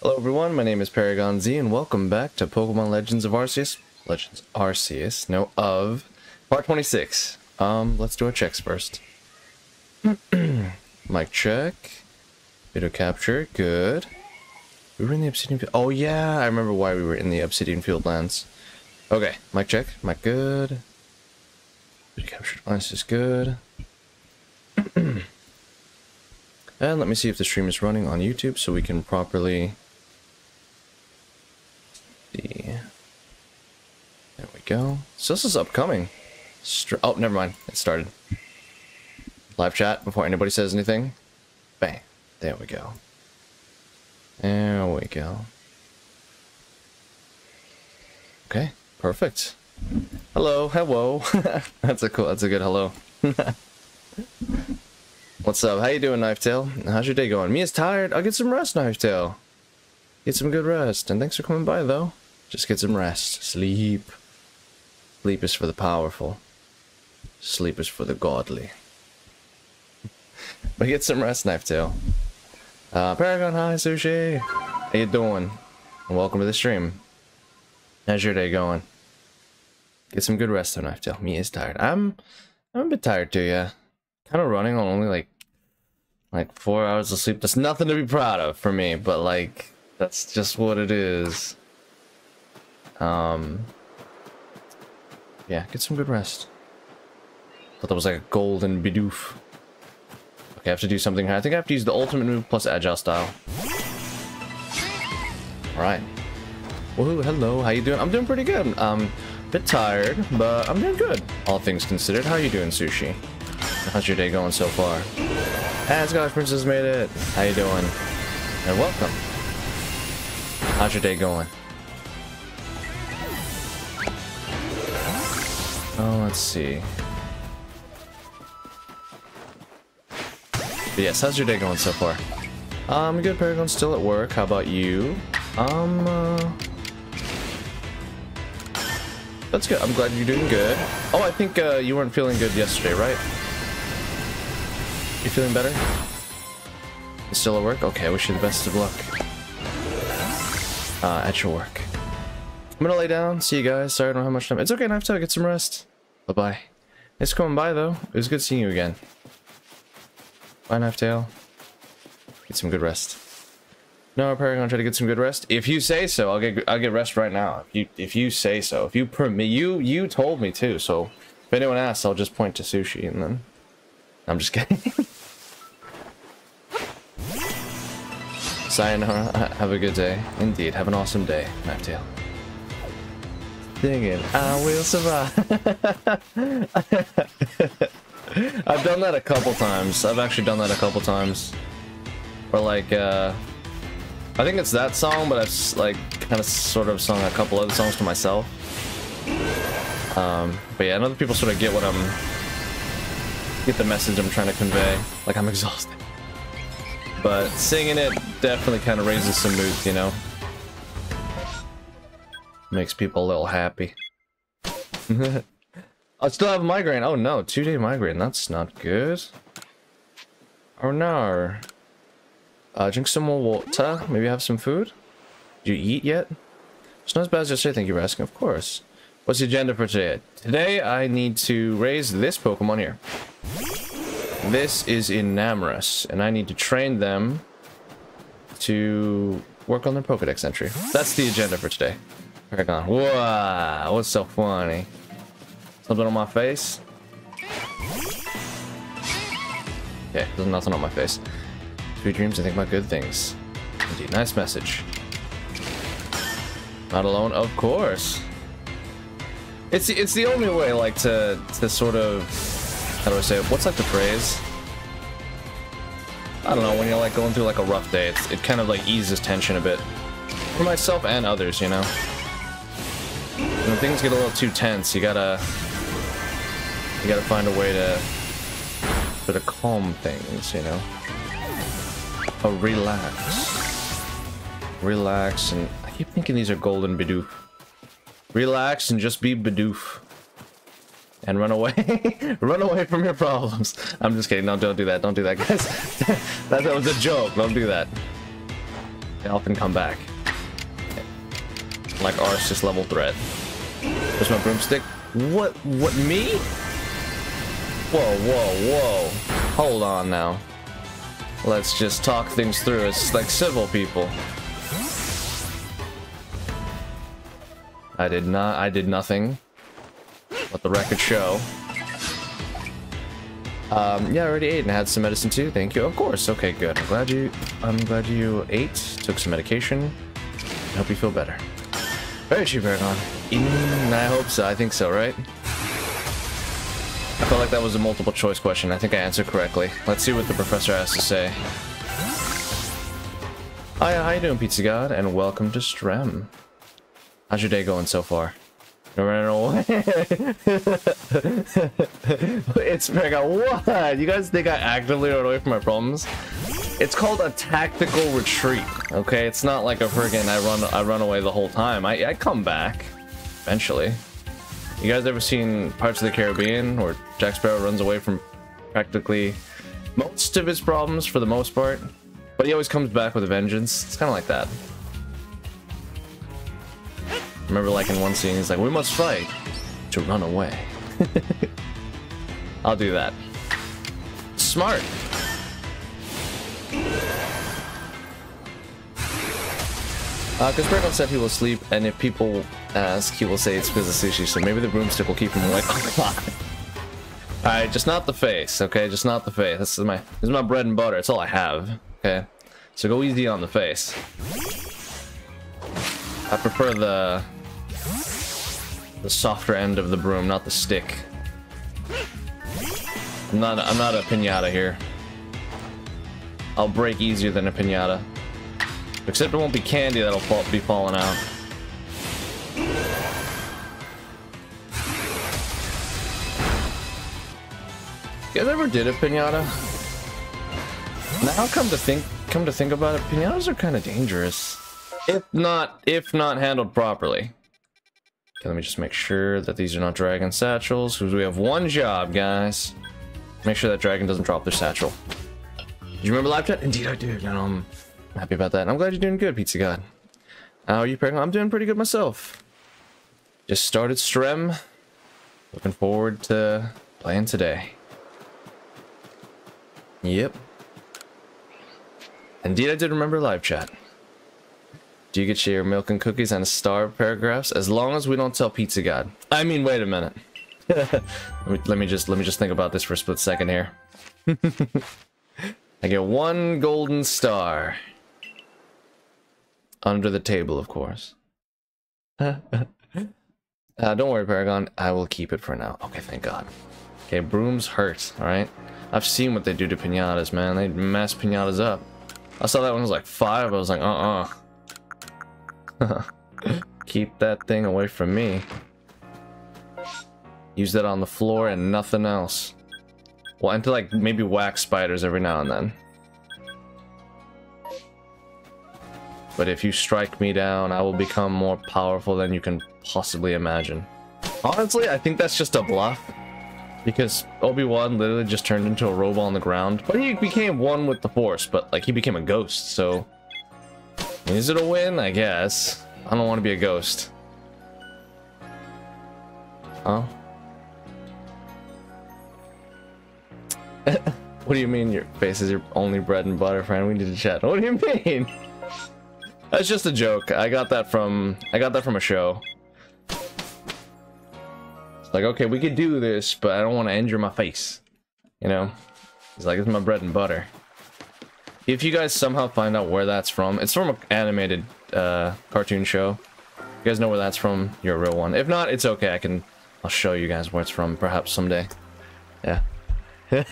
Hello everyone, my name is Paragon Z and welcome back to Pokemon Legends of Arceus. Legends Arceus, no of. Part 26. Um, let's do our checks first. Mic check. Video capture, good. We were in the Obsidian Field. Oh yeah, I remember why we were in the Obsidian Fieldlands. Okay, mic check, mic good. Video capture device is good. and let me see if the stream is running on YouTube so we can properly see. There we go. So this is upcoming. Str oh, never mind. It started. Live chat before anybody says anything. Bang. There we go. There we go. Okay, perfect. Hello, hello. that's a cool, that's a good hello. What's up? How you doing, Knifetail? How's your day going? Me is tired. I'll get some rest, Knifetail. Get some good rest. And thanks for coming by, though. Just get some rest. Sleep. Sleep is for the powerful. Sleep is for the godly. but get some rest, Knifetail. Uh, Paragon, hi, Sushi. How you doing? And welcome to the stream. How's your day going? Get some good rest, though, Knifetail. Me is tired. I'm, I'm a bit tired too, yeah. Kind of running on only like, like four hours of sleep. That's nothing to be proud of for me, but like, that's just what it is. Um, yeah, get some good rest. Thought that was like a golden bidoof. Okay, I have to do something here. I think I have to use the ultimate move plus agile style. Alright. Woohoo, hello, how you doing? I'm doing pretty good. Um, bit tired, but I'm doing good. All things considered. How you doing, Sushi? How's your day going so far? Asgard Princess made it. How you doing? And welcome. How's your day going? Oh, let's see. But yes, how's your day going so far? Um, good, Paragon. Still at work. How about you? Um, uh... That's good. I'm glad you're doing good. Oh, I think uh, you weren't feeling good yesterday, right? You feeling better? Still at work? Okay, I wish you the best of luck. Uh, at your work. I'm gonna lay down. See you guys. Sorry I don't have much time. It's okay, I have to get some rest. Bye-bye. It's coming by, though. It was good seeing you again. Bye, Knifetail. Get some good rest. No, Paragon, try to get some good rest. If you say so, I'll get I'll get rest right now. If you if you say so, if you permit, you you told me to. So if anyone asks, I'll just point to sushi and then. I'm just kidding. Sayonara. Have a good day. Indeed. Have an awesome day, Knifetail. Singing, I will survive. I've done that a couple times. I've actually done that a couple times. Or like, uh, I think it's that song, but I've like kind of sort of sung a couple other songs to myself. Um, but yeah, and other people sort of get what I'm, get the message I'm trying to convey. Like I'm exhausted. But singing it definitely kind of raises some moods, you know? Makes people a little happy. I still have a migraine. Oh no, two-day migraine. That's not good. Oh no. Uh, drink some more water. Maybe have some food. Did you eat yet? It's not as bad as yesterday. Thank you for asking. Of course. What's the agenda for today? Today, I need to raise this Pokemon here. This is Enamorus, and I need to train them to work on their Pokedex entry. That's the agenda for today. Wow, what's so funny? Something on my face? Okay, there's nothing on my face. Sweet dreams, I think about good things. Indeed, nice message. Not alone, of course. It's it's the only way, like, to to sort of how do I say it? What's like the phrase? I don't know. When you're like going through like a rough day, it's, it kind of like eases tension a bit for myself and others, you know. When things get a little too tense, you gotta you gotta find a way to sort of calm things, you know. Oh, relax. Relax, and I keep thinking these are golden Bidoof. Relax and just be Bidoof. And run away. run away from your problems. I'm just kidding. No, don't do that. Don't do that, guys. that, that was a joke. Don't do that. they often come back. Like ours, just level threat. There's my broomstick. What? What? Me? Whoa, whoa, whoa. Hold on now. Let's just talk things through. It's like civil people. I did not. I did nothing. Let the record show. Um, yeah, I already ate and had some medicine too. Thank you. Of course. Okay, good. I'm glad you. I'm glad you ate. Took some medication. I hope you feel better. Very Paragon. Mm, I hope so. I think so, right? I felt like that was a multiple choice question. I think I answered correctly. Let's see what the professor has to say. Hi, how you doing, Pizza God? And welcome to Strem. How's your day going so far? Ran away. it's mega. What? You guys think I actively run away from my problems? It's called a tactical retreat. Okay, it's not like a friggin' I run I run away the whole time. I I come back eventually. You guys ever seen Pirates of the Caribbean where Jack Sparrow runs away from practically most of his problems for the most part, but he always comes back with a vengeance. It's kind of like that. Remember, like in one scene, he's like, "We must fight to run away." I'll do that. Smart. Uh, because Bergon said he will sleep, and if people ask, he will say it's because of sushi, so maybe the broomstick will keep him awake. Alright, just not the face, okay? Just not the face. This is my this is my bread and butter. It's all I have, okay? So go easy on the face. I prefer the the softer end of the broom, not the stick. I'm not I'm not a pinata here. I'll break easier than a pinata. Except it won't be candy that'll fall, be falling out. You guys ever did a pinata? Now come to think come to think about it, pinatas are kind of dangerous. If not if not handled properly. Okay, let me just make sure that these are not dragon satchels, because we have one job, guys. Make sure that dragon doesn't drop their satchel. Do you remember live chat? Indeed I do. I'm Happy about that. I'm glad you're doing good, Pizza God. How are you, pregnant? I'm doing pretty good myself. Just started Strem. Looking forward to playing today. Yep. Indeed, I did remember live chat. You get your milk and cookies and star paragraphs? As long as we don't tell Pizza God. I mean, wait a minute. let, me, let me just let me just think about this for a split second here. I get one golden star. Under the table, of course. uh, don't worry, Paragon. I will keep it for now. Okay, thank God. Okay, brooms hurt, alright? I've seen what they do to pinatas, man. They mess pinatas up. I saw that one was like five. I was like, uh-uh. keep that thing away from me. Use that on the floor and nothing else. Well, and to like maybe whack spiders every now and then. But if you strike me down, I will become more powerful than you can possibly imagine. Honestly, I think that's just a bluff. Because Obi-Wan literally just turned into a robot on the ground. But he became one with the Force, but like he became a ghost, so... Is it a win? I guess. I don't want to be a ghost. Huh? what do you mean your face is your only bread and butter, friend? We need to chat. What do you mean? That's just a joke. I got that from I got that from a show. It's like, okay, we could do this, but I don't want to injure my face. You know? It's like, it's my bread and butter. If you guys somehow find out where that's from, it's from an animated uh, cartoon show. You guys know where that's from, you're a real one. If not, it's okay. I can, I'll show you guys where it's from, perhaps someday. Yeah.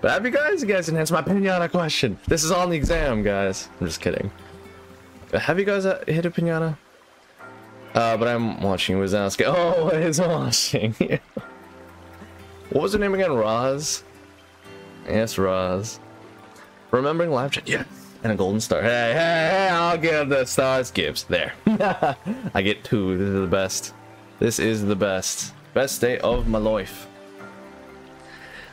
But have you guys, you guys can answer my pinata question. This is on the exam, guys. I'm just kidding. Have you guys uh, hit a pinata? Uh, but I'm watching Wazowski. Oh, it's watching. what was her name again? Roz? Yes, Roz. Remembering live chat? Yeah. And a golden star. Hey, hey, hey, I'll give the stars gifts. There. I get two. This is the best. This is the best. Best day of my life.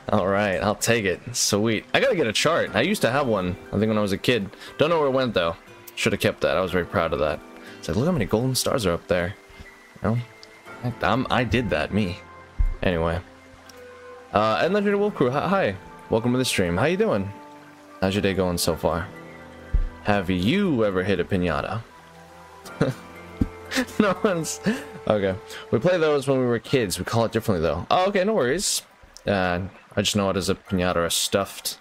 All right, I'll take it. Sweet. I gotta get a chart. I used to have one. I think when I was a kid. Don't know where it went though. Should have kept that. I was very proud of that. It's like, look how many golden stars are up there. You know, I, I'm, I did that. Me. Anyway. Uh, and Legendary Wolf Crew. Hi. Welcome to the stream. How you doing? How's your day going so far? Have you ever hit a pinata? no one's... Okay. We play those when we were kids. We call it differently, though. Oh, okay, no worries. Uh, I just know it as a pinata, a stuffed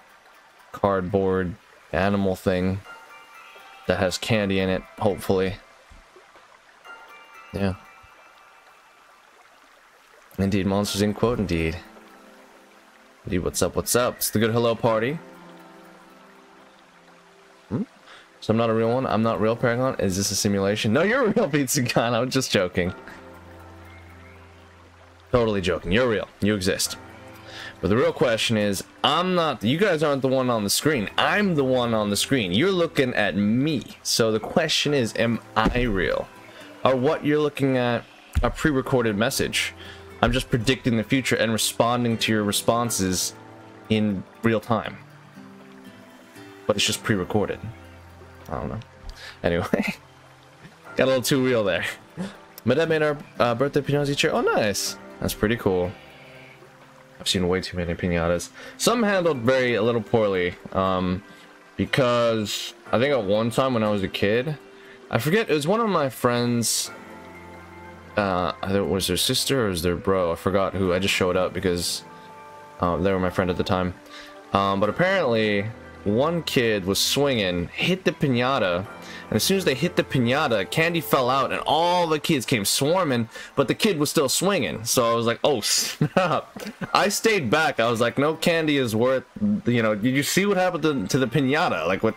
cardboard animal thing that has candy in it, hopefully. Yeah. Indeed, Monsters Inc quote, indeed. Indeed, what's up, what's up? It's the good hello party. So I'm not a real one? I'm not real, Paragon? Is this a simulation? No, you're a real Pizza Gun. I'm just joking. Totally joking. You're real. You exist. But the real question is, I'm not, you guys aren't the one on the screen. I'm the one on the screen. You're looking at me. So the question is, am I real? Or what you're looking at a pre-recorded message? I'm just predicting the future and responding to your responses in real time. But it's just pre-recorded. I don't know. Anyway, got a little too real there. My dad made our uh, birthday pinata chair. Oh, nice. That's pretty cool. I've seen way too many pinatas. Some handled very a little poorly. Um, because I think at one time when I was a kid, I forget, it was one of my friends, uh, either it was their sister or was their bro, I forgot who, I just showed up because uh, they were my friend at the time. Um, but apparently, one kid was swinging, hit the pinata, and as soon as they hit the pinata, candy fell out and all the kids came swarming, but the kid was still swinging. So I was like, oh snap. I stayed back. I was like, no candy is worth, you know, did you see what happened to, to the pinata? Like what,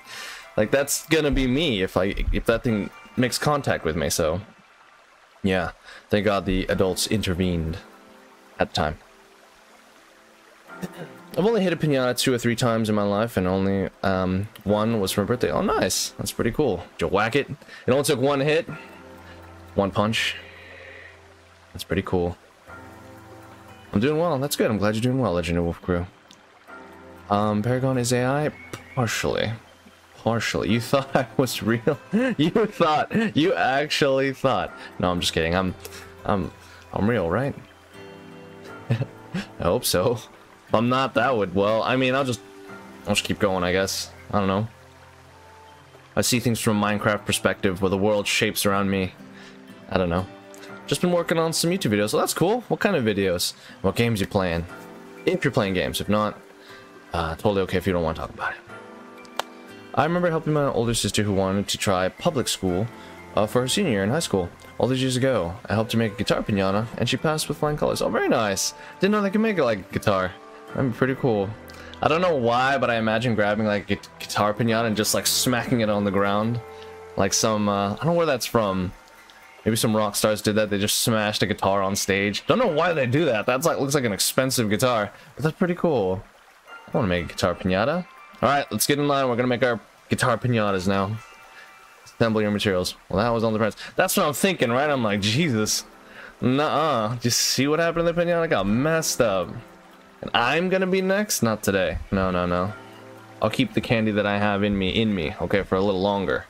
like that's gonna be me if I, if that thing makes contact with me. So yeah, thank God the adults intervened at the time. I've only hit a pinata two or three times in my life, and only um, one was for my birthday. Oh, nice. That's pretty cool. Did you whack it? It only took one hit. One punch. That's pretty cool. I'm doing well. That's good. I'm glad you're doing well, Legendary Wolf Crew. Um, Paragon is AI? Partially. Partially. You thought I was real? you thought. You actually thought. No, I'm just kidding. I'm... I'm... I'm real, right? I hope so. I'm not, that would, well, I mean, I'll just, I'll just keep going, I guess. I don't know. I see things from a Minecraft perspective where the world shapes around me. I don't know. Just been working on some YouTube videos, so that's cool. What kind of videos? What games you playing? If you're playing games. If not, uh, totally okay if you don't want to talk about it. I remember helping my older sister who wanted to try public school uh, for her senior year in high school. All these years ago, I helped her make a guitar pinata, and she passed with flying colors. Oh, very nice. Didn't know they could make it like a guitar. Be pretty cool. I don't know why, but I imagine grabbing like a guitar pinata and just like smacking it on the ground. Like some, uh, I don't know where that's from. Maybe some rock stars did that. They just smashed a guitar on stage. Don't know why they do that. That's like, looks like an expensive guitar. But that's pretty cool. I want to make a guitar pinata. Alright, let's get in line. We're going to make our guitar pinatas now. Assemble your materials. Well, that was on the press. That's what I'm thinking, right? I'm like, Jesus. Nuh-uh. Just see what happened to the pinata? Got messed up. And I'm gonna be next? Not today. No, no, no. I'll keep the candy that I have in me, in me, okay, for a little longer.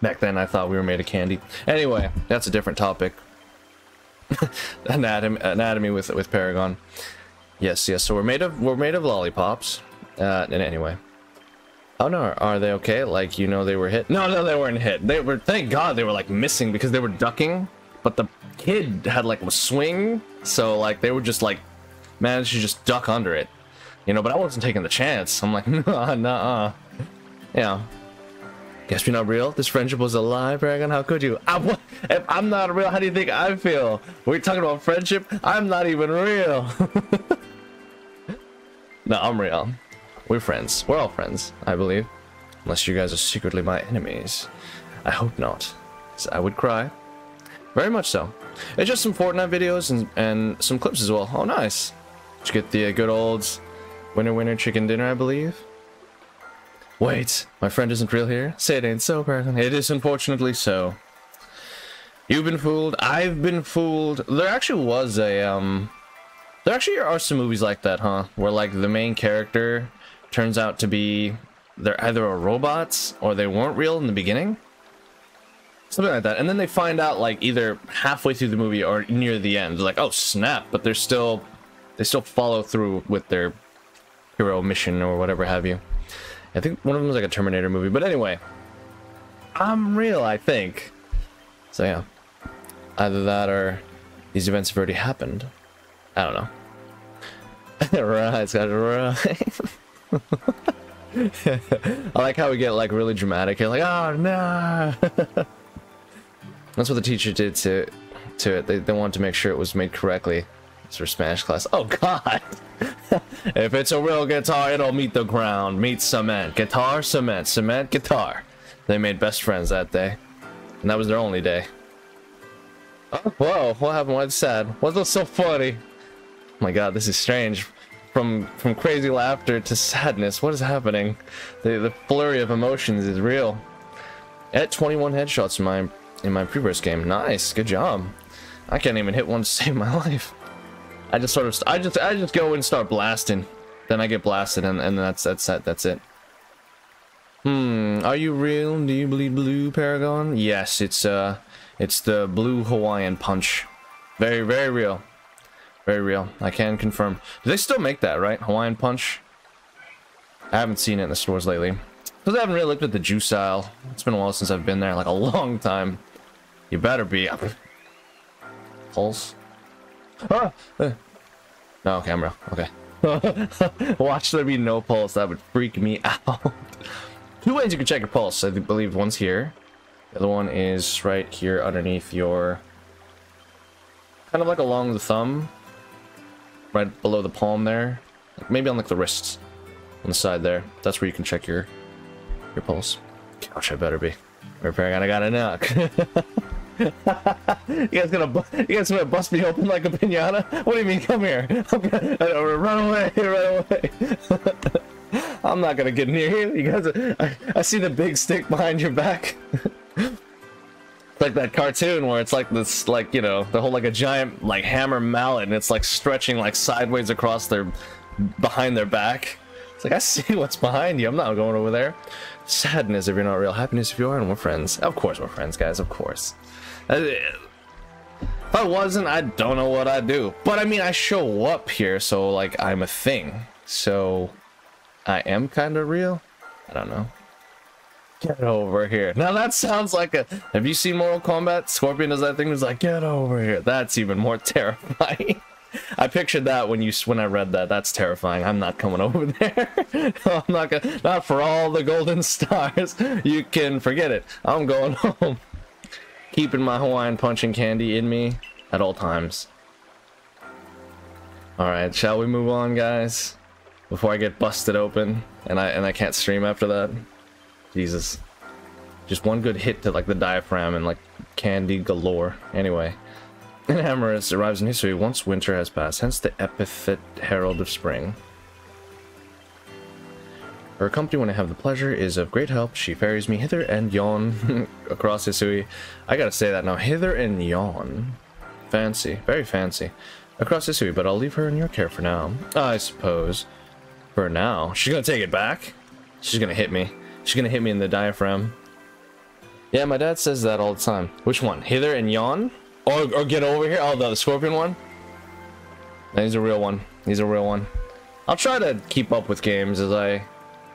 Back then, I thought we were made of candy. Anyway, that's a different topic. anatomy, anatomy with with Paragon. Yes, yes. So we're made of we're made of lollipops. Uh, and anyway. Oh no, are they okay? Like you know they were hit? No, no, they weren't hit. They were. Thank God they were like missing because they were ducking but the kid had like a swing, so like they would just like manage to just duck under it, you know. But I wasn't taking the chance. I'm like, nah, nah, yeah. Guess you're not real. This friendship was a lie, Dragon. How could you? I, if I'm not real, how do you think I feel? We're talking about friendship. I'm not even real. no, I'm real. We're friends. We're all friends, I believe. Unless you guys are secretly my enemies. I hope not. So I would cry. Very much so. It's just some Fortnite videos and, and some clips as well. Oh, nice. Did you get the uh, good old winner winner chicken dinner, I believe? Wait, my friend isn't real here? Say it ain't so, person. It is unfortunately so. You've been fooled. I've been fooled. There actually was a um. There actually are some movies like that, huh? Where like the main character turns out to be they're either a robots or they weren't real in the beginning. Something like that. And then they find out like either halfway through the movie or near the end. Like, oh snap, but they're still they still follow through with their hero mission or whatever have you. I think one of them is like a Terminator movie. But anyway, I'm real, I think. So yeah. Either that or these events have already happened. I don't know. right, it's got right. I like how we get like really dramatic here, like, oh no. That's what the teacher did to to it. They, they wanted to make sure it was made correctly. It's for Spanish class. Oh god! if it's a real guitar, it'll meet the ground. Meet cement. Guitar, cement. Cement, guitar. They made best friends that day. And that was their only day. Oh, whoa, what happened? What's sad? What's so funny? Oh my god, this is strange. From from crazy laughter to sadness, what is happening? The the flurry of emotions is real. At 21 headshots my in my pre-burst game. Nice, good job. I can't even hit one to save my life. I just sort of I just I just go and start blasting. Then I get blasted and, and that's that's that that's it. Hmm, are you real? Do you believe blue Paragon? Yes, it's uh it's the blue Hawaiian punch. Very, very real. Very real. I can confirm. Do they still make that, right? Hawaiian punch? I haven't seen it in the stores lately. Because I haven't really looked at the juice aisle. It's been a while since I've been there, like a long time. You better be. Pulse? Ah! No, camera. Okay. Watch there be no pulse. That would freak me out. Two ways you can check your pulse. I believe one's here. The other one is right here underneath your... Kind of like along the thumb. Right below the palm there. Maybe on like the wrists. On the side there. That's where you can check your your pulse. Gosh, I better be. Repairing, I got a knock. you guys gonna you guys gonna bust me open like a pinata? What do you mean? Come here! I'm gonna, run away! Run away! I'm not gonna get near you. You guys, I, I see the big stick behind your back It's like that cartoon where it's like this like you know the whole like a giant like hammer mallet and it's like stretching like sideways across their behind their back it's like i see what's behind you i'm not going over there sadness if you're not real happiness if you are and we're friends of course we're friends guys of course Uh, if i wasn't i don't know what i'd do but i mean i show up here so like i'm a thing so i am kind of real i don't know Get over here. Now that sounds like a... Have you seen Mortal Kombat? Scorpion does that thing. It's like, get over here. That's even more terrifying. I pictured that when you when I read that. That's terrifying. I'm not coming over there. I'm not gonna. Not for all the golden stars. You can forget it. I'm going home. Keeping my Hawaiian punching candy in me at all times. All right, shall we move on, guys? Before I get busted open and I and I can't stream after that. Jesus. Just one good hit to like the diaphragm and like candy galore. Anyway. Enamorus arrives in history once winter has passed, hence the epithet Herald of Spring. Her company when I have the pleasure is of great help. She ferries me hither and yon across Hisui. I gotta say that now, hither and yon. Fancy, very fancy. Across Hisui, but I'll leave her in your care for now. I suppose. For now. She's gonna take it back? She's gonna hit me. She's gonna hit me in the diaphragm. Yeah, my dad says that all the time. Which one? Hither and yon? Or, or get over here? Oh, the, the scorpion one? He's a real one. He's a real one. I'll try to keep up with games as I,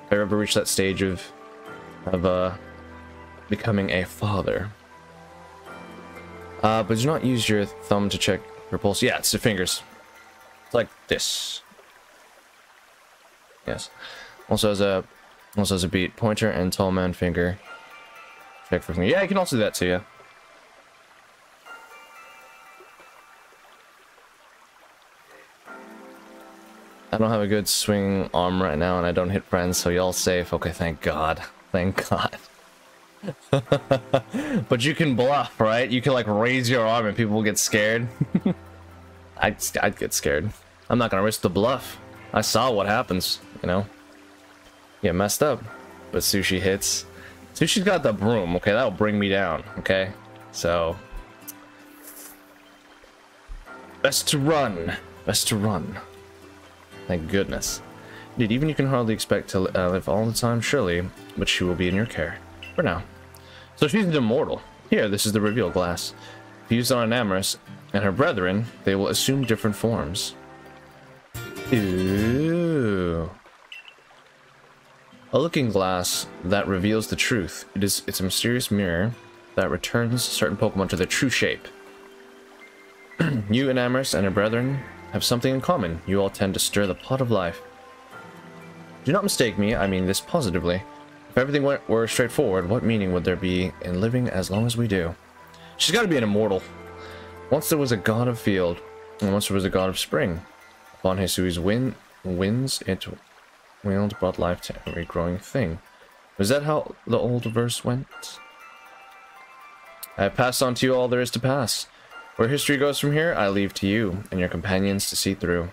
if I ever reach that stage of, of, uh, becoming a father. Uh, but do not use your thumb to check your pulse. Yeah, it's the fingers. It's like this. Yes. Also has a also has a beat pointer and tall man finger. Check for finger. Yeah, you can also do that too, yeah. I don't have a good swing arm right now and I don't hit friends, so y'all safe. Okay, thank God. Thank God. but you can bluff, right? You can like raise your arm and people will get scared. I'd, I'd get scared. I'm not gonna risk the bluff. I saw what happens, you know? get messed up. But Sushi hits. Sushi's got the broom, okay? That'll bring me down, okay? So, Best to run. Best to run. Thank goodness. Indeed, even you can hardly expect to uh, live all the time, surely, but she will be in your care. For now. So she's immortal. Here, this is the reveal glass. If used on Enamorus and her brethren, they will assume different forms. Ooh. A looking glass that reveals the truth. It is it's a mysterious mirror that returns certain Pokemon to their true shape. you, Enamorus, and her brethren have something in common. You all tend to stir the pot of life. Do not mistake me, I mean this positively. If everything went, were straightforward, what meaning would there be in living as long as we do? She's got to be an immortal. Once there was a god of field, and once there was a god of spring. Upon Hisui's win winds, it wheeled brought life to every growing thing. Was that how the old verse went? I have passed on to you all there is to pass. Where history goes from here, I leave to you and your companions to see through.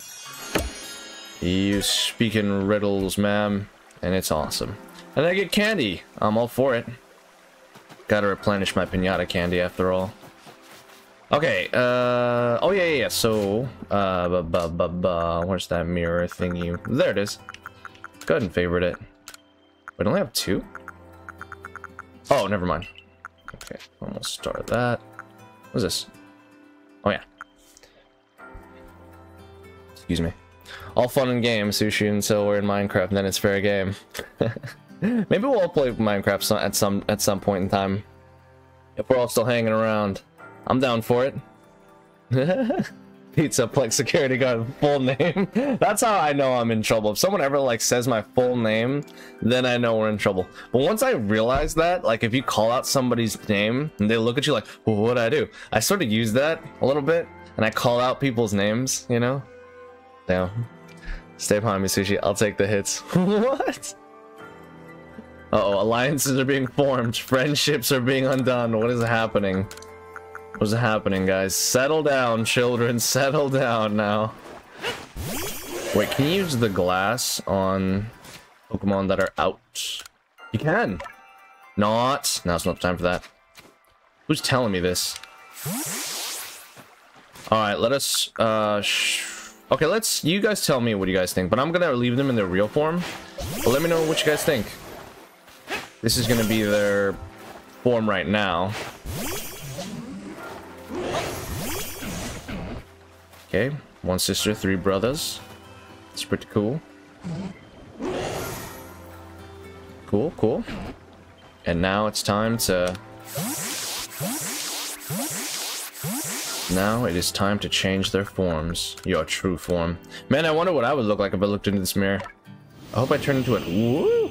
You speak in riddles, ma'am, and it's awesome. And I get candy. I'm all for it. Gotta replenish my pinata candy after all. Okay, uh, oh yeah, yeah, yeah. so, uh, bu bu bu bu, where's that mirror thingy? There it is. Go ahead and favorite it. We only have two? Oh, never mind. Okay, almost start that. What's this? Excuse me. All fun and games, sushi until we're in Minecraft, and then it's fair game. Maybe we'll all play Minecraft at some at some point in time. If we're all still hanging around. I'm down for it. Pizza Plex security guard full name. That's how I know I'm in trouble. If someone ever like says my full name, then I know we're in trouble. But once I realize that, like if you call out somebody's name and they look at you like, well, what I do? I sort of use that a little bit and I call out people's names, you know? Damn. Stay behind me, Sushi. I'll take the hits. what? Uh oh alliances are being formed. Friendships are being undone. What is happening? What's happening, guys? Settle down, children. Settle down now. Wait, can you use the glass on Pokemon that are out? You can. Not. Now's not time for that. Who's telling me this? Alright, let us, uh, Okay, let's, you guys tell me what you guys think, but I'm gonna leave them in their real form. But let me know what you guys think. This is gonna be their form right now. Okay, one sister, three brothers. It's pretty cool. Cool, cool. And now it's time to... Now it is time to change their forms. Your true form. Man, I wonder what I would look like if I looked into this mirror. I hope I turn into it. Woo!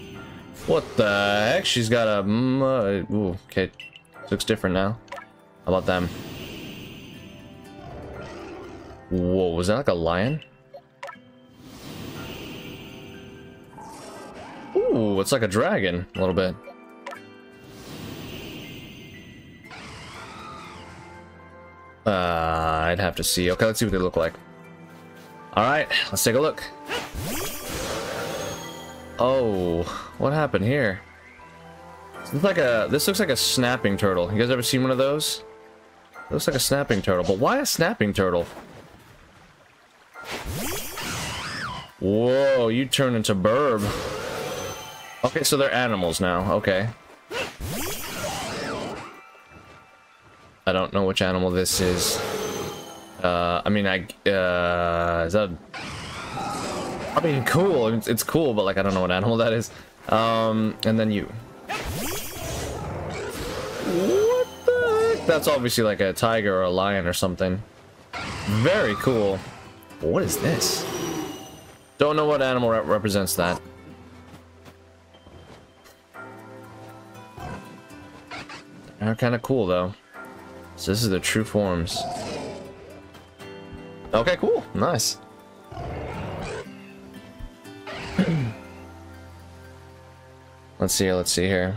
What the heck? She's got a... Uh, ooh, okay. Looks different now. How about them? Whoa, was that like a lion? Ooh, it's like a dragon, a little bit. Uh, I'd have to see. Okay, let's see what they look like. Alright, let's take a look. Oh, what happened here? This looks like a this looks like a snapping turtle. You guys ever seen one of those? It looks like a snapping turtle, but why a snapping turtle? Whoa, you turn into Burb. Okay, so they're animals now. Okay. I don't know which animal this is. Uh, I mean, I, uh, is that... I mean, cool. It's, it's cool, but, like, I don't know what animal that is. Um, and then you. What the heck? That's obviously like a tiger or a lion or something. Very cool. What is this? Don't know what animal re represents that. They're kind of cool, though. So this is the true forms. Okay, cool. Nice. let's see here, let's see here.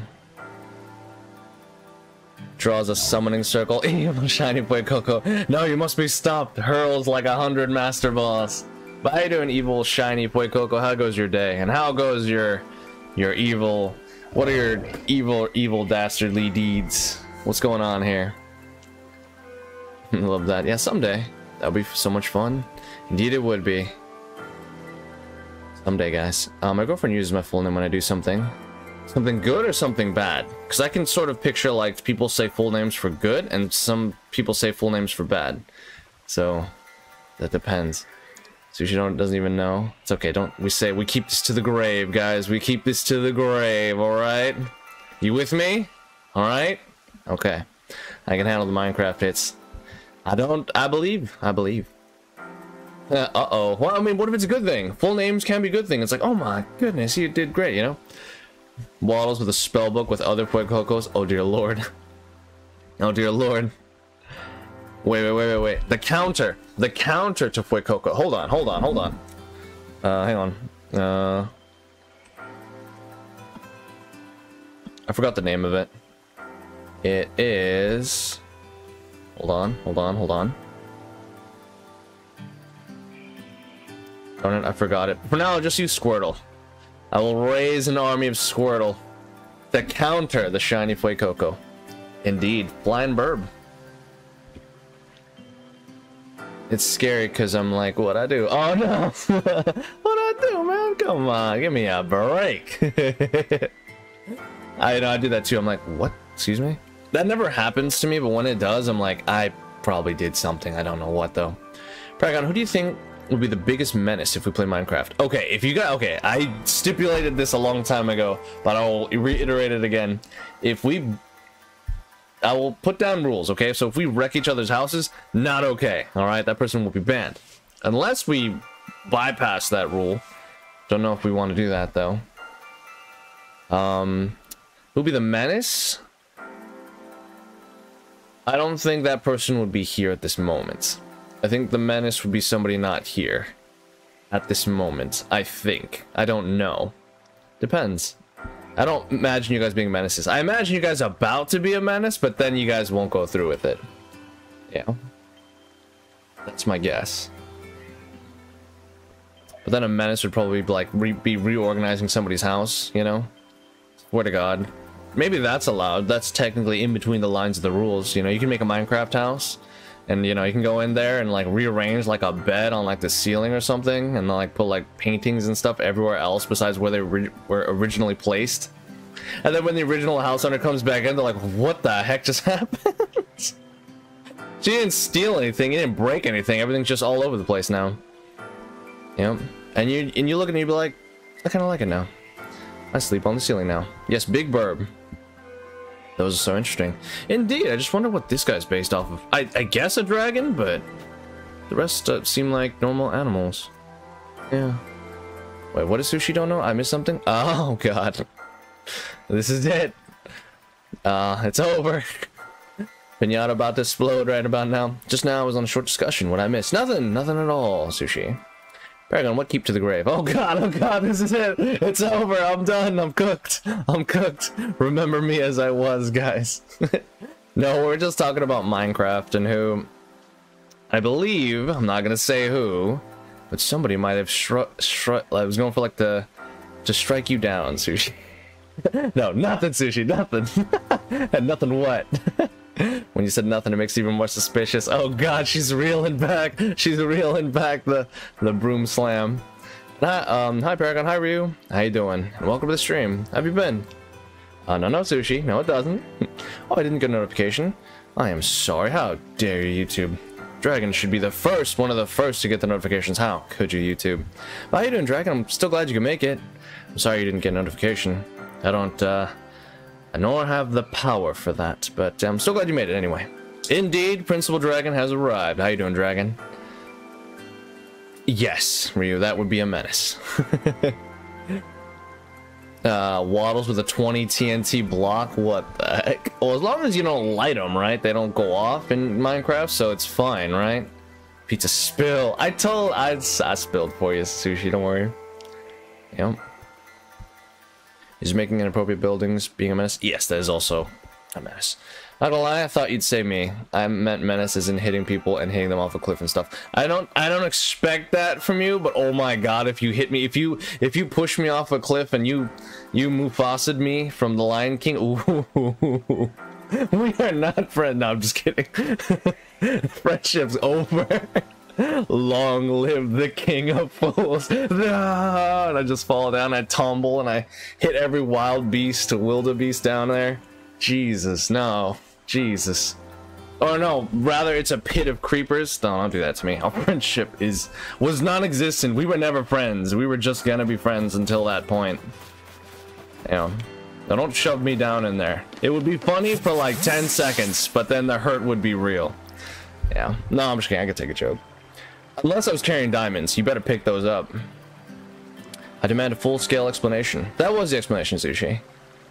Draws a summoning circle. Evil shiny Fuecoco. No, you must be stopped. Hurls like a hundred master balls. But how you doing, evil shiny Fuecoco? How goes your day? And how goes your your evil what are your evil evil dastardly deeds? What's going on here? Love that. Yeah, someday. That would be so much fun. Indeed it would be. Someday, guys. Um, my girlfriend uses my full name when I do something. Something good or something bad? Because I can sort of picture, like, people say full names for good, and some people say full names for bad. So, that depends. Sushi don't, doesn't even know. It's okay, don't... We say, we keep this to the grave, guys. We keep this to the grave, alright? You with me? Alright? Okay. I can handle the Minecraft hits. I don't... I believe. I believe. Uh, uh-oh. Well, I mean, what if it's a good thing? Full names can be a good thing. It's like, oh my goodness, you did great, you know? Waddles with a spell book with other Fuecocos. Oh dear lord. Oh dear lord. Wait, wait, wait, wait, wait. The counter. The counter to Fuecoco. Hold on, hold on, hold on. Uh, hang on. Uh... I forgot the name of it. It is... Hold on, hold on, hold on. Darn it, I forgot it. For now, I'll just use Squirtle. I will raise an army of Squirtle to counter the shiny Fuecoco. Indeed, flying Burb. It's scary because I'm like, what I do? Oh no! what I do, man? Come on, give me a break. I you know I do that too. I'm like, what? Excuse me? That never happens to me, but when it does, I'm like, I probably did something. I don't know what though. Paragon, who do you think would be the biggest menace if we play Minecraft. Okay, if you got okay, I stipulated this a long time ago, but I'll reiterate it again. If we I will put down rules, okay? So if we wreck each other's houses, not okay. All right, that person will be banned. Unless we bypass that rule. Don't know if we want to do that though. Um who'll be the menace? I don't think that person would be here at this moment. I think the menace would be somebody not here. At this moment, I think. I don't know. Depends. I don't imagine you guys being menaces. I imagine you guys about to be a menace, but then you guys won't go through with it. Yeah. That's my guess. But then a menace would probably be like re be reorganizing somebody's house, you know? Swear to God. Maybe that's allowed. That's technically in between the lines of the rules. You know, you can make a Minecraft house and you know you can go in there and like rearrange like a bed on like the ceiling or something and like put like paintings and stuff everywhere else besides where they were originally placed. And then when the original house owner comes back in they're like what the heck just happened? She didn't steal anything. He didn't break anything. Everything's just all over the place now. Yep. And you and you look at and you'd be like i kind of like it now. I sleep on the ceiling now. Yes big burb those are so interesting. Indeed, I just wonder what this guy's based off of. I, I guess a dragon, but the rest uh, seem like normal animals. Yeah. Wait, what is sushi don't know? I missed something? Oh, God. This is it. Uh, it's over. Pinata about to explode right about now. Just now I was on a short discussion. What I missed? Nothing. Nothing at all, Sushi. Paragon, what keep to the grave? Oh god, oh god, this is it. It's over. I'm done. I'm cooked. I'm cooked. Remember me as I was, guys. no, we're just talking about Minecraft and who I believe, I'm not gonna say who, but somebody might have struck, struck, I was going for like the, to strike you down, Sushi. no, nothing, Sushi, nothing. and nothing what? When you said nothing, it makes it even more suspicious. Oh god, she's reeling back. She's reeling back the the broom slam. Hi, um, hi Paragon, hi Ryu. How you doing? Welcome to the stream. How have you been? Uh, no, no, Sushi. No, it doesn't. oh, I didn't get a notification. I am sorry. How dare you, YouTube? Dragon should be the first, one of the first to get the notifications. How could you, YouTube? How you doing, Dragon? I'm still glad you can make it. I'm sorry you didn't get a notification. I don't, uh, nor have the power for that, but I'm so glad you made it anyway. Indeed, Principal Dragon has arrived. How you doing, Dragon? Yes, Ryu, that would be a menace. uh, waddles with a 20 TNT block, what the heck? Well, as long as you don't light them, right? They don't go off in Minecraft, so it's fine, right? Pizza spill. I told, I, I spilled for you, Sushi, don't worry. Yep. Is making inappropriate buildings being a menace? Yes, that is also a menace. Not gonna lie, I thought you'd say me. I meant menace as in hitting people and hitting them off a cliff and stuff. I don't I don't expect that from you, but oh my god, if you hit me, if you if you push me off a cliff and you you Mufasa'd me from the Lion King, ooh, we are not friends. No, I'm just kidding. Friendship's over. Long live the king of fools. No! Ah, and I just fall down, I tumble, and I hit every wild beast, wildebeest down there. Jesus, no. Jesus. Oh no, rather it's a pit of creepers. No, don't do that to me. Our friendship is was non-existent. We were never friends. We were just gonna be friends until that point. Yeah. Now don't shove me down in there. It would be funny for like 10 seconds, but then the hurt would be real. Yeah. No, I'm just kidding. I could take a joke. Unless I was carrying diamonds, you better pick those up. I demand a full-scale explanation. That was the explanation, Sushi.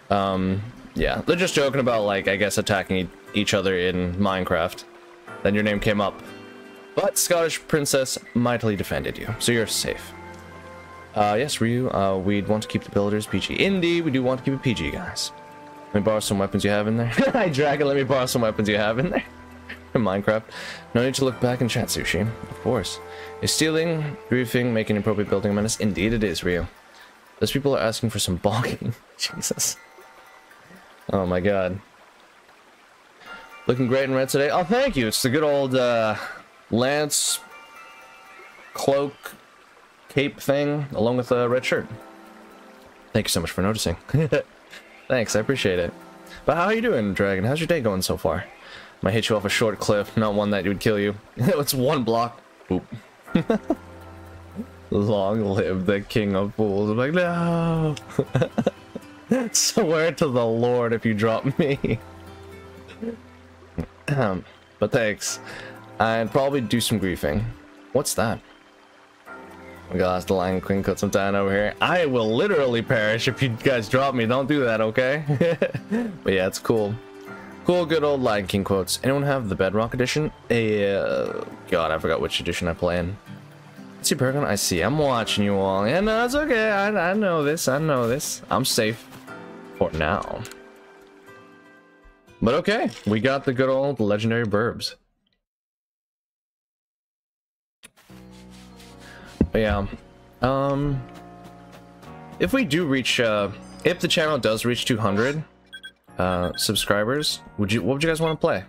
Um, yeah. They're just joking about, like, I guess attacking each other in Minecraft. Then your name came up. But Scottish Princess mightily defended you, so you're safe. Uh, yes, Ryu, uh, we'd want to keep the builders PG. Indeed, we do want to keep it PG, guys. Let me borrow some weapons you have in there. Hi, Dragon, let me borrow some weapons you have in there. In Minecraft. No need to look back and chat, Sushi. Of course. Is stealing, griefing, making appropriate building a menace? Indeed it is, Ryu. Those people are asking for some balking. Jesus. Oh my god. Looking great in red today. Oh, thank you. It's the good old, uh, Lance cloak cape thing along with a red shirt. Thank you so much for noticing. Thanks, I appreciate it. But how are you doing, Dragon? How's your day going so far? Might hit you off a short cliff, not one that would kill you. it's one block. Boop. Long live the king of fools. I'm like, no. Swear to the Lord if you drop me. but thanks. I'd probably do some griefing. What's that? We got the Lion Queen cut some time over here. I will literally perish if you guys drop me. Don't do that, okay? but yeah, it's cool. Cool, good old Lion King quotes. Anyone have the Bedrock edition? Uh, God, I forgot which edition I play in. See, Paragon, I see. I'm watching you all. Yeah, no, it's okay. I, I know this. I know this. I'm safe. For now. But okay, we got the good old legendary burbs. But yeah. Um if we do reach uh if the channel does reach 200 uh subscribers, would you what would you guys want to play?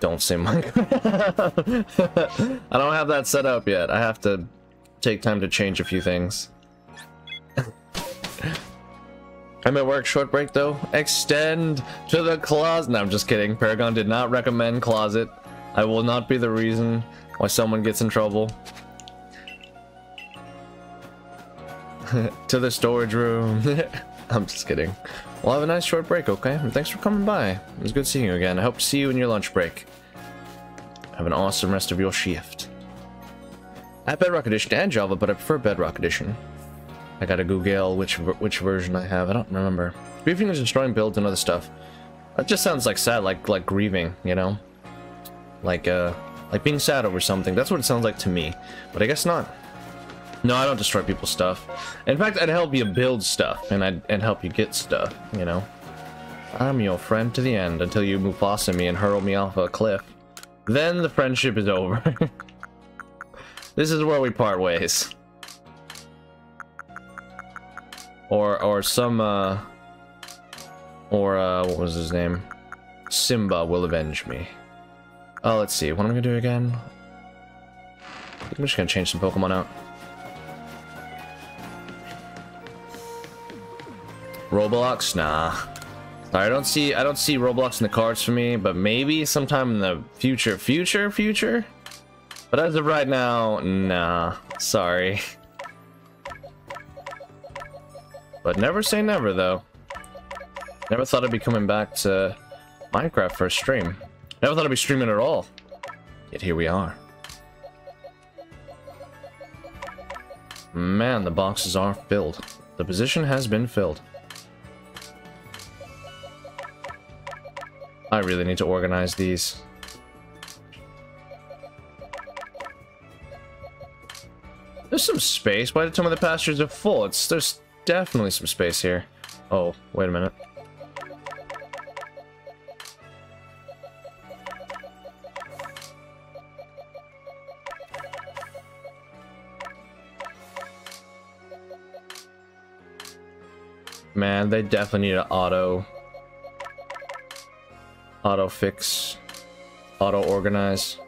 Don't say Minecraft. I don't have that set up yet. I have to take time to change a few things. I'm at work, short break though. Extend to the closet. No, I'm just kidding. Paragon did not recommend closet. I will not be the reason why someone gets in trouble. to the storage room. I'm just kidding. Well, have a nice short break, okay? And thanks for coming by. It was good seeing you again. I hope to see you in your lunch break. Have an awesome rest of your shift. I have Bedrock Edition and Java, but I prefer Bedrock Edition. I gotta Google which which version I have. I don't remember. Grieving is destroying builds and other stuff. That just sounds like sad, like like grieving, you know? Like uh, like being sad over something. That's what it sounds like to me. But I guess not. No, I don't destroy people's stuff. In fact, I'd help you build stuff, and I'd and help you get stuff, you know? I'm your friend to the end, until you Mufasa me and hurl me off a cliff. Then the friendship is over. this is where we part ways. Or, or some, uh... Or, uh, what was his name? Simba will avenge me. Oh, let's see. What am I gonna do again? I'm just gonna change some Pokemon out. Roblox? Nah. I don't see I don't see Roblox in the cards for me, but maybe sometime in the future, future, future. But as of right now, nah. Sorry. But never say never, though. Never thought I'd be coming back to Minecraft for a stream. Never thought I'd be streaming at all. Yet here we are. Man, the boxes are filled. The position has been filled. I really need to organize these. There's some space. By the time the pastures are full, it's there's definitely some space here. Oh, wait a minute. Man, they definitely need an auto Auto fix. Auto organize.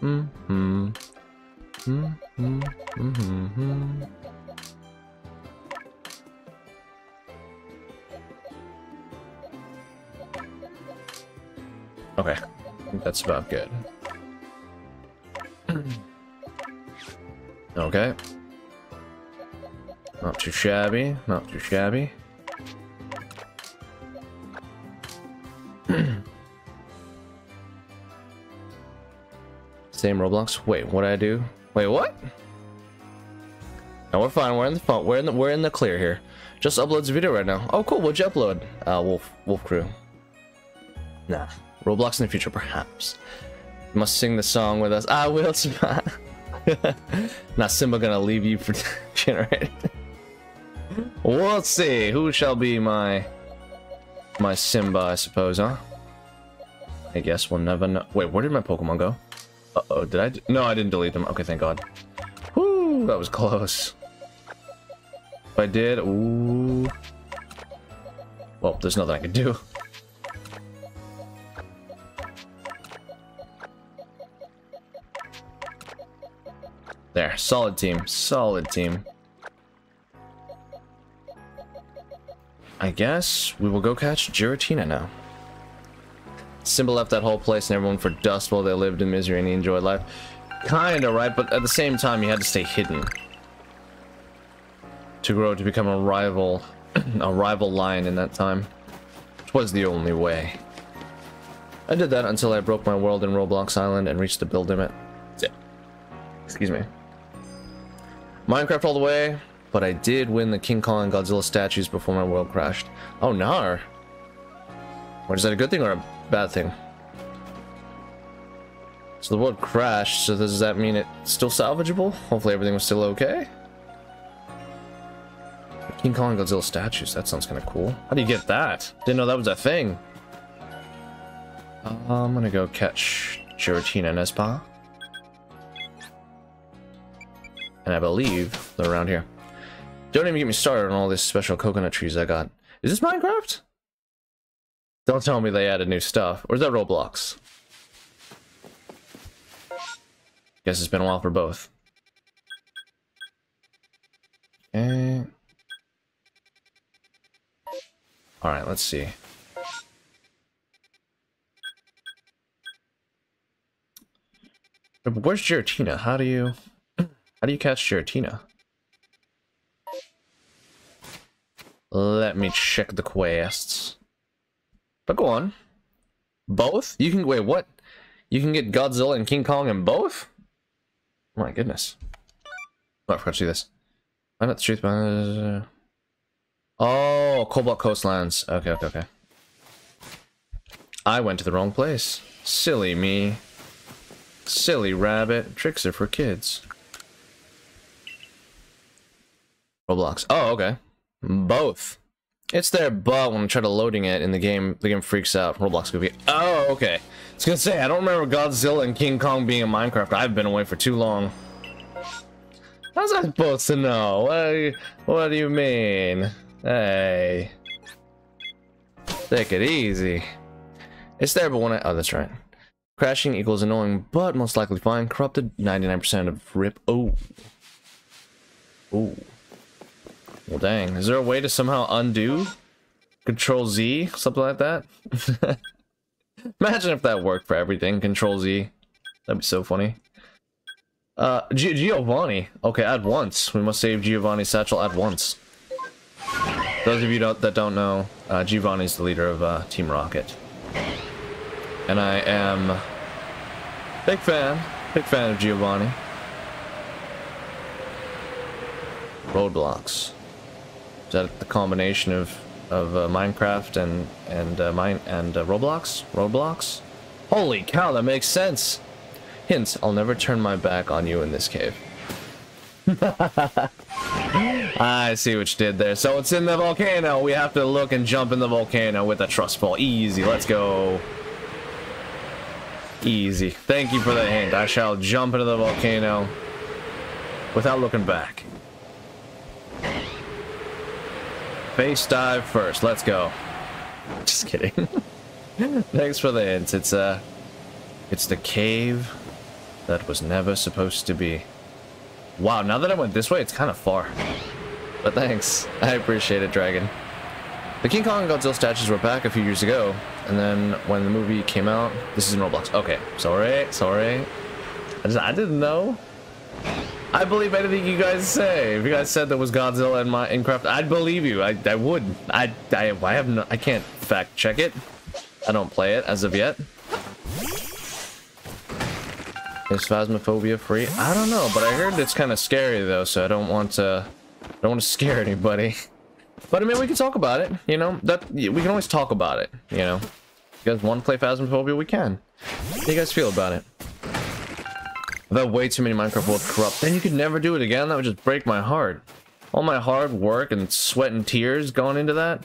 Hmm. Hmm. Hmm. Hmm. Hmm. Hmm. Okay. That's about good. Okay. Not too shabby, not too shabby. Same Roblox. Wait, what did I do? Wait, what? No, we're fine. We're in the fun. We're in the we're in the clear here. Just uploads a video right now. Oh, cool. What'd you upload? Uh, Wolf Wolf Crew. Nah. Roblox in the future, perhaps. You must sing the song with us. I will. Not Simba gonna leave you for generating. we'll see. Who shall be my my Simba, I suppose, huh? I guess we'll never know. Wait, where did my Pokemon go? Uh-oh, did I? No, I didn't delete them. Okay, thank God. Whoo, that was close. If I did, ooh. Well, there's nothing I can do. There, solid team, solid team. I guess we will go catch Giratina now. Simba left that whole place and everyone for dust while they lived in misery and he enjoyed life. Kinda, right? But at the same time, he had to stay hidden. To grow to become a rival, a rival lion in that time. Which was the only way. I did that until I broke my world in Roblox Island and reached the build limit. Excuse me. Minecraft all the way, but I did win the King Kong and Godzilla statues before my world crashed. Oh, nar. Or is that a good thing or a bad thing? So the world crashed, so does that mean it's still salvageable? Hopefully everything was still okay. King Kong and Godzilla statues, that sounds kind of cool. How do you get that? Didn't know that was a thing. Uh, I'm gonna go catch Giratina Nespa. And I believe they're around here. Don't even get me started on all these special coconut trees I got. Is this Minecraft? Don't tell me they added new stuff. Or is that Roblox? Guess it's been a while for both. Eh. Okay. Alright, let's see. Where's Giratina? How do you... How do you catch Giratina? Let me check the quests. But go on. Both? You can wait, what? You can get Godzilla and King Kong in both? My goodness. Oh, I forgot to do this. Find not the truth behind Oh, Cobalt Coastlands. Okay, okay, okay. I went to the wrong place. Silly me. Silly rabbit. Tricks are for kids. Roblox. Oh, okay. Both. It's there, but when I try to loading it in the game, the game freaks out. Roblox be. Oh, okay. I was gonna say I don't remember Godzilla and King Kong being in Minecraft. I've been away for too long. How's I supposed to know? What, what do you mean? Hey, take it easy. It's there, but when I oh, that's right. Crashing equals annoying, but most likely fine. Corrupted 99% of rip. Oh. Oh. Well, dang. Is there a way to somehow undo? Control Z? Something like that? Imagine if that worked for everything. Control Z. That'd be so funny. Uh, G Giovanni. Okay, at once. We must save Giovanni's satchel at once. Those of you don't, that don't know, uh, Giovanni's the leader of uh, Team Rocket. And I am... Big fan. Big fan of Giovanni. Roadblocks. That the combination of of uh, Minecraft and and uh, mine and uh, Roblox? Roblox? Holy cow, that makes sense. Hint: I'll never turn my back on you in this cave. I see what you did there. So it's in the volcano. We have to look and jump in the volcano with a trust fall. Easy. Let's go. Easy. Thank you for the hint. I shall jump into the volcano without looking back. Face dive first. Let's go. Just kidding. Thanks for the hint. It's, uh... It's the cave that was never supposed to be. Wow, now that I went this way, it's kind of far. But thanks. I appreciate it, Dragon. The King Kong and Godzilla statues were back a few years ago, and then when the movie came out, this is in Roblox. Okay, sorry, sorry. I, just, I didn't know. I believe anything you guys say. If you guys said there was Godzilla in my Minecraft, I'd believe you. I, I would. I, I, I have no, I can't fact check it. I don't play it as of yet. Is Phasmophobia free? I don't know, but I heard it's kind of scary though, so I don't want to, I don't want to scare anybody. But I mean, we can talk about it. You know that we can always talk about it. You know, you guys want to play Phasmophobia, we can. How do you guys feel about it? I've had way too many Minecraft World Corrupt. Then you could never do it again? That would just break my heart. All my hard work and sweat and tears going into that.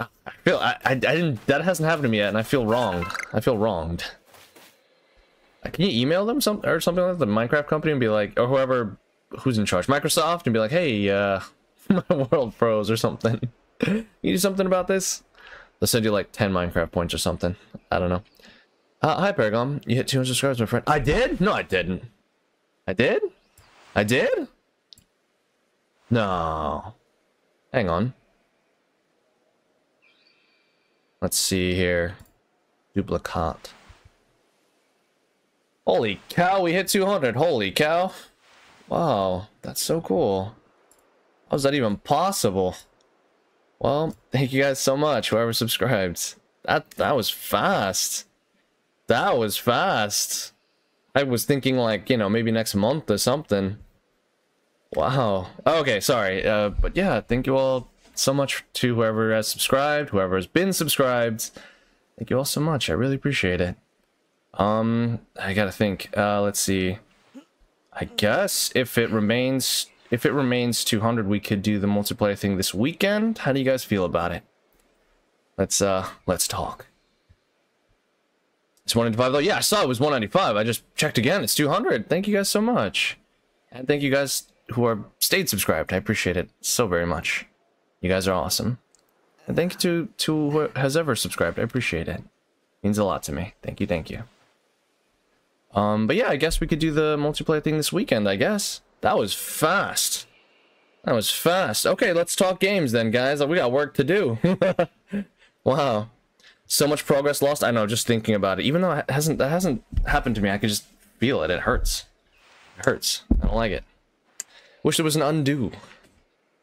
I feel, I, I, I didn't, that hasn't happened to me yet, and I feel wronged. I feel wronged. Can you email them some or something like the Minecraft company and be like, or whoever who's in charge, Microsoft, and be like, hey, uh, my world froze or something. you do something about this? They'll send you like 10 Minecraft points or something. I don't know. Uh, hi, Paragon. You hit 200 subscribers, my friend. I did? No, I didn't. I did? I did? No. Hang on. Let's see here. Duplicate. Holy cow, we hit 200. Holy cow. Wow, that's so cool. How is that even possible? Well, thank you guys so much, whoever subscribed. That that was fast. That was fast. I was thinking like, you know, maybe next month or something. Wow. Okay, sorry. Uh, but yeah, thank you all so much to whoever has subscribed, whoever has been subscribed. Thank you all so much. I really appreciate it. Um, I gotta think. Uh, let's see. I guess if it remains if it remains 200, we could do the multiplayer thing this weekend. How do you guys feel about it? Let's uh, let's talk. It's 195 though. Yeah, I saw it was 195. I just checked again. It's 200. Thank you guys so much. And thank you guys who are stayed subscribed. I appreciate it so very much. You guys are awesome. And thank you to, to who has ever subscribed. I appreciate it. it. Means a lot to me. Thank you, thank you. Um, but yeah, I guess we could do the multiplayer thing this weekend, I guess. That was fast. That was fast. Okay, let's talk games then, guys. We got work to do. wow. So much progress lost. I know, just thinking about it. Even though it hasn't that hasn't happened to me, I can just feel it. It hurts. It hurts. I don't like it. Wish there was an undo.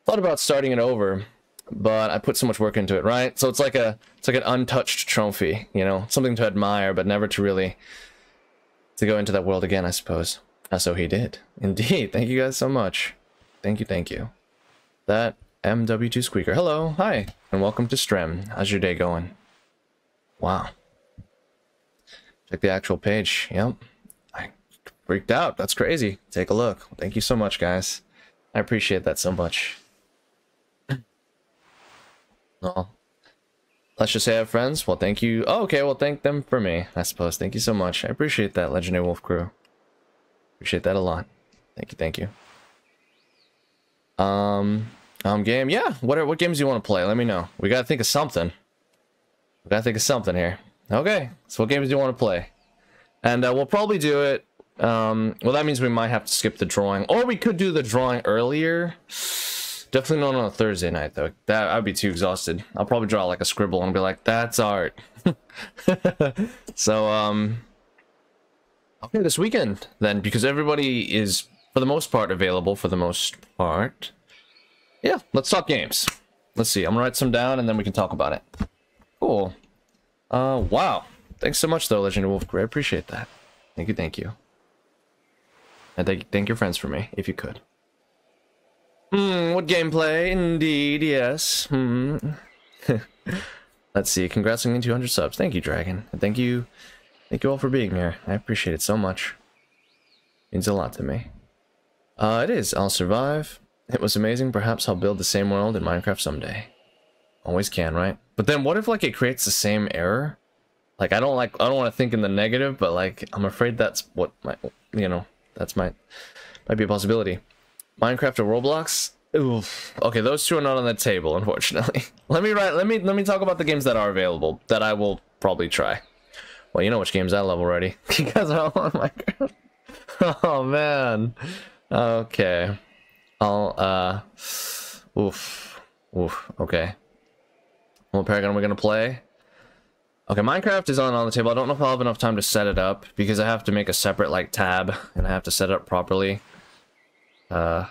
Thought about starting it over, but I put so much work into it, right? So it's like a it's like an untouched trophy, you know, something to admire, but never to really to go into that world again, I suppose. Uh, so he did. Indeed. Thank you guys so much. Thank you, thank you. That MW2 Squeaker. Hello, hi, and welcome to Strem. How's your day going? Wow. Check the actual page. Yep. I freaked out. That's crazy. Take a look. Thank you so much, guys. I appreciate that so much. oh. Let's just say I have friends. Well, thank you. Oh, okay. Well, thank them for me, I suppose. Thank you so much. I appreciate that, Legendary Wolf Crew. Appreciate that a lot. Thank you, thank you. Um, um, game. Yeah. What are, what games do you want to play? Let me know. We gotta think of something. We gotta think of something here. Okay, so what games do you want to play? And uh, we'll probably do it. Um, well, that means we might have to skip the drawing, or we could do the drawing earlier. Definitely not on a Thursday night though. That I'd be too exhausted. I'll probably draw like a scribble and be like, "That's art." so, um, okay, this weekend then, because everybody is for the most part available. For the most part, yeah. Let's talk games. Let's see. I'm gonna write some down and then we can talk about it. Cool. Uh, wow. Thanks so much, though, Legendary Wolf. I appreciate that. Thank you, thank you. And thank, thank your friends for me, if you could. Hmm, what gameplay? Indeed, yes. Hmm. Let's see. Congrats on getting 200 subs. Thank you, Dragon. And thank you, thank you all for being here. I appreciate it so much. means a lot to me. Uh, it is. I'll survive. It was amazing. Perhaps I'll build the same world in Minecraft someday. Always can, right? But then what if like it creates the same error? Like I don't like I don't want to think in the negative, but like I'm afraid that's what my you know, that's my might be a possibility. Minecraft or Roblox? Oof. Okay, those two are not on the table, unfortunately. let me write. Let me let me talk about the games that are available that I will probably try. Well, you know which games I love already. you guys are all on my. oh man. Okay. I'll uh. Oof. Oof. Okay. What Paragon are we're gonna play? Okay, Minecraft is on on the table. I don't know if I'll have enough time to set it up because I have to make a separate like tab and I have to set it up properly. Uh,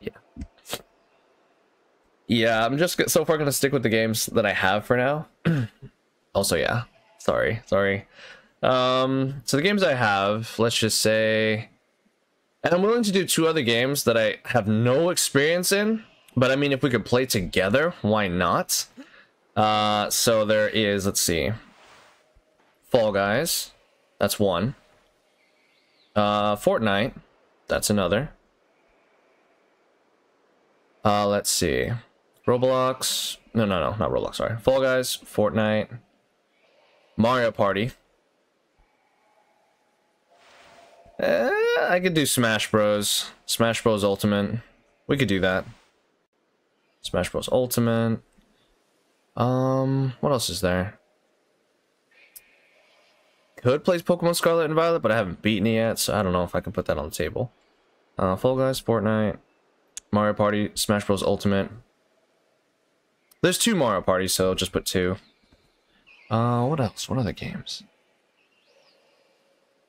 yeah. Yeah, I'm just so far gonna stick with the games that I have for now. also, yeah. Sorry, sorry. Um, so the games I have, let's just say, and I'm willing to do two other games that I have no experience in. But I mean, if we could play together, why not? Uh, so there is, let's see. Fall Guys. That's one. Uh, Fortnite. That's another. Uh, let's see. Roblox. No, no, no, not Roblox, sorry. Fall Guys, Fortnite. Mario Party. Eh, I could do Smash Bros. Smash Bros. Ultimate. We could do that. Smash Bros. Ultimate. Um, what else is there? Could play Pokemon Scarlet and Violet, but I haven't beaten it yet, so I don't know if I can put that on the table. Uh, Fall Guys, Fortnite, Mario Party, Smash Bros. Ultimate. There's two Mario Parties, so I'll just put two. Uh, what else? What other games?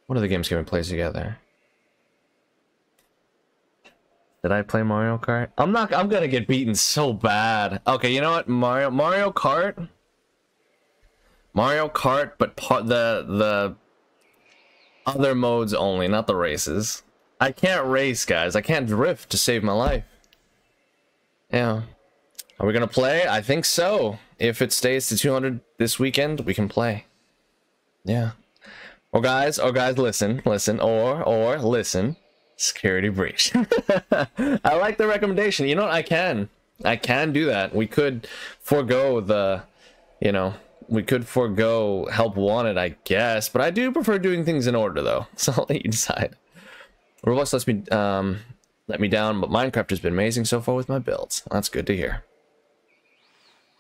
What other games can we play together? Did I play Mario Kart? I'm not. I'm gonna get beaten so bad. Okay, you know what? Mario Mario Kart. Mario Kart, but part the the other modes only, not the races. I can't race, guys. I can't drift to save my life. Yeah. Are we gonna play? I think so. If it stays to 200 this weekend, we can play. Yeah. Or guys, or guys, listen, listen, or or listen. Security breach. I like the recommendation. You know what? I can. I can do that. We could forego the, you know, we could forego help wanted, I guess. But I do prefer doing things in order, though. So I'll let you decide. Roblox lets me um, let me down, but Minecraft has been amazing so far with my builds. That's good to hear.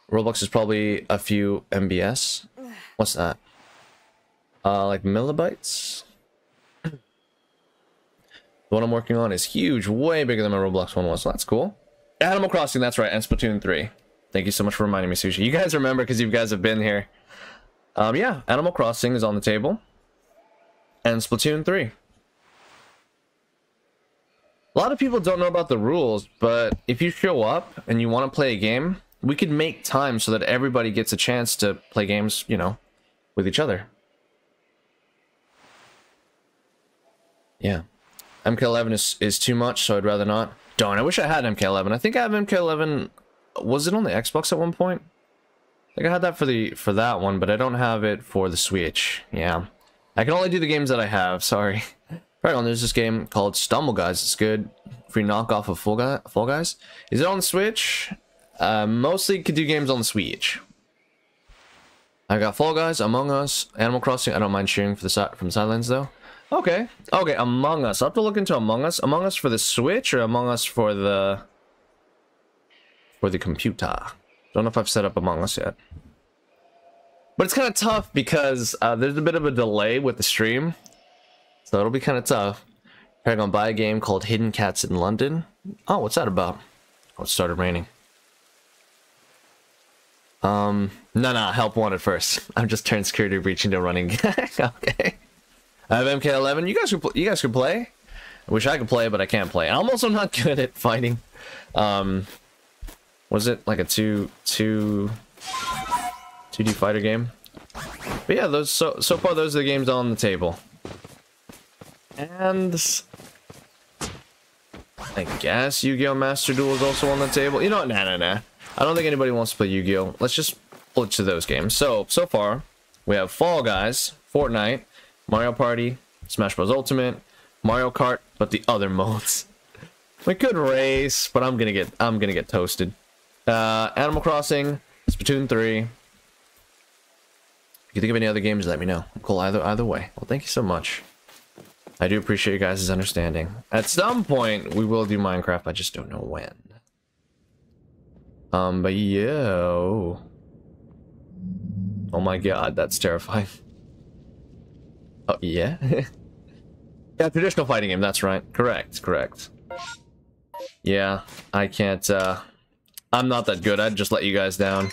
Roblox is probably a few MBS. What's that? Uh, like millibytes? The one I'm working on is huge, way bigger than my Roblox one was, so that's cool. Animal Crossing, that's right, and Splatoon 3. Thank you so much for reminding me, Sushi. You guys remember because you guys have been here. Um, yeah, Animal Crossing is on the table. And Splatoon 3. A lot of people don't know about the rules, but if you show up and you want to play a game, we could make time so that everybody gets a chance to play games, you know, with each other. Yeah. MK11 is, is too much, so I'd rather not. Darn, I wish I had MK11. I think I have MK11... Was it on the Xbox at one point? I think I had that for the for that one, but I don't have it for the Switch. Yeah. I can only do the games that I have, sorry. Right on, there's this game called Stumble Guys. It's good. Free knockoff of Fall, Guy, Fall Guys. Is it on the Switch? Uh, mostly could do games on the Switch. I got Fall Guys, Among Us, Animal Crossing. I don't mind sharing for the from the sidelines though. Okay. Okay, Among Us. I'll have to look into Among Us. Among Us for the Switch or Among Us for the... For the computer. Don't know if I've set up Among Us yet. But it's kind of tough because uh, there's a bit of a delay with the stream. So it'll be kind of tough. I'm gonna buy a game called Hidden Cats in London. Oh, what's that about? Oh, it started raining. Um, no, no, help wanted first. I'm just turned security breach into running. okay. I have MK11. You guys could you guys could play. I wish I could play, but I can't play. I'm also not good at fighting. Um, was it like a two two two D fighter game? But yeah, those so so far those are the games on the table. And I guess Yu-Gi-Oh! Master Duel is also on the table. You know? Nah, nah, nah. I don't think anybody wants to play Yu-Gi-Oh! Let's just flip to those games. So, so far, we have Fall Guys, Fortnite, Mario Party, Smash Bros. Ultimate, Mario Kart, but the other modes. We could race, but I'm gonna get I'm gonna get toasted. Uh, Animal Crossing, Splatoon 3. If you think of any other games, let me know. I'm cool either either way. Well, thank you so much. I do appreciate you guys' understanding. At some point, we will do Minecraft, I just don't know when. Um, but. Oh, oh my god, that's terrifying. Oh, yeah? yeah, traditional fighting game, that's right. Correct, correct. Yeah, I can't, uh... I'm not that good, I'd just let you guys down.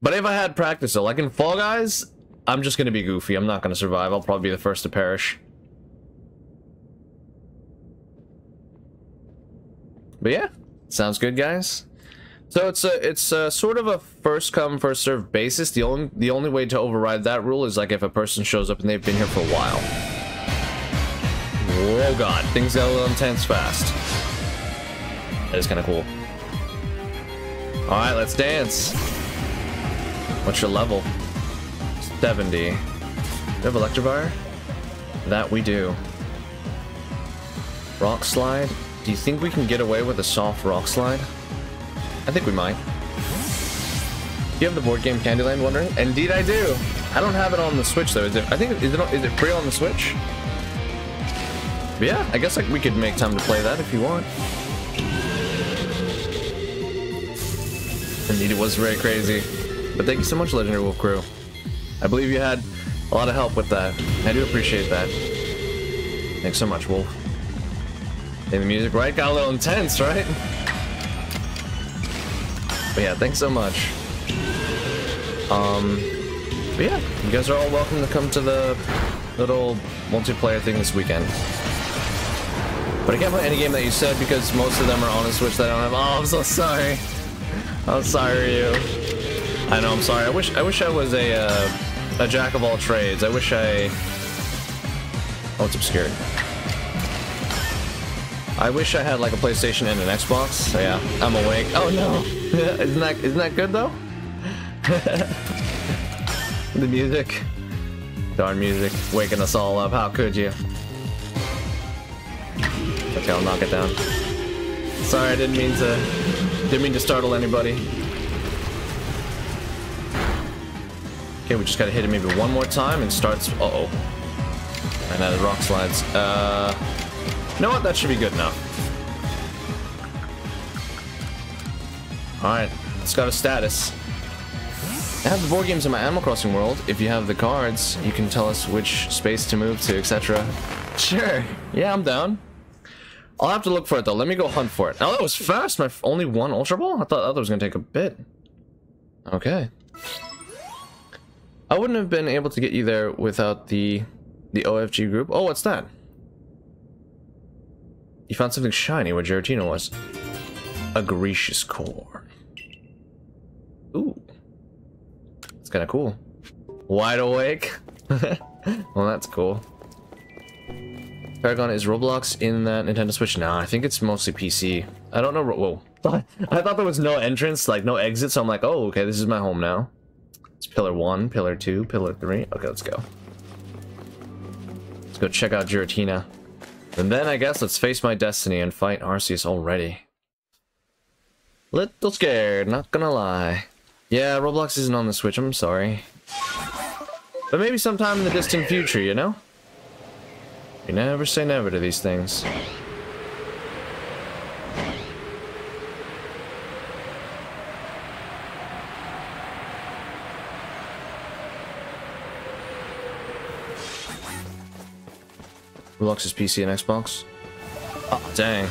But if I had practice, though, like in Fall Guys, I'm just gonna be goofy. I'm not gonna survive. I'll probably be the first to perish. But yeah, sounds good, guys. So it's a it's a sort of a first come first serve basis. The only the only way to override that rule is like if a person shows up and they've been here for a while. Oh god, things got a little intense fast. That is kind of cool. All right, let's dance. What's your level? 70. Do you have Electivire? That we do. Rock slide? Do you think we can get away with a soft rock slide? I think we might. Do you have the board game Candyland wondering? Indeed I do! I don't have it on the Switch though. Is it, I think, is it, is it free on the Switch? But yeah, I guess like, we could make time to play that if you want. Indeed it was very crazy. But thank you so much, Legendary Wolf Crew. I believe you had a lot of help with that. I do appreciate that. Thanks so much, Wolf. And the music, right? Got a little intense, right? But yeah, thanks so much. Um, but yeah, you guys are all welcome to come to the little multiplayer thing this weekend. But I can't play any game that you said because most of them are on a Switch that I don't have. Oh, I'm so sorry. I'm sorry, you. I know, I'm sorry. I wish I wish I was a uh, a jack of all trades. I wish I. Oh, it's obscured. I wish I had like a PlayStation and an Xbox. Yeah, I'm awake. Oh no, isn't that isn't that good though? the music, darn music, waking us all up. How could you? Okay, I'll knock it down. Sorry, I didn't mean to didn't mean to startle anybody. Okay, we just gotta hit it maybe one more time and starts. Uh oh. And now the rock slides. Uh. You know what? That should be good enough. Alright, it's got a status. I have the board games in my Animal Crossing world. If you have the cards, you can tell us which space to move to, etc. Sure. Yeah, I'm down. I'll have to look for it though. Let me go hunt for it. Oh, that was fast. My only one Ultra Ball? I thought that was going to take a bit. Okay. I wouldn't have been able to get you there without the the OFG group. Oh, what's that? You found something shiny where Giratina was. A Griseous core. Ooh. It's kind of cool. Wide awake? well, that's cool. Paragon is Roblox in that Nintendo Switch? Nah, I think it's mostly PC. I don't know. Whoa. I thought there was no entrance, like no exit, so I'm like, oh, okay, this is my home now. It's pillar one, pillar two, pillar three. Okay, let's go. Let's go check out Giratina. And then I guess let's face my destiny and fight Arceus already. Little scared, not gonna lie. Yeah, Roblox isn't on the Switch, I'm sorry. But maybe sometime in the distant future, you know? You never say never to these things. Roblox is PC and Xbox? Oh, dang.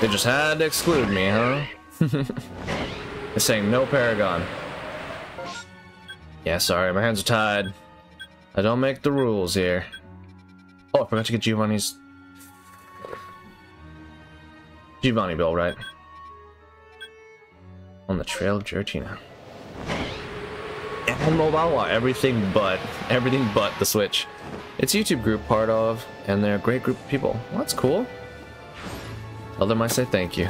They just had to exclude me, huh? They're saying no Paragon. Yeah, sorry, my hands are tied. I don't make the rules here. Oh, I forgot to get Giovanni's... Giovanni Bill, right? On the trail of Giratina. And mobile, everything but, everything but the Switch. It's YouTube group part of, and they're a great group of people. Well, that's cool. Tell them I say thank you.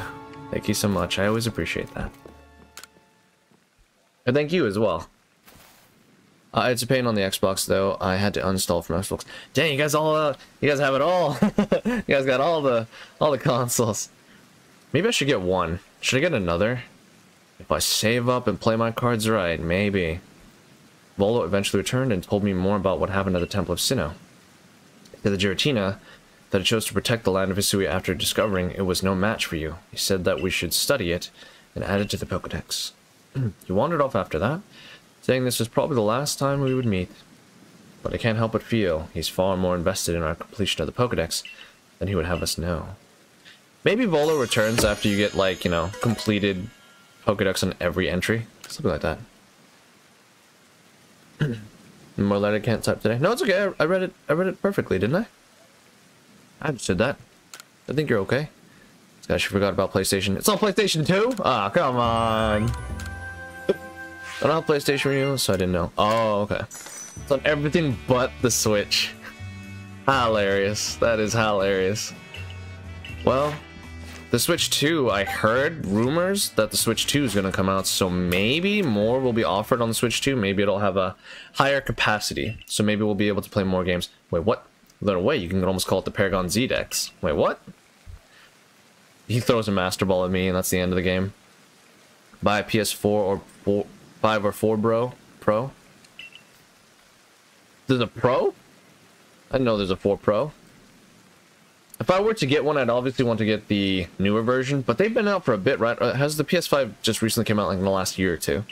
Thank you so much. I always appreciate that. And thank you as well. Uh, it's a pain on the Xbox though. I had to uninstall from Xbox. Dang, you guys all, uh, you guys have it all. you guys got all the, all the consoles. Maybe I should get one. Should I get another? If I save up and play my cards right, maybe. Volo eventually returned and told me more about what happened at the Temple of Sinnoh. To the Giratina that it chose to protect the land of Hisui after discovering it was no match for you. He said that we should study it and add it to the Pokedex. he wandered off after that, saying this was probably the last time we would meet. But I can't help but feel he's far more invested in our completion of the Pokedex than he would have us know. Maybe Volo returns after you get, like, you know, completed Pokedex on every entry. Something like that. More letter can't type today. No, it's okay. I, read it. I read it perfectly, didn't I? I understood that. I think you're okay. This guy, she forgot about PlayStation. It's on PlayStation 2? Ah, oh, come on. I don't have PlayStation Review, so I didn't know. Oh, okay. It's on everything but the Switch. Hilarious. That is hilarious. Well, the Switch 2, I heard rumors that the Switch 2 is going to come out, so maybe more will be offered on the Switch 2. Maybe it'll have a higher capacity, so maybe we'll be able to play more games. Wait, what? Little way, you can almost call it the Paragon Z Dex. Wait, what? He throws a Master Ball at me, and that's the end of the game. Buy a PS4 or 4, 5 or 4 Bro Pro. There's a Pro? I know there's a 4 Pro. If I were to get one, I'd obviously want to get the newer version, but they've been out for a bit, right? Uh, has the PS5 just recently came out like in the last year or two?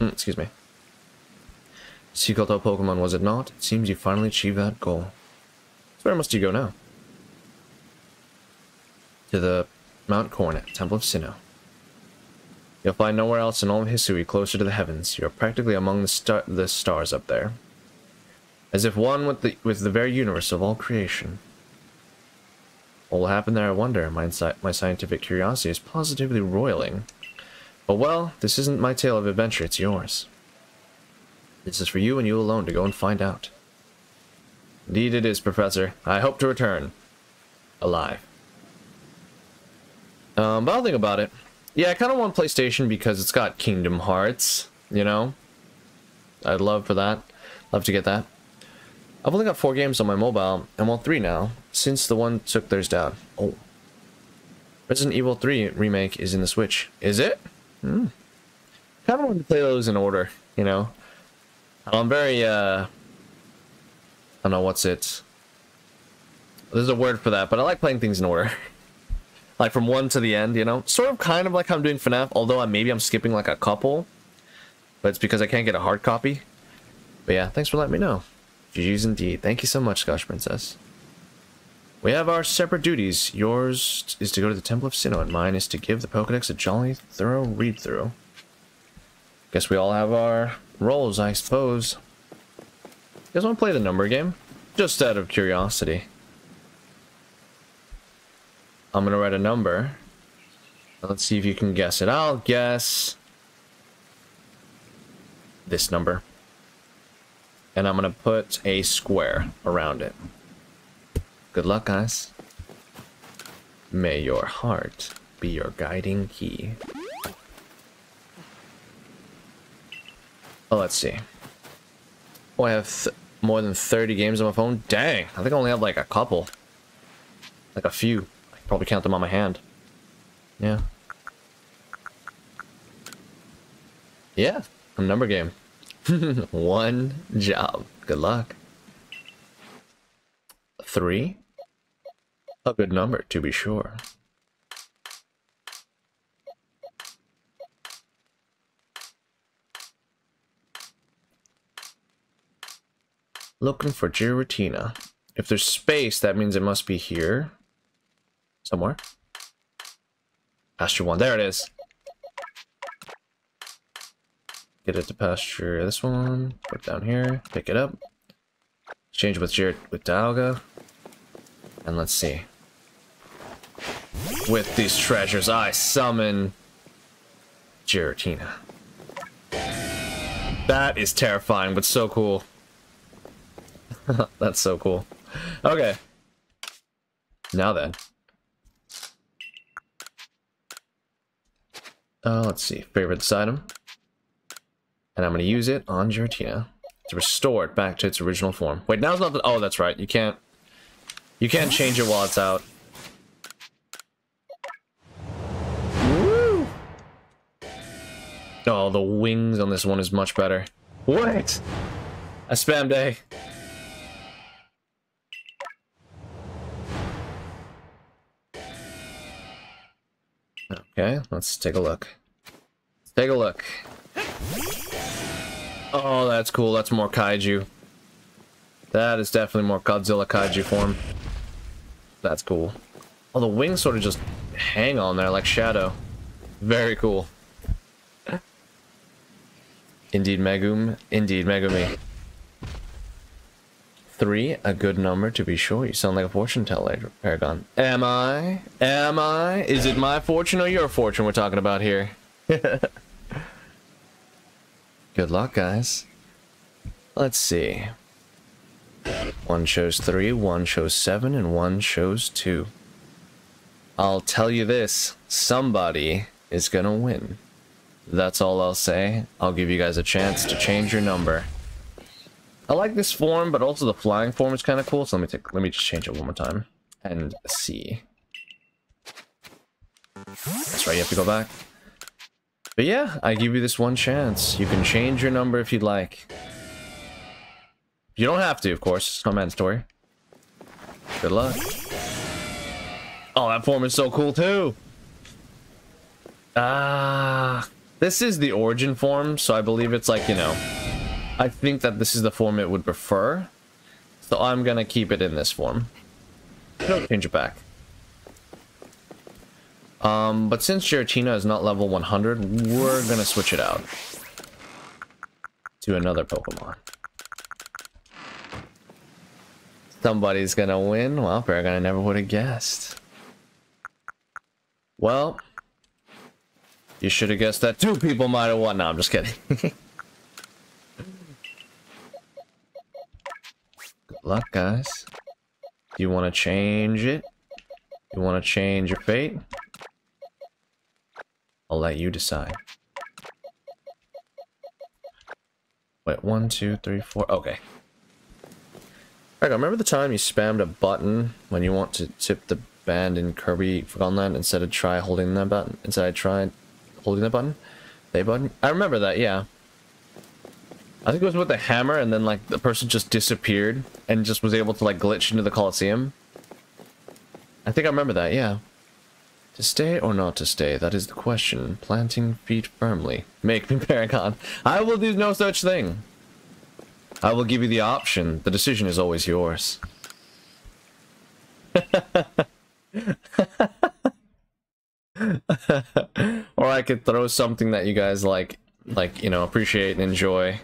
Mm, excuse me. Sequel to Pokemon, was it not? It seems you finally achieved that goal. So where must you go now? To the Mount Coronet, Temple of Sinnoh. You'll find nowhere else in all of Hisui closer to the heavens. You're practically among the, star the stars up there. As if one with the, with the very universe of all creation. What will happen there, I wonder. My, my scientific curiosity is positively roiling. But well, this isn't my tale of adventure, it's yours. This is for you and you alone to go and find out. Indeed it is, Professor. I hope to return. Alive. Um, but I'll think about it. Yeah, I kind of want PlayStation because it's got Kingdom Hearts, you know? I'd love for that. Love to get that. I've only got four games on my mobile, and well, three now, since the one took theirs down. Oh. Resident Evil 3 remake is in the Switch. Is it? Hmm. Kind of want to play those in order, you know? I'm very, uh... I don't know, what's it? There's a word for that, but I like playing things in order. like from one to the end, you know? Sort of kind of like I'm doing FNAF, although I, maybe I'm skipping like a couple. But it's because I can't get a hard copy. But yeah, thanks for letting me know. GG's indeed. Thank you so much, Scotch Princess. We have our separate duties. Yours is to go to the Temple of Sinnoh, and mine is to give the Pokedex a jolly, thorough read-through. Guess we all have our roles, I suppose. You guys want to play the number game? Just out of curiosity. I'm gonna write a number. Let's see if you can guess it. I'll guess this number. And I'm gonna put a square around it. Good luck, guys. May your heart be your guiding key. Oh, let's see. Oh, I have more than 30 games on my phone? Dang, I think I only have like a couple. Like a few. I probably count them on my hand. Yeah. Yeah, a number game. One job. Good luck. Three? A good number, to be sure. Looking for Giratina. If there's space, that means it must be here. Somewhere. Pasture 1. There it is. Get it to pasture this one. Put down here. Pick it up. Change with Jared with Dialga. And let's see. With these treasures, I summon Giratina. That is terrifying, but so cool. That's so cool. Okay. Now then. Uh, let's see. Favorite item. And I'm going to use it on Giratina to restore it back to its original form. Wait, now's not the... Oh, that's right. You can't... You can't change it while it's out. Woo! Oh, the wings on this one is much better. What? A spam day. Okay, let's take a look. Let's take a look. Oh, that's cool. That's more kaiju. That is definitely more Godzilla kaiju form. That's cool. Oh, the wings sort of just hang on there like shadow. Very cool. Indeed, Megum. Indeed, Megumi. Three, a good number to be sure. You sound like a fortune teller, Paragon. Am I? Am I? Is it my fortune or your fortune we're talking about here? good luck, guys. Let's see. One shows three, one shows seven, and one shows two. I'll tell you this, somebody is gonna win. That's all I'll say. I'll give you guys a chance to change your number. I like this form, but also the flying form is kind of cool. So let me take, let me just change it one more time and see. That's right, you have to go back. But yeah, I give you this one chance. You can change your number if you'd like. You don't have to, of course. It's not mandatory. Good luck. Oh, that form is so cool too. Ah, this is the origin form, so I believe it's like, you know, I think that this is the form it would prefer. So I'm gonna keep it in this form. Change it back. Um, but since Giratina is not level 100, we're gonna switch it out. To another Pokemon. Somebody's gonna win? Well, Paragon, I never would have guessed. Well, you should have guessed that two people might have won. No, I'm just kidding. Good luck, guys. Do you want to change it? You want to change your fate? I'll let you decide. Wait, one, two, three, four. Okay. Alright, remember the time you spammed a button when you want to tip the band in Kirby Forgotten instead of try holding that button? Instead I tried holding the button? They button? I remember that, yeah. I think it was with the hammer, and then like the person just disappeared and just was able to like glitch into the Coliseum. I think I remember that, yeah. To stay or not to stay, that is the question. Planting feet firmly. Make me Paragon. I will do no such thing. I will give you the option. The decision is always yours. or I could throw something that you guys like, like, you know, appreciate and enjoy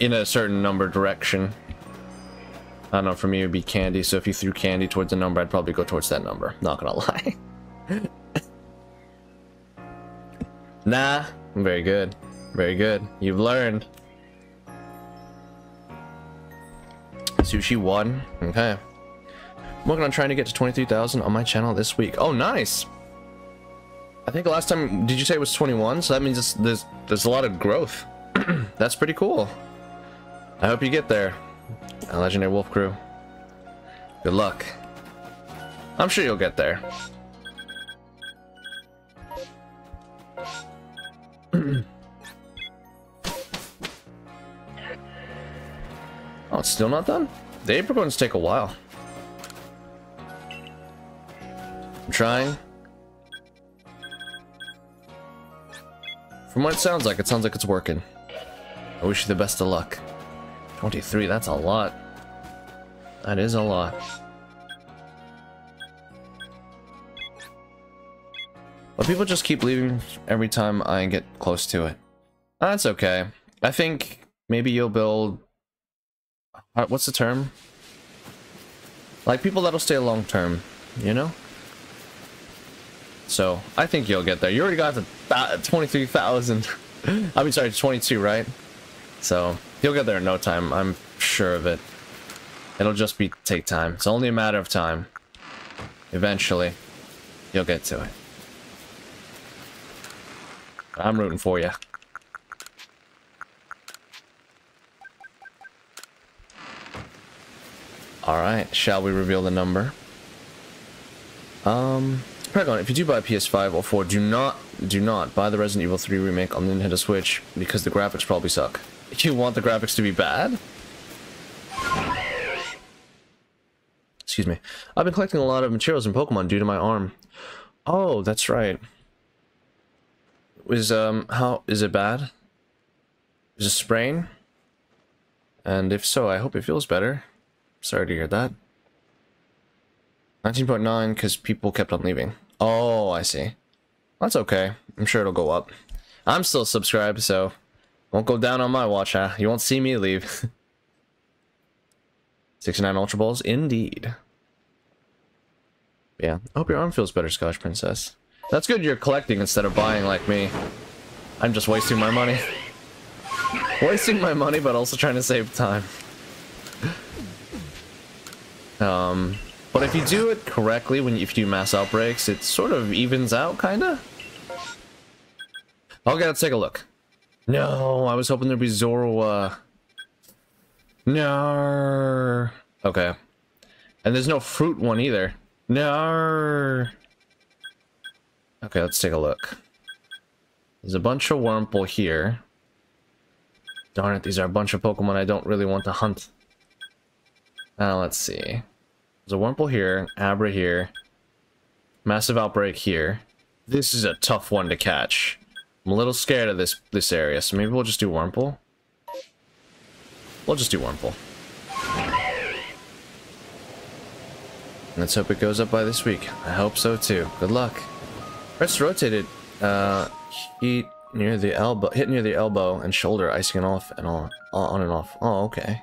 in a certain number direction. I don't know, for me it would be candy, so if you threw candy towards a number, I'd probably go towards that number. Not gonna lie. nah, very good. Very good. You've learned. Sushi 1. Okay. I'm working on trying to get to 23,000 on my channel this week. Oh, nice! I think last time, did you say it was 21? So that means there's, there's a lot of growth. That's pretty cool. I hope you get there, Legendary Wolf Crew. Good luck. I'm sure you'll get there. oh, it's still not done? The apricorns take a while. I'm trying. From what it sounds like, it sounds like it's working. I wish you the best of luck. 23, that's a lot. That is a lot. But people just keep leaving every time I get close to it. That's okay. I think maybe you'll build... Uh, what's the term? Like people that'll stay long term, you know? So, I think you'll get there. You already got the 23,000. I mean, sorry, 22, right? So, You'll get there in no time, I'm sure of it. It'll just be take time. It's only a matter of time. Eventually, you'll get to it. I'm rooting for you. Alright, shall we reveal the number? Um, Paragon, if you do buy PS5 or 4, do not, do not buy the Resident Evil 3 remake on the Nintendo Switch because the graphics probably suck. You want the graphics to be bad? Excuse me. I've been collecting a lot of materials in Pokemon due to my arm. Oh, that's right. Was um how is it bad? Is it sprain? And if so, I hope it feels better. Sorry to hear that. 19.9 because people kept on leaving. Oh, I see. That's okay. I'm sure it'll go up. I'm still subscribed, so won't go down on my watch, huh? You won't see me leave. 69 Ultra Balls, indeed. Yeah, I hope your arm feels better, Scotch Princess. That's good you're collecting instead of buying like me. I'm just wasting my money. wasting my money, but also trying to save time. um, but if you do it correctly, when you, if you do mass outbreaks, it sort of evens out, kinda? Okay, let's take a look. No, I was hoping there'd be Zorua. No. Okay. And there's no fruit one either. No. Okay, let's take a look. There's a bunch of Wurmple here. Darn it, these are a bunch of Pokemon I don't really want to hunt. Uh, let's see. There's a Wurmple here, Abra here, Massive Outbreak here. This is a tough one to catch. I'm a little scared of this this area, so maybe we'll just do Wurmple. We'll just do Wurmple. Let's hope it goes up by this week. I hope so too. Good luck. Press rotated. Uh, heat near the elbow. Hit near the elbow and shoulder, icing off and on, on and off. Oh, okay.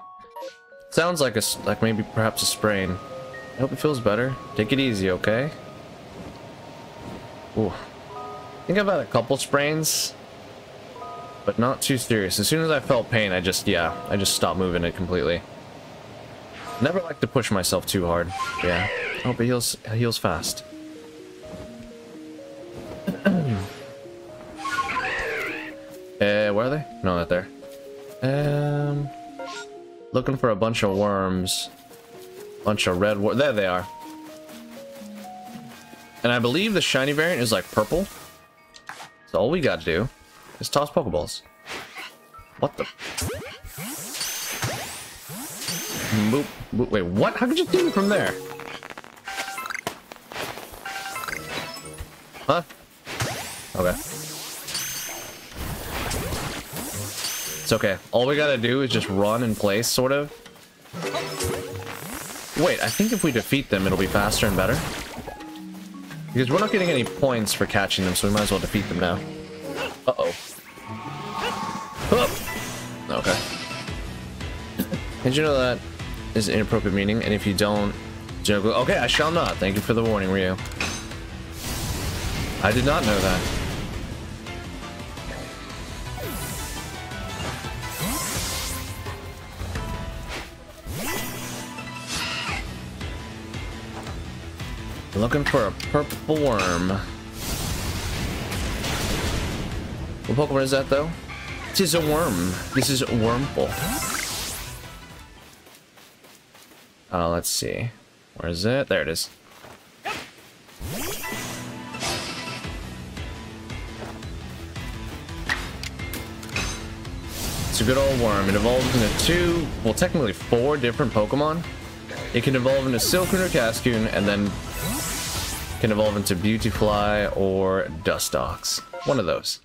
Sounds like a like maybe perhaps a sprain. I hope it feels better. Take it easy, okay? Ooh. Think I've had a couple sprains, but not too serious. As soon as I felt pain, I just, yeah, I just stopped moving it completely. Never like to push myself too hard. Yeah. Oh, it heals, heals fast. uh, where are they? No, not there. Um, looking for a bunch of worms. Bunch of red worms. There they are. And I believe the shiny variant is like purple. So all we gotta do is toss Pokeballs. What the? Boop, boop, wait, what? How could you do it from there? Huh? Okay. It's okay. All we gotta do is just run in place, sort of. Wait, I think if we defeat them, it'll be faster and better. Because we're not getting any points for catching them, so we might as well defeat them now. Uh-oh. Oh. Okay. Did you know that is inappropriate meaning? And if you don't, joke. Okay, I shall not. Thank you for the warning, Ryu. I did not know that. Looking for a purple worm. What Pokemon is that, though? It is a worm. This is a Wurmple. Uh, let's see. Where is it? There it is. It's a good old worm. It evolves into two, well, technically four different Pokemon. It can evolve into Silcoon or Cascoon, and then can evolve into Beautifly or Dustox. One of those.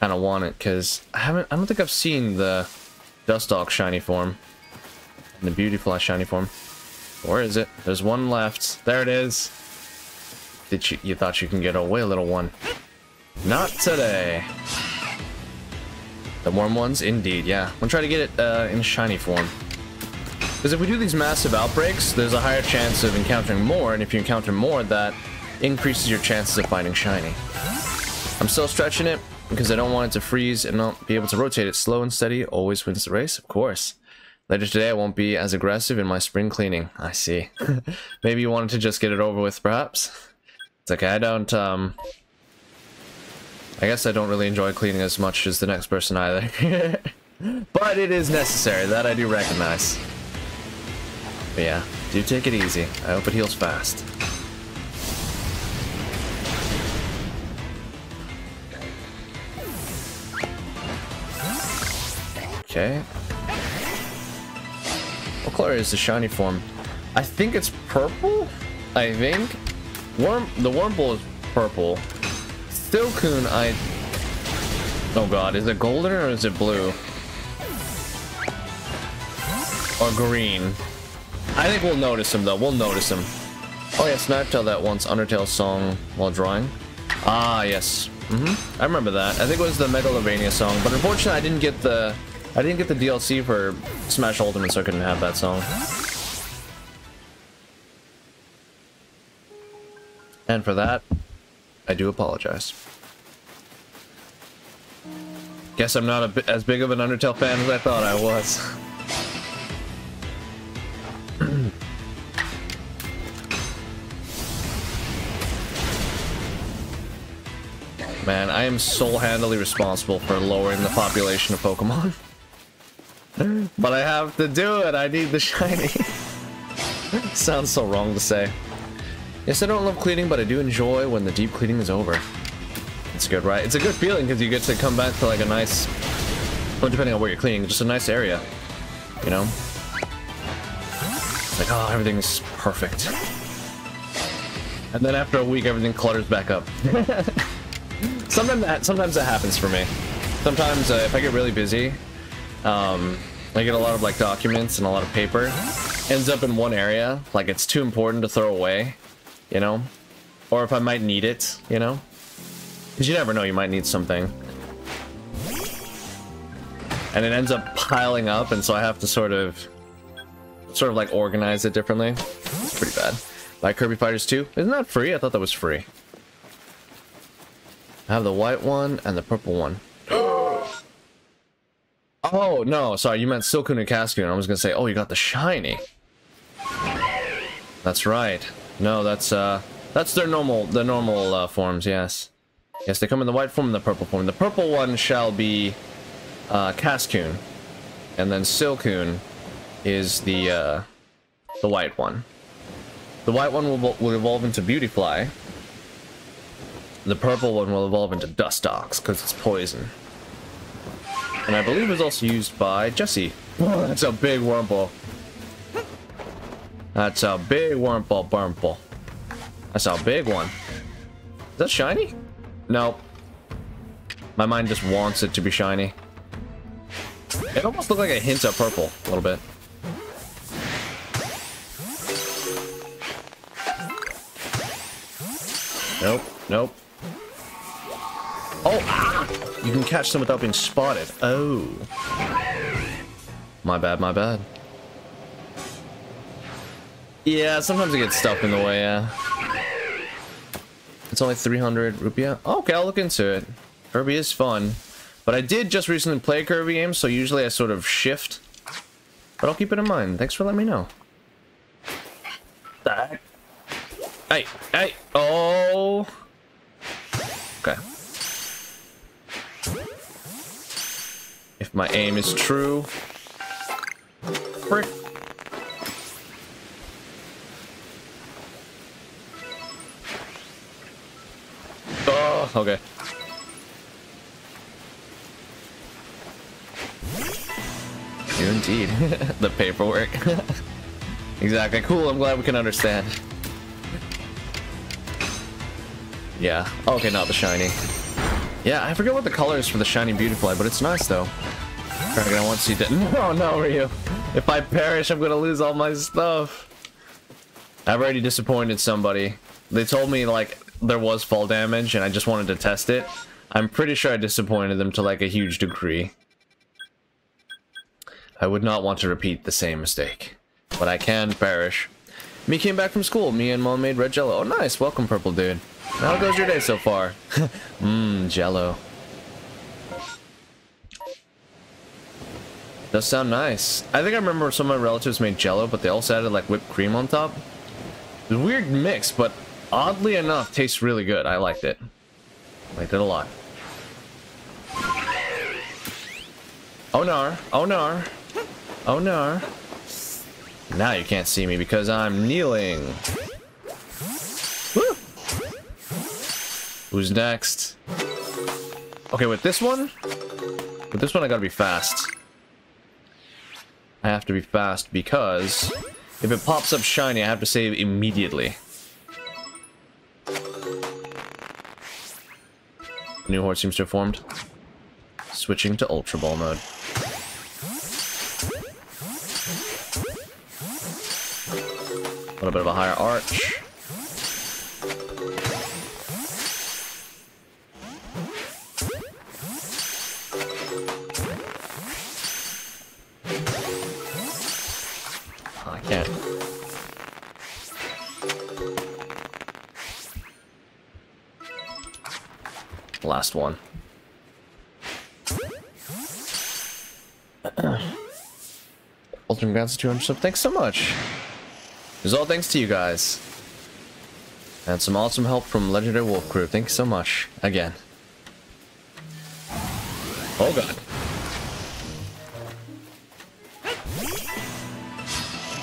Kind of want it because I haven't. I don't think I've seen the Dustox shiny form and the Beautifly shiny form. Where is it? There's one left. There it is. Did you? You thought you can get away, little one? Not today. The warm ones, indeed. Yeah, I'm gonna try to get it uh, in shiny form. Because if we do these massive outbreaks, there's a higher chance of encountering more, and if you encounter more, that increases your chances of finding shiny. I'm still stretching it, because I don't want it to freeze and not be able to rotate it. Slow and steady always wins the race, of course. Later today, I won't be as aggressive in my spring cleaning. I see. Maybe you wanted to just get it over with, perhaps? It's okay, I don't, um... I guess I don't really enjoy cleaning as much as the next person either. but it is necessary, that I do recognize. But yeah, do take it easy. I hope it heals fast. Okay. What color is the shiny form? I think it's purple? I think. Worm, the Wurmple is purple. Silcoon, I... Oh god, is it golden or is it blue? Or green? I think we'll notice him though, we'll notice him. Oh yeah, Snaptail that once Undertale song while drawing. Ah, yes. Mm hmm I remember that. I think it was the Megalovania song, but unfortunately I didn't get the... I didn't get the DLC for Smash Ultimate, so I couldn't have that song. And for that, I do apologize. Guess I'm not a as big of an Undertale fan as I thought I was. Man, I am sole-handedly responsible for lowering the population of Pokemon. but I have to do it, I need the shiny. Sounds so wrong to say. Yes, I don't love cleaning, but I do enjoy when the deep cleaning is over. It's good, right? It's a good feeling because you get to come back to like a nice, well, depending on where you're cleaning, just a nice area, you know? Like, oh, everything's perfect. And then after a week, everything clutters back up. sometimes that sometimes that happens for me. Sometimes uh, if I get really busy, um, I get a lot of like documents and a lot of paper, ends up in one area, like it's too important to throw away you know? Or if I might need it, you know? Because you never know, you might need something. And it ends up piling up, and so I have to sort of, sort of like organize it differently. It's pretty bad. Buy Kirby Fighters 2? Isn't that free? I thought that was free. I have the white one and the purple one. oh, no, sorry, you meant Silcoon and Cascoon. I was gonna say, oh, you got the shiny. That's right. No, that's uh, that's their normal, the normal uh, forms. Yes, yes, they come in the white form and the purple form. The purple one shall be uh, Cascoon, and then Silcoon is the uh, the white one. The white one will, will evolve into Beautifly. The purple one will evolve into Dustox because it's poison. And I believe it's also used by Jessie. Oh, that's a big Wurmple. That's a big Wurmple Burnple. That's a big one. Is that shiny? Nope. My mind just wants it to be shiny. It almost looked like a hint of purple, a little bit. Nope, nope. Oh, ah! You can catch them without being spotted. Oh. My bad, my bad. Yeah, sometimes it gets stuff in the way, yeah. It's only 300 rupiah. Okay, I'll look into it. Kirby is fun. But I did just recently play a Kirby games, so usually I sort of shift. But I'll keep it in mind. Thanks for letting me know. That. Hey, hey, oh. Okay. If my aim is true. Frick. Oh, okay. You indeed. the paperwork. exactly. Cool, I'm glad we can understand. Yeah. Okay, not the shiny. Yeah, I forget what the color is for the shiny Beautifly, but it's nice though. Dragon, I want to see that. No, no, Ryu. If I perish, I'm gonna lose all my stuff. I've already disappointed somebody. They told me, like, there was fall damage and I just wanted to test it, I'm pretty sure I disappointed them to like a huge degree. I would not want to repeat the same mistake, but I can perish. Me came back from school. Me and mom made red jello. Oh, nice. Welcome, purple dude. How goes your day so far? Mmm, jello. Does sound nice. I think I remember some of my relatives made jello, but they also added like whipped cream on top. It's a weird mix, but oddly enough, tastes really good. I liked it. Liked it a lot. Oh no! Oh no! Oh no! Now you can't see me because I'm kneeling. Who's next? Okay, with this one? With this one, I gotta be fast. I have to be fast because if it pops up shiny, I have to save immediately. New horde seems to have formed. Switching to Ultra Ball mode. A little bit of a higher arch. Last one. Ultimate Grants 200 sub. Thanks so much. It's all thanks to you guys. And some awesome help from Legendary Wolf Crew. Thank you so much. Again. Oh god.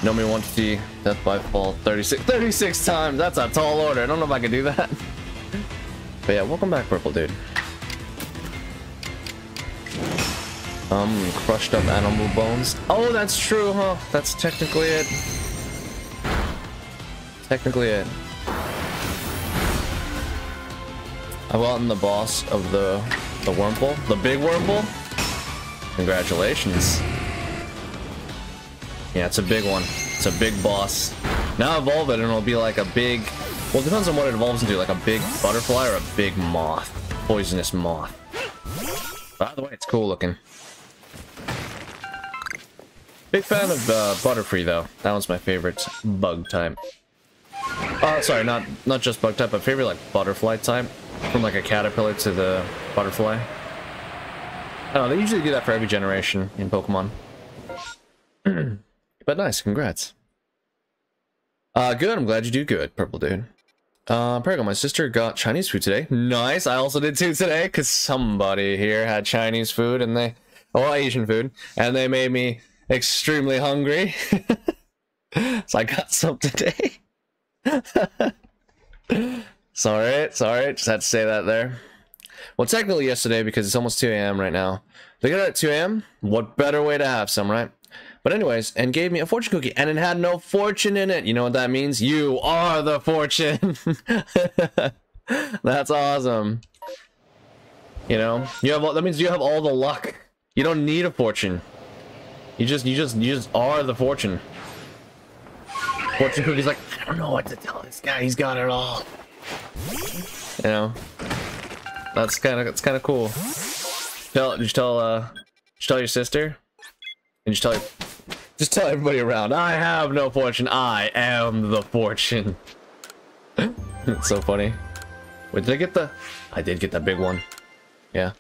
Nomi 150, Death by Fall 36, 36 times. That's a tall order. I don't know if I can do that. But yeah, welcome back, Purple Dude. Um, crushed up animal bones. Oh, that's true, huh? That's technically it. Technically it. I've gotten the boss of the the Wurmple, the big Wurmple. Congratulations. Yeah, it's a big one. It's a big boss. Now evolve it and it'll be like a big... Well, it depends on what it evolves into, like a big butterfly or a big moth. Poisonous moth. By the way, it's cool looking. Big fan of uh, Butterfree, though. That one's my favorite bug type. Oh, sorry, not not just bug type, but favorite like butterfly type. From like a caterpillar to the butterfly. I don't know, they usually do that for every generation in Pokemon. but nice, congrats. Uh, good, I'm glad you do good, Purple Dude. Uh, Paragon, my sister got Chinese food today. Nice, I also did too today, because somebody here had Chinese food, and they... Oh, Asian food, and they made me extremely hungry. so I got some today. sorry, sorry, just had to say that there. Well, technically yesterday because it's almost 2 a.m. right now. They got it at 2 a.m. What better way to have some, right? But anyways, and gave me a fortune cookie, and it had no fortune in it. You know what that means? You are the fortune. That's awesome. You know, you have that means you have all the luck. You don't need a fortune. You just, you just, you just are the fortune. Fortune cookie's like, I don't know what to tell this guy. He's got it all. You know, that's kind of, that's kind of cool. Tell, did you tell, uh, did you tell your sister? And just tell, just tell everybody around. I have no fortune. I am the fortune. it's so funny. Wait, did I get the? I did get that big one. Yeah.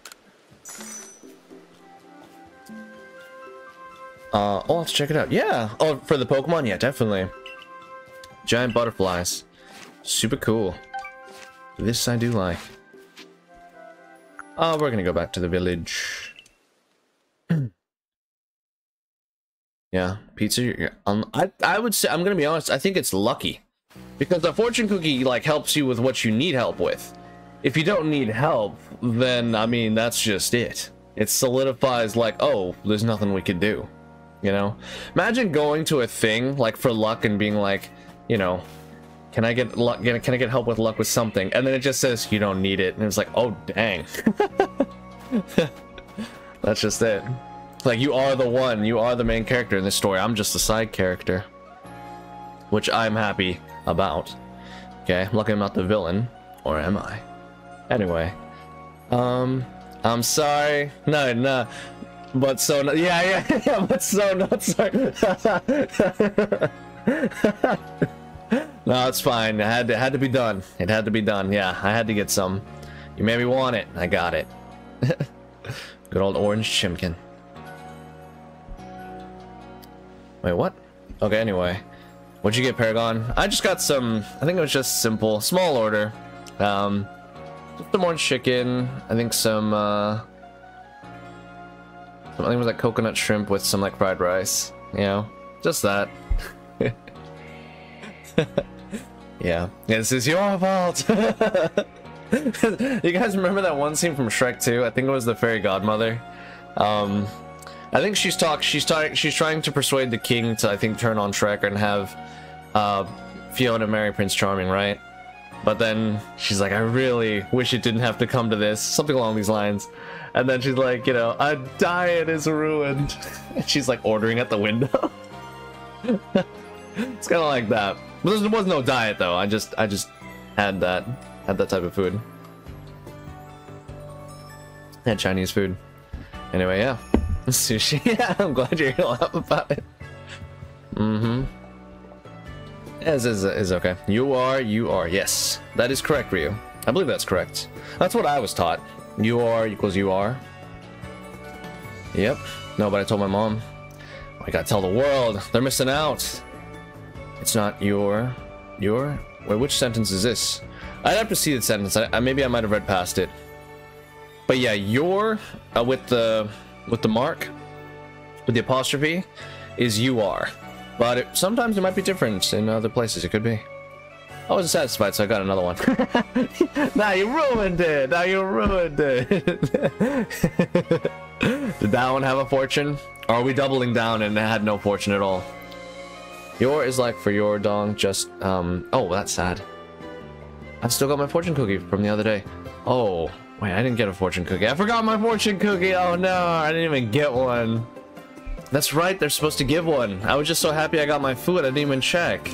Uh, oh, let's check it out. Yeah. Oh, for the Pokemon? Yeah, definitely. Giant butterflies. Super cool. This I do like. Oh, we're gonna go back to the village. yeah, pizza. Um, I I would say I'm gonna be honest. I think it's lucky because the fortune cookie like helps you with what you need help with. If you don't need help, then I mean that's just it. It solidifies like, oh, there's nothing we could do. You know, imagine going to a thing like for luck and being like, you know, can I get luck? Can I get help with luck with something? And then it just says you don't need it, and it's like, oh dang. That's just it. Like you are the one, you are the main character in this story. I'm just a side character, which I'm happy about. Okay, lucky I'm not the villain, or am I? Anyway, um, I'm sorry. No, no. But so yeah, yeah, yeah. But so not sorry. no, it's fine. It had to, it had to be done. It had to be done. Yeah, I had to get some. You made me want it. I got it. Good old orange chimkin. Wait, what? Okay, anyway. What'd you get, Paragon? I just got some, I think it was just simple, small order. Um, some orange chicken. I think some, uh, I think it was like coconut shrimp with some like fried rice. You know, just that. yeah, this is your fault. you guys remember that one scene from Shrek 2? I think it was the fairy godmother. Um, I think she's talk. She's trying. She's trying to persuade the king to, I think, turn on Shrek and have uh, Fiona marry Prince Charming, right? But then she's like, I really wish it didn't have to come to this. Something along these lines. And then she's like, you know, a diet is ruined. And she's like ordering at the window. it's kind of like that. But there was no diet though. I just, I just had that, had that type of food. Had Chinese food. Anyway, yeah. Sushi. Yeah, I'm glad you're gonna laugh about it. Mm-hmm. Is, is, is okay. You are, you are. Yes, that is correct, Ryu. I believe that's correct. That's what I was taught. You are equals you are. Yep. No, but I told my mom. I gotta tell the world. They're missing out. It's not your... Your? Wait, which sentence is this? I'd have to see the sentence. I, maybe I might have read past it. But yeah, your uh, with the with the mark with the apostrophe is you are. But it, sometimes it might be different in other places. It could be. I wasn't satisfied, so I got another one. now you ruined it. Now you ruined it. Did that one have a fortune? Or are we doubling down and it had no fortune at all? Your is like for your dong, just, um, oh, that's sad. I've still got my fortune cookie from the other day. Oh, wait, I didn't get a fortune cookie. I forgot my fortune cookie. Oh no, I didn't even get one. That's right, they're supposed to give one. I was just so happy I got my food, I didn't even check.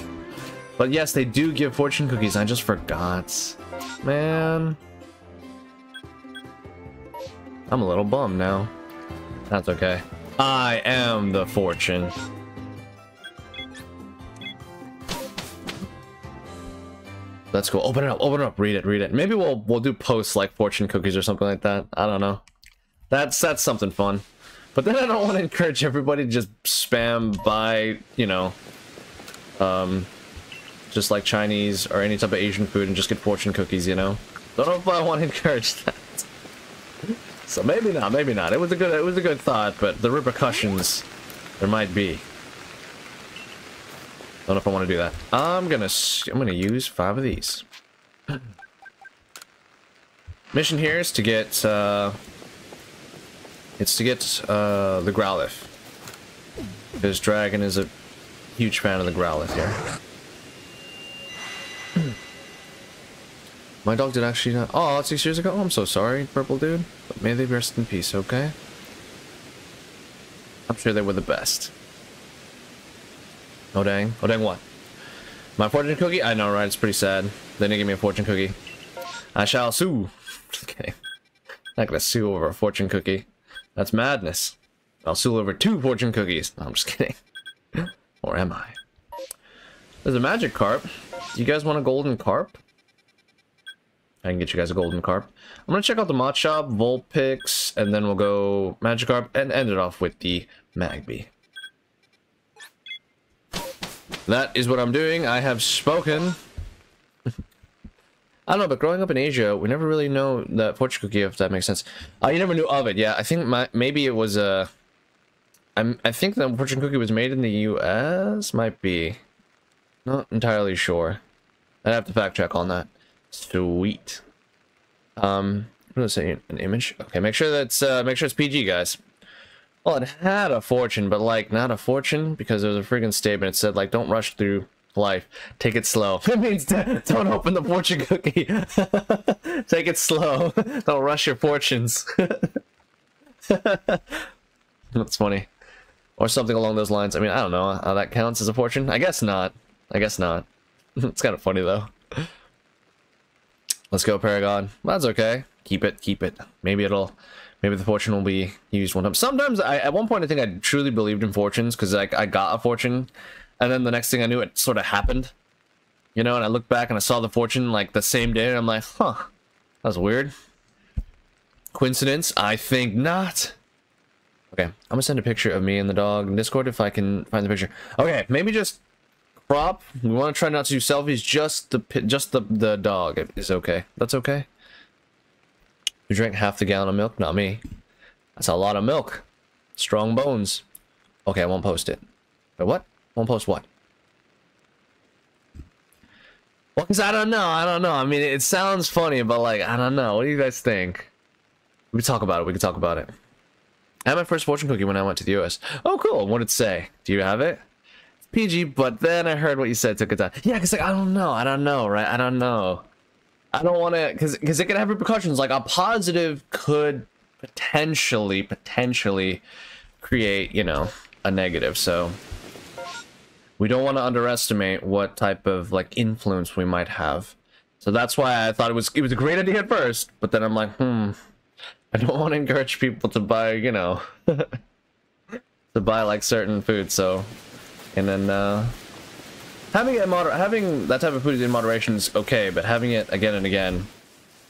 But yes, they do give fortune cookies, I just forgot. Man. I'm a little bummed now. That's okay. I am the fortune. Let's go. Open it up. Open it up. Read it. Read it. Maybe we'll we'll do posts like fortune cookies or something like that. I don't know. That's that's something fun. But then I don't want to encourage everybody to just spam buy, you know, um, just like Chinese or any type of Asian food and just get fortune cookies, you know? Don't know if I want to encourage that. So maybe not, maybe not. It was a good it was a good thought, but the repercussions there might be. Don't know if I want to do that. I'm gonna I'm gonna use five of these. Mission here is to get uh, it's to get uh, the Growlithe. Because Dragon is a huge fan of the Growlithe here. My dog did actually not- Oh, six years ago? I'm so sorry, purple dude. But may they rest in peace, okay? I'm sure they were the best. Oh dang. Oh dang what? My fortune cookie? I know, right? It's pretty sad. They didn't give me a fortune cookie. I shall sue. okay. Not gonna sue over a fortune cookie. That's madness. I'll sue over two fortune cookies. No, I'm just kidding. or am I? There's a Magikarp. Do you guys want a golden carp? I can get you guys a golden carp. I'm gonna check out the mod Machop, Vulpix, and then we'll go Magikarp and end it off with the Magby. That is what I'm doing. I have spoken. I don't know, but growing up in Asia, we never really know that fortune cookie, if that makes sense. Uh, you never knew of it, yeah. I think my, maybe it was a... Uh, I think the fortune cookie was made in the U.S. Might be. Not entirely sure. I'd have to fact check on that. Sweet. Um, I'm gonna say an image. Okay, make sure that's uh, make sure it's PG, guys. Well, it had a fortune, but like not a fortune because there was a freaking statement. It said like, don't rush through life. Take it slow. It means don't open the fortune cookie. Take it slow. don't rush your fortunes. That's funny. Or something along those lines. I mean, I don't know how that counts as a fortune. I guess not. I guess not. it's kind of funny, though. Let's go, Paragon. That's okay. Keep it, keep it. Maybe it'll... Maybe the fortune will be used one time. Sometimes, I, at one point, I think I truly believed in fortunes, because like, I got a fortune, and then the next thing I knew, it sort of happened. You know, and I looked back and I saw the fortune, like, the same day, and I'm like, huh, that was weird. Coincidence? I think not. Okay, I'm gonna send a picture of me and the dog in Discord if I can find the picture. Okay, maybe just crop. We want to try not to do selfies. Just the just the the dog is okay. That's okay. You drank half the gallon of milk? Not me. That's a lot of milk. Strong bones. Okay, I won't post it. But what? Won't post what? Well, because I don't know. I don't know. I mean, it sounds funny, but like, I don't know. What do you guys think? We can talk about it. We can talk about it. I had my first fortune cookie when I went to the US. Oh, cool. What did it say? Do you have it? PG, but then I heard what you said took it down. Yeah, because like, I don't know. I don't know, right? I don't know. I don't want to, because because it can have repercussions. Like a positive could potentially potentially create, you know, a negative. So we don't want to underestimate what type of like influence we might have. So that's why I thought it was it was a great idea at first, but then I'm like, hmm, I don't want to encourage people to buy, you know, to buy like certain food. So, and then uh, having it moder having that type of food in moderation is okay, but having it again and again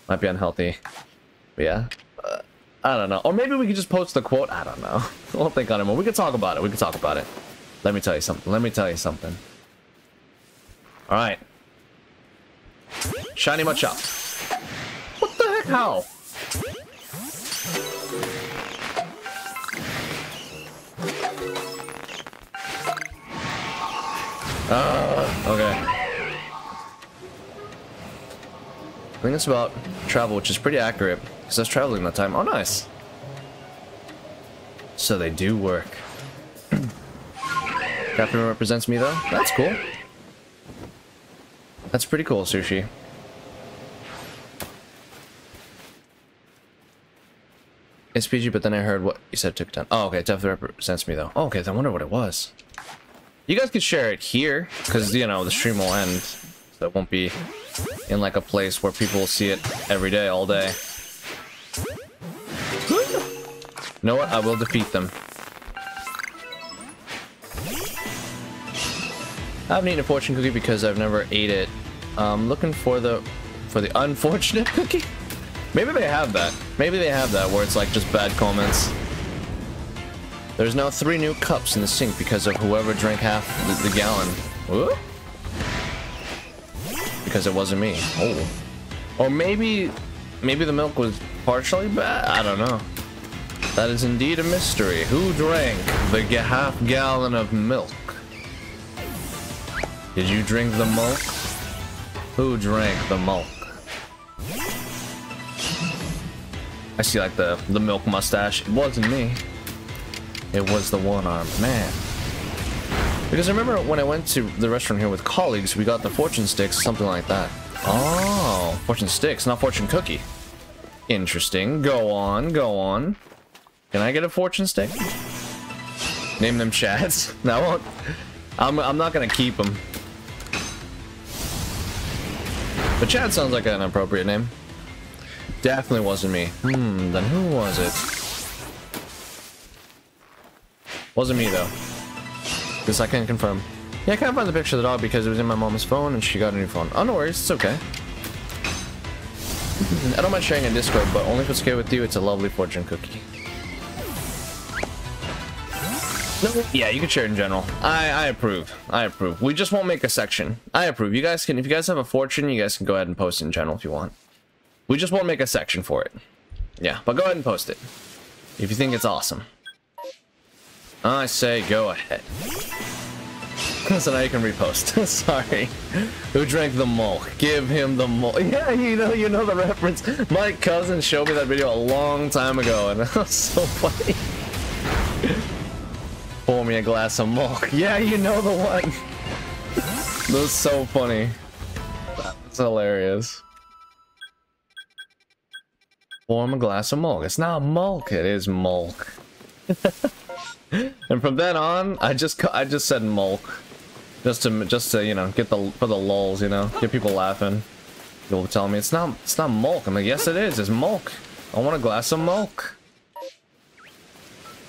might be unhealthy. But yeah, uh, I don't know. Or maybe we could just post the quote. I don't know. we'll think on it more. We could talk about it. We could talk about it. Let me tell you something. Let me tell you something. All right. Shiny Machop. What the heck? How? Uh, okay. I think it's about travel, which is pretty accurate, because I was traveling that time. Oh, nice. So they do work. Captain represents me, though? That's cool. That's pretty cool, Sushi. It's PG, but then I heard what you said took time. Oh, okay, it definitely represents me, though. Oh, okay, I wonder what it was. You guys could share it here, because, you know, the stream will end. So it won't be in, like, a place where people will see it every day, all day. you know what? I will defeat them. I haven't eaten a fortune cookie because I've never ate it. I'm looking for the for the unfortunate cookie. Maybe they have that. Maybe they have that where it's like just bad comments. There's now three new cups in the sink because of whoever drank half the, the gallon. Because it wasn't me. Oh. Or maybe, maybe the milk was partially bad. I don't know. That is indeed a mystery. Who drank the half gallon of milk? Did you drink the milk? Who drank the milk? I see like the, the milk mustache. It wasn't me. It was the one-armed man. Because I remember when I went to the restaurant here with colleagues, we got the fortune sticks, something like that. Oh, fortune sticks, not fortune cookie. Interesting. Go on, go on. Can I get a fortune stick? Name them Chads. No, I'm, I'm not gonna keep them. But Chad sounds like an appropriate name. Definitely wasn't me. Hmm, then who was it? Wasn't me, though. Because I can't confirm. Yeah, I can't find the picture of the dog because it was in my mom's phone and she got a new phone. Oh, no worries. It's okay. I don't mind sharing in Discord, but only if it's okay with you, it's a lovely fortune cookie. No, yeah, you can share in general. I, I approve. I approve. We just won't make a section. I approve. You guys can, if you guys have a fortune, you guys can go ahead and post it in general if you want. We just won't make a section for it. Yeah, but go ahead and post it. If you think it's awesome. I say go ahead. so now you can repost. Sorry. Who drank the milk? Give him the milk. Yeah, you know, you know the reference. My cousin showed me that video a long time ago, and it was so funny. Pour me a glass of milk. Yeah, you know the one. that was so funny. That's hilarious. Pour him a glass of milk. It's not milk, it is milk. And from then on, I just I just said milk. Just to just to, you know, get the for the lulls, you know, get people laughing. People telling me it's not it's not milk. I'm like, yes it is, it's milk. I want a glass of milk.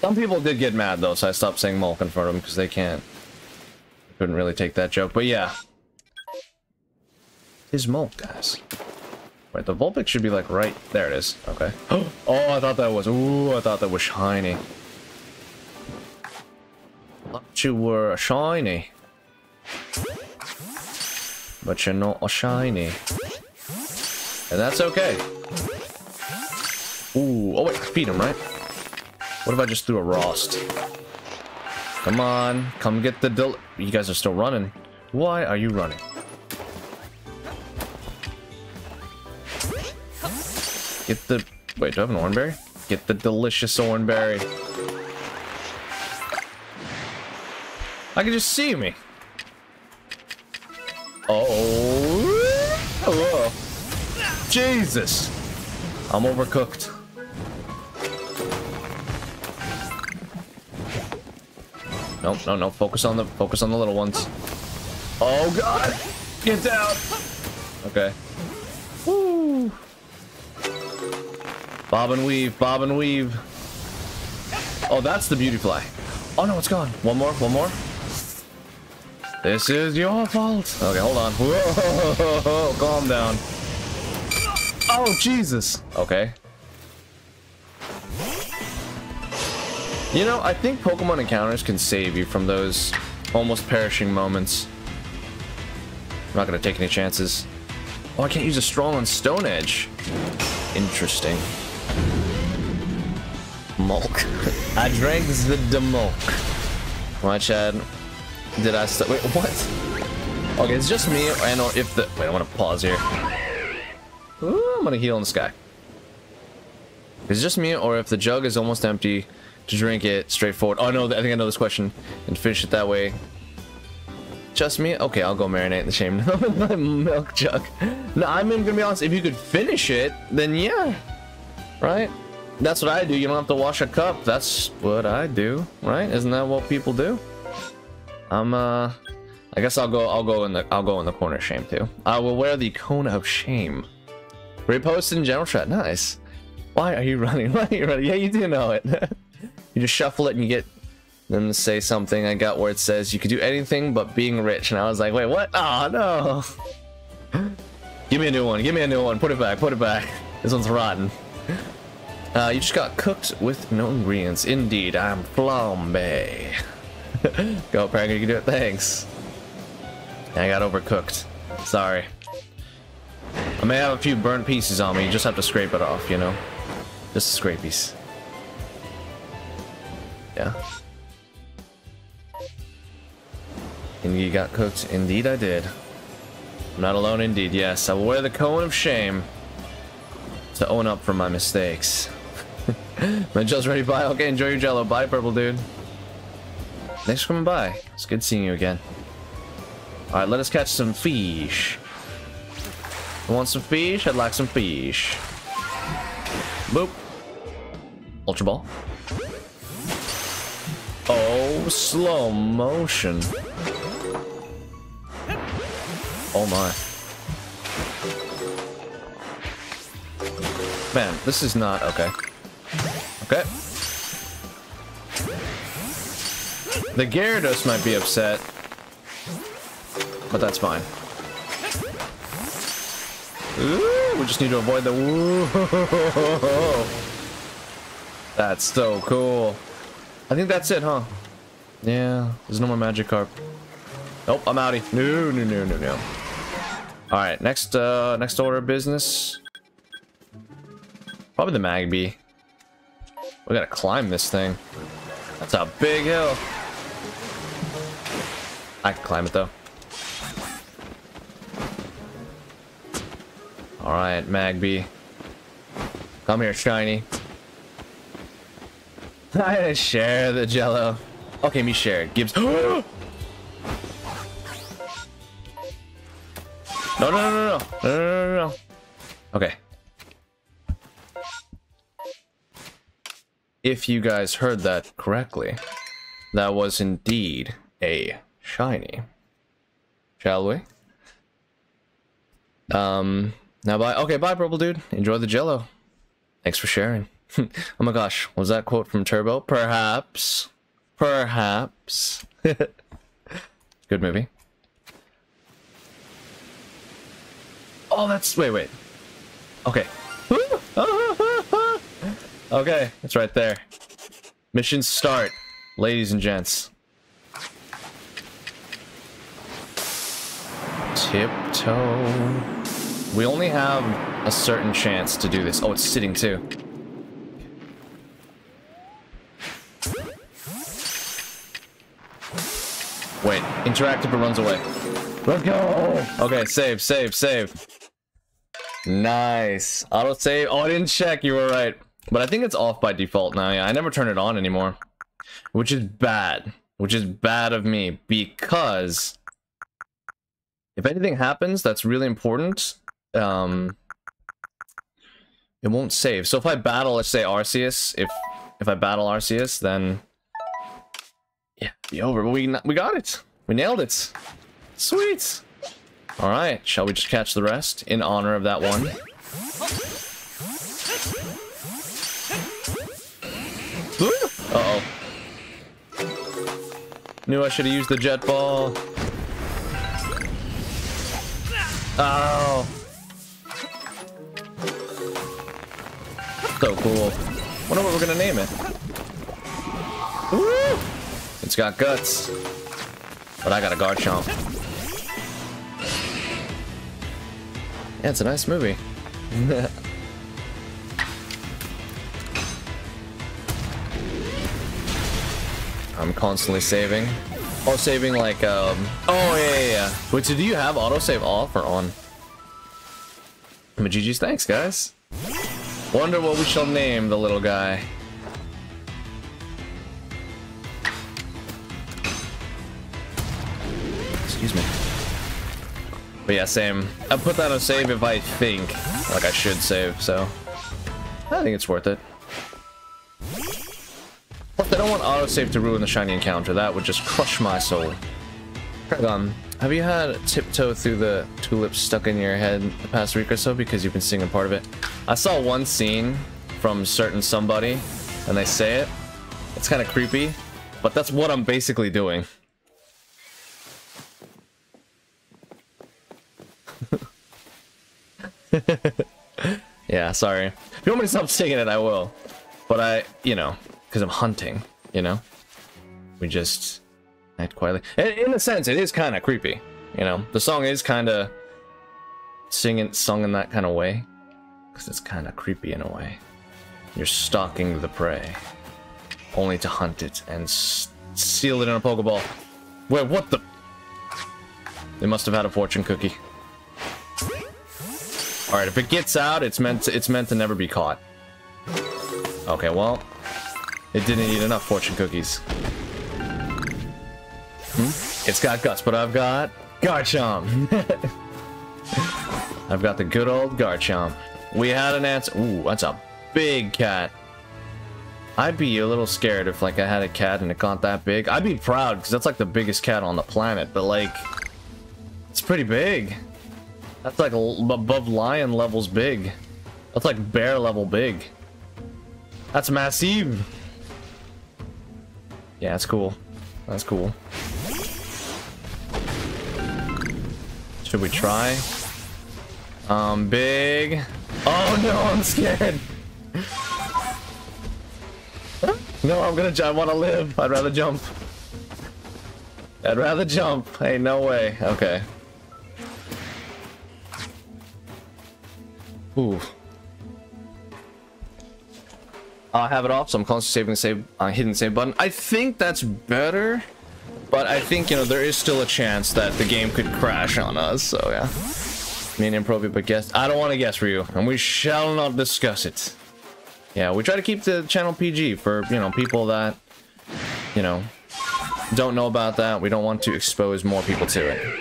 Some people did get mad though, so I stopped saying milk in front of them because they can't. Couldn't really take that joke, but yeah. Is milk, guys. Wait, the Vulpix should be like right there. It is. Okay. Oh, I thought that was. Ooh, I thought that was shiny. You were shiny, but you're not a shiny, and that's okay. Ooh. Oh wait, feed him right. What if I just threw a Rost? Come on, come get the del- You guys are still running. Why are you running? Get the- Wait, do I have an Oran Berry? Get the delicious Oran Berry. I can just see me. Oh. Hello. Jesus! I'm overcooked. No, no, no. Focus on the focus on the little ones. Oh god! Get down! Okay. Woo! Bob and weave, bob and weave. Oh, that's the Beautifly. Oh no, it's gone. One more, one more. This is your fault. Okay, hold on. Whoa, calm down. Oh, Jesus. Okay. You know, I think Pokemon encounters can save you from those almost perishing moments. I'm not gonna take any chances. Oh, I can't use a strong on Stone Edge. Interesting. Mulk. I drank the Demulk. Watch Chad? Did I wait, what? Okay, it's just me, and or if the- wait, I want to pause here. Ooh, I'm gonna heal in the sky. Is it just me, or if the jug is almost empty, to drink it straightforward? Oh no, I think I know this question, and finish it that way. Just me? Okay, I'll go marinate in the shame my milk jug. No, I'm gonna be honest, if you could finish it, then yeah. Right? That's what I do. You don't have to wash a cup. That's what I do, right? Isn't that what people do? I'm uh I guess I'll go I'll go in the I'll go in the corner of shame too. I will wear the cone of shame. Reposted in general chat. Nice. Why are you running? Why are you running? Yeah, you do know it. you just shuffle it and you get them to say something. I got where it says you could do anything but being rich, and I was like, wait, what? Oh no. Give me a new one. Give me a new one. Put it back. Put it back. This one's rotten. Uh, you just got cooked with no ingredients. Indeed, I'm flambe. Go, Pranger, you can do it. Thanks. I got overcooked. Sorry. I may have a few burnt pieces on me. You just have to scrape it off, you know? Just scrapies. Yeah. And you got cooked? Indeed I did. I'm not alone indeed, yes. I will wear the cone of shame to own up for my mistakes. My Joe's ready, bye. Okay, enjoy your jello. Bye, purple dude. Thanks for coming by. It's good seeing you again. Alright, let us catch some fish. Want some fish? I'd like some fish. Boop. Ultra Ball. Oh, slow motion. Oh my. Man, this is not okay. Okay. The Gyarados might be upset. But that's fine. Ooh, we just need to avoid the. That's so cool. I think that's it, huh? Yeah, there's no more Magikarp. Nope, I'm outie. No, no, no, no, no. All right, next, uh, next order of business. Probably the Magby. We gotta climb this thing. That's a big hill. I can climb it though. Alright, Magby. Come here, Shiny. I share the jello. Okay, me share it. Gibbs. no, no, no, no, no, no, no, no. Okay. If you guys heard that correctly, that was indeed a shiny. Shall we? Um, now bye. Okay, bye, purple dude. Enjoy the jello. Thanks for sharing. oh my gosh, was that quote from Turbo? Perhaps. Perhaps. Good movie. Oh, that's... Wait, wait. Okay. okay, it's right there. Mission start, ladies and gents. Tiptoe. We only have a certain chance to do this. Oh, it's sitting too. Wait, interact if it runs away. Let's go! Okay, save, save, save. Nice. Auto save. Oh, I didn't check. You were right. But I think it's off by default now. Yeah, I never turn it on anymore. Which is bad. Which is bad of me because if anything happens that's really important, um, it won't save. So if I battle, let's say Arceus, if if I battle Arceus, then yeah, be over. But we we got it. We nailed it. Sweet. All right, shall we just catch the rest in honor of that one? Uh oh. Knew I should have used the jet ball. Oh. So cool. Wonder what we're gonna name it. Woo! It's got guts. But I got a Garchomp. Yeah, it's a nice movie. I'm constantly saving. Oh, saving like, um... Oh, yeah, yeah, yeah. Wait, so do you have autosave off or on? GG's thanks, guys. Wonder what we shall name the little guy. Excuse me. But yeah, same. I put that on save if I think like I should save, so I think it's worth it. Plus, I don't want autosave to ruin the shiny encounter. That would just crush my soul. Paragon, have you had tiptoe through the tulips stuck in your head the past week or so because you've been singing part of it? I saw one scene from certain somebody, and they say it. It's kind of creepy, but that's what I'm basically doing. yeah, sorry. If you want me to stop singing it, I will. But I, you know, because I'm hunting, you know? We just act quietly. In a sense, it is kind of creepy, you know? The song is kind of singing, sung in that kind of way. Because it's kind of creepy in a way. You're stalking the prey. Only to hunt it and seal it in a Pokeball. Wait, what the? They must have had a fortune cookie. All right, if it gets out, it's meant to, it's meant to never be caught. Okay, well, it didn't eat enough fortune cookies. Hmm? It's got guts, but I've got Garchomp. I've got the good old Garchomp. We had an answer. Ooh, that's a big cat. I'd be a little scared if like I had a cat and it got that big. I'd be proud because that's like the biggest cat on the planet, but like it's pretty big. That's like above lion levels big. That's like bear level big. That's massive. Yeah, that's cool. That's cool. Should we try? Um, big. Oh no, I'm scared. no, I'm gonna. I want to live. I'd rather jump. I'd rather jump. Hey, no way. Okay. Ooh. I have it off, so I'm constantly saving the save, uh, hidden save button. I think that's better, but I think, you know, there is still a chance that the game could crash on us, so yeah. Me and but guess, I don't want to guess for you, and we shall not discuss it. Yeah, we try to keep the channel PG for, you know, people that, you know, don't know about that. We don't want to expose more people to it.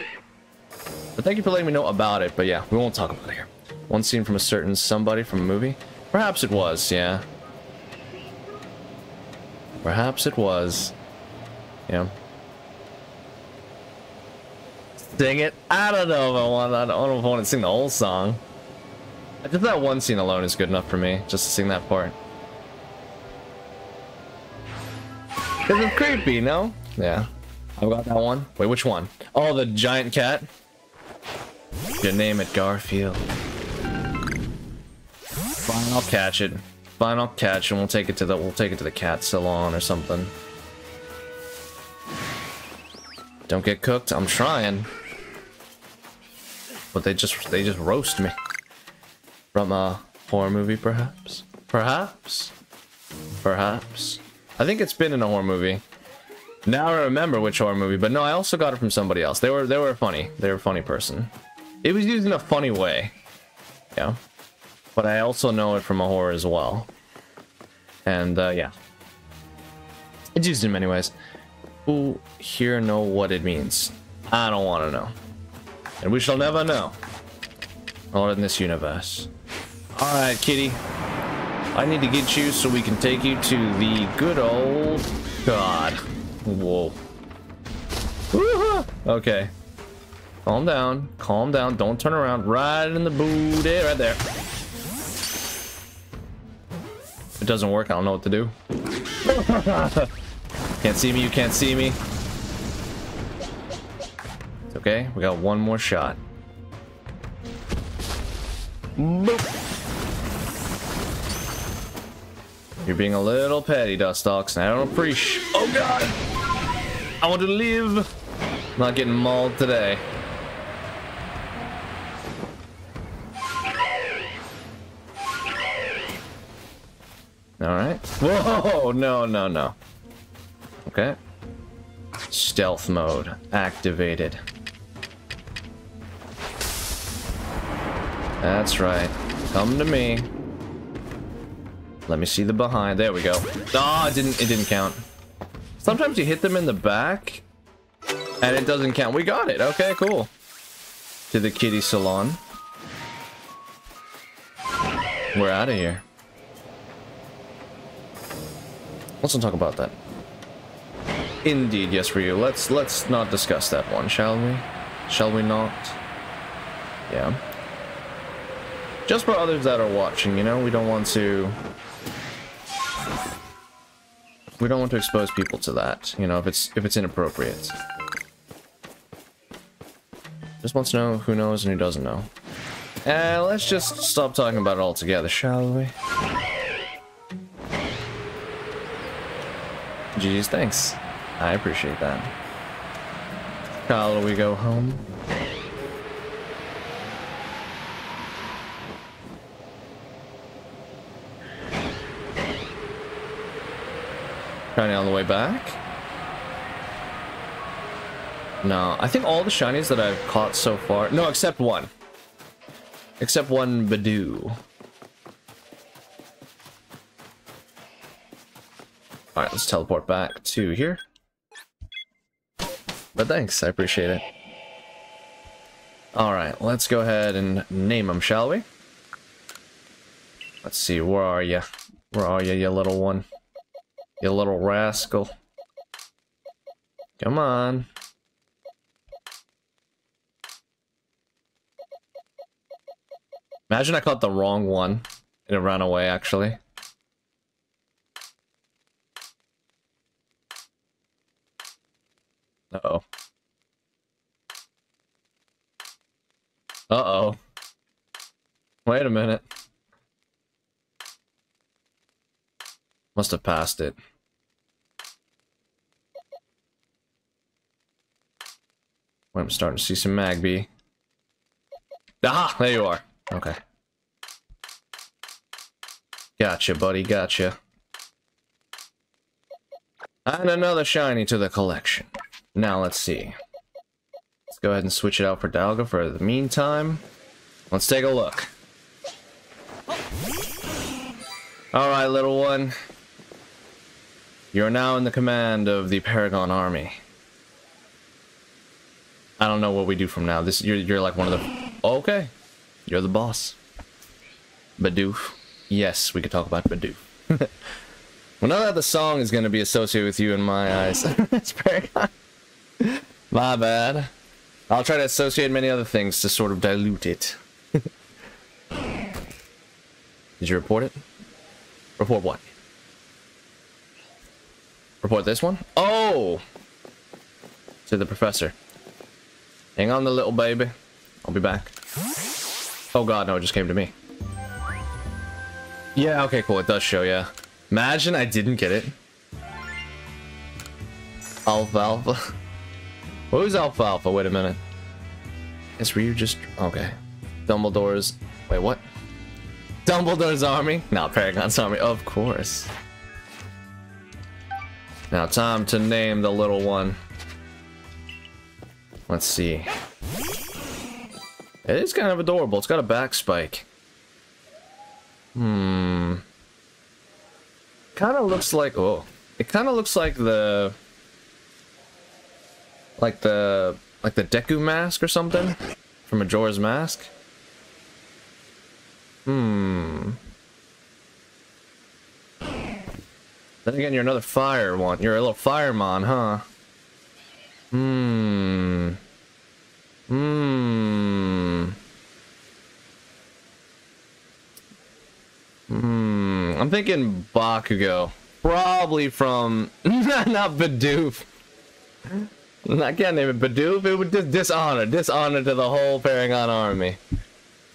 But thank you for letting me know about it, but yeah, we won't talk about it here. One scene from a certain somebody from a movie? Perhaps it was, yeah. Perhaps it was. Yeah. Sing it? I don't know if I want I don't know if I want to sing the whole song. I just that one scene alone is good enough for me, just to sing that part. Cause it's creepy, no? Yeah. I've got that one. Wait, which one? Oh, the giant cat? Your name it Garfield. Fine, I'll catch it. I'll catch and we'll take it to the we'll take it to the cat salon or something. Don't get cooked. I'm trying. But they just they just roast me. From a horror movie, perhaps? Perhaps? Perhaps. I think it's been in a horror movie. Now I remember which horror movie, but no, I also got it from somebody else. They were they were funny. They were a funny person. It was used in a funny way. Yeah. But I also know it from a horror as well. And, uh, yeah. It's used in many ways. Who here know what it means? I don't want to know. And we shall never know. Or in this universe. Alright, kitty. I need to get you so we can take you to the good old... God. Whoa. Okay. Calm down. Calm down. Don't turn around. Right in the booty. Right there. If it doesn't work, I don't know what to do. can't see me. You can't see me. It's okay. We got one more shot. Boop. You're being a little petty, Dustox, and I don't appreciate- Oh god! I want to live! not getting mauled today. Alright. Whoa! No, no, no. Okay. Stealth mode activated. That's right. Come to me. Let me see the behind. There we go. Ah, oh, it didn't it didn't count. Sometimes you hit them in the back and it doesn't count. We got it. Okay, cool. To the kitty salon. We're out of here. Let's not talk about that. Indeed, yes, Ryu. Let's let's not discuss that one, shall we? Shall we not? Yeah. Just for others that are watching, you know, we don't want to we don't want to expose people to that, you know, if it's if it's inappropriate. Just wants to know who knows and who doesn't know. And let's just stop talking about it altogether, shall we? Jeez, thanks. I appreciate that. Kyle, we go home? Shiny on the way back? No, I think all the shinies that I've caught so far... No, except one. Except one Budew. Alright, let's teleport back to here. But thanks, I appreciate it. Alright, let's go ahead and name them, shall we? Let's see, where are you? Where are you, you little one? You little rascal. Come on. Imagine I caught the wrong one and it ran away, actually. Uh-oh. Uh-oh. Wait a minute. Must have passed it. I'm starting to see some Magby. Aha! There you are. Okay. Gotcha, buddy. Gotcha. And another shiny to the collection. Now, let's see. Let's go ahead and switch it out for Dialga for the meantime. Let's take a look. Alright, little one. You are now in the command of the Paragon army. I don't know what we do from now. This you're you're like one of the Okay. You're the boss. Bidoof. Yes, we could talk about Bidoof. well now that the song is gonna be associated with you in my eyes. It's Paragon. my bad. I'll try to associate many other things to sort of dilute it. Did you report it? Report what? Report this one? Oh! To the professor. Hang on the little baby. I'll be back. Oh god, no, it just came to me. Yeah, okay, cool. It does show, yeah. Imagine I didn't get it. Alfalfa. Who's Alfalfa? Wait a minute. Is Ryu just... Okay. Dumbledore's... Wait, what? Dumbledore's army? No, Paragon's army. Of course. Now, time to name the little one. Let's see. It is kind of adorable. It's got a back spike. Hmm. Kind of looks like... Oh. It kind of looks like the... Like the like the Deku mask or something from Majora's Mask. Hmm. Then again, you're another fire one. You're a little Firemon, huh? Hmm. Hmm. Hmm. I'm thinking Bakugo. Probably from... not Bidoof. I can't name it Bidoof. It would dishonor. Dishonor to the whole Paragon army.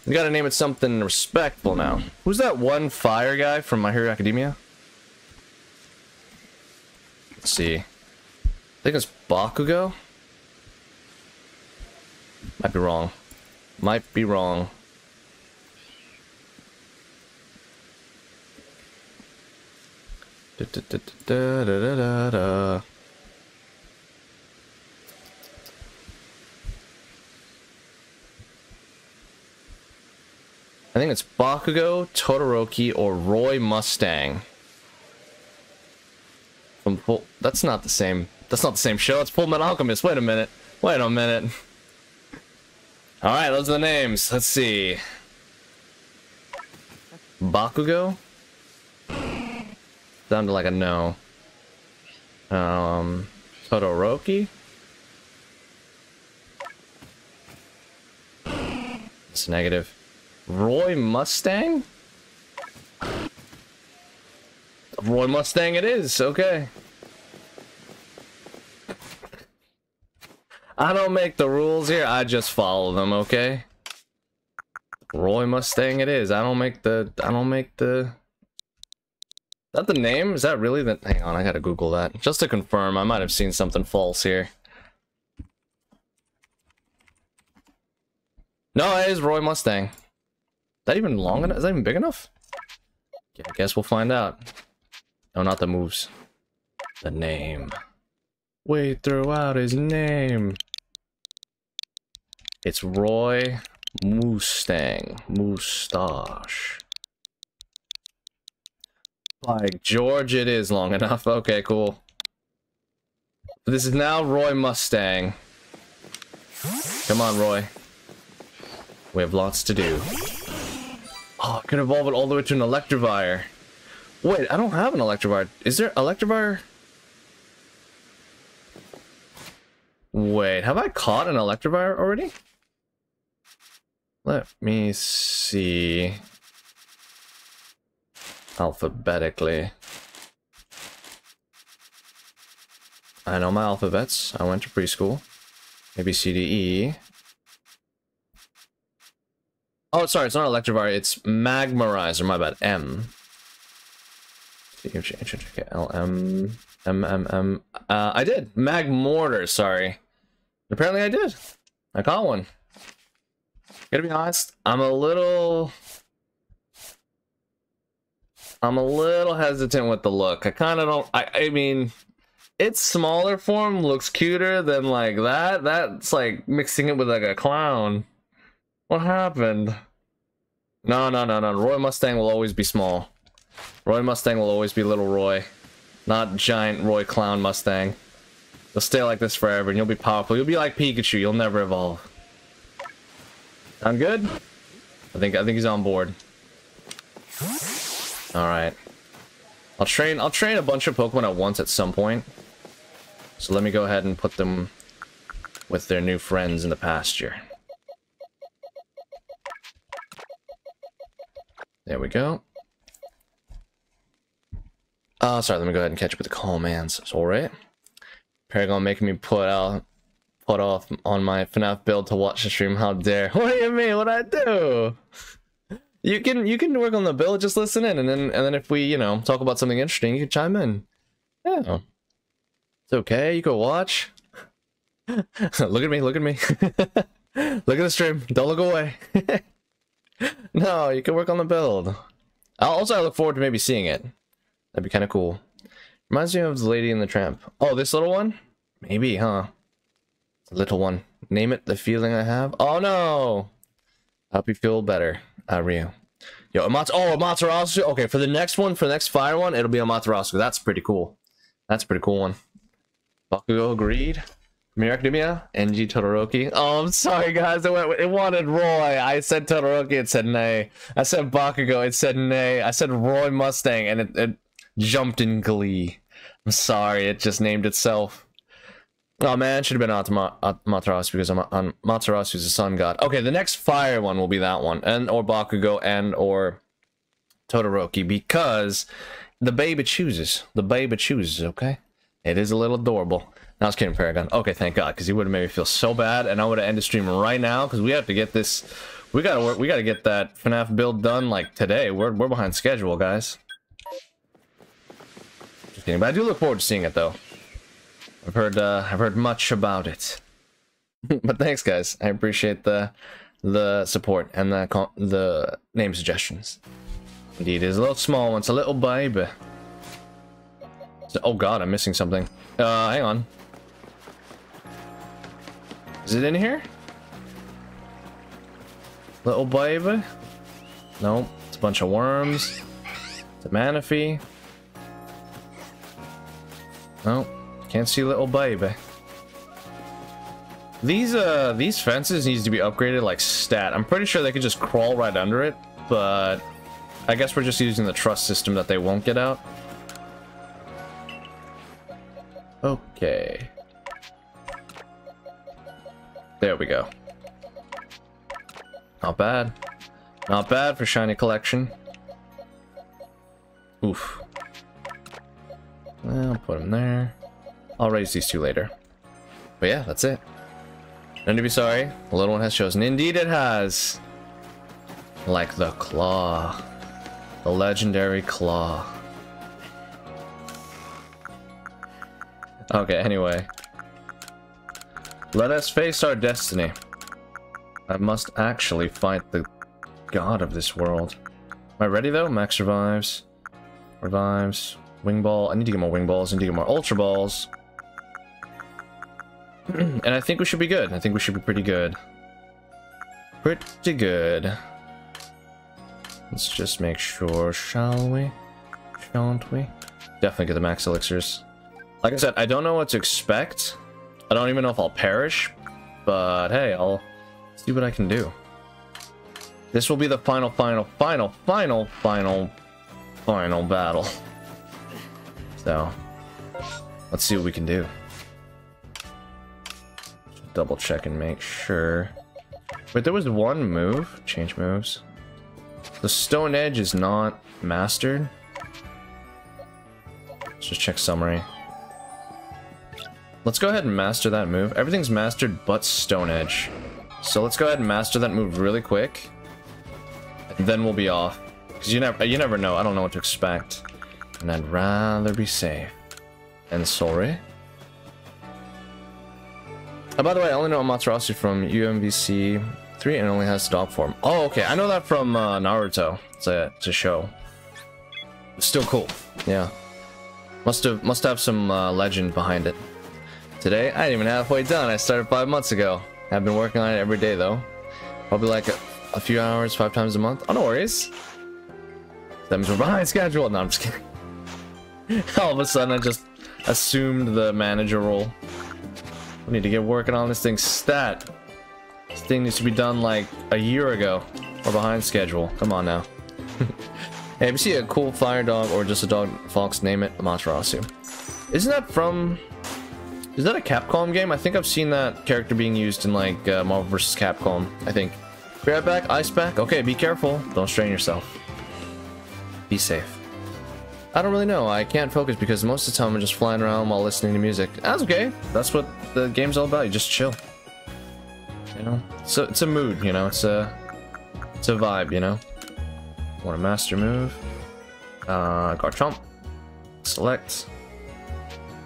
You gotta name it something respectful now. Who's that one fire guy from My Hero Academia? Let's see. I think it's Bakugo? Might be wrong. Might be wrong. Da, da, da, I think it's Bakugo, Todoroki, or Roy Mustang. From Full... That's not the same... That's not the same show. It's Full Metal Alchemist. Wait a minute. Wait a minute. Alright, those are the names. Let's see. Bakugo? To like a no. Um... Todoroki? It's negative. Roy Mustang? Roy Mustang it is, okay. I don't make the rules here, I just follow them, okay? Roy Mustang it is. I don't make the I don't make the Is that the name? Is that really the hang on, I gotta Google that. Just to confirm, I might have seen something false here. No, it is Roy Mustang that even long enough? Is that even big enough? Yeah, I guess we'll find out. No, not the moves. The name. We threw out his name. It's Roy Mustang. Moustache. Like George, it is long enough. Okay, cool. This is now Roy Mustang. Come on, Roy. We have lots to do. Oh, I can evolve it all the way to an Electivire. Wait, I don't have an Electivire. Is there Electivire? Wait, have I caught an Electivire already? Let me see. Alphabetically. I know my alphabets. I went to preschool. Maybe C, D, E. Oh, sorry, it's not Electivire, it's Magmarizer, my bad. M. Uh, I did. Magmortar, sorry. Apparently I did. I caught one. Gotta be honest, I'm a little... I'm a little hesitant with the look. I kind of don't... I, I mean, its smaller form looks cuter than like that. That's like mixing it with like a clown. What happened? No, no, no, no. Roy Mustang will always be small. Roy Mustang will always be little Roy. Not giant Roy Clown Mustang. You'll stay like this forever and you'll be powerful. You'll be like Pikachu. You'll never evolve. Sound good? I think I think he's on board. Alright. I'll train I'll train a bunch of Pokemon at once at some point. So let me go ahead and put them with their new friends in the pasture. There we go. Oh, sorry, let me go ahead and catch up with the commands. It's alright. Paragon making me put out put off on my FNAF build to watch the stream. How dare. What do you mean? What I do? You can you can work on the build, just listen in, and then and then if we, you know, talk about something interesting, you can chime in. Yeah. It's okay, you can watch. look at me, look at me. look at the stream. Don't look away. no, you can work on the build. Also I look forward to maybe seeing it. That'd be kind of cool. Reminds me of the Lady and the Tramp. Oh, this little one? Maybe, huh? Little one. Name it the feeling I have. Oh no! Hope you feel better, uh, Ryu. Yo, Amaterasu. Oh, Amaterasu. Okay, for the next one, for the next fire one, it'll be Amaterasu. That's pretty cool. That's pretty cool one. Bakugo agreed. Mir NG Todoroki. Oh, I'm sorry, guys. It, went, it wanted Roy. I said Todoroki, it said nay. I said Bakugo, it said nay. I said Roy Mustang, and it, it jumped in glee. I'm sorry, it just named itself. Oh man, should have been Atma because I'm on the sun god. Okay, the next fire one will be that one, and or Bakugo and or Todoroki because the baby chooses. The baby chooses. Okay, it is a little adorable. Now I was kidding, Paragon. Okay, thank God, because he would have made me feel so bad, and I would have ended stream right now because we have to get this. We gotta work. We gotta get that FNAF build done like today. We're we're behind schedule, guys. Just kidding, but I do look forward to seeing it though. I've heard uh, I've heard much about it. but thanks, guys. I appreciate the the support and the the name suggestions. Indeed, it's a little small one. It's a little baby. Oh God, I'm missing something. Uh, hang on. Is it in here? Little baby? Nope. It's a bunch of worms. It's a Manaphy. Nope. Can't see little baby. These uh these fences needs to be upgraded like stat. I'm pretty sure they could just crawl right under it, but I guess we're just using the trust system that they won't get out. Okay. There we go. Not bad. Not bad for shiny collection. Oof. I'll put them there. I'll raise these two later. But yeah, that's it. None to be sorry. The little one has chosen. Indeed it has. Like the claw. The legendary claw. Okay, anyway. Let us face our destiny. I must actually fight the god of this world. Am I ready though? Max revives. Revives. Wing ball. I need to get more wing balls. I need to get more ultra balls. and I think we should be good. I think we should be pretty good. Pretty good. Let's just make sure, shall we? Shan't we? Definitely get the max elixirs. Like I said, I don't know what to expect. I don't even know if I'll perish, but hey, I'll see what I can do. This will be the final, final, final, final, final, final battle. So, let's see what we can do. Double check and make sure. Wait, there was one move? Change moves. The Stone Edge is not mastered. Let's just check summary. Let's go ahead and master that move. Everything's mastered but Stone Edge. So let's go ahead and master that move really quick. Then we'll be off. Because you never you never know. I don't know what to expect. And I'd rather be safe. And sorry. Oh, by the way, I only know Amaterasu from UMVC 3 and only has dog form. Oh, okay. I know that from uh, Naruto. It's a, it's a show. Still cool. Yeah. Must have must have some uh, legend behind it. Today, I ain't even halfway done. I started five months ago. I've been working on it every day, though. Probably like a, a few hours, five times a month. Oh, no worries. That means we're behind schedule. No, I'm just kidding. All of a sudden, I just assumed the manager role. We need to get working on this thing stat. This thing needs to be done like a year ago. We're behind schedule. Come on now. hey, if you see a cool fire dog or just a dog fox, name it Amaterasu. Isn't that from is that a Capcom game? I think I've seen that character being used in like uh, Marvel vs. Capcom, I think. Grab back, ice back. Okay, be careful. Don't strain yourself. Be safe. I don't really know. I can't focus because most of the time I'm just flying around while listening to music. That's okay. That's what the game's all about. You just chill. You know? So it's a mood, you know? It's a it's a vibe, you know? Want a master move. Uh Garchomp. Select.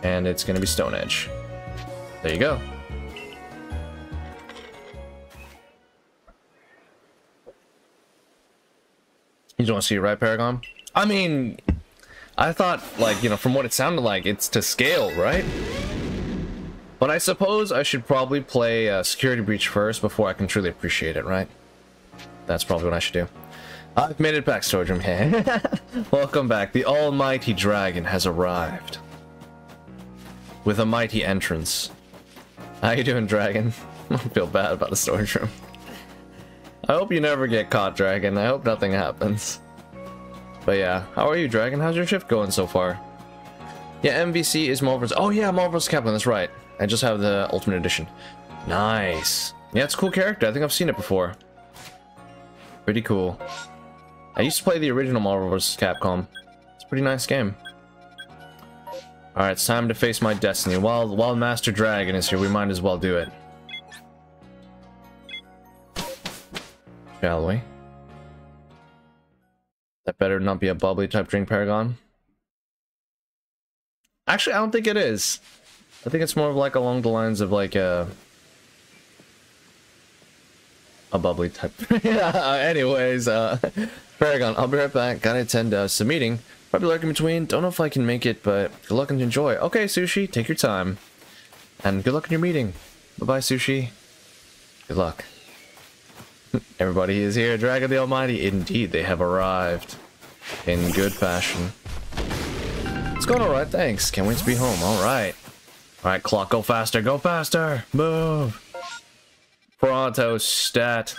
And it's gonna be Stone Edge. There you go. You don't want to see it, right, Paragon? I mean, I thought, like, you know, from what it sounded like, it's to scale, right? But I suppose I should probably play uh, Security Breach first before I can truly appreciate it, right? That's probably what I should do. I've made it back, Storage Room. Welcome back. The almighty dragon has arrived. With a mighty entrance. How you doing, Dragon? I feel bad about the storage room. I hope you never get caught, Dragon. I hope nothing happens. But yeah, how are you, Dragon? How's your shift going so far? Yeah, MVC is Marvel's. Oh yeah, Marvel's Captain. That's right. I just have the Ultimate Edition. Nice. Yeah, it's a cool character. I think I've seen it before. Pretty cool. I used to play the original Marvel vs. Capcom. It's a pretty nice game. Alright, it's time to face my destiny. While, while Master Dragon is here, we might as well do it. Shall we? That better not be a bubbly type drink, Paragon. Actually, I don't think it is. I think it's more of like along the lines of like a... A bubbly type. yeah, anyways, uh, Paragon, I'll be right back. Gotta attend uh, some meeting. Probably lurking between. Don't know if I can make it, but good luck and enjoy. Okay, Sushi, take your time. And good luck in your meeting. Bye-bye, Sushi. Good luck. Everybody is here. Dragon the Almighty. Indeed, they have arrived. In good fashion. It's going alright, thanks. Can't wait to be home. Alright. Alright, clock, go faster, go faster! Move! Pronto, stat.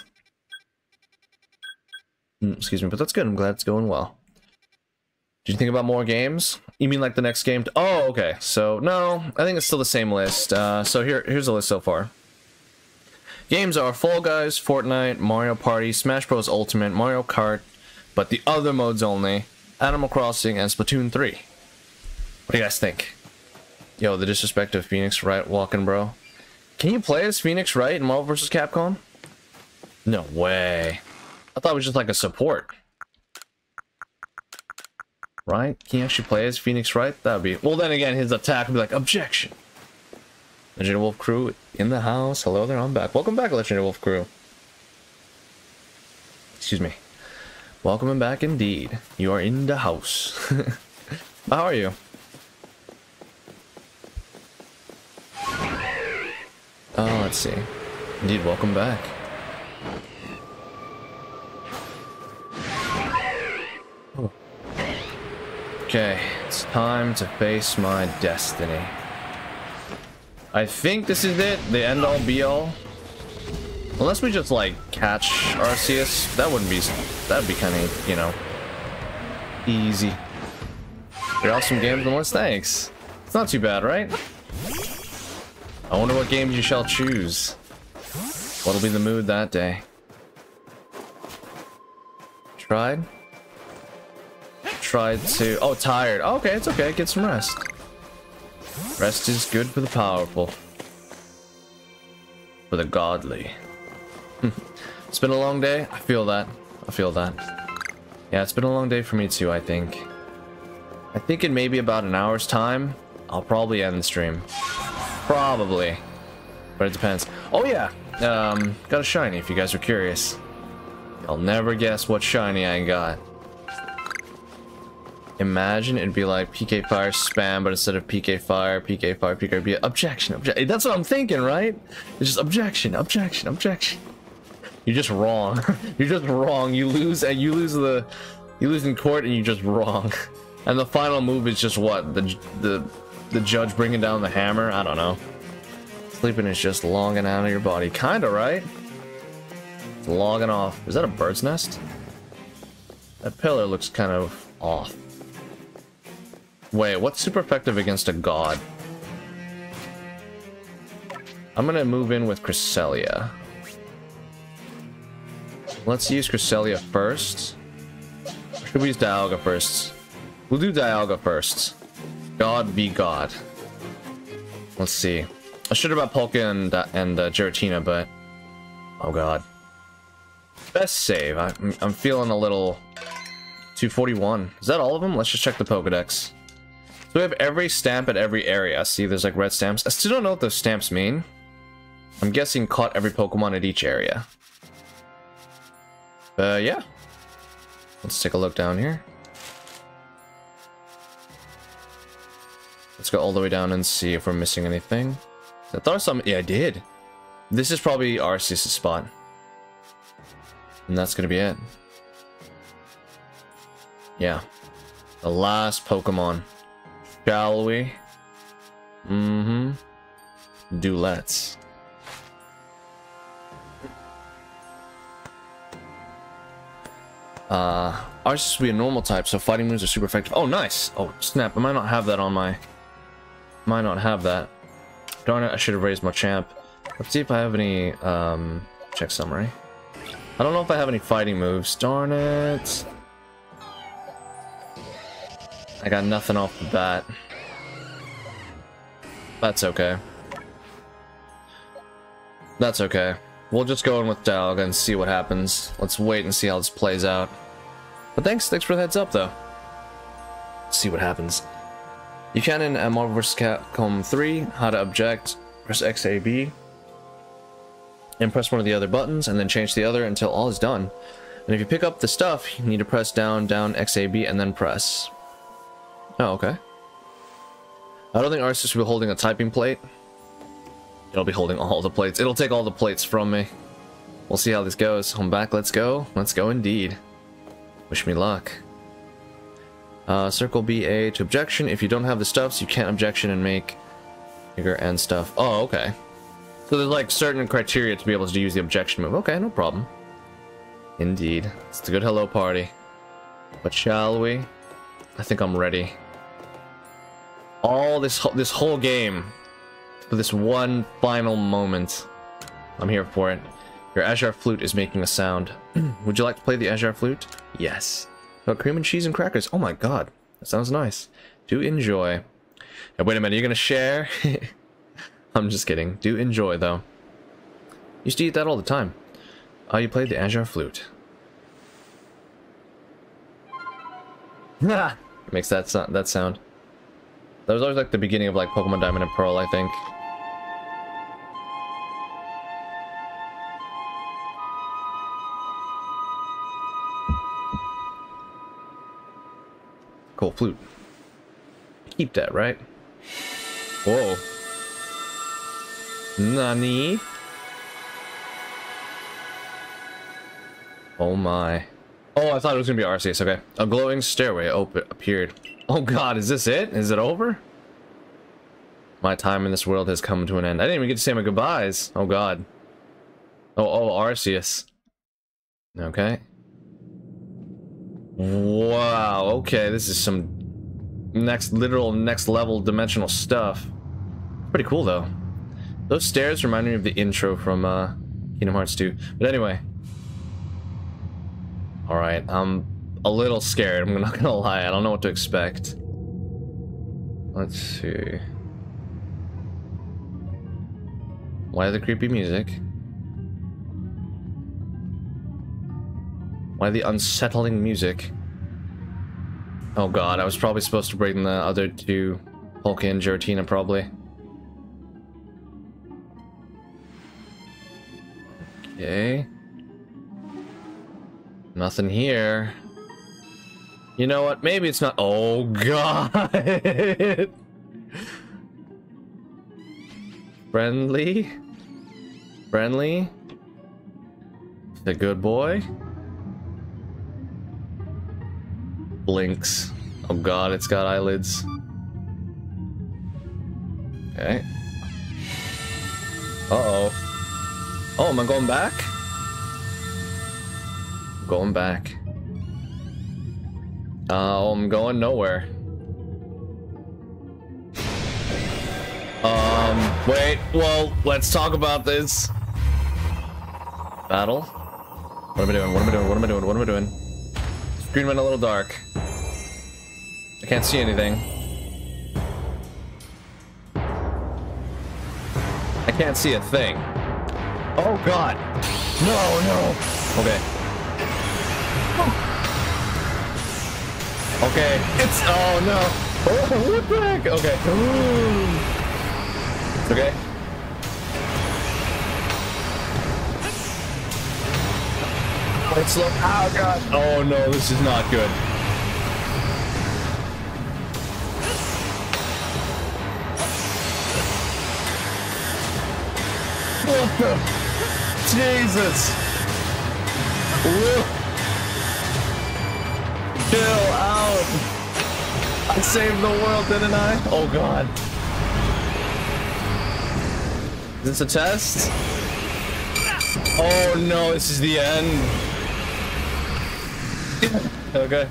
Mm, excuse me, but that's good. I'm glad it's going well. You think about more games? You mean like the next game? oh, okay. So, no, I think it's still the same list. Uh, so here, here's the list so far. Games are Fall Guys, Fortnite, Mario Party, Smash Bros. Ultimate, Mario Kart, but the other modes only, Animal Crossing, and Splatoon 3. What do you guys think? Yo, the disrespect of Phoenix Wright walking, bro. Can you play as Phoenix Wright in Marvel vs. Capcom? No way. I thought it was just like a support. Right? Can you actually play as Phoenix Wright? That would be... Well, then again, his attack would be like, objection. Legendary Wolf Crew in the house. Hello there, I'm back. Welcome back, Legendary Wolf Crew. Excuse me. Welcome back indeed. You are in the house. How are you? Oh, let's see. Indeed, welcome back. Okay, it's time to face my destiny. I think this is it, the end all be all. Unless we just like catch Arceus, that wouldn't be, that'd be kind of, you know, easy. There are some games the list, thanks. It's not too bad, right? I wonder what games you shall choose. What'll be the mood that day? Tried? Tried to... Oh, tired. Oh, okay, it's okay. Get some rest. Rest is good for the powerful. For the godly. it's been a long day. I feel that. I feel that. Yeah, it's been a long day for me too, I think. I think in maybe about an hour's time, I'll probably end the stream. Probably. But it depends. Oh yeah, um, got a shiny if you guys are curious. I'll never guess what shiny I got. Imagine it'd be like PK Fire spam, but instead of PK Fire, PK Fire, PK be objection, objection. That's what I'm thinking, right? It's just objection, objection, objection. You're just wrong. you're just wrong. You lose, and you lose the, you lose in court, and you're just wrong. And the final move is just what the the the judge bringing down the hammer. I don't know. Sleeping is just logging out of your body, kinda, right? Logging off. Is that a bird's nest? That pillar looks kind of off. Wait, what's super effective against a god? I'm gonna move in with Cresselia. Let's use Cresselia first. Or should we use Dialga first? We'll do Dialga first. God be God. Let's see. I should have brought Palkia and, uh, and uh, Giratina, but... Oh god. Best save. I, I'm feeling a little... 241. Is that all of them? Let's just check the Pokedex. So we have every stamp at every area. See, there's like red stamps. I still don't know what those stamps mean. I'm guessing caught every Pokemon at each area. Uh, yeah. Let's take a look down here. Let's go all the way down and see if we're missing anything. I thought some. Yeah, I did. This is probably Arceus' spot. And that's gonna be it. Yeah. The last Pokemon. Shall we? Mm-hmm. Do let's. Uh, Ours is to be a normal type, so fighting moves are super effective. Oh, nice! Oh, snap. I might not have that on my... Might not have that. Darn it, I should have raised my champ. Let's see if I have any, um... Check summary. I don't know if I have any fighting moves. Darn it. I got nothing off the bat. That's okay. That's okay. We'll just go in with Dialga and see what happens. Let's wait and see how this plays out. But thanks, thanks for the heads up, though. Let's see what happens. You can in Marvel vs. Capcom 3, how to object, press XAB, and press one of the other buttons, and then change the other until all is done. And if you pick up the stuff, you need to press down, down, XAB, and then press. Oh, okay. I don't think Arceus will be holding a typing plate. It'll be holding all the plates. It'll take all the plates from me. We'll see how this goes. I'm back. Let's go. Let's go indeed. Wish me luck. Uh, circle BA to objection. If you don't have the stuffs, you can't objection and make bigger and stuff. Oh, okay. So there's like certain criteria to be able to use the objection move. Okay, no problem. Indeed. It's a good hello party. But shall we? I think I'm ready. All this this whole game for this one final moment. I'm here for it. Your Azure flute is making a sound. Would you like to play the Azure flute? Yes. Oh, cream and cheese and crackers. Oh my god. That sounds nice. Do enjoy. Now, wait a minute. you're to share? I'm just kidding. Do enjoy, though. Used to eat that all the time. Oh, you played the Azure flute. Makes that, so that sound. That was always like the beginning of like Pokemon Diamond and Pearl, I think. Cool flute. Keep that, right? Whoa. Nani? Oh my. Oh, I thought it was gonna be Arceus, okay. A glowing stairway open appeared. Oh god, is this it? Is it over? My time in this world has come to an end. I didn't even get to say my goodbyes. Oh god. Oh, oh, Arceus. Okay. Wow, okay, this is some next, literal next level dimensional stuff. Pretty cool, though. Those stairs remind me of the intro from uh, Kingdom Hearts 2. But anyway. Alright, I'm a little scared, I'm not gonna lie. I don't know what to expect. Let's see. Why the creepy music? Why the unsettling music? Oh god, I was probably supposed to bring the other two, Palkia and Giratina, probably. Okay. Nothing here. You know what? Maybe it's not- Oh god! Friendly? Friendly? The good boy? blinks. Oh god, it's got eyelids. Okay. Uh-oh. Oh, am I going back? Going back. Uh, I'm going nowhere. Um, wait, well, let's talk about this. Battle? What am I doing? What am I doing? What am I doing? What am I doing? Screen went a little dark. I can't see anything. I can't see a thing. Oh god! No, no! Okay. Okay, it's- oh no! Oh, what the heck? Okay. Okay. It's slow. Oh god. Oh no, this is not good. What the? Jesus. Whoa. Chill out. I saved the world, didn't I? Oh god. Is this a test? Oh no, this is the end. Okay.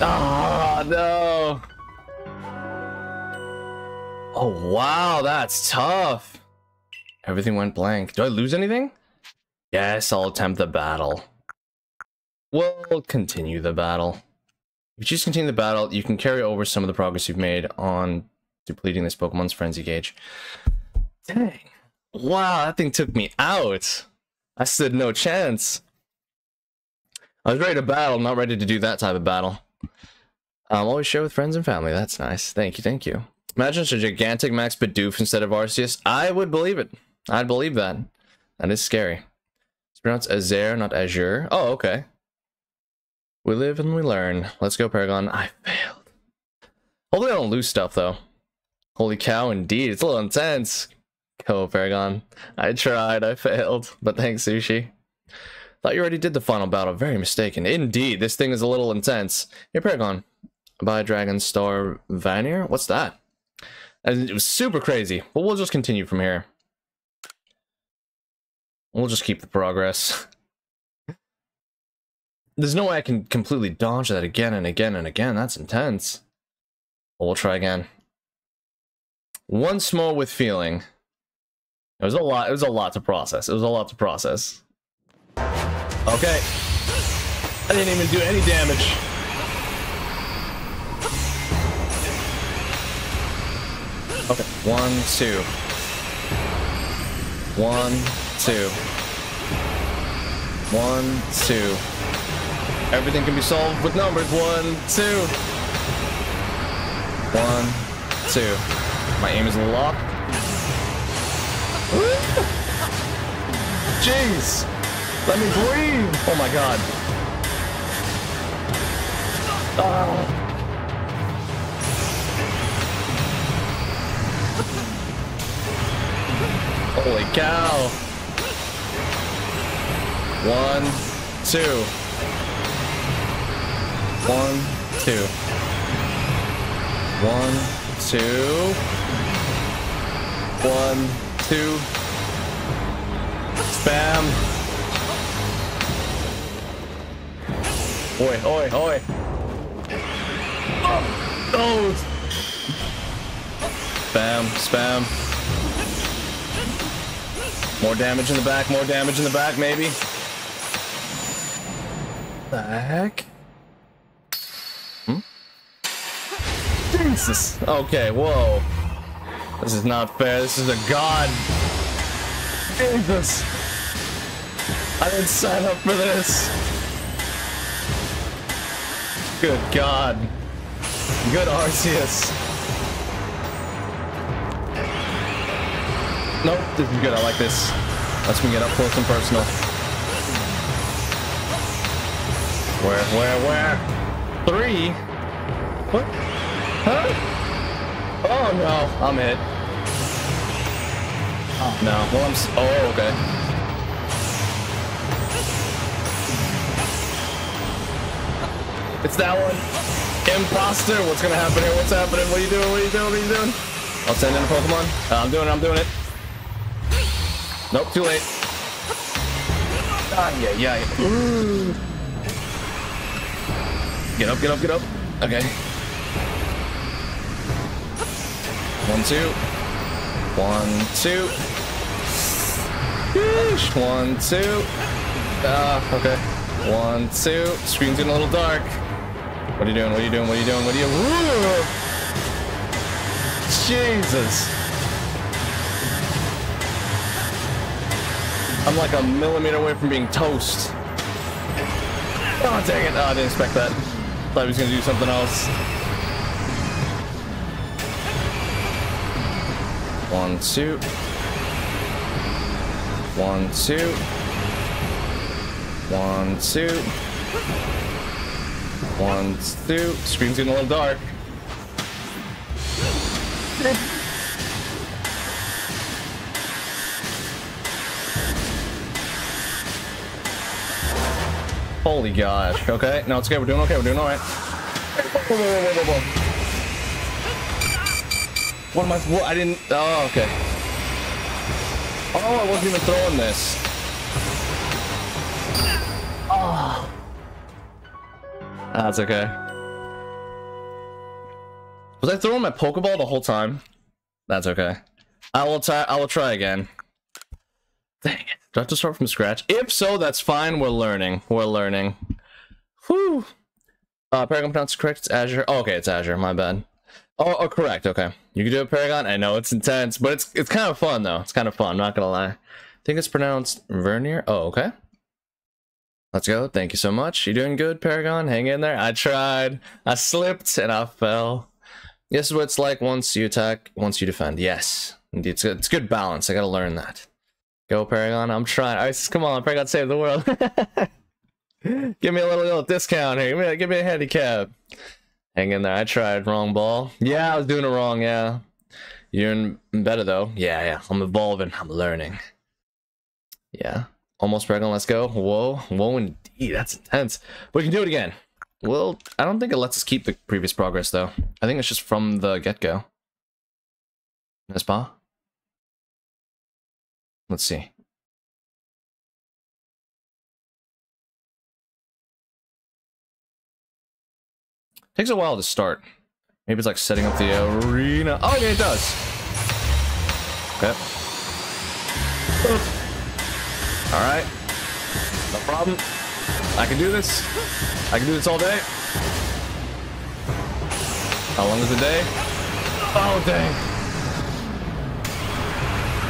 Ah, oh, no. Oh, wow, that's tough. Everything went blank. Do I lose anything? Yes, I'll attempt the battle. We'll continue the battle. If you to continue the battle, you can carry over some of the progress you've made on depleting this Pokemon's Frenzy Gauge. Dang. Wow, that thing took me out. I stood no chance. I was ready to battle, not ready to do that type of battle. Um, always share with friends and family. That's nice. Thank you, thank you. Imagine it's a gigantic Max Bidoof instead of Arceus. I would believe it. I'd believe that. That is scary. It's pronounced Azure, not Azure. Oh, okay. We live and we learn. Let's go, Paragon. I failed. Hopefully I don't lose stuff, though. Holy cow, indeed. It's a little intense. Go, Paragon. I tried. I failed. But thanks, Sushi. Thought you already did the final battle. Very mistaken. Indeed, this thing is a little intense. Hey, Paragon. By Dragon Star Vanir? What's that? And it was super crazy, but we'll just continue from here. We'll just keep the progress. There's no way I can completely dodge that again and again and again. That's intense. But we'll try again. Once more with feeling. It was a lot. It was a lot to process. It was a lot to process. Okay. I didn't even do any damage. Okay, one, two. One, two. One, two. Everything can be solved with numbers. One, two. One, two. My aim is locked. Jeez! Let me breathe! Oh my god. Oh. Holy cow. One, two. One, two. One, two. One, two. Spam. Oi, oi, oi. Oh. oh. Spam, spam. More damage in the back, more damage in the back, maybe. The heck? Jesus. Okay, whoa. This is not fair. This is a god. Jesus. I didn't sign up for this. Good god. Good Arceus. Nope, this is good. I like this. Lets me get up close and personal. Where, where, where? Three? What? Huh? Oh no, I'm hit. Oh no, well I'm s oh okay. It's that one. Imposter, what's gonna happen here? What's happening? What are you doing? What are you doing? What are you doing? I'll send in a Pokemon. Uh, I'm doing it, I'm doing it. Nope, too late. Ah, yeah, yeah. Get up, get up, get up. Okay. One, two. One, two. One, two. Ah, okay. One, two. Screen's getting a little dark. What are you doing? What are you doing? What are you doing? What are you? doing? Jesus. I'm like a millimeter away from being toast. Oh, dang it. Oh, I didn't expect that. Thought he was going to do something else. One, two. One, two. One, two. One, two. Screen's getting a little dark. Holy gosh. Okay, no, it's okay. We're doing okay. We're doing all What am I? What? I didn't. Oh, okay. Oh, I wasn't even throwing this. Oh. That's okay. Was I throwing my Pokeball the whole time? That's okay. I will try. I will try again. Dang it! Do I have to start from scratch? If so, that's fine. We're learning. We're learning. Whew. Uh, Paragon pronounced correct. It's Azure. Oh, okay, it's Azure. My bad. Oh, oh, correct. Okay, you can do a Paragon. I know it's intense, but it's it's kind of fun though. It's kind of fun. I'm Not gonna lie. I think it's pronounced Vernier. Oh, okay. Let's go. Thank you so much. You doing good, Paragon? Hang in there. I tried. I slipped and I fell. This is what it's like once you attack, once you defend. Yes. Indeed. It's good, it's good balance. I gotta learn that. Go, Paragon. I'm trying. Isis, come on. Paragon save the world. give me a little, little discount here. Give me, give me a handicap. Hang in there. I tried. Wrong ball. Yeah, I was doing it wrong. Yeah. You're in better, though. Yeah, yeah. I'm evolving. I'm learning. Yeah. Almost pregnant. Let's go. Whoa. Whoa, indeed. That's intense. We can do it again. Well, I don't think it lets us keep the previous progress, though. I think it's just from the get-go. N'est-ce Let's see. Takes a while to start. Maybe it's like setting up the arena. Oh, yeah, it does. Okay. Alright. No problem. I can do this. I can do this all day. How long is the day? Oh, dang.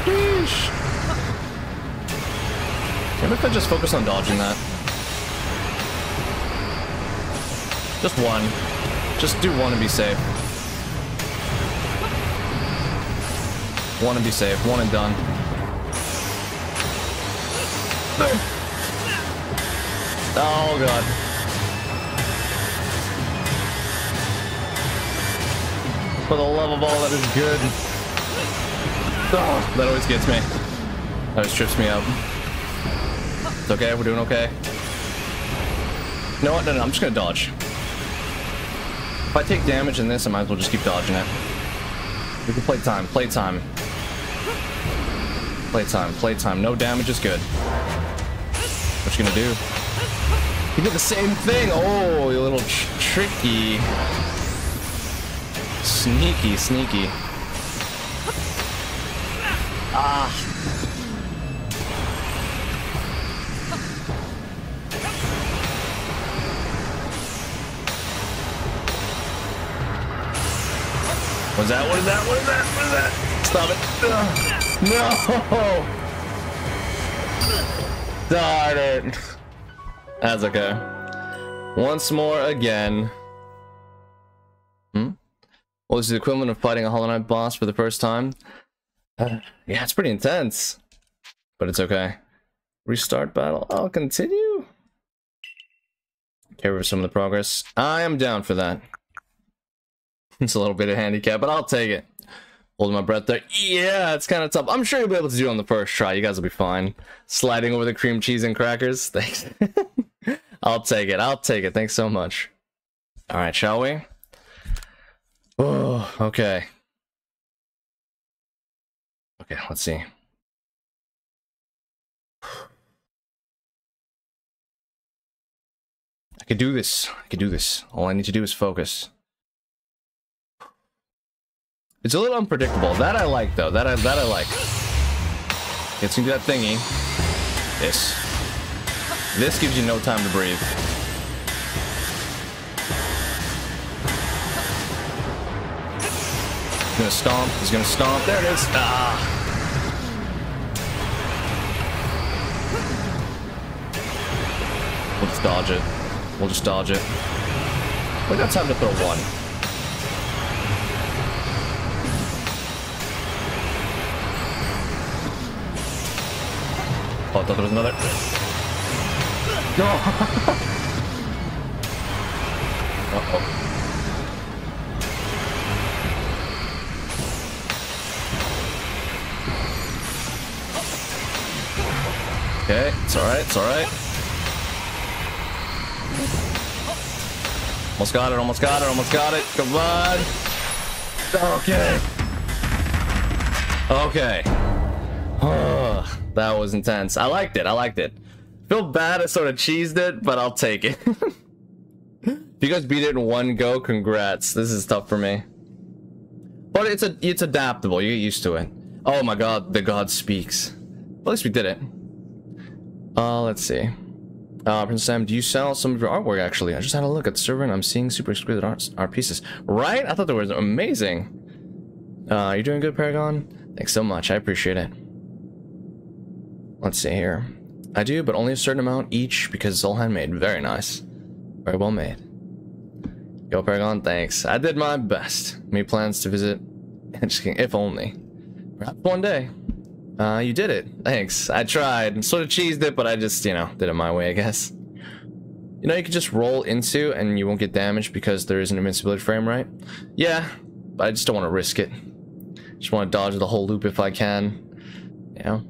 Sheesh. Maybe if I just focus on dodging that. Just one. Just do one and be safe. One and be safe. One and done. Oh god. For the love of all that is good. Oh, that always gets me. That always trips me up. It's okay, we're doing okay. No, no, no, I'm just gonna dodge. If I take damage in this, I might as well just keep dodging it. We can play time, play time. Play time, play time. No damage is good. What you gonna do? You did the same thing. Oh, you little tr tricky. Sneaky, sneaky. Ah. What's that? What is that? What is that? What is that? Stop it. No. Darn it. That's okay. Once more again. Hmm? Well, this is the equivalent of fighting a Hollow Knight boss for the first time. Uh, yeah, it's pretty intense. But it's okay. Restart battle. I'll continue. Carry over some of the progress. I am down for that. It's a little bit of handicap, but I'll take it. Holding my breath there. Yeah, it's kind of tough. I'm sure you'll be able to do it on the first try. You guys will be fine. Sliding over the cream cheese and crackers. Thanks. I'll take it. I'll take it. Thanks so much. All right, shall we? Oh, okay. Okay, let's see. I could do this. I could do this. All I need to do is focus. It's a little unpredictable. That I like, though. That I that I like. Gets into that thingy. This. This gives you no time to breathe. He's gonna stomp. He's gonna stomp. There it is. Ah. We'll just dodge it. We'll just dodge it. We got time to throw one. Oh, I thought there was another. No! uh oh. Okay, it's alright, it's alright. Almost got it, almost got it, almost got it. Come on. Okay. Okay. That was intense. I liked it. I liked it. Feel bad I sort of cheesed it, but I'll take it. If you guys beat it in one go, congrats. This is tough for me. But it's a it's adaptable. You get used to it. Oh my god, the god speaks. at least we did it. Uh, let's see. Uh, Prince Sam, do you sell some of your artwork, actually? I just had a look at the server and I'm seeing super exquisite art, art pieces. Right? I thought they were amazing. Uh, you're doing good, Paragon? Thanks so much. I appreciate it. Let's see here. I do, but only a certain amount each because it's all handmade. Very nice. Very well made. Yo, Paragon, thanks. I did my best. Me plans to visit. Just kidding, if only. Perhaps one day. Uh, you did it. Thanks. I tried. and Sort of cheesed it, but I just, you know, did it my way, I guess. You know, you could just roll into and you won't get damaged because there is an invincibility frame, right? Yeah, but I just don't want to risk it. Just want to dodge the whole loop if I can. Yeah.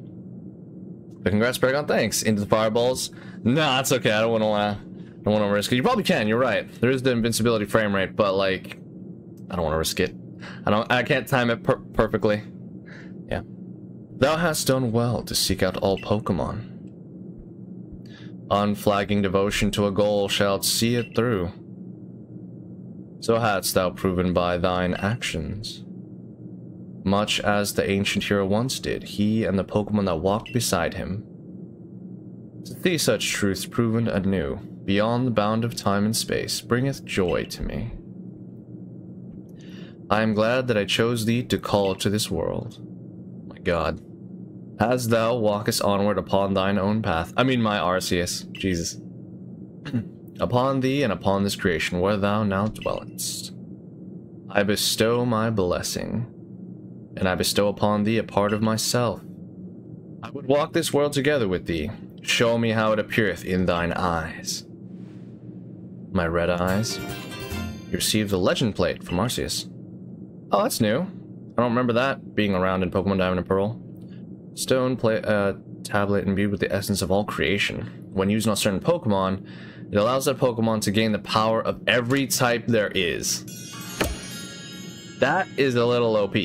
Congrats, Paragon. Thanks. Into the fireballs. No, that's okay. I don't want to. Uh, don't want to risk it. You probably can. You're right. There is the invincibility frame rate, but like, I don't want to risk it. I don't. I can't time it per perfectly. Yeah. Thou hast done well to seek out all Pokemon. Unflagging devotion to a goal shalt see it through. So hadst thou proven by thine actions. Much as the ancient hero once did, he and the Pokemon that walked beside him. See such truths proven anew, beyond the bound of time and space, bringeth joy to me. I am glad that I chose thee to call to this world. My God. As thou walkest onward upon thine own path, I mean my Arceus, Jesus. upon thee and upon this creation where thou now dwellest. I bestow my blessing, and I bestow upon thee a part of myself. I would walk this world together with thee. Show me how it appeareth in thine eyes. My red eyes. You received the legend plate from Arceus. Oh, that's new. I don't remember that being around in Pokemon Diamond and Pearl. Stone play, uh, tablet imbued with the essence of all creation. When used on a certain Pokemon, it allows that Pokemon to gain the power of every type there is. That is a little OP.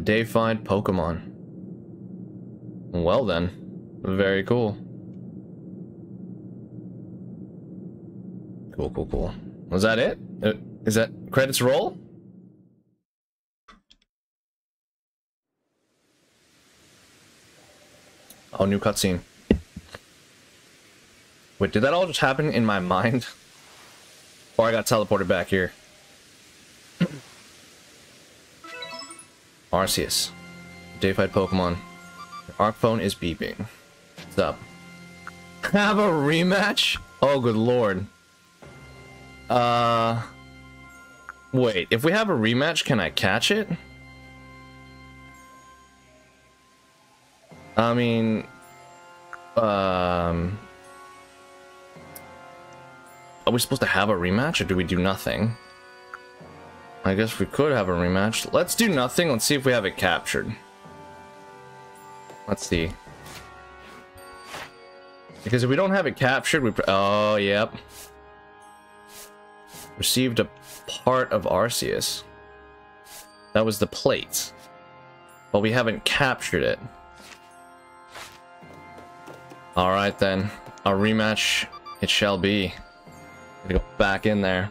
The Deified Pokemon. Well then. Very cool. Cool, cool, cool. Was that it? Uh, that credits roll? Oh, new cutscene. Wait, did that all just happen in my mind? Or I got teleported back here? Arceus. Deified Pokemon. Your Arc phone is beeping. What's up? Have a rematch? Oh, good lord. Uh... Wait, if we have a rematch, can I catch it? I mean, um, are we supposed to have a rematch or do we do nothing? I guess we could have a rematch. Let's do nothing. Let's see if we have it captured. Let's see. Because if we don't have it captured, we... Oh, yep. Received a part of Arceus. That was the plate. But we haven't captured it. Alright then. A rematch it shall be. Gonna go back in there.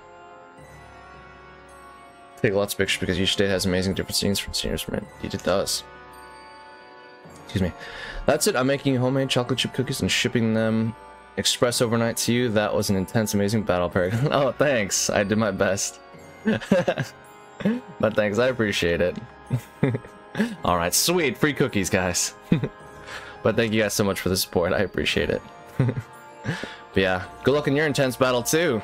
Take lots of pictures because each state has amazing different scenes from seniors from it. It does. Excuse me. That's it. I'm making homemade chocolate chip cookies and shipping them express overnight to you. That was an intense, amazing battle, Paragon. oh, thanks. I did my best. but thanks. I appreciate it. Alright, sweet. Free cookies, guys. But thank you guys so much for the support. I appreciate it. but yeah, good luck in your intense battle too.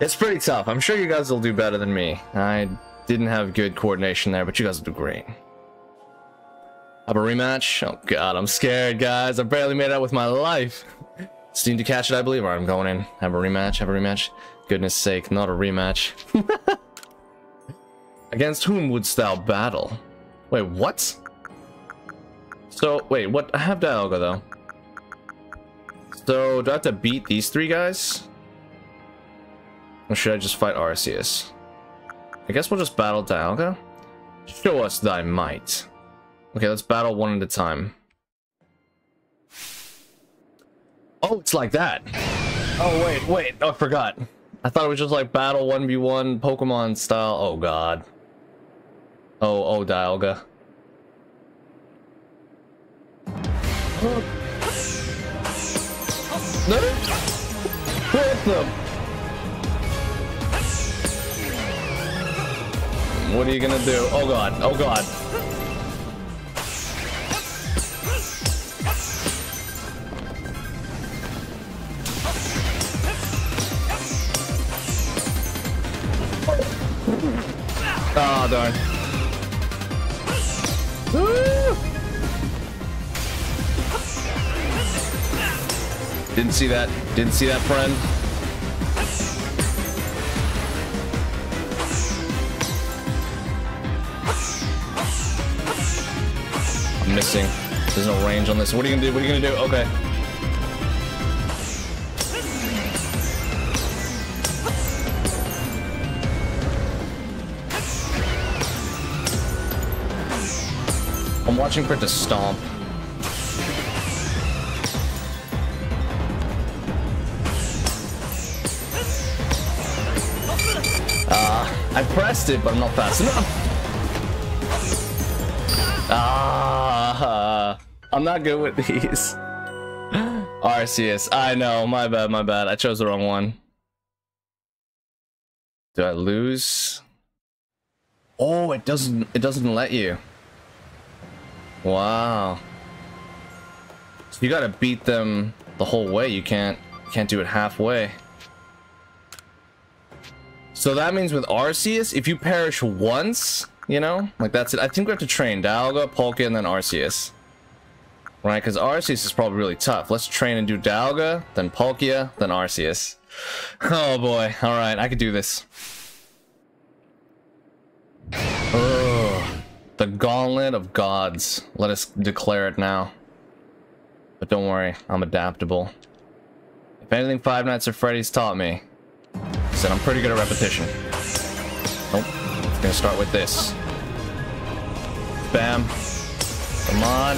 It's pretty tough. I'm sure you guys will do better than me. I didn't have good coordination there, but you guys will do great. Have a rematch? Oh god, I'm scared, guys. I barely made out with my life. Steam to catch it, I believe. Alright, I'm going in. Have a rematch, have a rematch. Goodness sake, not a rematch. Against whom wouldst thou battle? Wait, what? So, wait, what? I have Dialga, though. So, do I have to beat these three guys? Or should I just fight Arceus? I guess we'll just battle Dialga. Show us thy might. Okay, let's battle one at a time. Oh, it's like that. Oh, wait, wait. Oh, I forgot. I thought it was just like battle 1v1 Pokemon style. Oh god. Oh, oh, Dialga. What are you gonna do? Oh god, oh god. Oh darn. Didn't see that. Didn't see that, friend. Missing. There's no range on this. What are you gonna do? What are you gonna do? Okay. I'm watching for it to stomp. Uh, I pressed it, but I'm not fast enough. Ah, Uh, I'm not good with these. Arceus, I know, my bad, my bad. I chose the wrong one. Do I lose? Oh, it doesn't, it doesn't let you. Wow. So you gotta beat them the whole way. You can't, can't do it halfway. So that means with Arceus, if you perish once, you know, like that's it. I think we have to train Dialga, Palkia, and then Arceus. Right, because Arceus is probably really tough. Let's train and do Dialga, then Palkia, then Arceus. Oh boy, alright, I could do this. The Gauntlet of Gods. Let us declare it now. But don't worry, I'm adaptable. If anything Five Nights at Freddy's taught me, said I'm pretty good at repetition. Nope. Gonna start with this. Bam. Come on.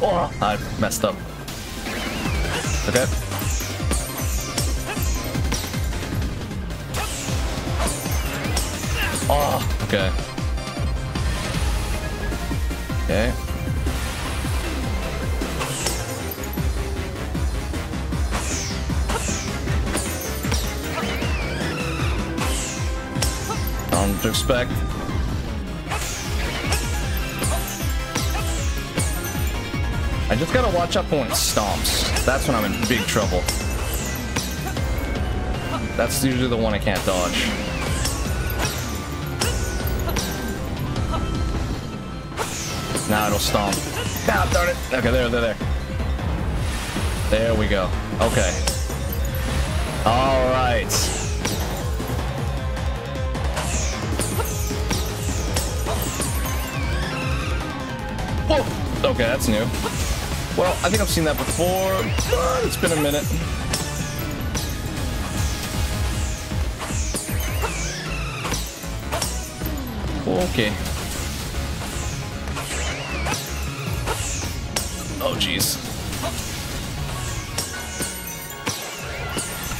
Oh, I messed up. Okay. Oh, okay. Okay. I just gotta watch out for when it stomps. That's when I'm in big trouble. That's usually the one I can't dodge. Now it'll stomp. Ah, darn it. Okay, there, there, there. There we go. Okay. All right. Whoa. Okay, that's new. Well, I think I've seen that before, it's been a minute. Okay. Oh, jeez.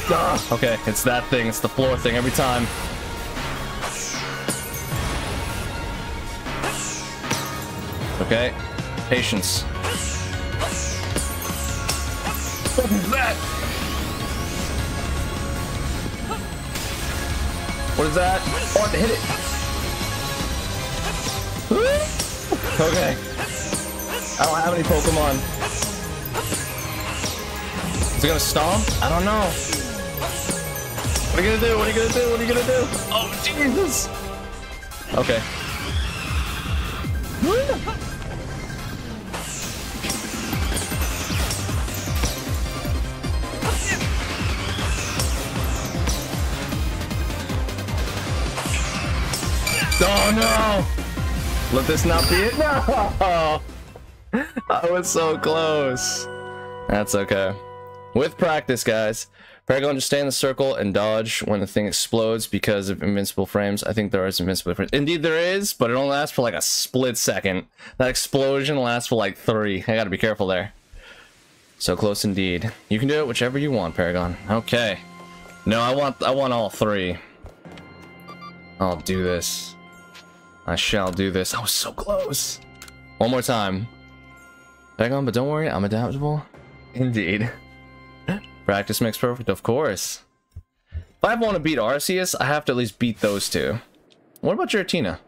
Ah, okay, it's that thing. It's the floor thing every time. Okay, patience. What is that? What is that? Oh, I have to hit it. Okay. I don't have any Pokemon. Is it gonna stomp? I don't know. What are you gonna do? What are you gonna do? What are you gonna do? Oh, Jesus! Okay. Let this not be it. No! I was so close. That's okay. With practice, guys. Paragon, just stay in the circle and dodge when the thing explodes because of invincible frames. I think there is invincible frames. Indeed, there is, but it only lasts for like a split second. That explosion lasts for like three. I gotta be careful there. So close indeed. You can do it whichever you want, Paragon. Okay. No, I want I want all three. I'll do this. I shall do this. I was so close. One more time. Back on, but don't worry, I'm adaptable. Indeed. Practice makes perfect, of course. If I want to beat Arceus, I have to at least beat those two. What about Giratina?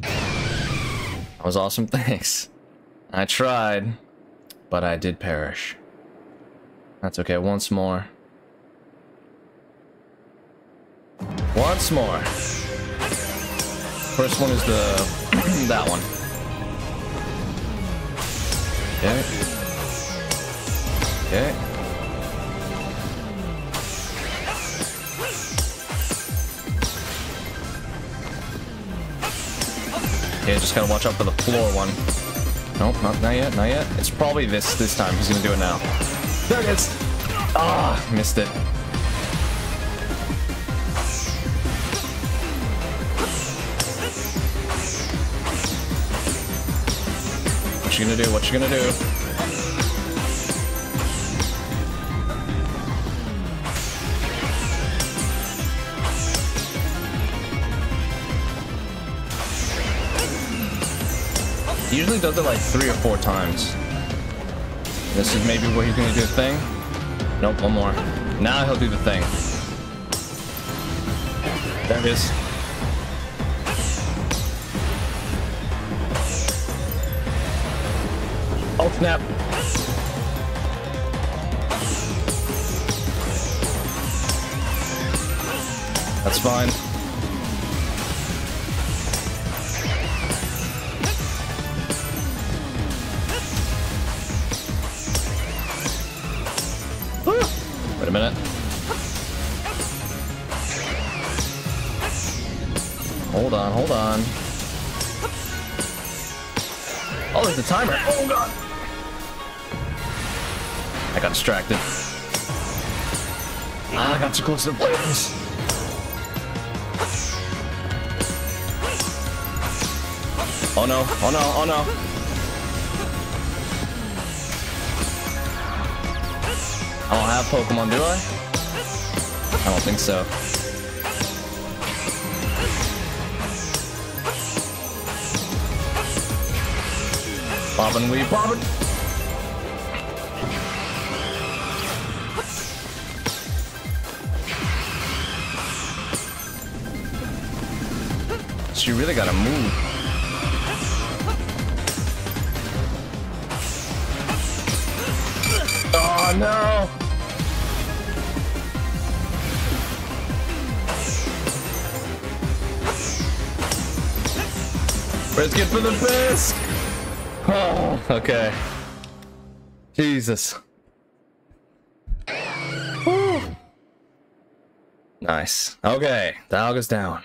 That was awesome, thanks. I tried, but I did perish. That's okay, once more. Once more. First one is the... that one. Okay. Okay. Okay, just gotta watch out for the floor one. Nope, not, not yet, not yet. It's probably this this time. He's gonna do it now. There it is! Ah, missed it. What you gonna do? What you gonna do? He usually does it like three or four times. This is maybe where he's gonna do thing. Nope, one more. Now he'll do the thing. There it is. Snap. That's fine. Wait a minute. Hold on, hold on. Oh, there's a timer. Oh, God. Got distracted. Ah, I got too close to the flames. Oh no, oh no, oh no. I don't have Pokemon, do I? I don't think so. Bobbin weave, bobbin! Really gotta move. Oh no! Let's get for the Fisk! Oh, okay. Jesus. Whew. Nice. Okay, the dog is down.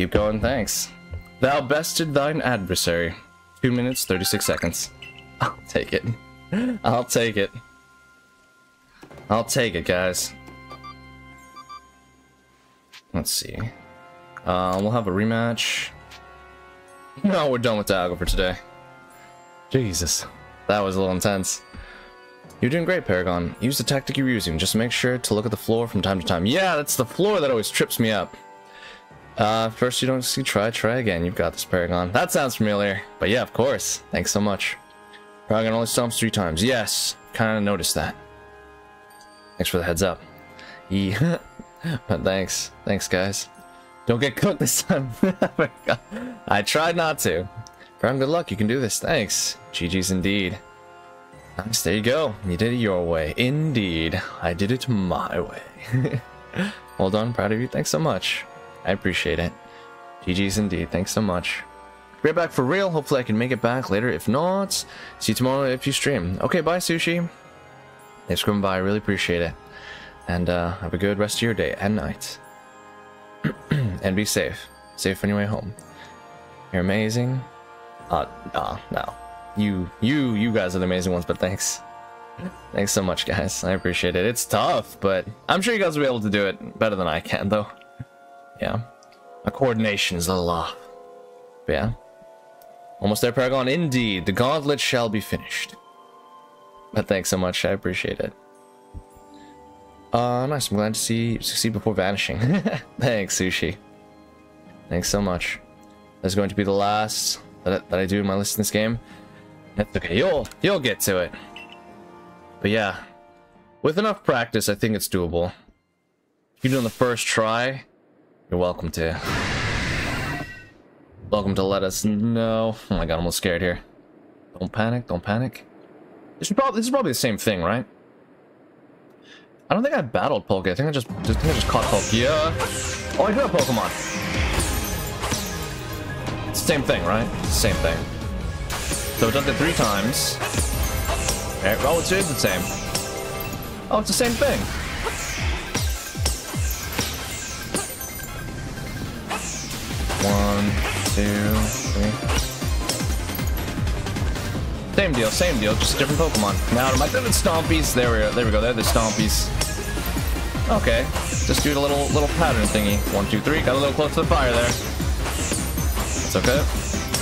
Keep going, thanks. Thou bested thine adversary. 2 minutes, 36 seconds. I'll take it. I'll take it. I'll take it, guys. Let's see. Uh, we'll have a rematch. No, we're done with Dialga for today. Jesus. That was a little intense. You're doing great, Paragon. Use the tactic you're using. Just make sure to look at the floor from time to time. Yeah, that's the floor that always trips me up. Uh, first you don't see try, try again. You've got this, Paragon. That sounds familiar. But yeah, of course. Thanks so much. Paragon only stomps three times. Yes, kind of noticed that. Thanks for the heads up. Yeah. but thanks. Thanks, guys. Don't get cooked this time. I tried not to. Brown, good luck. You can do this. Thanks. GG's indeed. Nice. There you go. You did it your way. Indeed. I did it my way. well done. Proud of you. Thanks so much. I appreciate it. GG's indeed. Thanks so much. Be right back for real. Hopefully I can make it back later. If not, see you tomorrow if you stream. Okay, bye, Sushi. Thanks for coming by. I really appreciate it. And uh, have a good rest of your day and night. and be safe. Safe on your way home. You're amazing. Uh, uh, no. you, you, you guys are the amazing ones, but thanks. Thanks so much, guys. I appreciate it. It's tough, but I'm sure you guys will be able to do it better than I can, though. Yeah. My coordination is a little off. But yeah. Almost there, Paragon. Indeed, the gauntlet shall be finished. But thanks so much. I appreciate it. Uh, nice. I'm glad to see you succeed before vanishing. thanks, Sushi. Thanks so much. That's going to be the last that I, that I do in my list in this game. That's okay. You'll you'll get to it. But yeah, with enough practice, I think it's doable. If you do it on the first try, you're welcome to. Welcome to let us know. Oh my god, I'm a little scared here. Don't panic, don't panic. This is probably this is probably the same thing, right? I don't think I battled Poke. I think I just, I think I just caught Poke. Yeah. Oh, I do have Pokemon. Same thing, right? Same thing. So I've done it three times. Oh, it's, it's the same. Oh, it's the same thing. One, two, three. Same deal, same deal, just different Pokemon. Now, am I good Stompies? There we go, there we go, they're the Stompies. Okay, just do the little little pattern thingy. One, two, three, got a little close to the fire there. That's okay.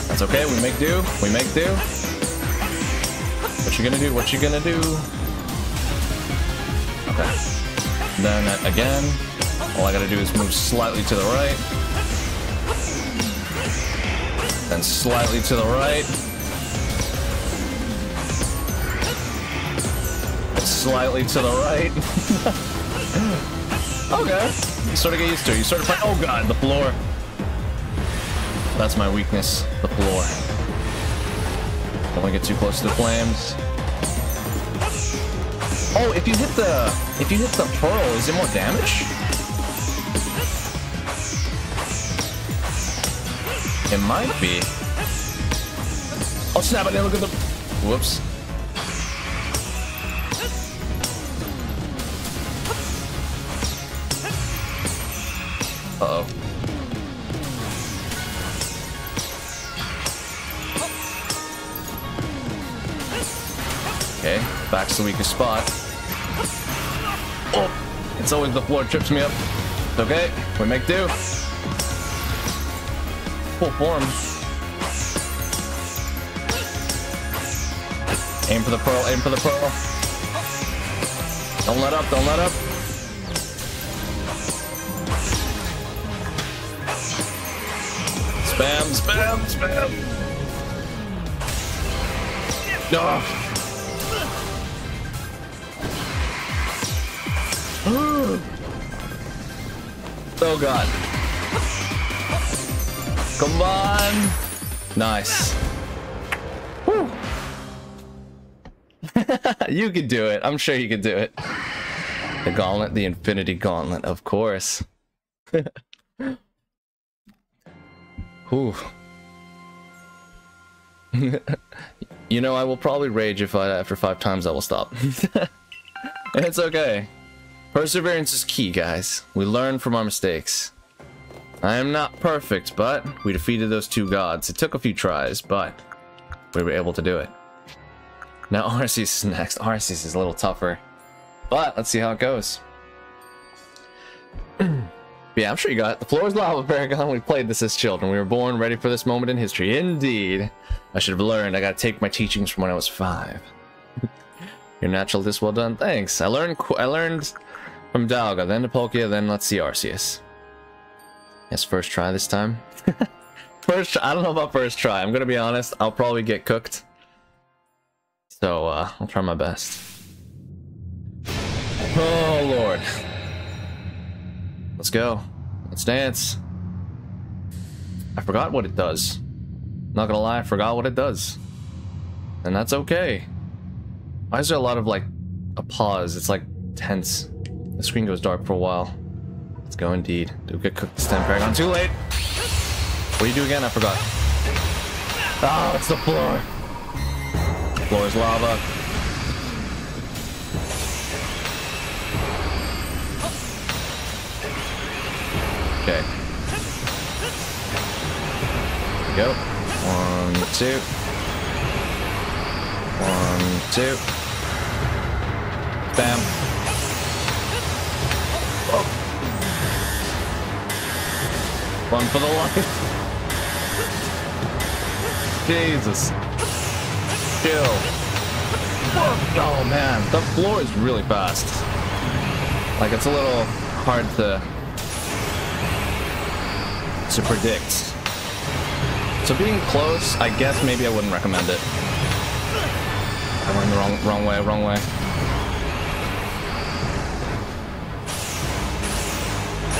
That's okay, we make do, we make do. What you gonna do? What you gonna do? Okay. Then uh, again, all I gotta do is move slightly to the right. Then slightly to the right. Slightly to the right. okay. You sort of get used to it. You sort of find- oh god, the floor. That's my weakness, the floor. Don't want to get too close to the flames. Oh, if you hit the if you hit the pearl, is it more damage? It might be. Oh snap! I didn't look at the. Whoops. Uh oh. Okay, back's the weakest spot. Oh, it's always the floor trips me up. It's okay, we make do. Form. Aim for the pearl, aim for the pearl. Don't let up, don't let up. Spam, spam, spam. No. oh god. Come on. Nice. You could do it. I'm sure you could do it. The gauntlet, the infinity gauntlet, of course. Whew. you know, I will probably rage if I, after five times I will stop. it's okay. Perseverance is key, guys. We learn from our mistakes. I am not perfect, but we defeated those two gods. It took a few tries, but we were able to do it. Now Arceus is next. Arceus is a little tougher, but let's see how it goes. yeah, I'm sure you got it. The floor is lava, Paragon. We played this as children. We were born ready for this moment in history. Indeed. I should have learned. I gotta take my teachings from when I was five. Your natural this well done. Thanks. I learned I learned from Dialga, then to Palkia, then let's see Arceus. Yes, first try this time. first I don't know about first try. I'm gonna be honest. I'll probably get cooked. So, uh, I'll try my best. Oh, Lord. Let's go. Let's dance. I forgot what it does. Not gonna lie, I forgot what it does. And that's okay. Why is there a lot of, like, a pause? It's, like, tense. The screen goes dark for a while. Let's go indeed. Do get cooked this time, Paragon. Too late! What do you do again? I forgot. Ah, oh, it's the floor. The floor is lava. Okay. Go. One, two. two. Bam. Run for the life. Jesus. Chill. Oh man, the floor is really fast. Like it's a little hard to to predict. So being close, I guess maybe I wouldn't recommend it. I went the wrong wrong way, wrong way.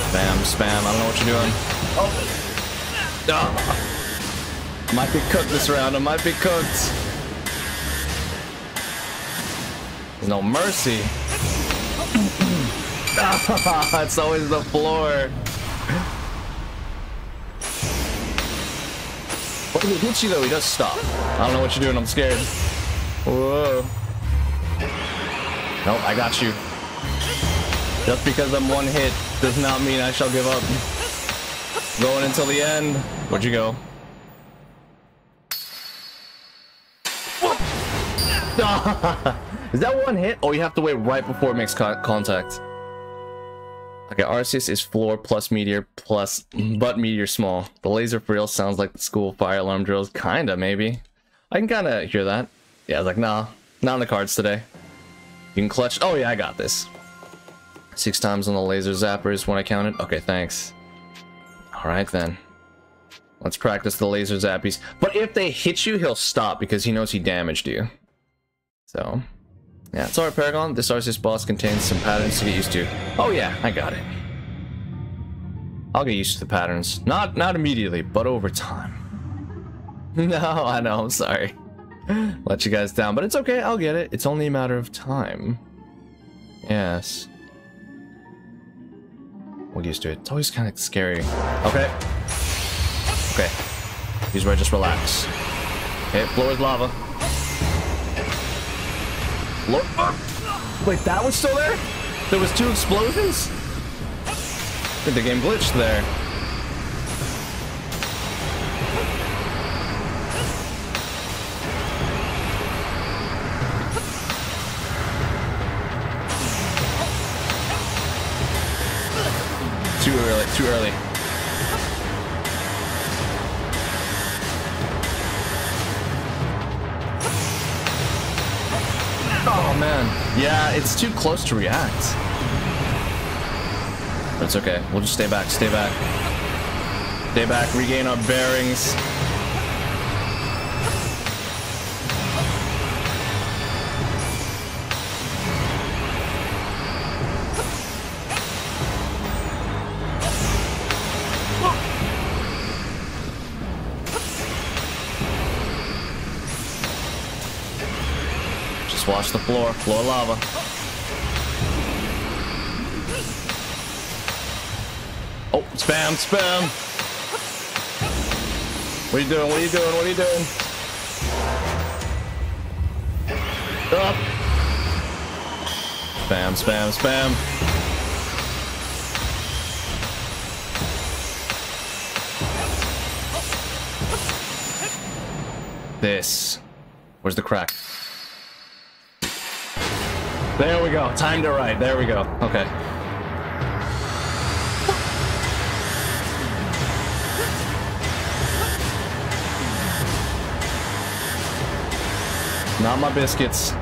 Spam, spam, I don't know what you're doing. Oh. oh. Might be cooked this round, I might be cooked. There's no mercy. it's always the floor. What if he hits you though? He does stop. I don't know what you're doing. I'm scared. Whoa. Nope, I got you. Just because I'm one hit does not mean I shall give up. Going until the end. Where'd you go? Is that one hit? Oh, you have to wait right before it makes co contact? Okay, Arceus is floor plus meteor plus but meteor small. The laser for real sounds like the school fire alarm drills. Kinda, maybe. I can kinda hear that. Yeah, I was like, nah, not on the cards today. You can clutch. Oh yeah, I got this. Six times on the laser zappers when I counted. Okay, thanks. Alright then. Let's practice the laser zappies. But if they hit you, he'll stop because he knows he damaged you. So, yeah, it's alright, Paragon. This Arceus boss contains some patterns to get used to. Oh yeah, I got it. I'll get used to the patterns. Not not immediately, but over time. No, I know, I'm sorry. Let you guys down, but it's okay, I'll get it. It's only a matter of time. Yes. We'll get used to it. It's always kind of scary. Okay. Okay. He's ready, just relax. Okay, floor is lava. Look. Wait, that was still there? There was two explosions? I think the game glitched there. Early, too early. Oh man. Yeah, it's too close to react. But it's okay. We'll just stay back, stay back. Stay back, regain our bearings. Watch the floor, floor lava. Oh, spam, spam. What are you doing? What are you doing? What are you doing? Up. Spam, spam, spam. This. Where's the crack? There we go. Time to write. There we go. Okay. Not my biscuits.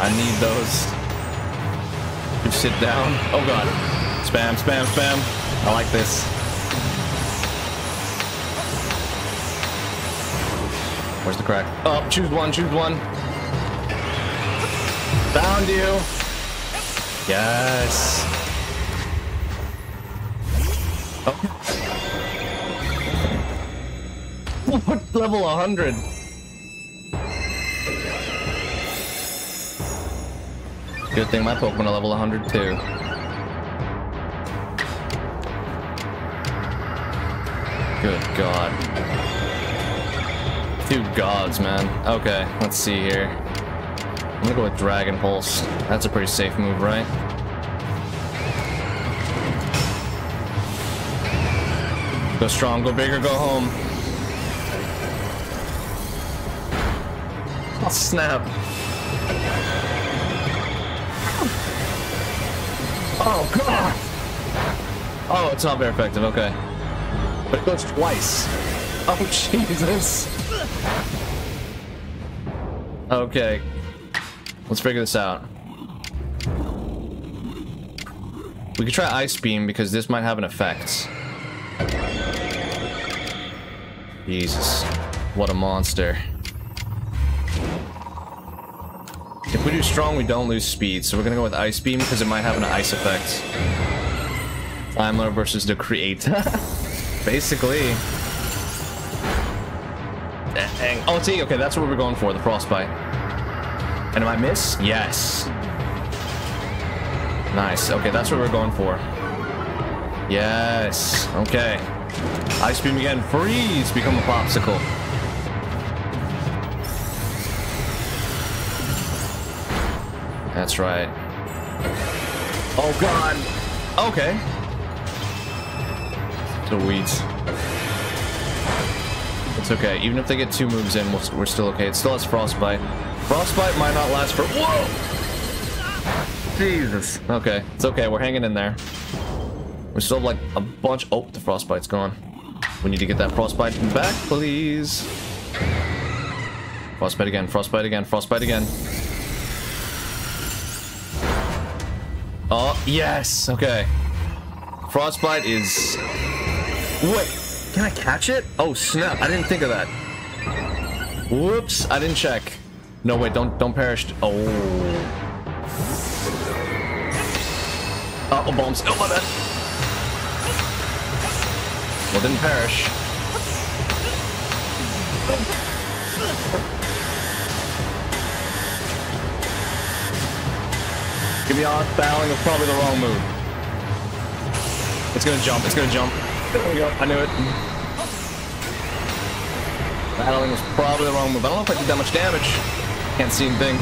I need those. You sit down. Oh god. Spam, spam, spam. I like this. Where's the crack? Oh, choose one, choose one. Found you. Yes. Oh. What level 100? Good thing my Pokemon are level 100 too. Good God. Two gods, man. Okay, let's see here. I'm gonna go with Dragon Pulse. That's a pretty safe move, right? Go strong, go big or go home. Oh, snap. Oh, God. Oh, it's not very effective. Okay. But it goes twice. Oh, Jesus. Okay. Let's figure this out. We could try Ice Beam because this might have an effect. Jesus. What a monster. If we do strong, we don't lose speed, so we're gonna go with Ice Beam because it might have an ice effect. Dialga versus the Creator. Basically. Eh, Dang. Oh, see, okay, that's what we're going for, the Frostbite. And am I miss? Yes. Nice. Okay, that's what we're going for. Yes. Okay. Ice beam again. Freeze. Become a popsicle. That's right. Oh god. Okay. The weeds. It's okay. Even if they get two moves in, we're still okay. It still has frostbite. Frostbite might not last for. Whoa! Jesus. Okay, it's okay. We're hanging in there. We still have like a bunch. Oh, the frostbite's gone. We need to get that frostbite back, please. Frostbite again, frostbite again, frostbite again. Oh, yes. Okay. Frostbite is... Wait, can I catch it? Oh, snap. I didn't think of that. Whoops, I didn't check. No, wait, don't don't perish. Oh. Uh oh, bombs. Oh, my bad. Well, didn't perish. Give me off battling was probably the wrong move. It's gonna jump, it's gonna jump. There we go, I knew it. Battling was probably the wrong move. I don't know if I did that much damage. Can't see anything.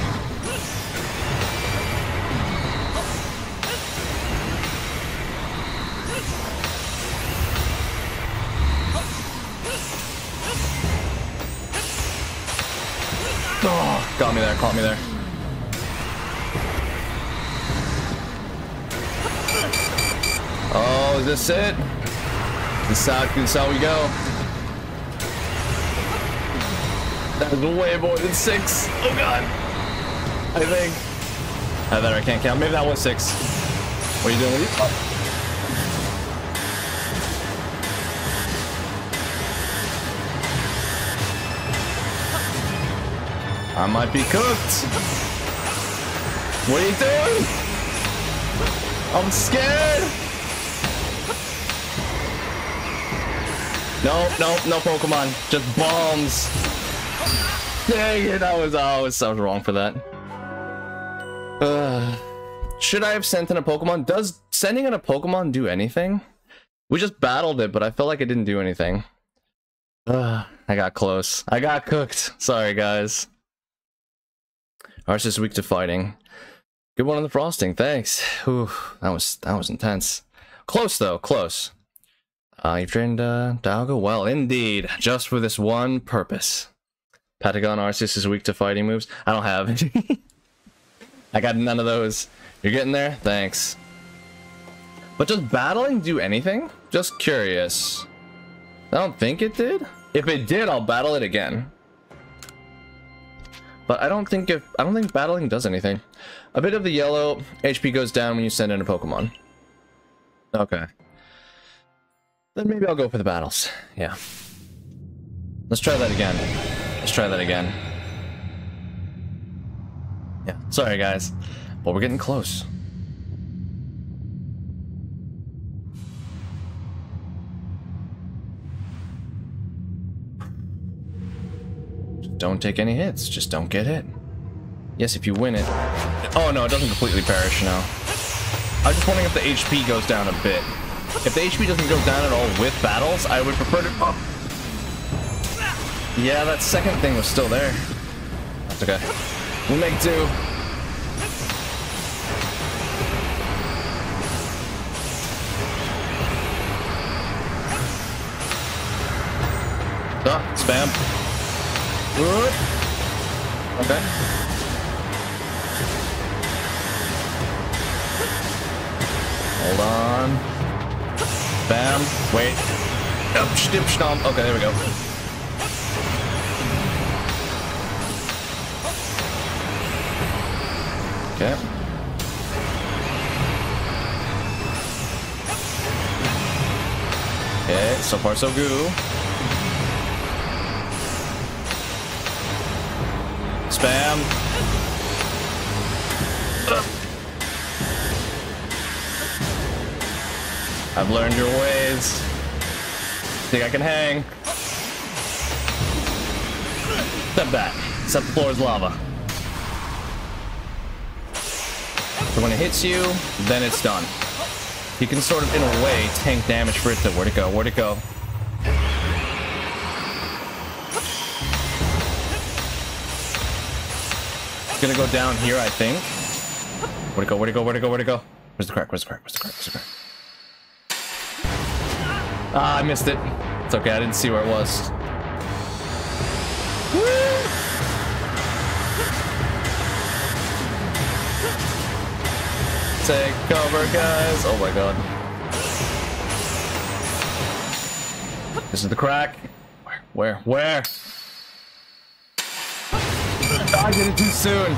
Oh, got me there, caught me there. Oh, is this it? This is how, this is how we go. That was way more than six. Oh god. I think. I there I can't count. Maybe that was six. What are you doing with you? Oh. I might be cooked. What are you doing? I'm scared. No, no, no Pokemon. Just bombs. Dang it, I was, I was wrong for that. Uh, should I have sent in a Pokemon? Does sending in a Pokemon do anything? We just battled it, but I felt like it didn't do anything. Uh, I got close. I got cooked. Sorry, guys. Is weak to fighting. Good one on the frosting, thanks. Ooh, that was that was intense. Close though, close. Uh, you've trained uh, Dialga well, indeed, just for this one purpose. Paragon Arceus is weak to fighting moves. I don't have. I got none of those. You're getting there? Thanks. But does battling do anything? Just curious. I don't think it did. If it did, I'll battle it again. But I don't think if I don't think battling does anything. A bit of the yellow HP goes down when you send in a Pokemon. Okay. Then maybe I'll go for the battles. Yeah. Let's try that again. Let's try that again. Yeah. Sorry guys. But we're getting close. Don't take any hits, just don't get hit. Yes, if you win it. Oh no, it doesn't completely perish, no. I was just wondering if the HP goes down a bit. If the HP doesn't go down at all with battles, I would prefer to... Oh. Yeah, that second thing was still there. That's okay. We'll make do. Ah, spam. Good. Okay. Hold on. Bam. Wait. Up, stomp. Okay, there we go. So far so good. Spam. I've learned your ways. Think I can hang? Step back. Set the floor is lava. So when it hits you, then it's done. You can sort of, in a way, tank damage for it to... Where'd it go? Where'd it go? It's gonna go down here, I think. Where'd it go? Where'd it go? Where'd it go? Where'd it go? Where's the crack? Where's the crack? Where's the crack? Where's the crack? Ah, I missed it. It's okay, I didn't see where it was. Take cover, guys. Oh my god. This is the crack. Where? Where? Where? I did it too soon.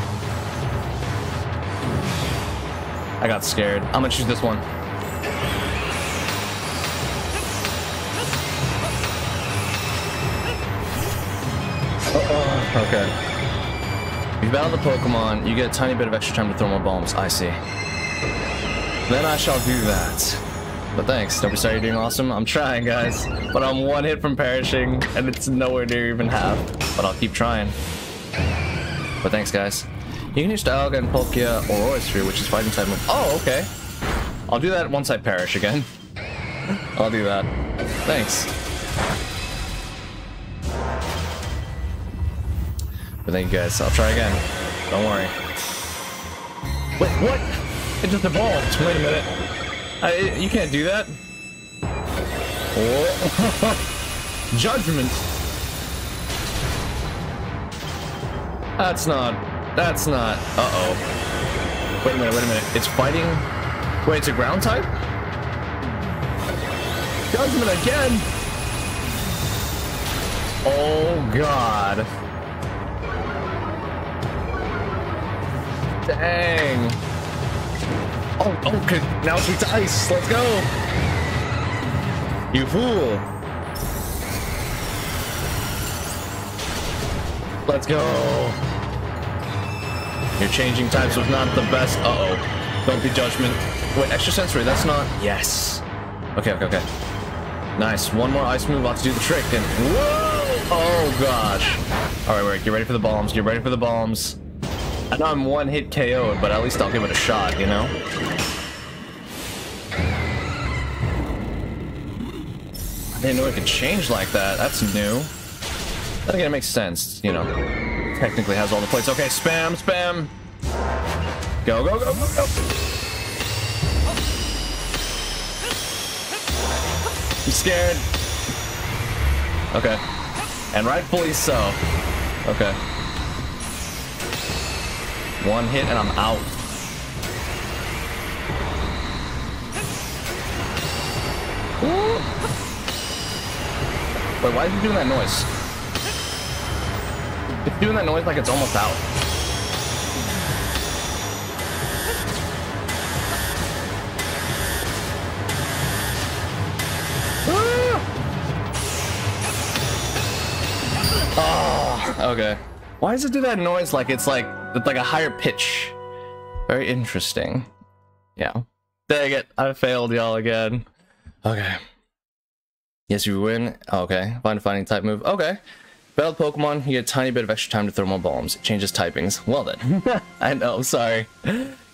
I got scared. I'm gonna choose this one. Uh-oh. Okay. If you battle the Pokemon, you get a tiny bit of extra time to throw more bombs. I see. Then I shall do that. But thanks. Don't be sorry you're doing awesome. I'm trying, guys. But I'm one hit from perishing, and it's nowhere near even half. But I'll keep trying. But thanks, guys. You can use Dialga and Palkia or Aura Sphere, which is fighting type move. Oh, okay. I'll do that once I perish again. I'll do that. Thanks. But thank you guys. I'll try again. Don't worry. Wait, what? It just evolved. Wait a minute. I, you can't do that. Oh. Judgment. That's not. That's not. Uh-oh. Wait a minute, wait a minute. It's fighting... Wait, it's a ground type? Judgment again! Oh, God. Dang. Oh, okay. Now it's weak to ice. Let's go. You fool. Let's go. Your changing types was not the best. Uh-oh. Don't be judgment. Wait, extrasensory. That's not... Yes. Okay, okay, okay. Nice. One more ice move about to do the trick. And whoa! Oh, gosh. All right, wait. Get ready for the bombs. Get ready for the bombs. I know I'm one hit KO'd, but at least I'll give it a shot, you know? I didn't know it could change like that. That's new. I think it makes sense, you know. Technically has all the plates. Okay, spam, spam. Go, go, go, go, go. You scared? Okay. And rightfully so. Okay. One hit and I'm out. Wait, why is he doing that noise? It's doing that noise like it's almost out. Ah! Oh, okay. Why does it do that noise like it's like it's like a higher pitch? Very interesting. Yeah. Dang it, I failed y'all again. Okay. Yes, you win. Okay. Find a fighting type move. Okay. Battle Pokemon, you get a tiny bit of extra time to throw more bombs. It changes typings. Well then. I know, sorry.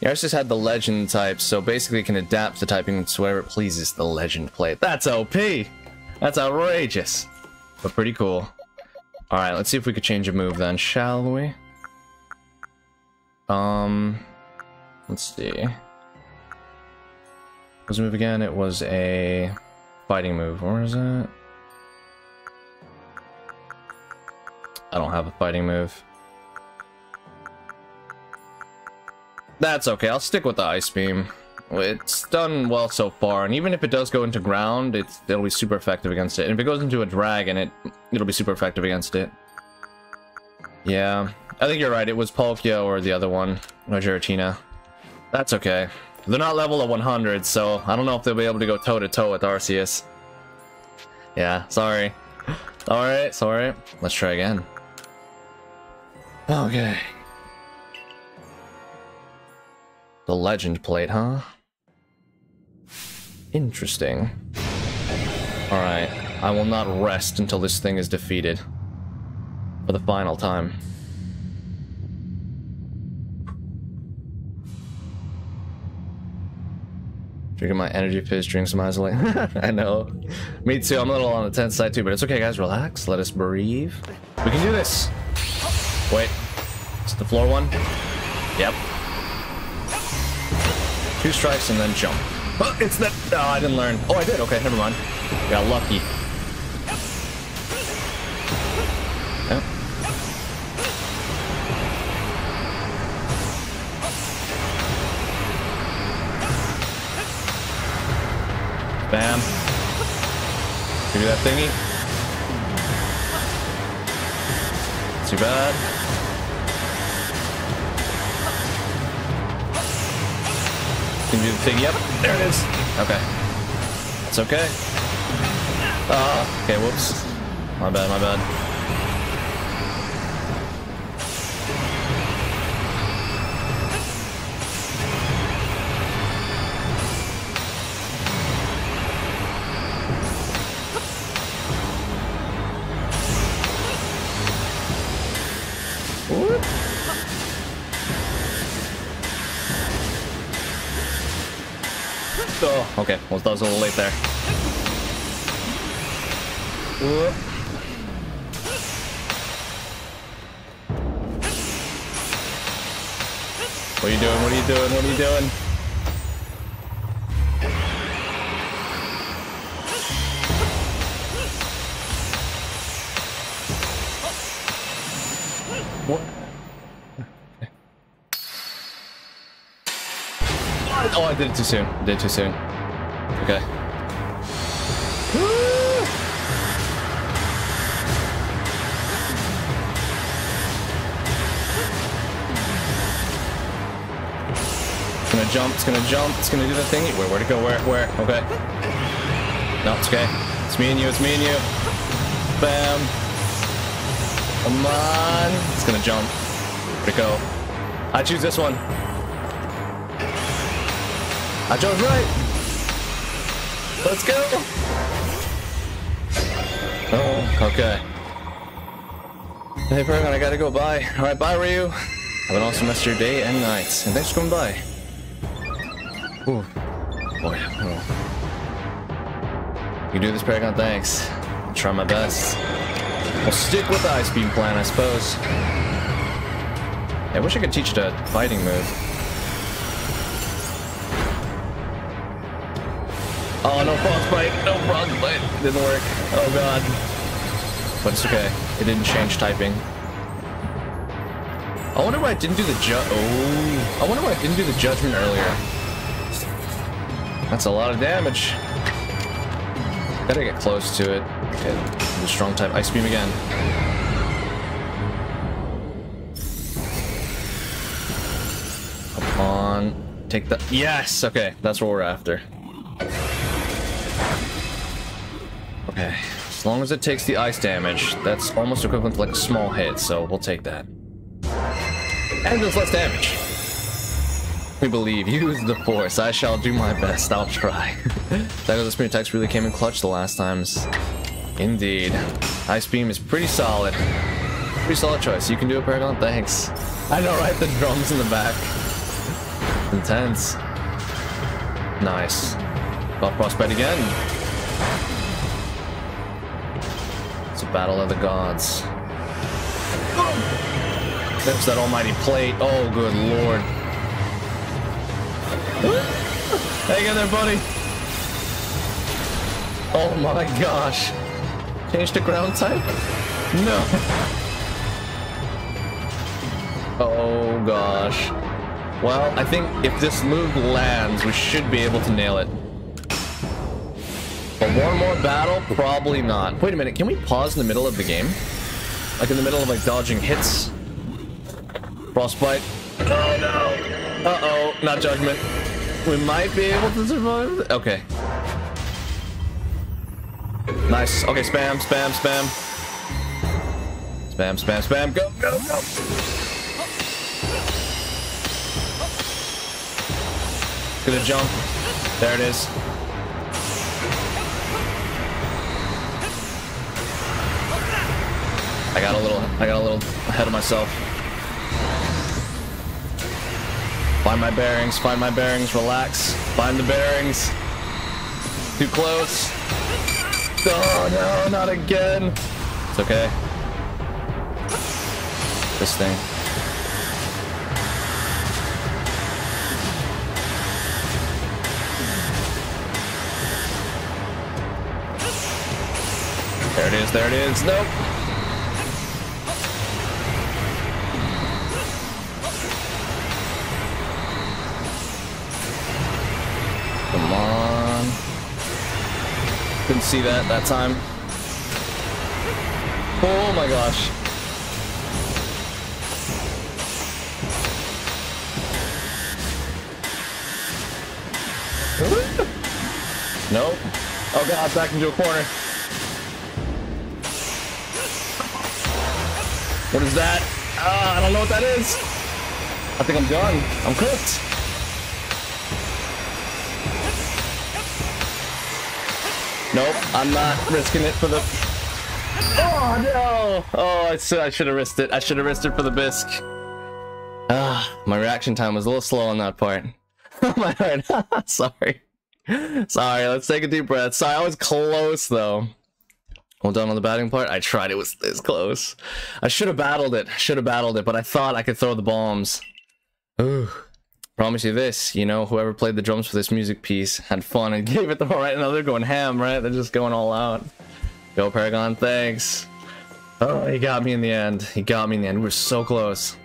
Yours just had the legend type, so basically can adapt the typing to whatever it pleases the legend plate. That's OP! That's outrageous. But pretty cool. Alright, let's see if we could change a move then, shall we? Um, let's see. Was move again? It was a fighting move. Where is it? I don't have a fighting move. That's okay, I'll stick with the Ice Beam. It's done well so far, and even if it does go into ground, it's, it'll be super effective against it. And if it goes into a dragon, it, it'll be super effective against it. Yeah, I think you're right, it was Palkia or the other one, or Giratina. That's okay. They're not level of 100, so I don't know if they'll be able to go toe-to-toe -to -toe with Arceus. Yeah, sorry. Alright, sorry. Let's try again. Okay. The legend plate, huh? Interesting. Alright, I will not rest until this thing is defeated. For the final time. Drinking my energy fizz, drink some isolate. I know. Me too, I'm a little on the tense side too, but it's okay guys, relax. Let us breathe. We can do this. Wait. It's the floor one? Yep. Two strikes and then jump. Oh, it's that. Oh, I didn't learn. Oh, I did. Okay, never mind. Got lucky. Bam. Give me that thingy. Too bad. Can you do the thing? Yep, there it is. Okay. It's okay. Uh, okay, whoops. My bad, my bad. Okay. Well, that was a little late there. Whoop. What are you doing? What are you doing? What are you doing? What? Oh, I did it too soon. I did it too soon. Okay. It's gonna jump, it's gonna jump, it's gonna do the thingy. Where, where'd it go? Where, where? Okay. No, it's okay. It's me and you, it's me and you. Bam. Come on. It's gonna jump. Where'd it go? I choose this one. I chose right. Let's go. Oh, okay. Hey, Paragon, I gotta go. Bye. All right, bye, Ryu. Have an awesome rest of your day and night. And thanks for coming by. Ooh. Boy. Oh. You do this, Paragon? Thanks. I'll try my best. I'll stick with the Ice Beam plan, I suppose. I wish I could teach it a fighting move. Oh, no frostbite. No frostbite. Didn't work. Oh, God. But it's okay. It didn't change typing. I wonder why I didn't do the ju- Oh. I wonder why I didn't do the judgment earlier. That's a lot of damage. Gotta get close to it. Okay, the strong type. Ice beam again. Come on. Take the- Yes! Okay, that's what we're after. Okay, as long as it takes the ice damage, that's almost equivalent to like a small hit, so we'll take that. And does less damage. We believe. Use the force. I shall do my best. I'll try. that the spirit attacks really came in clutch the last times. Indeed. Ice Beam is pretty solid. Pretty solid choice. You can do it, Paragon. Thanks. I know, right? The drums in the back. Intense. Nice. Buff prospect again. Battle of the gods. There's that almighty plate. Oh, good lord. Hang in there, buddy. Oh my gosh. Change to ground type? No. Oh gosh. Well, I think if this move lands, we should be able to nail it. One more battle? Probably not. Wait a minute, can we pause in the middle of the game? Like in the middle of like dodging hits? Frostbite. Oh no! Uh-oh, not judgment. We might be able to survive. Okay. Nice. Okay, spam, spam, spam. Spam, spam, spam. Go, go, go. Gonna jump. There it is. I got a little, I got a little ahead of myself. Find my bearings, find my bearings, relax. Find the bearings. Too close. Oh no, not again. It's okay. This thing. There it is, there it is. Nope. Couldn't see that that time. Oh my gosh. nope. Oh god, back into a corner. What is that? Ah, I don't know what that is. I think I'm done. I'm cooked. Nope, I'm not risking it for the... Oh, no! Oh, I, I should have risked it. I should have risked it for the bisque. Ah, my reaction time was a little slow on that part. Oh my heart. Sorry. Sorry, let's take a deep breath. Sorry, I was close, though. Well done on the batting part. I tried. It was this close. I should have battled it. Should have battled it, but I thought I could throw the bombs. Ooh. Promise you this, you know, whoever played the drums for this music piece had fun and gave it the right. Now they're going ham, right? They're just going all out. Go Paragon, thanks. Oh, he got me in the end. He got me in the end. We are so close.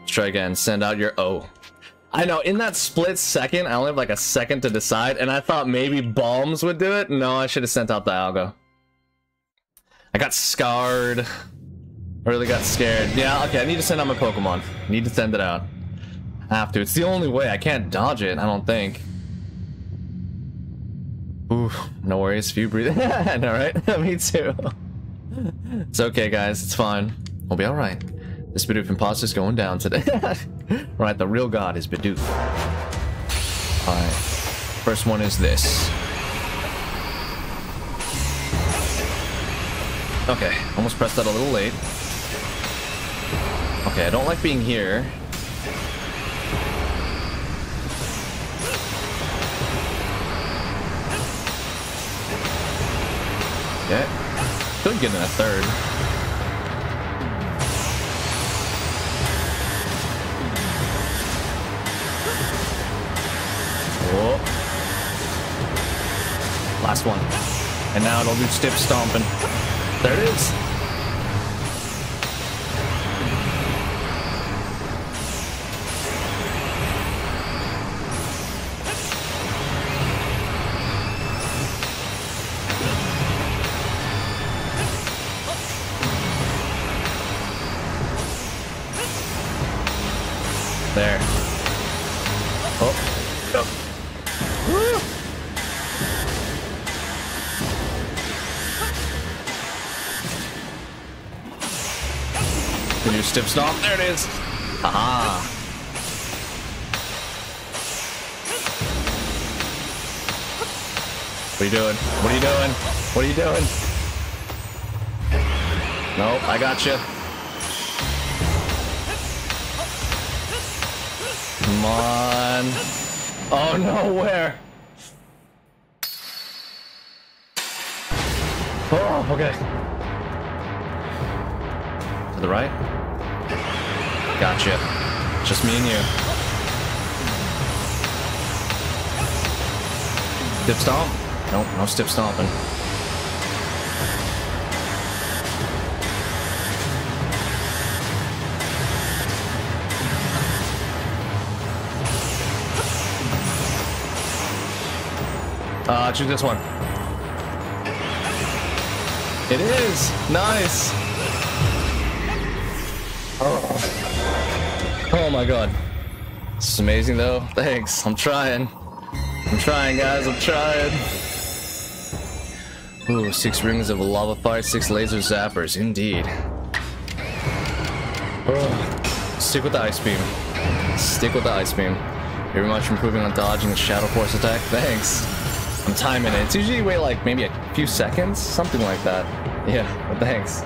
Let's try again. Send out your O. I know, in that split second, I only have like a second to decide, and I thought maybe bombs would do it. No, I should have sent out the Dialga. I got scarred. I really got scared. Yeah, okay, I need to send out my Pokemon. Need to send it out. Have to. It's the only way. I can't dodge it, I don't think. Ooh, no worries if you breathe. no, right? Me too. It's okay, guys. It's fine. We'll be alright. This Bidoof imposter's going down today. right, the real god is Bidoof. Alright. First one is this. Okay, almost pressed that a little late. Okay, I don't like being here. Okay. Could get in a third. Whoa. Last one. And now it'll do stiff stomping. There it is. Can you stiff stomp? There it is. Aha. What are you doing? What are you doing? What are you doing? Nope, I got you. Come on. Oh no, where? Oh, okay. To the right? Gotcha. Just me and you. Stip stomp? Nope, no stip stomping. Uh, choose this one. It is! Nice! Oh. my god. This is amazing though. Thanks. I'm trying. I'm trying, guys. I'm trying. Ooh, six rings of lava fire, six laser zappers. Indeed. Oh. Stick with the ice beam. Stick with the ice beam. Very much improving on dodging the Shadow Force attack. Thanks. I'm timing it. It's usually wait like maybe a few seconds, something like that. Yeah, but thanks.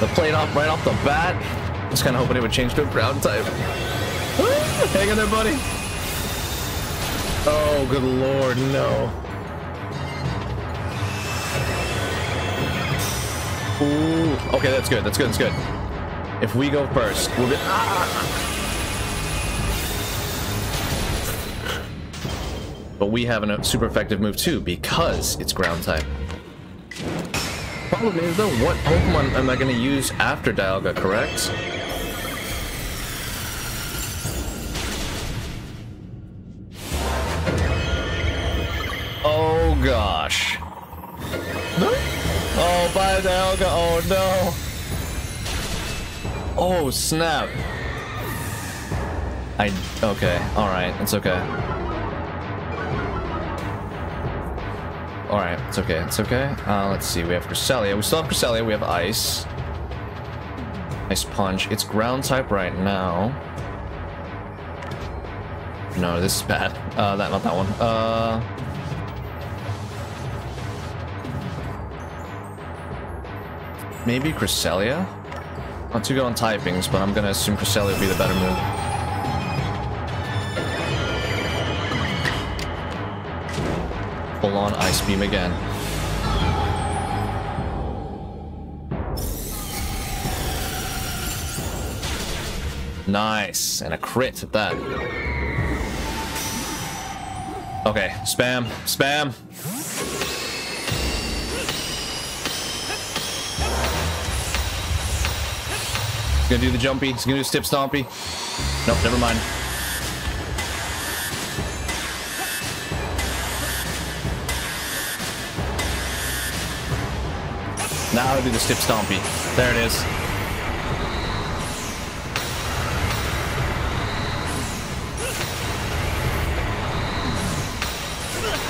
The plate off right off the bat. Just kind of hoping it would change to a ground type. Hang in there, buddy. Oh, good lord, no. Ooh. Okay, that's good. That's good. That's good. If we go first, we'll be. Ah! But we have a super effective move too because it's ground type. Problem is though, what Pokemon am I going to use after Dialga, correct? Oh gosh. Oh, bye Dialga. Oh no. Oh snap. I okay. All right. It's okay. All right. It's okay. It's okay. Uh, let's see. We have Cresselia. We still have Cresselia. We have Ice. Ice Punch. It's ground type right now. No, this is bad. Uh, that not that one. Uh. Maybe Cresselia? Not too good on typings, but I'm gonna assume Cresselia would be the better move. Full on Ice Beam again. Nice, and a crit at that. Okay, spam, spam. He's gonna do the jumpy. He's gonna do stip stompy. Nope, never mind. Now I'll do the stip stompy. There it is.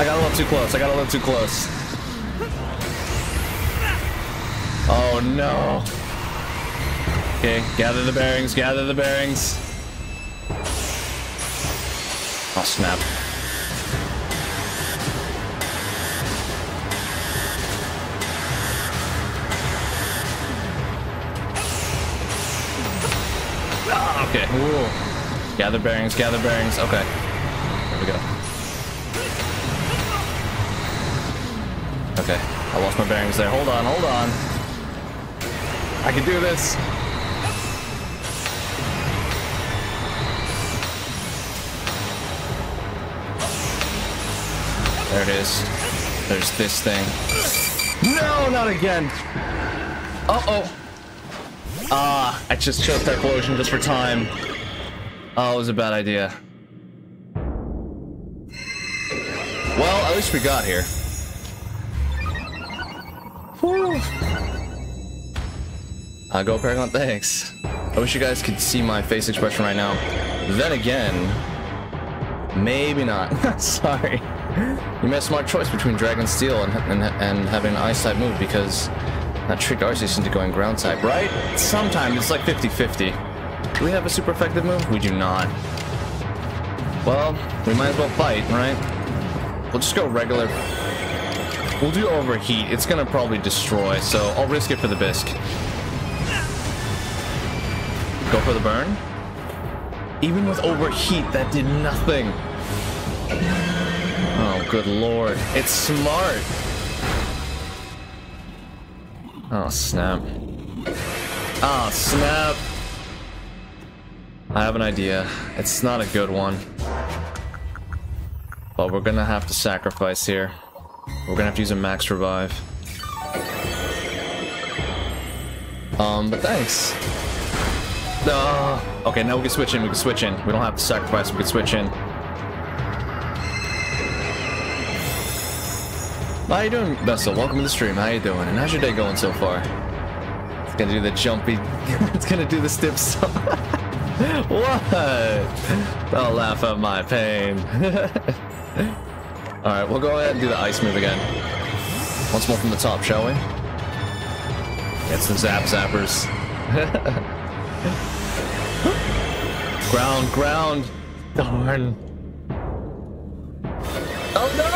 I got a little too close. I got a little too close. Oh no. Okay, gather the bearings, gather the bearings. Oh, snap. Okay. Ooh. Gather bearings, gather bearings. Okay. There we go. Okay. I lost my bearings there. Hold on, hold on. I can do this. There it is. There's this thing. No, not again. Uh-oh. Ah, I just chose that explosion just for time. Oh, it was a bad idea. Well, at least we got here. Whew. Uh, go Paragon, thanks. I wish you guys could see my face expression right now. Then again, maybe not. Sorry. You made a smart choice between Dragon Steel and, and, and having an Ice type move because that tricked our into going ground type, right? Sometimes it's like 50-50. Do we have a super effective move? We do not. Well, we might as well fight, right? We'll just go regular. We'll do overheat. It's gonna probably destroy, so I'll risk it for the bisque. Go for the burn. Even with overheat, that did nothing. Oh, good lord. It's smart. Oh, snap. Oh, snap. I have an idea. It's not a good one. But we're gonna have to sacrifice here. We're gonna have to use a max revive. Um, but thanks. Uh, okay, now we can switch in, we can switch in. We don't have to sacrifice, we can switch in. How you doing, Vessel? Welcome to the stream. How you doing? And how's your day going so far? It's gonna do the jumpy. it's gonna do the stiff. what? Don't laugh at my pain. All right, we'll go ahead and do the ice move again. Once more from the top, shall we? Get some zap zappers. ground, ground. Darn. Oh no!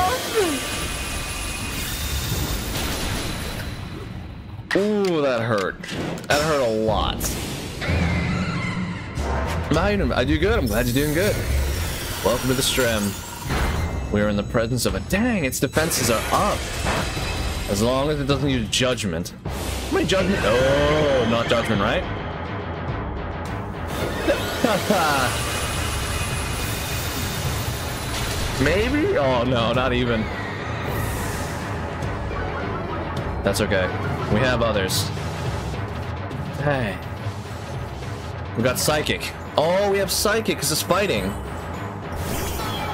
Ooh, that hurt. That hurt a lot. I do good. I'm glad you're doing good. Welcome to the stream. We are in the presence of a dang. Its defenses are up. As long as it doesn't use judgment. How many judgment? Oh, not judgment, right? Maybe? Oh no, not even. That's okay. We have others. Hey. We got psychic. Oh, we have psychic because it's fighting.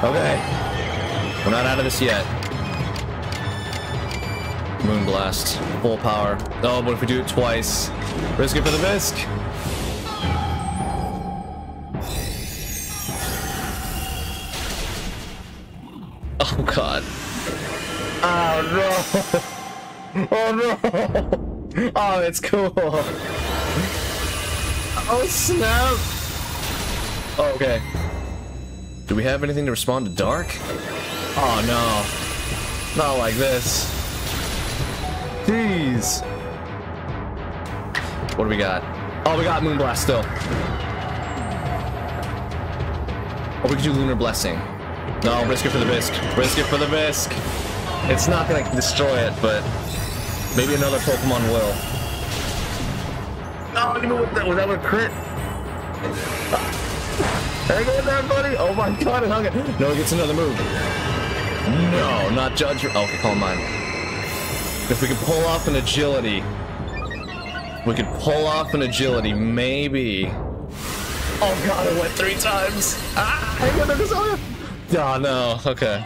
Okay. We're not out of this yet. Moonblast. Full power. Oh, but if we do it twice? Risk it for the Visk. Oh god. Oh no! Oh no! Oh, it's cool. Oh snap! Oh, okay. Do we have anything to respond to dark? Oh no. Not like this. Jeez. What do we got? Oh, we got Moonblast still. Or we could do Lunar Blessing. No, risk it for the Visk. Risk it for the Visk. It's not gonna destroy it, but maybe another Pokemon will. Oh, you know what that was that a crit? Hang in there, buddy! Oh my god, it hung it. No, it gets another move. No, not Judge. Okay, call mine. If we could pull off an agility. We could pull off an agility, maybe. Oh god, it went three times. Ah, hang on, there's Oh no, okay.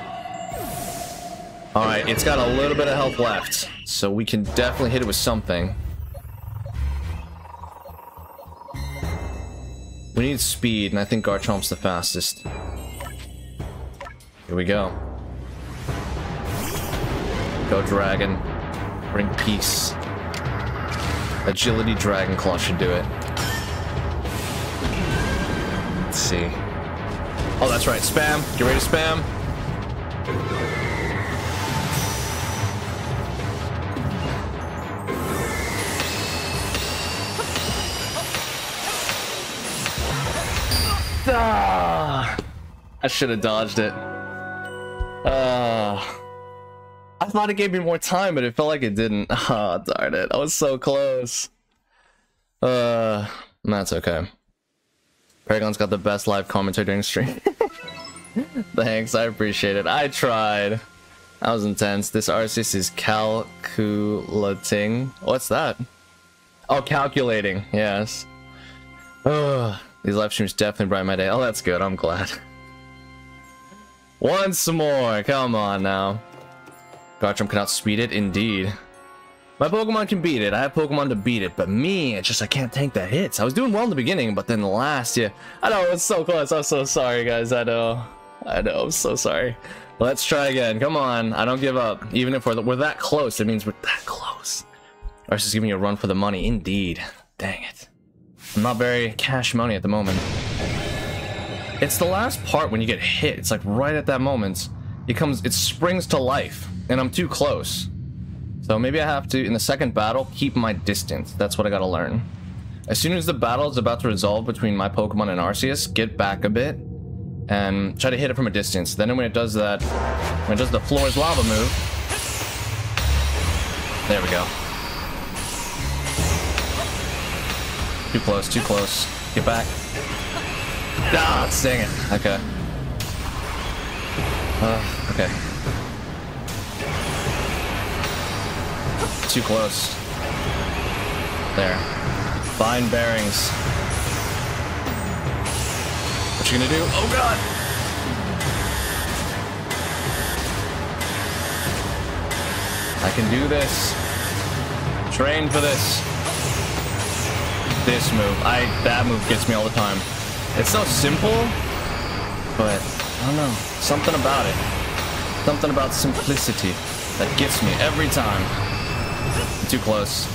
Alright, it's got a little bit of health left, so we can definitely hit it with something. We need speed, and I think Garchomp's the fastest. Here we go. Go Dragon. Bring peace. Agility Dragon Claw should do it. Let's see. Oh, that's right. Spam. Get ready to spam. Ah, I should have dodged it. Uh, I thought it gave me more time, but it felt like it didn't. Ah, oh, darn it. I was so close. Uh, that's okay. Paragon's got the best live commentary during stream. Thanks, I appreciate it. I tried. That was intense. This Arceus is calculating. What's that? Oh, calculating. Yes. Oh, these live streams definitely brighten my day. Oh, that's good. I'm glad. Once more. Come on now. Garchomp can outspeed it. Indeed. My Pokemon can beat it. I have Pokemon to beat it, but me, it's just I can't tank the hits. I was doing well in the beginning, but then the last, yeah. I know, it's so close. I'm so sorry, guys. I know. I know, I'm so sorry. Let's try again. Come on. I don't give up. Even if we're, we're that close, it means we're that close. Or just giving me a run for the money. Indeed. Dang it. I'm not very cash money at the moment. It's the last part when you get hit. It's like right at that moment. It comes, it springs to life. And I'm too close. So maybe I have to, in the second battle, keep my distance. That's what I gotta learn. As soon as the battle is about to resolve between my Pokemon and Arceus, get back a bit and try to hit it from a distance. Then when it does that, when it does the floor's lava move, there we go. Too close, too close. Get back. Ah, dang it. Okay. Uh, okay. Too close. There. Fine bearings. What you gonna do? Oh god! I can do this. Train for this. This move. I that move gets me all the time. It's so simple, but I don't know. Something about it. Something about simplicity that gets me every time. Too close.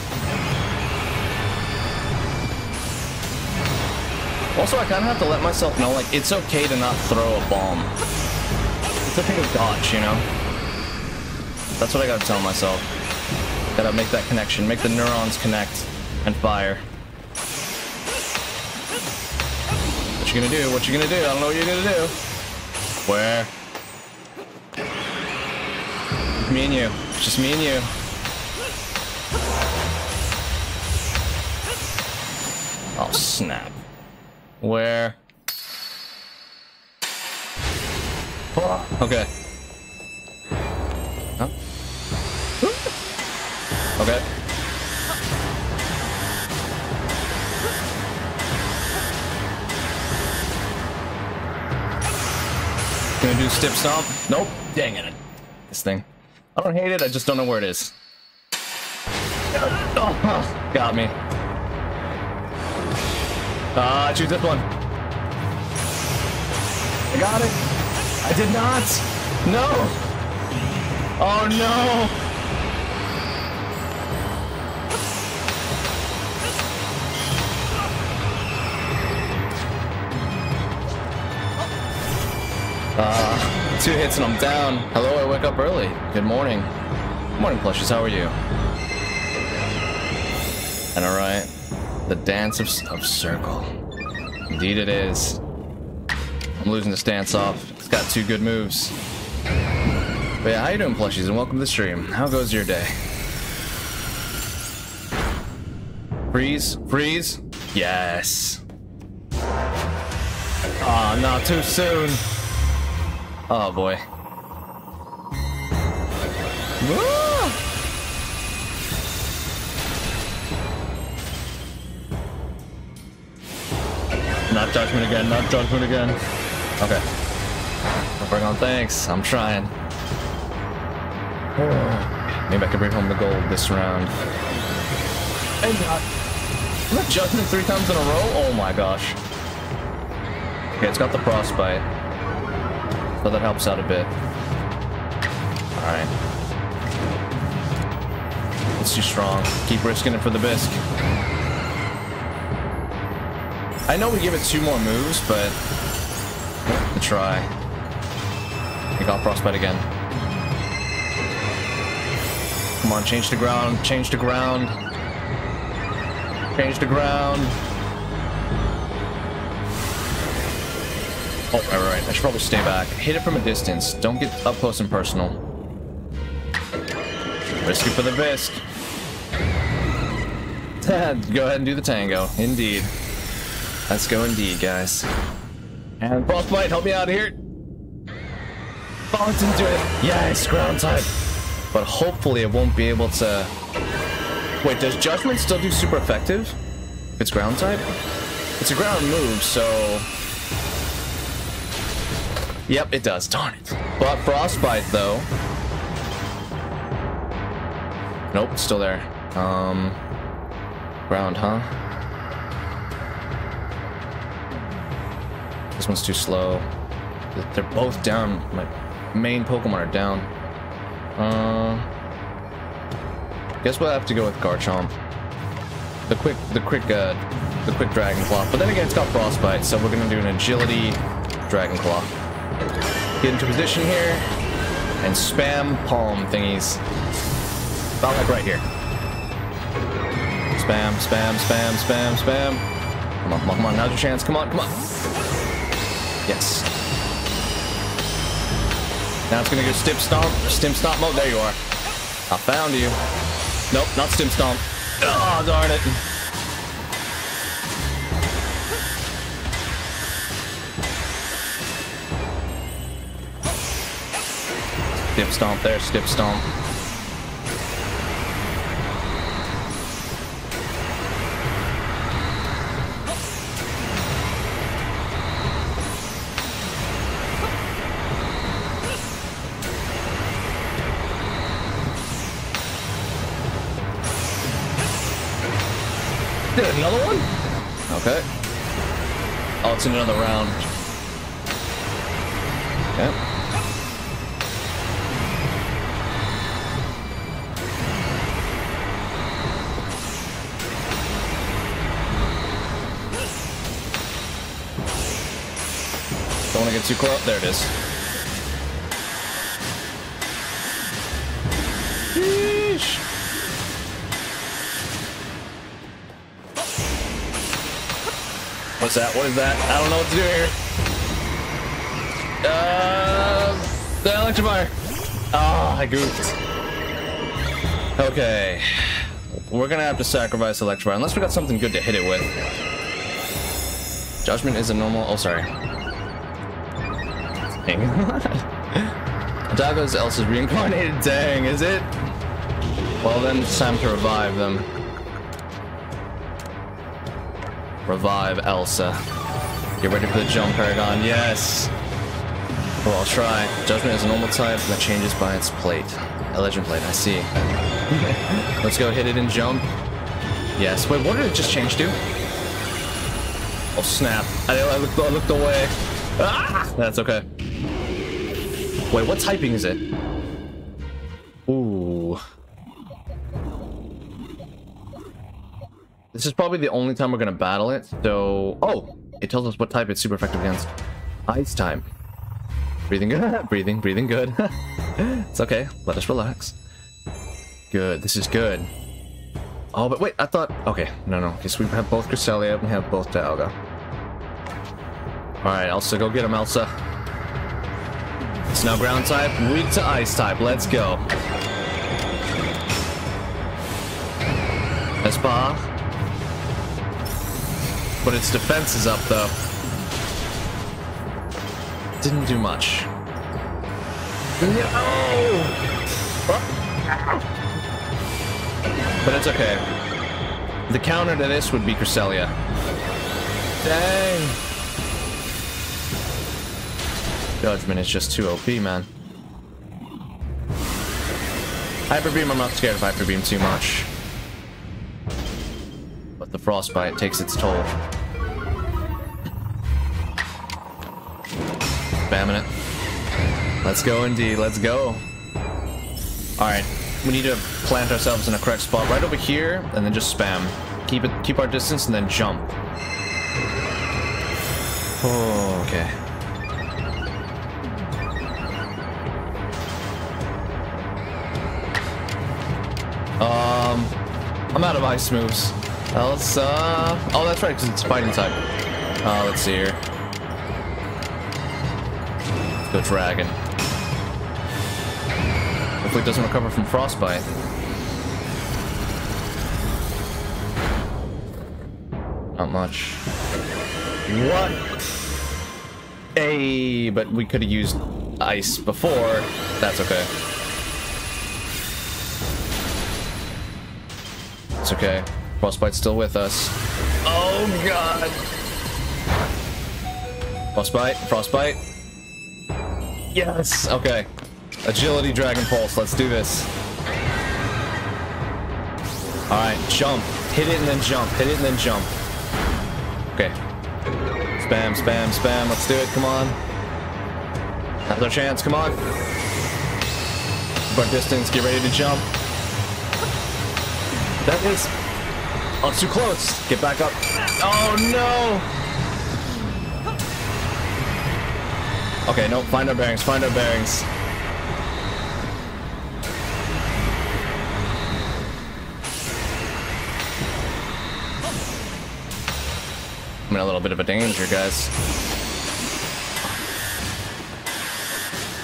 Also, I kind of have to let myself know, like, it's okay to not throw a bomb. It's a thing of dodge, you know? That's what I gotta tell myself. Gotta make that connection, make the neurons connect and fire. What you gonna do? What you gonna do? I don't know what you're gonna do. Where? Me and you. Just me and you. Oh, snap. Where? Okay. Huh? Okay. Gonna do stip stomp? Nope. Dang it. This thing. I don't hate it, I just don't know where it is. Oh, got me. Ah, uh, choose this one. I got it. I did not. No. Oh no. Uh, two hits and I'm down. Hello, I wake up early. Good morning. Good morning, plushies. How are you? And alright. The dance of, of circle. Indeed it is. I'm losing the stance off. It's got two good moves. But yeah, how you doing, plushies, and welcome to the stream. How goes your day? Freeze? Freeze? Yes. Aw, oh, not too soon. Oh boy. Not judgment again, not judgment again. Okay. I'll bring on thanks. I'm trying. Maybe I can bring home the gold this round. And uh, not. Not judgment three times in a row? Oh my gosh. Okay, it's got the frostbite. So that helps out a bit. Alright. It's too strong. Keep risking it for the bisque. I know we give it two more moves, but to try. He got frostbite again. Come on, change the ground, change the ground. Change the ground. Oh. I should probably stay back. Hit it from a distance. Don't get up close and personal. Risky for the Visc. Go ahead and do the tango. Indeed. Let's go indeed, guys. And Frostbite, help me out here. Bounce into it. Yes, ground type. But hopefully it won't be able to... Wait, does Judgment still do super effective? If it's ground type? It's a ground move, so... Yep, it does. Darn it. But Frostbite, though... Nope, still there. Um... Ground, huh? This one's too slow. They're both down. My main Pokemon are down. Uh, guess we'll have to go with Garchomp. The quick, the quick, uh, the quick Dragon Claw. But then again, it's got Frostbite, so we're gonna do an Agility Dragon Claw. Get into position here and spam palm thingies. About like right here. Spam, spam, spam, spam, spam. Come on, come on, come on. Now's your chance. Come on, come on. Yes. Now it's gonna go Stim Stomp, Stim Stomp mode. There you are. I found you. Nope, not Stim Stomp. Oh, darn it. Skip stomp there, skip stomp. Dude, another one? Okay. Oh, it's another round. Too close. There it is. Sheesh. What's that? What is that? I don't know what to do here. Uh, the electrifier. Ah, oh, I goofed. Okay. We're gonna have to sacrifice electrifier unless we got something good to hit it with. Judgment is a normal. Oh, sorry. Dang. Dago's Elsa's reincarnated. Dang, is it? Well, then it's time to revive them. Revive Elsa. Get ready for the jump, Paragon. Yes! Well, I'll try. Judgment is a normal type that changes by its plate. A legend plate, I see. Let's go hit it and jump. Yes. Wait, what did it just change to? Oh, snap. I, I, looked, I looked away. Ah! That's okay. Wait, what typing is it? Ooh. This is probably the only time we're gonna battle it, so... Oh! It tells us what type it's super effective against. Ice time. Breathing good. breathing, breathing good. it's okay. Let us relax. Good. This is good. Oh, but wait, I thought... Okay, no, no. Guess we have both Cresselia, and we have both Dialga. Alright, Elsa, go get him, Elsa. It's now ground type, weak to ice type. Let's go. Espa. But its defense is up, though. Didn't do much. No! But it's okay. The counter to this would be Cresselia. Dang! Judgment is just too OP, man. Hyper Beam, I'm not scared of Hyper Beam too much. But the Frostbite takes its toll. Spamming it. Let's go indeed, let's go. Alright, we need to plant ourselves in a correct spot right over here, and then just spam. Keep it, keep our distance, and then jump. Oh, okay. Um, I'm out of ice moves. Uh, let's, uh, oh, that's right, because it's fighting type. Uh, let's see here. Let's go dragon. Hopefully it doesn't recover from frostbite. Not much. What? Hey, but we could have used ice before. That's okay. It's okay. Frostbite's still with us. Oh god! Frostbite, frostbite. Yes! Okay. Agility Dragon Pulse, let's do this. Alright, jump. Hit it and then jump. Hit it and then jump. Okay. Spam, spam, spam. Let's do it. Come on. That's our chance. Come on. But distance. Get ready to jump. That is... Oh, it's too close. Get back up. Oh, no! Okay, no, find our bearings. Find our bearings. I'm in a little bit of a danger, guys.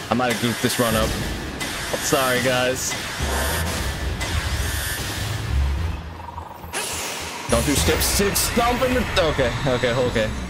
I might have goofed this run up. Sorry, guys. Don't do step six stomping the... Okay, okay, okay.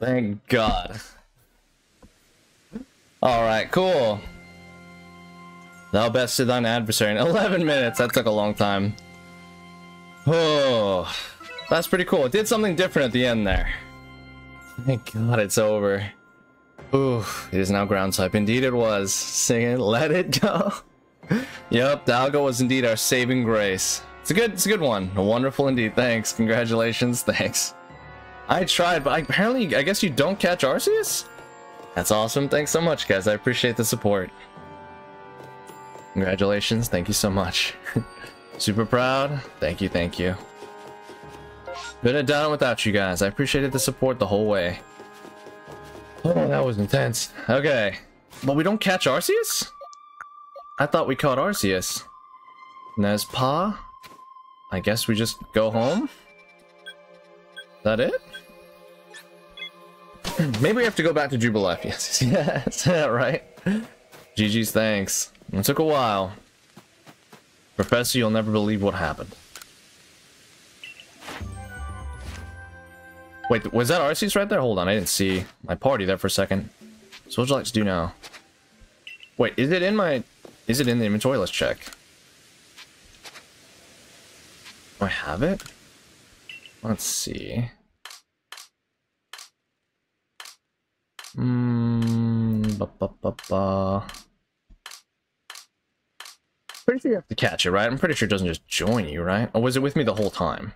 Thank God. Alright, cool. Thou bested thine adversary in 11 minutes. That took a long time. Oh, that's pretty cool. It did something different at the end there. Thank God it's over. Ooh, it is now ground type. Indeed it was. Singing, let it go. yep, Dialga was indeed our saving grace. It's a good, it's a good one. Wonderful indeed. Thanks. Congratulations. Thanks. I tried, but I, apparently, I guess you don't catch Arceus? That's awesome. Thanks so much, guys. I appreciate the support. Congratulations. Thank you so much. Super proud. Thank you, thank you. Couldn't have done it without you guys. I appreciated the support the whole way. Oh, that was intense. Okay. But we don't catch Arceus? I thought we caught Arceus. Nezpa? I guess we just go home? Is that it? Hmm, maybe we have to go back to Jubilife. Yes, yes, right. GG's thanks. It took a while. Professor, you'll never believe what happened. Wait, was that Arceus right there? Hold on, I didn't see my party there for a second. So what would you like to do now? Wait, is it in my... Is it in the inventory? Let's check. Do I have it? Let's see. Hmm. Ba, ba, ba, ba. Pretty sure you have to catch it, right? I'm pretty sure it doesn't just join you, right? Or was it with me the whole time?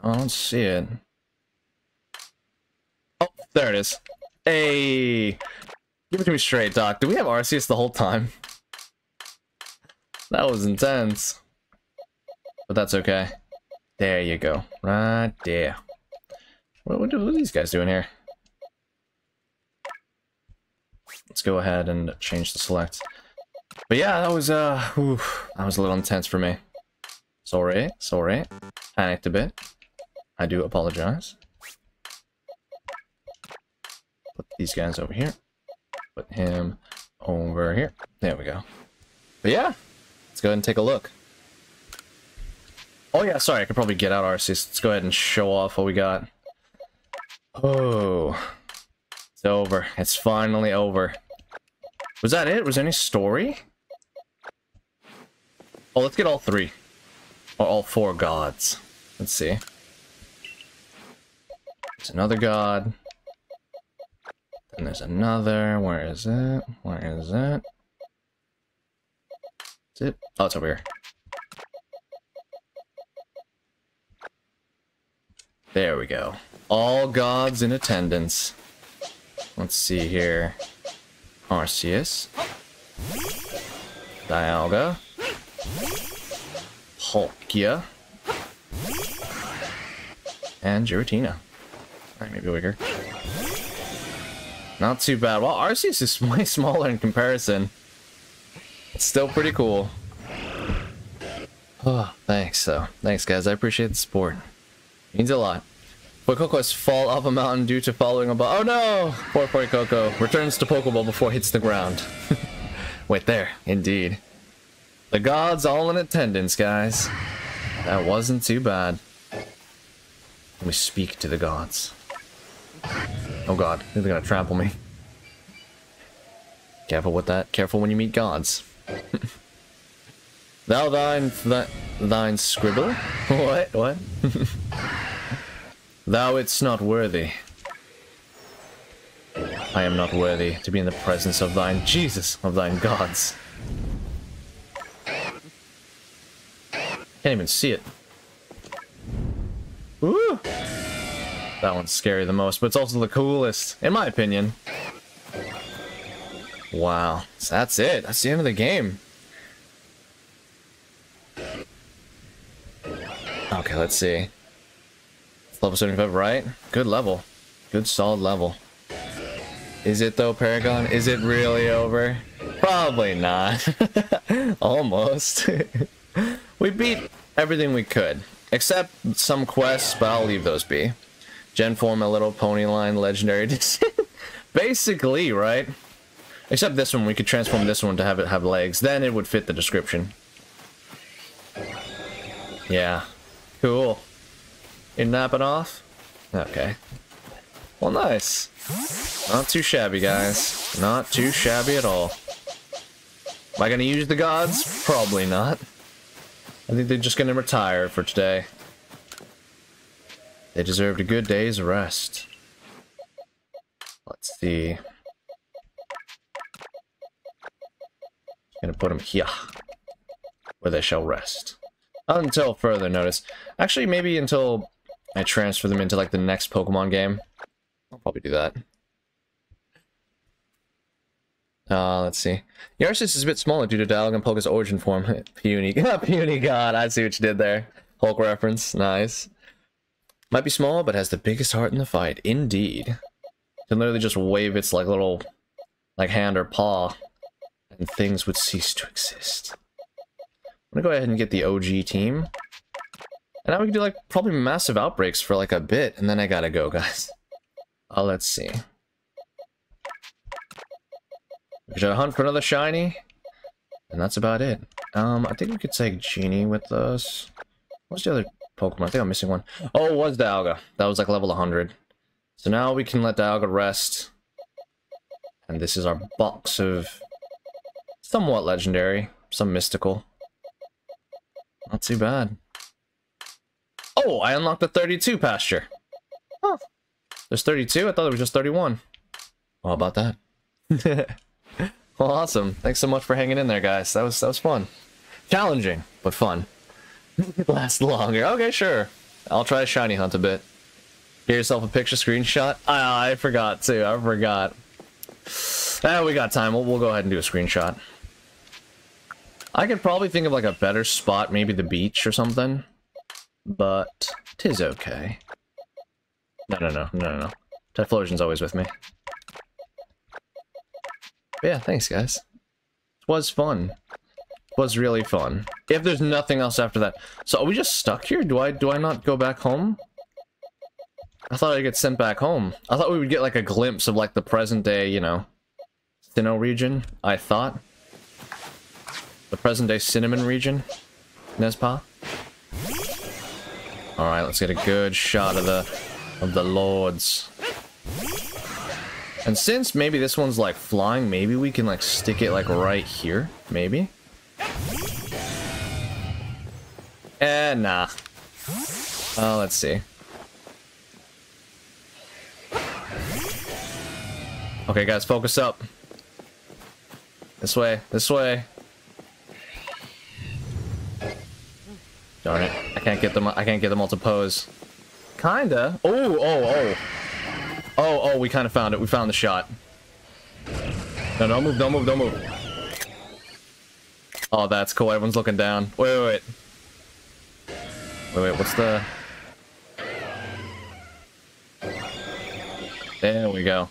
I don't see it. Oh, there it is. Hey! Give it to me straight, Doc. Do we have Arceus the whole time? That was intense. But that's okay. There you go. Right there. What, what, what are these guys doing here? Let's go ahead and change the select. But yeah, that was, uh, whew, that was a little intense for me. Sorry, sorry. Panicked a bit. I do apologize. Put these guys over here. Put him over here. There we go. But yeah, let's go ahead and take a look. Oh yeah, sorry, I could probably get out Arceus. Let's go ahead and show off what we got. Oh, it's over. It's finally over. Was that it? Was there any story? Oh, let's get all three. Or all four gods. Let's see. There's another god. And there's another. Where is it? Where is it? Is it? Oh, it's over here. There we go. All gods in attendance. Let's see here. Arceus. Dialga. Palkia. And Giratina. Alright, maybe bigger. Not too bad. Well, Arceus is way smaller in comparison. It's still pretty cool. Oh, thanks, though. Thanks, guys. I appreciate the support. Means a lot. Fuecoco fall off a mountain due to following a ball. Oh no! Poor Fuecoco. Returns to Pokeball before it hits the ground. Wait, there. Indeed. The gods all in attendance, guys. That wasn't too bad. Let me speak to the gods. Oh god, they're gonna trample me. Careful with that. Careful when you meet gods. Thou thine, th thine scribble? what? What? Thou it's not worthy. I am not worthy to be in the presence of thine Jesus, of thine gods. Can't even see it. Woo! That one's scary the most, but it's also the coolest, in my opinion. Wow. So that's it. That's the end of the game. Okay, let's see. level 75, right? Good level. Good solid level. Is it though, Paragon? Is it really over? Probably not. Almost. we beat everything we could. Except some quests, but I'll leave those be. Gen form a little pony line legendary Basically, right? Except this one, we could transform this one to have it have legs. Then it would fit the description. Yeah. Cool. You're napping off? Okay. Well, nice. Not too shabby, guys. Not too shabby at all. Am I gonna use the gods? Probably not. I think they're just gonna retire for today. They deserved a good day's rest. Let's see. Gonna put them here, where they shall rest. Until further notice. Actually, maybe until I transfer them into like the next Pokemon game. I'll probably do that. Uh, let's see. Arceus is a bit smaller due to Dialga and Palkia's origin form. puny. puny god, I see what you did there. Hulk reference, nice. Might be small, but has the biggest heart in the fight. Indeed. Can literally just wave its like little like hand or paw and things would cease to exist. I'm gonna go ahead and get the OG team. And now we can do like probably massive outbreaks for like a bit, and then I gotta go, guys. Uh, let's see. We should hunt for another shiny. And that's about it. Um, I think we could take Genie with us. What's the other Pokemon? I think I'm missing one. Oh, it was Dialga. That was like level 100. So now we can let Dialga rest. And this is our box of somewhat legendary, some mystical. Not too bad. Oh, I unlocked the 32 pasture. Huh. There's 32? I thought it was just 31. How about that? well, awesome. Thanks so much for hanging in there, guys. That was that was fun. Challenging, but fun. Last longer. Okay, sure. I'll try shiny hunt a bit. Get yourself a picture screenshot. I, I forgot too. I forgot. Ah, we got time. We'll, we'll go ahead and do a screenshot. I could probably think of like a better spot, maybe the beach or something. But, tis okay. No, no, no, no, no. Typhlosion's always with me. But yeah, thanks guys. It was fun. It was really fun. If there's nothing else after that. So are we just stuck here? Do I do I not go back home? I thought I'd get sent back home. I thought we would get like a glimpse of like the present day, you know, Sinnoh region, I thought. The present day Cinnamon region. Nespa. Alright, let's get a good shot of the of the lords. And since maybe this one's like flying, maybe we can like stick it like right here, maybe. Eh, nah. Oh, let's see. Okay, guys, focus up. This way, this way. Darn it. I can't get them I can't get them all to pose. Kinda. Oh, oh, oh. Oh, oh, we kind of found it. We found the shot. No, don't move, don't move, don't move. Oh, that's cool. Everyone's looking down. Wait, wait, wait. Wait, wait, what's the... There we go.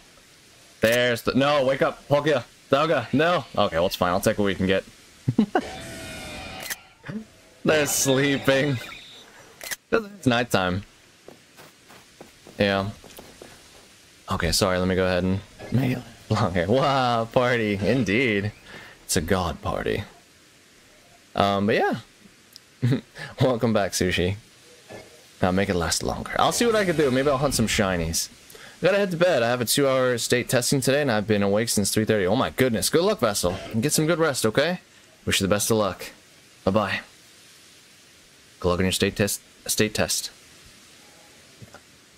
There's the... No, wake up, Palkia. Dialga, no. Okay, well, it's fine. I'll take what we can get. They're sleeping. It's nighttime. Yeah. Okay, sorry, let me go ahead and make it hair. Wow, party, indeed. It's a god party. Um, but yeah. Welcome back, Sushi. Now make it last longer. I'll see what I can do. Maybe I'll hunt some shinies. gotta head to bed. I have a two-hour state testing today, and I've been awake since 3.30. Oh my goodness. Good luck, Vessel. Get some good rest, okay? Wish you the best of luck. Bye-bye. Good luck on your state test. State test.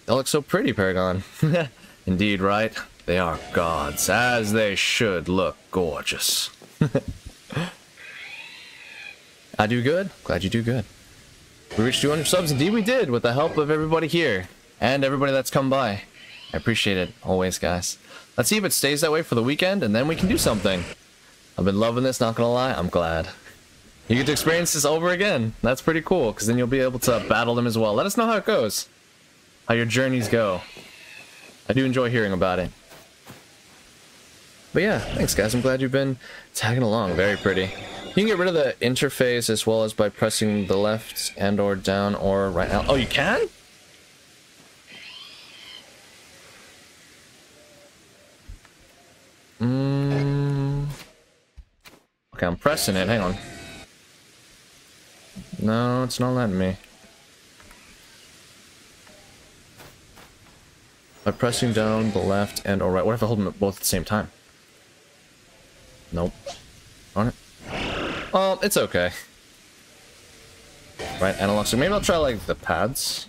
They look so pretty, Paragon. Indeed, right? They are gods, as they should look gorgeous. I do good. Glad you do good. We reached 200 subs. Indeed, we did, with the help of everybody here and everybody that's come by. I appreciate it always, guys. Let's see if it stays that way for the weekend, and then we can do something. I've been loving this, not gonna lie. I'm glad. You get to experience this over again. That's pretty cool, because then you'll be able to battle them as well. Let us know how it goes. How your journeys go. I do enjoy hearing about it. But yeah, thanks guys. I'm glad you've been tagging along. Very pretty. You can get rid of the interface as well as by pressing the left and or down or right now. Oh, you can? Mm. Okay, I'm pressing it. Hang on. No, it's not letting me. By pressing down the left and or right. What if I hold them both at the same time? Nope. On it. Um, it's okay. Right, analog. So maybe I'll try like the pads.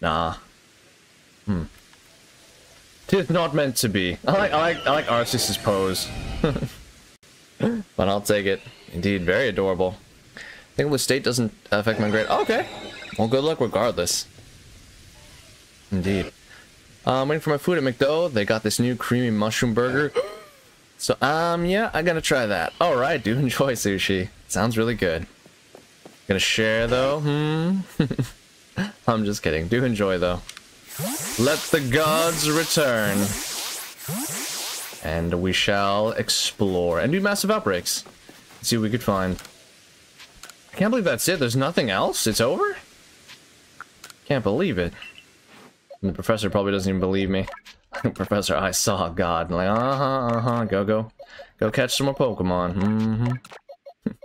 Nah. Hmm. Tis not meant to be. I like I like I like Arceus's pose. but I'll take it. Indeed, very adorable. I think the state doesn't affect my grade. Okay. Well, good luck regardless. Indeed. I'm um, waiting for my food at McDo. They got this new creamy mushroom burger. So, um, yeah, I'm gonna try that. Alright, do enjoy sushi. Sounds really good. Gonna share, though? Hmm? I'm just kidding. Do enjoy, though. Let the gods return. And we shall explore and do massive outbreaks. Let's see what we could find. I can't believe that's it. There's nothing else? It's over? Can't believe it. And the professor probably doesn't even believe me. professor, I saw God. I'm like, uh-huh, uh-huh, go, go. Go catch some more Pokemon. Mm-hmm.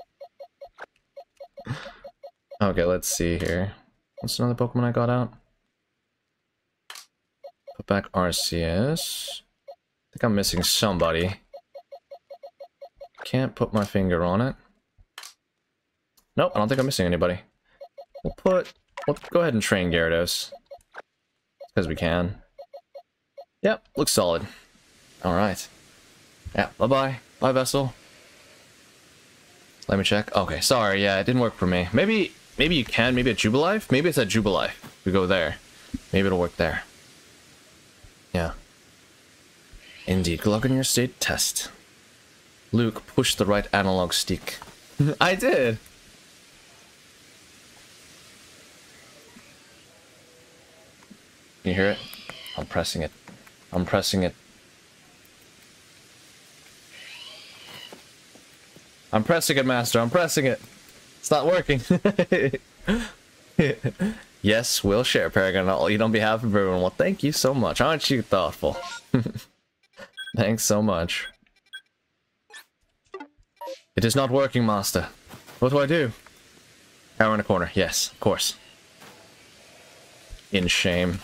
okay, let's see here. What's another Pokemon I got out? Put back Arceus. I think I'm missing somebody. Can't put my finger on it. Nope, I don't think I'm missing anybody. We'll put... We'll go ahead and train Gyarados. Because we can. Yep, looks solid. Alright. Yeah, bye-bye. Bye, Vessel. Let me check. Okay, sorry, yeah, it didn't work for me. Maybe maybe you can, maybe at Jubilife? Maybe it's at Jubilife. We go there. Maybe it'll work there. Yeah. Indeed, good luck on your state test. Luke, push the right analog stick. I did! You hear it? I'm pressing it. I'm pressing it. I'm pressing it, Master. I'm pressing it. It's not working. yes, we'll share, Paragon. I'll eat on behalf of everyone. Well, thank you so much. Aren't you thoughtful? Thanks so much. It is not working, Master. What do I do? Power in a corner. Yes, of course. In shame.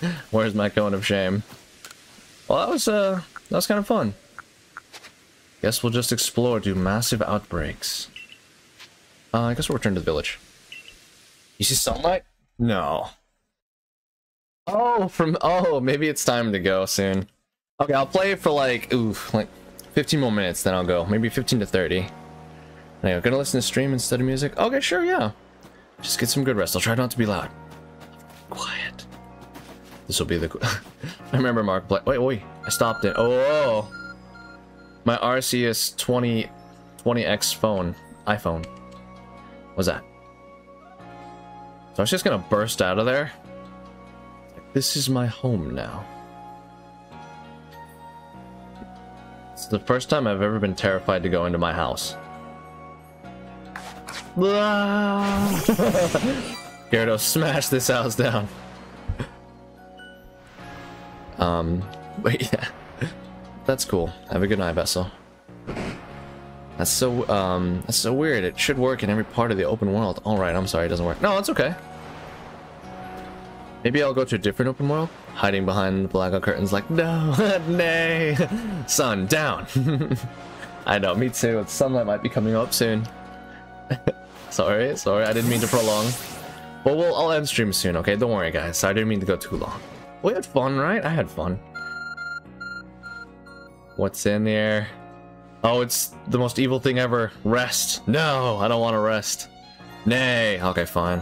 Where's my cone of shame? Well, that was, uh, that was kind of fun. Guess we'll just explore, do massive outbreaks. Uh, I guess we'll return to the village. You see sunlight? No. Oh, from, oh, maybe it's time to go soon. Okay, I'll play for like, ooh, like 15 more minutes, then I'll go. Maybe 15 to 30. Anyway, gonna listen to stream instead of music? Okay, sure, yeah. Just get some good rest. I'll try not to be loud. Quiet. This will be the... I remember Mark Wait, wait. I stopped it. Oh, My Arceus 20... 20X phone. iPhone. What's that? So I was just gonna burst out of there. This is my home now. The first time I've ever been terrified to go into my house. Gyarados, smash this house down. Um, but yeah, that's cool. Have a good night, Vessel. That's so, um, that's so weird. It should work in every part of the open world. All right, I'm sorry, it doesn't work. No, it's okay. Maybe I'll go to a different open world, hiding behind the blackout curtains like, no, nay, sun, down. I know, me too. Sunlight might be coming up soon. sorry, sorry, I didn't mean to prolong. But we'll, I'll end stream soon, okay? Don't worry, guys. I didn't mean to go too long. We had fun, right? I had fun. What's in there? Oh, it's the most evil thing ever. Rest. No, I don't want to rest. Nay. Okay, fine.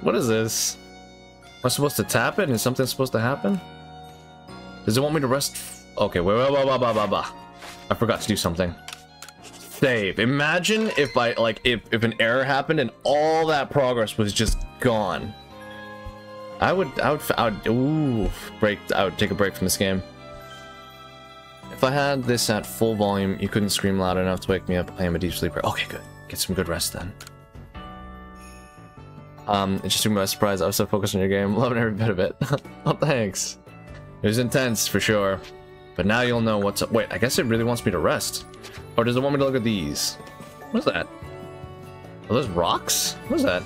What is this? Am I supposed to tap it? Is something supposed to happen? Does it want me to rest? Okay, wait, wait, wait, wait, wait, wait, wait. I forgot to do something. Save. Imagine if I, like, if, if an error happened and all that progress was just gone. I would, I would, I would, ooh, break, I would take a break from this game. If I had this at full volume, you couldn't scream loud enough to wake me up. I am a deep sleeper. Okay, good. Get some good rest then. Um, it just took me by surprise. I was so focused on your game. Loving every bit of it. oh, thanks. It was intense, for sure. But now you'll know what's up. Wait, I guess it really wants me to rest. Or does it want me to look at these? What's that? Are those rocks? What's that?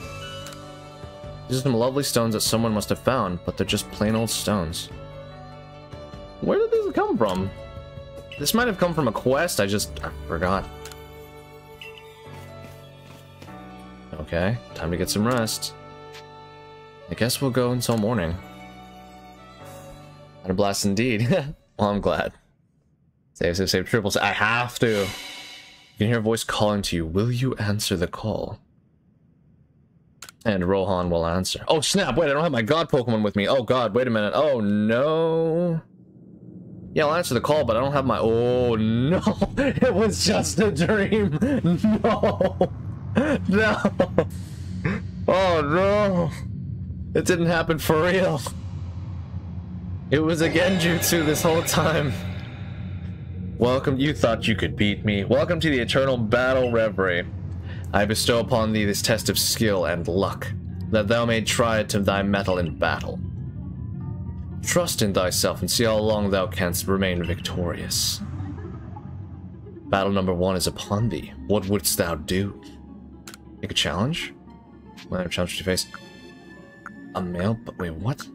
These are some lovely stones that someone must have found, but they're just plain old stones. Where did these come from? This might have come from a quest, I just I forgot. Okay, time to get some rest. I guess we'll go until morning. Had a blast indeed. well, I'm glad. Save, save, save, triple. I have to. You can hear a voice calling to you. Will you answer the call? And Rohan will answer. Oh, snap. Wait, I don't have my god Pokemon with me. Oh, god. Wait a minute. Oh, no. Yeah, I'll answer the call, but I don't have my... Oh, no. It was just a dream. No. No. Oh, no. It didn't happen for real. It was a Genjutsu this whole time. Welcome, you thought you could beat me. Welcome to the Eternal Battle Reverie. I bestow upon thee this test of skill and luck, that thou may try to thy mettle in battle. Trust in thyself and see how long thou canst remain victorious. Battle number one is upon thee. What wouldst thou do? Make a challenge? Minor challenge to face. A male, but wait, what?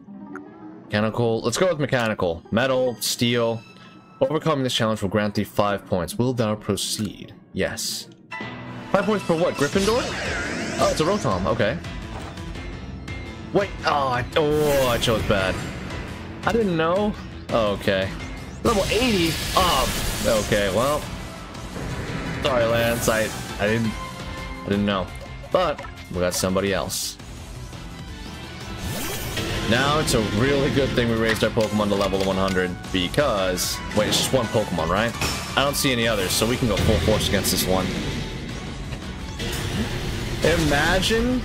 Mechanical, let's go with mechanical. Metal, steel. Overcoming this challenge will grant thee five points. Will thou proceed? Yes. Five points for what? Gryffindor? Oh, it's a Rotom, okay. Wait, oh, I, oh, I chose bad. I didn't know. Oh, okay. Level 80? Oh, okay, well. Sorry, Lance, I, I didn't, I didn't know. But, we got somebody else. Now it's a really good thing we raised our Pokemon to level 100 because... Wait, it's just one Pokemon, right? I don't see any others, so we can go full force against this one. Imagine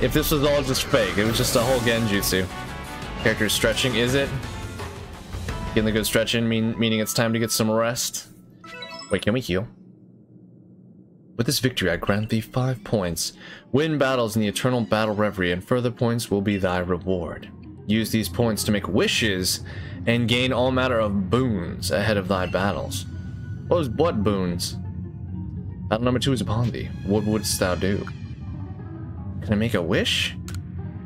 if this was all just fake. It was just a whole Genjutsu. Character stretching, is it? Getting the good stretch in, mean, meaning it's time to get some rest. Wait, can we heal? With this victory, I grant thee five points. Win battles in the Eternal Battle Reverie, and further points will be thy reward. Use these points to make wishes, and gain all manner of boons ahead of thy battles. What, was, what boons? Battle number two is upon thee. What wouldst thou do? Can I make a wish?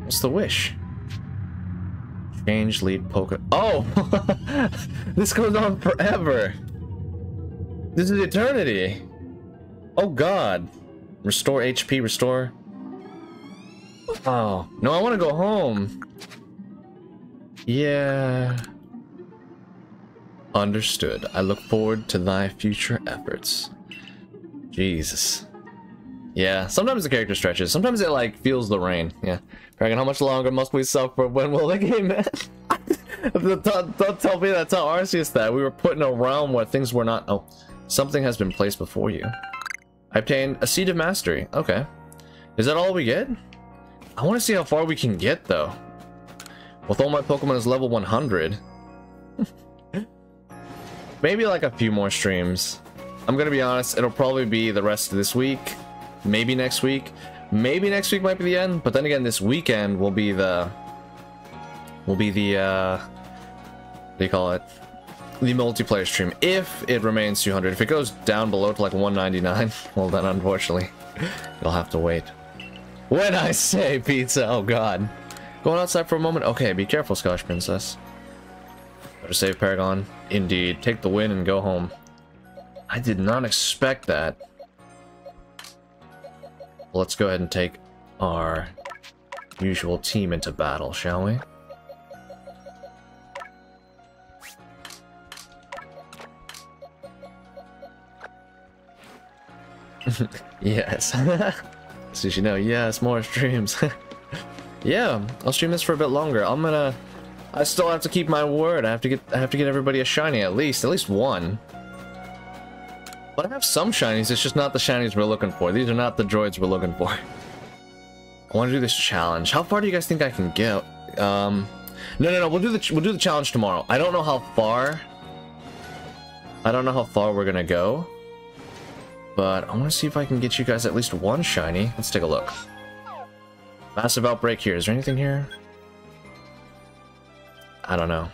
What's the wish? Change lead poke. Oh! this goes on forever! This is eternity! Oh god! Restore HP, restore. Oh, no, I want to go home. Yeah. Understood. I look forward to thy future efforts. Jesus. Yeah, sometimes the character stretches. Sometimes it, like, feels the rain. Yeah. Dragon, how much longer must we suffer? When will the game end? don't, don't tell me that. Tell Arceus that. We were put in a realm where things were not... Oh, something has been placed before you. I obtained a Seed of Mastery. Okay. Is that all we get? I want to see how far we can get, though. With all my Pokemon is level 100. Maybe like a few more streams. I'm gonna be honest, it'll probably be the rest of this week. Maybe next week. Maybe next week might be the end, but then again, this weekend will be the... Will be the, uh... What do you call it? The multiplayer stream, if it remains 200. If it goes down below to like 199, well then unfortunately, you'll have to wait. When I say pizza, oh god. Going outside for a moment? Okay, be careful, Scottish Princess. Better save Paragon. Indeed. Take the win and go home. I did not expect that. let's go ahead and take our usual team into battle, shall we? yes. so you know, yes, more streams. yeah, I'll stream this for a bit longer. I'm gonna... I still have to keep my word. I have to get I have to get everybody a shiny at least. At least one. But I have some shinies, it's just not the shinies we're looking for. These are not the droids we're looking for. I want to do this challenge. How far do you guys think I can get? Um, no, no, no. We'll do the we'll do the challenge tomorrow. I don't know how far. I don't know how far we're gonna go. But I want to see if I can get you guys at least one shiny. Let's take a look. Massive outbreak here. Is there anything here? I don't know.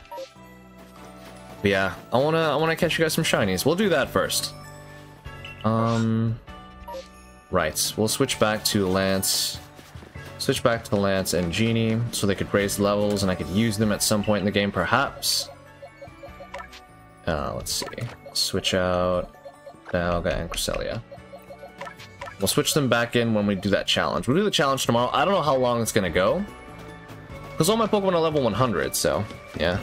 But yeah, I wanna I wanna catch you guys some shinies. We'll do that first. Um, right. We'll switch back to Lance. Switch back to Lance and Genie so they could raise levels and I could use them at some point in the game, perhaps. Uh, let's see. Switch out Dialga and Cresselia. We'll switch them back in when we do that challenge. We'll do the challenge tomorrow. I don't know how long it's gonna go. Because all my Pokemon are level 100, so, yeah.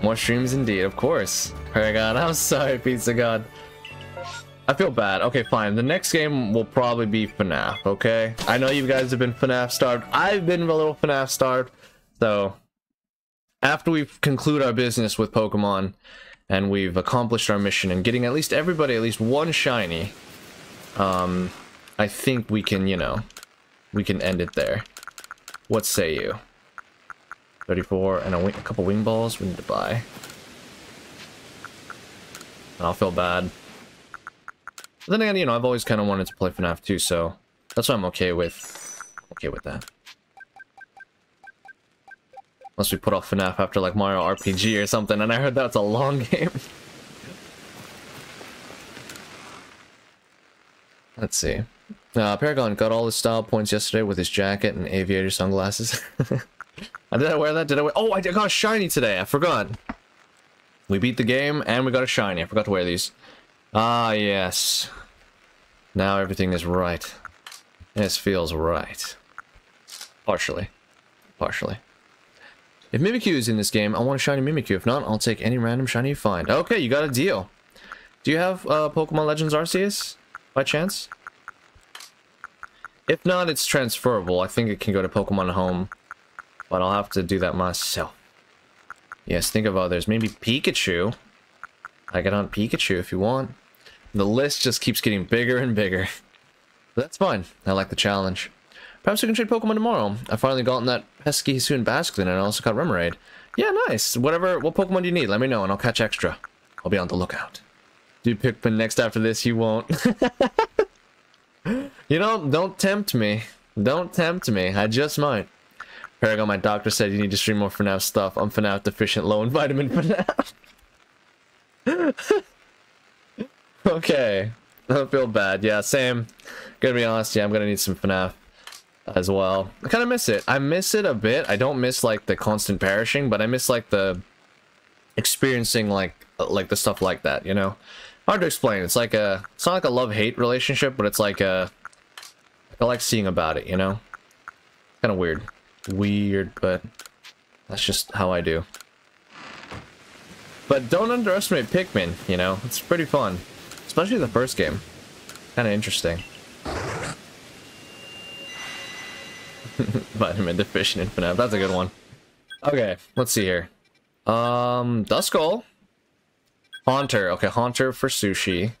More streams indeed, of course. Oh Paragon, I'm sorry, Pizza God. I feel bad. Okay, fine. The next game will probably be FNAF, okay? I know you guys have been FNAF starved. I've been a little FNAF starved. So, after we conclude our business with Pokemon, and we've accomplished our mission and getting at least everybody at least one shiny, um, I think we can, you know, we can end it there. What say you? 34 and a, wing, a couple wing balls we need to buy. And I'll feel bad. But then again, you know, I've always kind of wanted to play FNAF too, so that's why I'm okay with okay with that. Unless we put off FNAF after like Mario RPG or something, and I heard that's a long game. Let's see. Uh, Paragon got all his style points yesterday with his jacket and aviator sunglasses. did I wear that? Did I wear- Oh, I got a shiny today. I forgot. We beat the game and we got a shiny. I forgot to wear these. Ah, yes. Now everything is right. This feels right. Partially. Partially. If Mimikyu is in this game, I want a shiny Mimikyu. If not, I'll take any random shiny you find. Okay, you got a deal. Do you have uh, Pokemon Legends Arceus? By chance? If not, it's transferable. I think it can go to Pokemon Home. But I'll have to do that myself. Yes, think of others. Maybe Pikachu. I get on Pikachu if you want. The list just keeps getting bigger and bigger. But that's fine. I like the challenge. Perhaps we can trade Pokemon tomorrow. I finally gotten that pesky Hisuian Basculin and I also got Remoraid. Yeah, nice. Whatever, what Pokemon do you need? Let me know and I'll catch extra. I'll be on the lookout. Do you pick Pikmin next after this, you won't. you know, don't tempt me. Don't tempt me. I just might. Paragon, my doctor said you need to stream more FNAF stuff. I'm FNAF deficient, low in vitamin FNAF. okay. I don't feel bad. Yeah, same. Gonna be honest, yeah, I'm gonna need some FNAF as well. I kind of miss it. I miss it a bit. I don't miss, like, the constant perishing, but I miss, like, the experiencing, like, like the stuff like that, you know? Hard to explain. It's like a, it's not like a love-hate relationship, but it's like a, I like seeing about it, you know? Kind of weird. Weird, but that's just how I do. But don't underestimate Pikmin, you know? It's pretty fun. Especially the first game. Kind of interesting. Vitamin deficient in FNAF. That's a good one. Okay, let's see here. Um, Duskull. Haunter. Okay, Haunter for sushi.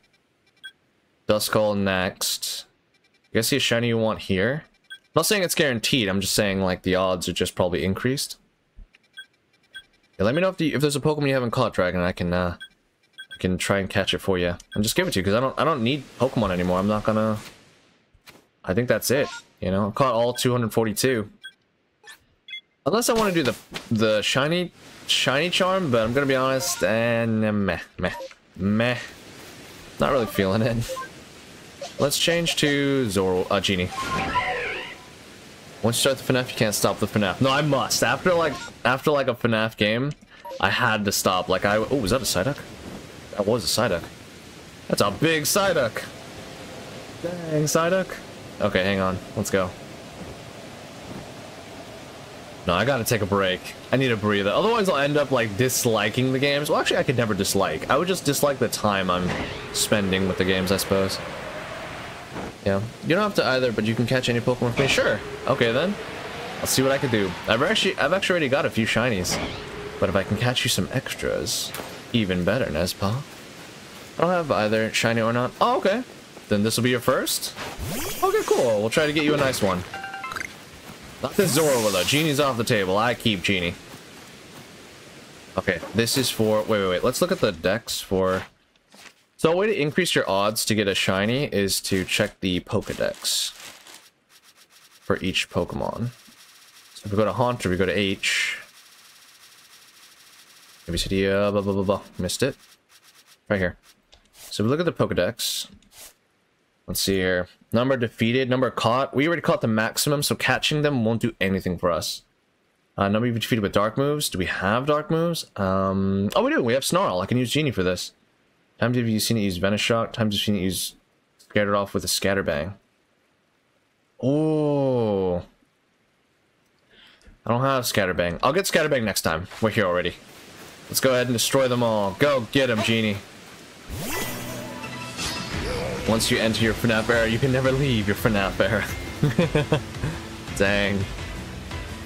Duskull next. Guys see a shiny you want here? I'm not saying it's guaranteed. I'm just saying, like, the odds are just probably increased. Yeah, let me know if, the, if there's a Pokemon you haven't caught, Dragon. I can, uh, I can try and catch it for you. And just give it to you, because I don't, I don't need Pokemon anymore. I'm not gonna... I think that's it. You know, caught all 242. Unless I want to do the the shiny shiny charm, but I'm gonna be honest, and uh, meh, meh, meh. Not really feeling it. Let's change to Zorua, uh, Genie. Once you start the FNAF, you can't stop the FNAF. No, I must. After like after like a FNAF game, I had to stop. Like I oh, was that a Psyduck? That was a Psyduck. That's a big Psyduck. Dang, Psyduck. Okay, hang on. Let's go. No, I gotta take a break. I need a breather. Otherwise, I'll end up, like, disliking the games. Well, actually, I could never dislike. I would just dislike the time I'm spending with the games, I suppose. Yeah. You don't have to either, but you can catch any Pokemon for me. Sure. Okay, then. I'll see what I can do. I've actually, I've actually already got a few shinies. But if I can catch you some extras, even better, Nespa. I don't have either shiny or not. Oh, okay. Then this will be your first? Okay, cool. We'll try to get you a nice one. Not this Zorua, though. Genie's off the table. I keep Genie. Okay, this is for... Wait, wait, wait. Let's look at the dex for... So a way to increase your odds to get a shiny is to check the Pokedex for each Pokemon. So if we go to Haunter, we go to H. ABCD, uh, blah, blah, blah, blah. Missed it. Right here. So we look at the Pokedex. Let's see here. Number defeated, number caught. We already caught the maximum, so catching them won't do anything for us. Uh, number defeated with dark moves. Do we have dark moves? Um, oh, we do. We have Snarl. I can use Genie for this. Times have you seen it use Venoshock? Times have you seen it use it off with a Scatterbang. Oh. I don't have Scatterbang. I'll get Scatterbang next time. We're here already. Let's go ahead and destroy them all. Go get them, Genie. Once you enter your FNAF era, you can never leave your FNAF era. Dang.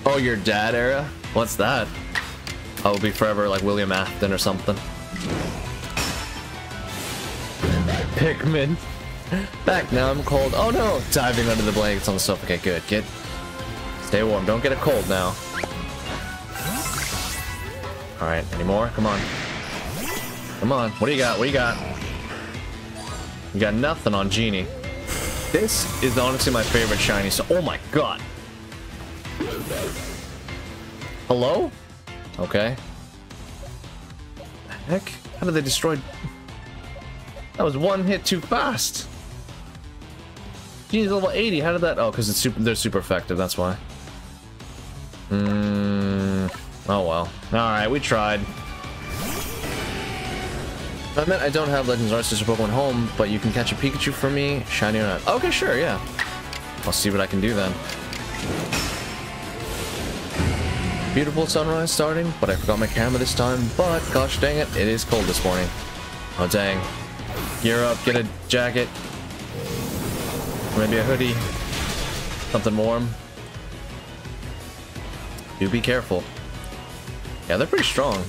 Oh, your dad era? What's that? Oh, I'll be forever like William Afton or something. Pikmin. Back now, I'm cold. Oh no! Diving under the blankets on the sofa. Okay, good. Get... Stay warm. Don't get a cold now. Alright, any more? Come on. Come on. What do you got? What do you got? You got nothing on Genie. This is honestly my favorite shiny. So, oh my god. Hello? Okay. The heck? How did they destroy? That was one hit too fast. Genie's level 80. How did that? Oh, because it's super. They're super effective. That's why. Hmm. Oh well. All right, we tried. I meant I don't have Legends Arceus or Pokemon home, but you can catch a Pikachu for me, shiny or not. Okay, sure, yeah. I'll see what I can do then. Beautiful sunrise starting, but I forgot my camera this time, but gosh dang it, it is cold this morning. Oh dang. Gear up, get a jacket. Maybe a hoodie. Something warm. Do be careful. Yeah, they're pretty strong.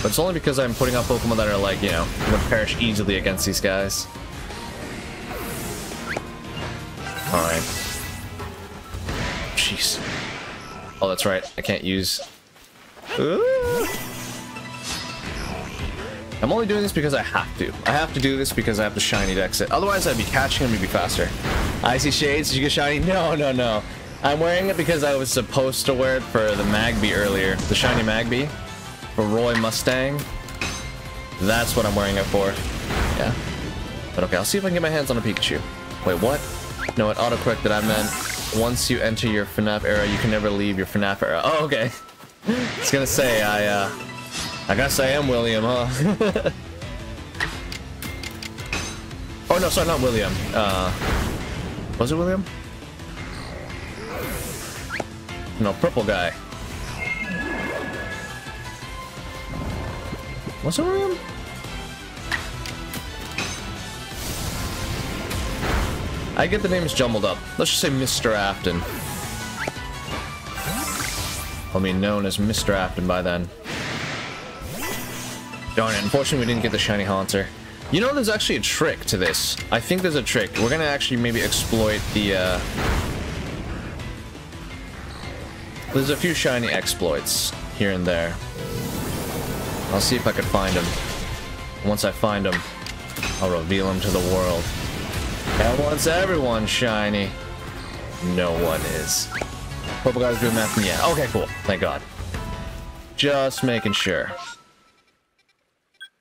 But it's only because I'm putting up Pokemon that are like, you know, would perish easily against these guys. Alright. Jeez. Oh, that's right. I can't use... Ooh. I'm only doing this because I have to. I have to do this because I have to shiny dex it. Otherwise, I'd be catching him, he'd be faster. Icy Shades, did you get shiny? No, no, no. I'm wearing it because I was supposed to wear it for the Magby earlier. The shiny Magby for Roy Mustang. That's what I'm wearing it for. Yeah. But okay, I'll see if I can get my hands on a Pikachu. Wait, what? No, it autocorrected. I meant once you enter your FNAF era, you can never leave your FNAF era. Oh, okay. I was gonna say, I, uh... I guess I am William, huh? oh, no, sorry, not William. Uh... Was it William? No, purple guy. What's it William? I get the names jumbled up. Let's just say Mr. Afton. I'll be known as Mr. Afton by then. Darn it, unfortunately we didn't get the Shiny Haunter. You know, there's actually a trick to this. I think there's a trick. We're gonna actually maybe exploit the, uh... There's a few shiny exploits here and there. I'll see if I can find him. Once I find him, I'll reveal him to the world. And once everyone's shiny, no one is. Hope Purple guy's doing math. Yeah, okay, cool. Thank God. Just making sure.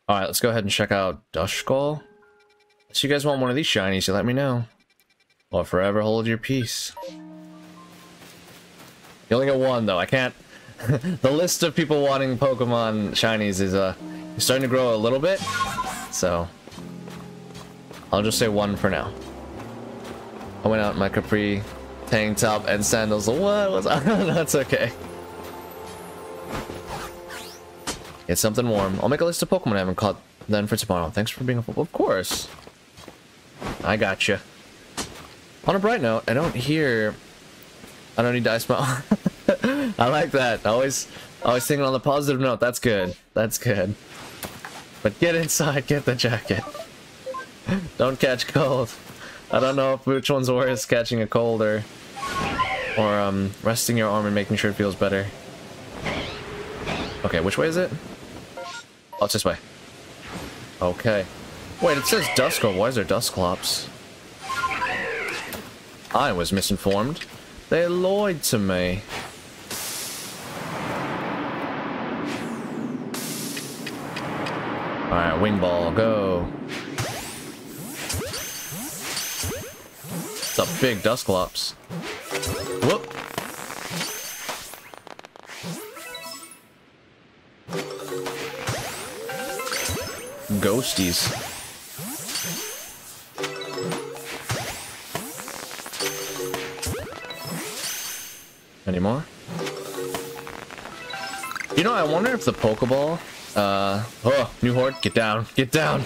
Alright, let's go ahead and check out Duskull. So you guys want one of these shinies, you let me know. Or forever hold your peace. You only get one, though. I can't... the list of people wanting Pokemon shinies is uh, starting to grow a little bit. So... I'll just say one for now. I went out in my Capri tank top and sandals. What was That's okay. Get something warm. I'll make a list of Pokemon I haven't caught then for tomorrow. Thanks for being a Of course. I got gotcha. you. On a bright note, I don't hear... I don't need ice. I like that. Always, always thinking on the positive note. That's good. That's good. But get inside. Get the jacket. don't catch cold. I don't know if which one's worse, catching a cold or... Or, um, resting your arm and making sure it feels better. Okay, which way is it? Oh, it's this way. Okay. Wait, it says Duskull. Why is there Dusclops? I was misinformed. They lied to me. Alright, wing ball, go. It's a big Dusclops. Whoop. Ghosties. Any more? You know, I wonder if the Pokeball... Uh... Oh, new horde, get down, get down!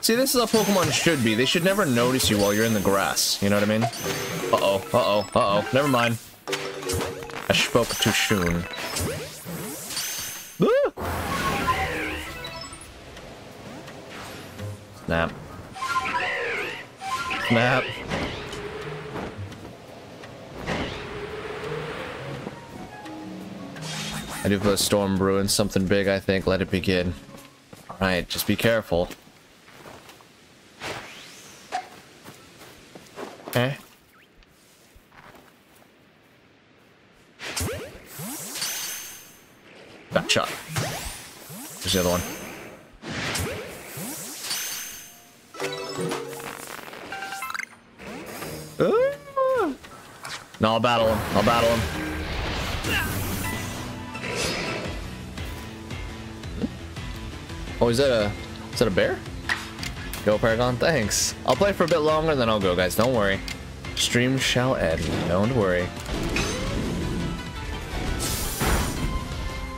See, this is how Pokemon should be. They should never notice you while you're in the grass. You know what I mean? Uh-oh, uh-oh, uh-oh. Never mind. I spoke too soon. Snap. Snap. I do put a storm brewing, something big, I think. Let it begin. Alright, just be careful. Okay. Got shot. There's the other one. No, I'll battle him. I'll battle him. Oh, is that a... Is that a bear? Go, Paragon. Thanks. I'll play for a bit longer, then I'll go, guys. Don't worry. Stream shall end. Don't worry.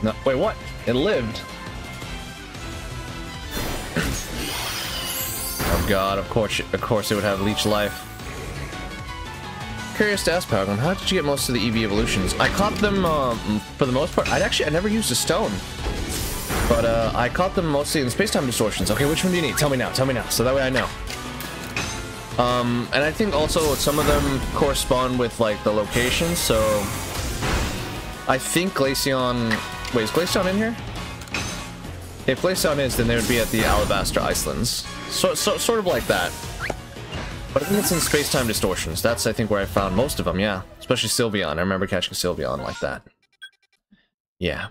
No, wait, what? It lived. oh god, of course, of course it would have leech life curious to ask Paragon, how did you get most of the Eevee evolutions? I caught them, um, for the most part, I actually, I never used a stone. But, uh, I caught them mostly in space-time distortions. Okay, which one do you need? Tell me now, tell me now, so that way I know. Um, and I think also some of them correspond with, like, the locations, so... I think Glaceon... Wait, is Glaceon in here? If Glaceon is, then they would be at the Alabaster Icelands. So, so, sort of like that. But I think it's in space-time distortions. That's, I think, where I found most of them, yeah. Especially Sylveon. I remember catching Sylveon like that. Yeah.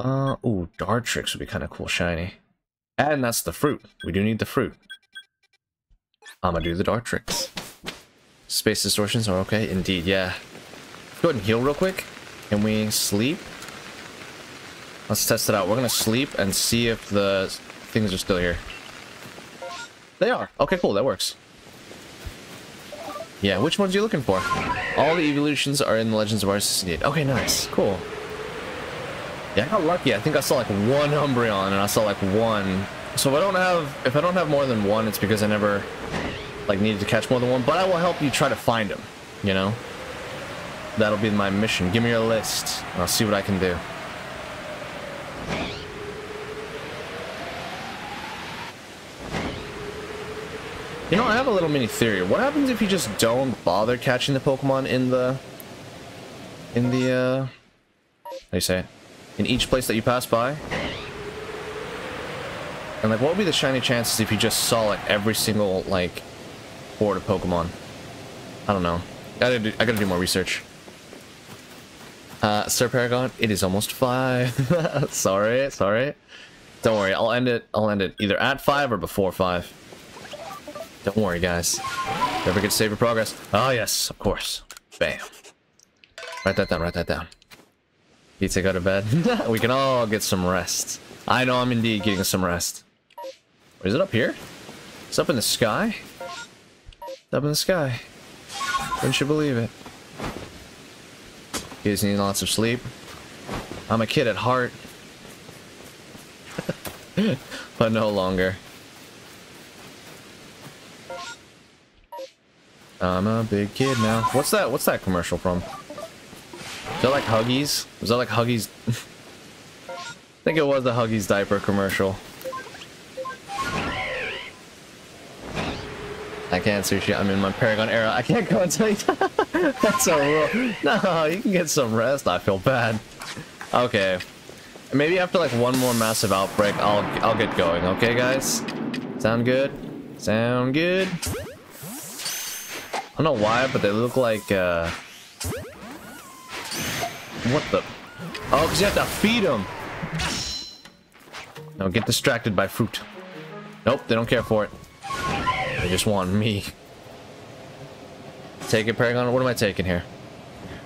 Uh, ooh, Dartrix would be kind of cool shiny. And that's the fruit. We do need the fruit. I'm gonna do the Dartrix. Space distortions are okay? Indeed, yeah. Go ahead and heal real quick. Can we sleep? Let's test it out. We're gonna sleep and see if the things are still here. They are. Okay, cool. That works. Yeah, which ones are you looking for? All the evolutions are in the Legends of Arceus indeed. Okay, nice. Cool. Yeah, I got lucky. I think I saw like one Umbreon and I saw like one. So if I don't have if I don't have more than one, it's because I never like needed to catch more than one. But I will help you try to find them. You know? That'll be my mission. Give me your list and I'll see what I can do. You know, I have a little mini theory. What happens if you just don't bother catching the Pokemon in the... In the, uh... How do you say it? In each place that you pass by? And, like, what would be the shiny chances if you just saw, like, every single, like, board of Pokemon? I don't know. I gotta do, I gotta do more research. Uh, Sir Paragon, it is almost five. sorry, sorry. Don't worry, I'll end it, I'll end it either at five or before five. Don't worry, guys. Never get to save your progress. Oh, yes, of course. Bam. Write that down, write that down. Pizza, go to bed. we can all get some rest. I know I'm indeed getting some rest. Is it up here? It's up in the sky? It's up in the sky. Wouldn't you believe it? Kids need lots of sleep. I'm a kid at heart. but no longer. I'm a big kid now. What's that? What's that commercial from? Is that like Huggies? Was that like Huggies? I think it was the Huggies diaper commercial. I can't sushi. I'm in my Paragon era. I can't go until you. That's so real. No, you can get some rest. I feel bad. Okay. Maybe after like one more massive outbreak, I'll I'll get going. Okay, guys. Sound good? Sound good? I don't know why, but they look like uh. What the? Oh, because you have to feed them. No, get distracted by fruit. Nope, they don't care for it. They just want me. Take it, Paragon. What am I taking here?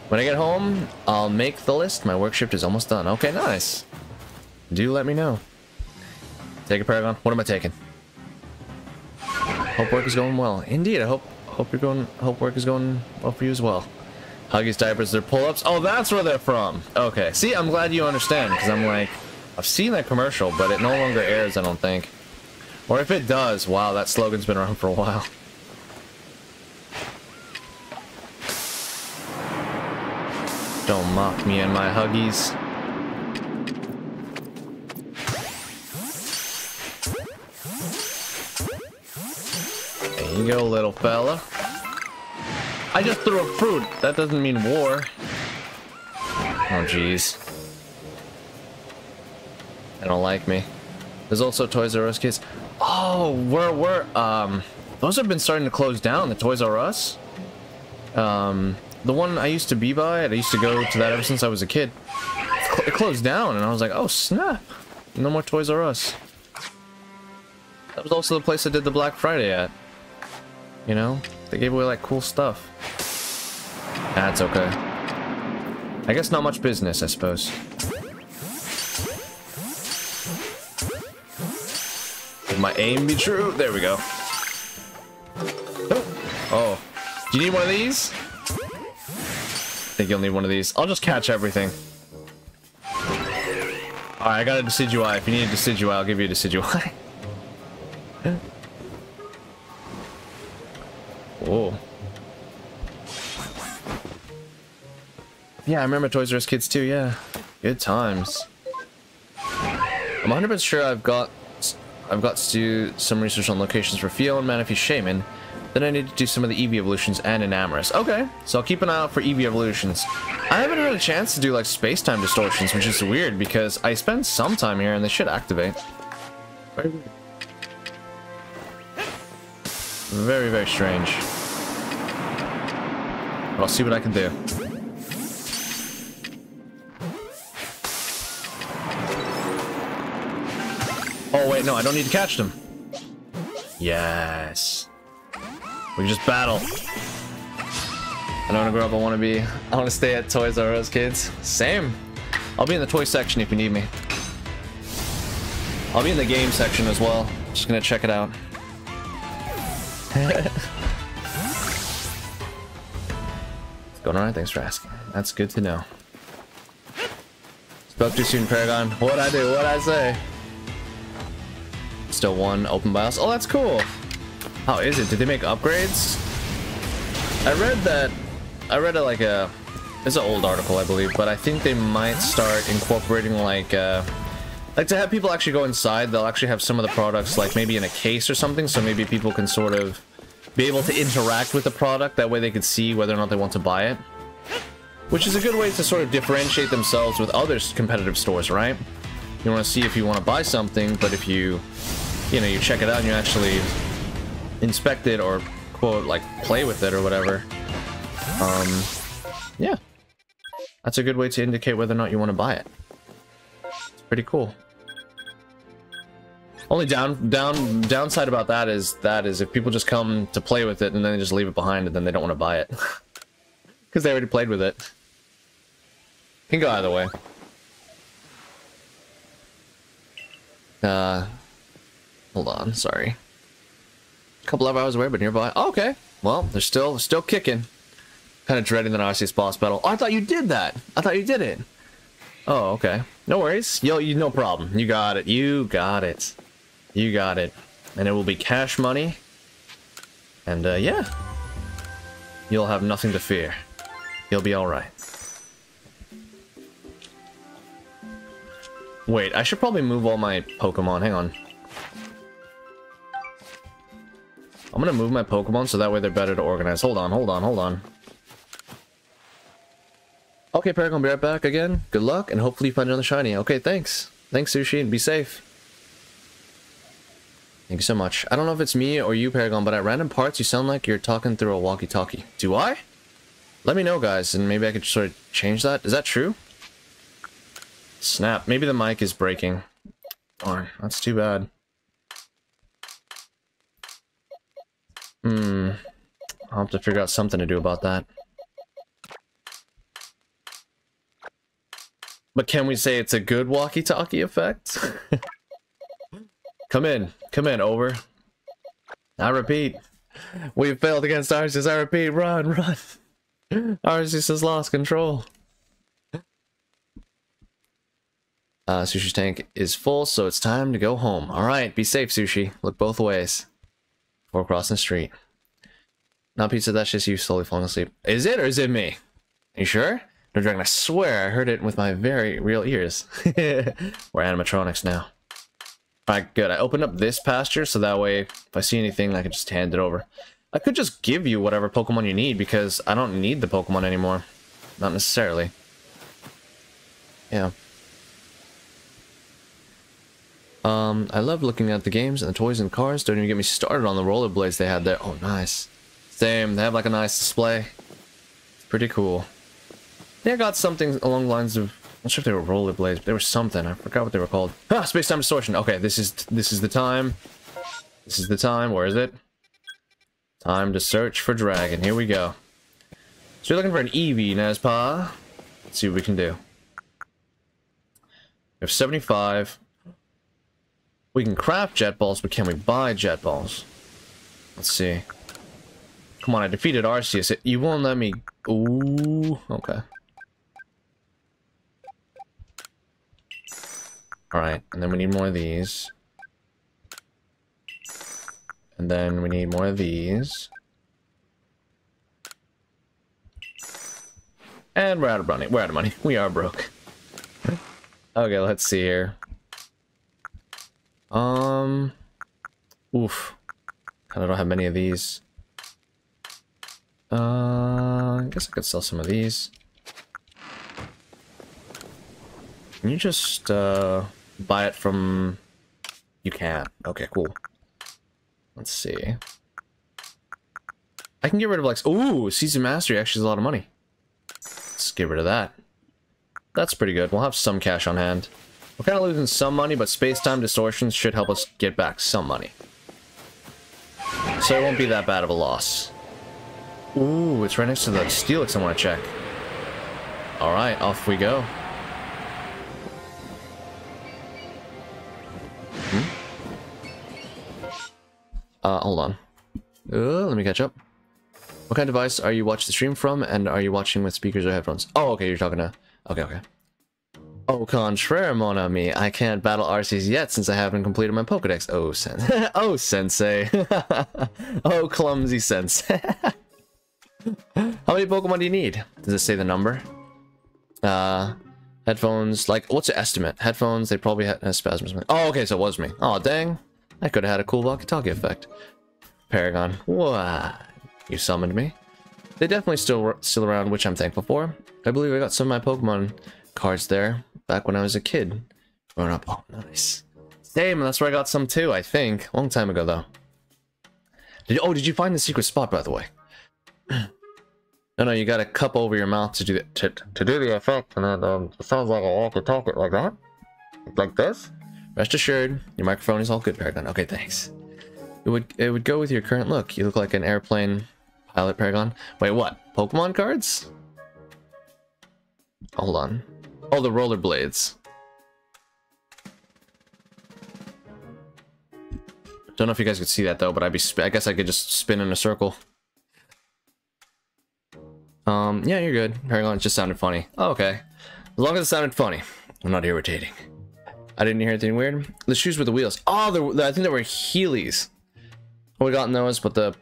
When I get home, I'll make the list. My work shift is almost done. Okay, nice. Do let me know. Take it, Paragon. What am I taking? Hope work is going well. Indeed, I hope hope you're going hope work is going well for you as well. Huggies diapers, they're pull-ups. Oh, that's where they're from. Okay. See, I'm glad you understand, because I'm like, I've seen that commercial, but it no longer airs, I don't think. Or if it does, wow, that slogan's been around for a while. Don't mock me and my Huggies. There you go, little fella. I just threw a fruit. That doesn't mean war. Oh, jeez. They don't like me. There's also Toys R Us kids. Oh, we're, we're, um, those have been starting to close down, the Toys R Us. Um, the one I used to be by, I used to go to that ever since I was a kid. It closed down, and I was like, oh, snap. No more Toys R Us. That was also the place I did the Black Friday at. You know? They gave away, like, cool stuff. That's okay. I guess not much business, I suppose. If my aim be true, there we go. Oh. oh. Do you need one of these? I think you'll need one of these. I'll just catch everything. Alright, I got a Decidueye. If you need a Decidueye, I'll give you a Decidueye. Yeah, I remember Toys R Us kids too, yeah. Good times. I'm 100% sure I've got I've got to do some research on locations for Phione and Manaphy Shaymin. Then I need to do some of the Eevee evolutions and Enamorus. Okay, so I'll keep an eye out for Eevee evolutions. I haven't had a chance to do like space-time distortions, which is weird because I spend some time here and they should activate. Very, very, very strange. But I'll see what I can do. Oh, wait, no, I don't need to catch them. Yes. We just battle. I don't want to grow up, I want to be... I want to stay at Toys R Us, kids. Same. I'll be in the toy section if you need me. I'll be in the game section as well. Just gonna check it out. it's going alright, thanks for asking. That's good to know. Spoke too soon, Paragon. What'd I do? What'd I say? Still one open BIOS. Oh, that's cool. How is it? Did they make upgrades? I read that. I read it like a. It's an old article, I believe, but I think they might start incorporating like. Uh, like to have people actually go inside, they'll actually have some of the products like maybe in a case or something, so maybe people can sort of be able to interact with the product. That way they can see whether or not they want to buy it. Which is a good way to sort of differentiate themselves with other competitive stores, right? You want to see if you want to buy something, but if you you know, you check it out and you actually inspect it or, quote, like, play with it or whatever. Um, yeah. That's a good way to indicate whether or not you want to buy it. It's pretty cool. Only down down downside about that is that is if people just come to play with it and then they just leave it behind and then they don't want to buy it. Because they already played with it. Can go either way. Uh, hold on, sorry. A couple of hours away, but nearby. Oh, okay. Well, they're still still kicking. Kind of dreading the Arceus boss battle. Oh, I thought you did that. I thought you did it. Oh, okay. No worries. Yo, you no problem. You got it. You got it. You got it. And it will be cash money. And uh, yeah. You'll have nothing to fear. You'll be alright. Wait, I should probably move all my Pokemon. Hang on. I'm gonna move my Pokemon so that way they're better to organize. Hold on, hold on, hold on. Okay, Paragon, be right back again. Good luck, and hopefully you find another shiny. Okay, thanks. Thanks, Sushi, and be safe. Thank you so much. I don't know if it's me or you, Paragon, but at random parts you sound like you're talking through a walkie-talkie. Do I? Let me know, guys, and maybe I could sort of change that. Is that true? Snap. Maybe the mic is breaking. Darn, that's too bad. Hmm. I'll have to figure out something to do about that. But can we say it's a good walkie-talkie effect? come in. Come in, over. I repeat. We've failed against Arceus. I repeat, run, run. Arceus has lost control. Uh, Sushi's tank is full, so it's time to go home. Alright, be safe, Sushi. Look both ways. Before crossing the street. Not pizza, that's just you slowly falling asleep. Is it, or is it me? You sure? No Dragon, I swear I heard it with my very real ears. We're animatronics now. Alright, good. I opened up this pasture so that way if I see anything I can just hand it over. I could just give you whatever Pokemon you need because I don't need the Pokemon anymore. Not necessarily. Yeah. Um, I love looking at the games and the toys and cars. Don't even get me started on the rollerblades they had there. Oh, nice. Same. They have like a nice display. It's pretty cool. They got something along the lines of I'm not sure if they were rollerblades, but they were something. I forgot what they were called. Ah, space-time distortion. Okay, this is this is the time. This is the time. Where is it? Time to search for dragon. Here we go. So you're looking for an Eevee, Nazpa. Let's see what we can do. We have 75. We can craft jet balls, but can we buy jet balls? Let's see. Come on, I defeated Arceus. You won't let me... Ooh, okay. Alright, and then we need more of these. And then we need more of these. And we're out of money. We're out of money. We are broke. okay, let's see here. Um... Oof. Kinda don't have many of these. Uh, I guess I could sell some of these. Can you just, uh buy it from... You can. Okay, cool. Let's see. I can get rid of like... Ooh, Seed of Mastery actually is a lot of money. Let's get rid of that. That's pretty good. We'll have some cash on hand. We're kind of losing some money, but space-time distortions should help us get back some money. So it won't be that bad of a loss. Ooh, it's right next to the Steelix I want to check. Alright, off we go. Uh, hold on. Uh, let me catch up. What kind of device are you watching the stream from, and are you watching with speakers or headphones? Oh, okay, you're talking to... Okay, okay. Au contraire, mon ami, I can't battle Arceus yet since I haven't completed my Pokedex. Oh, sen oh sensei. oh, clumsy sensei. How many Pokemon do you need? Does it say the number? Uh, headphones, like, what's the estimate? Headphones, they probably had spasms. Oh, okay, so it was me. Oh, dang. I could have had a cool walkie-talkie effect. Paragon. What? You summoned me? They definitely still still around, which I'm thankful for. I believe I got some of my Pokemon cards there back when I was a kid. Growing up. Oh, nice. Same, that's where I got some too, I think. Long time ago, though. Did oh, did you find the secret spot, by the way? no, no, you got a cup over your mouth to do to, to do the effect, and then um, it sounds like a walkie-talkie like that. Like this. Rest assured, your microphone is all good, Paragon. Okay, thanks. It would it would go with your current look. You look like an airplane pilot, Paragon. Wait, what? Pokemon cards? Hold on. Oh, the rollerblades. Don't know if you guys could see that though, but I'd be. I guess I could just spin in a circle. Um, yeah, you're good. Paragon, it just sounded funny. Oh, okay. As long as it sounded funny. I'm not irritating. I didn't hear anything weird. The shoes with the wheels. Oh, I think they were Heelys. Have gotten those, but the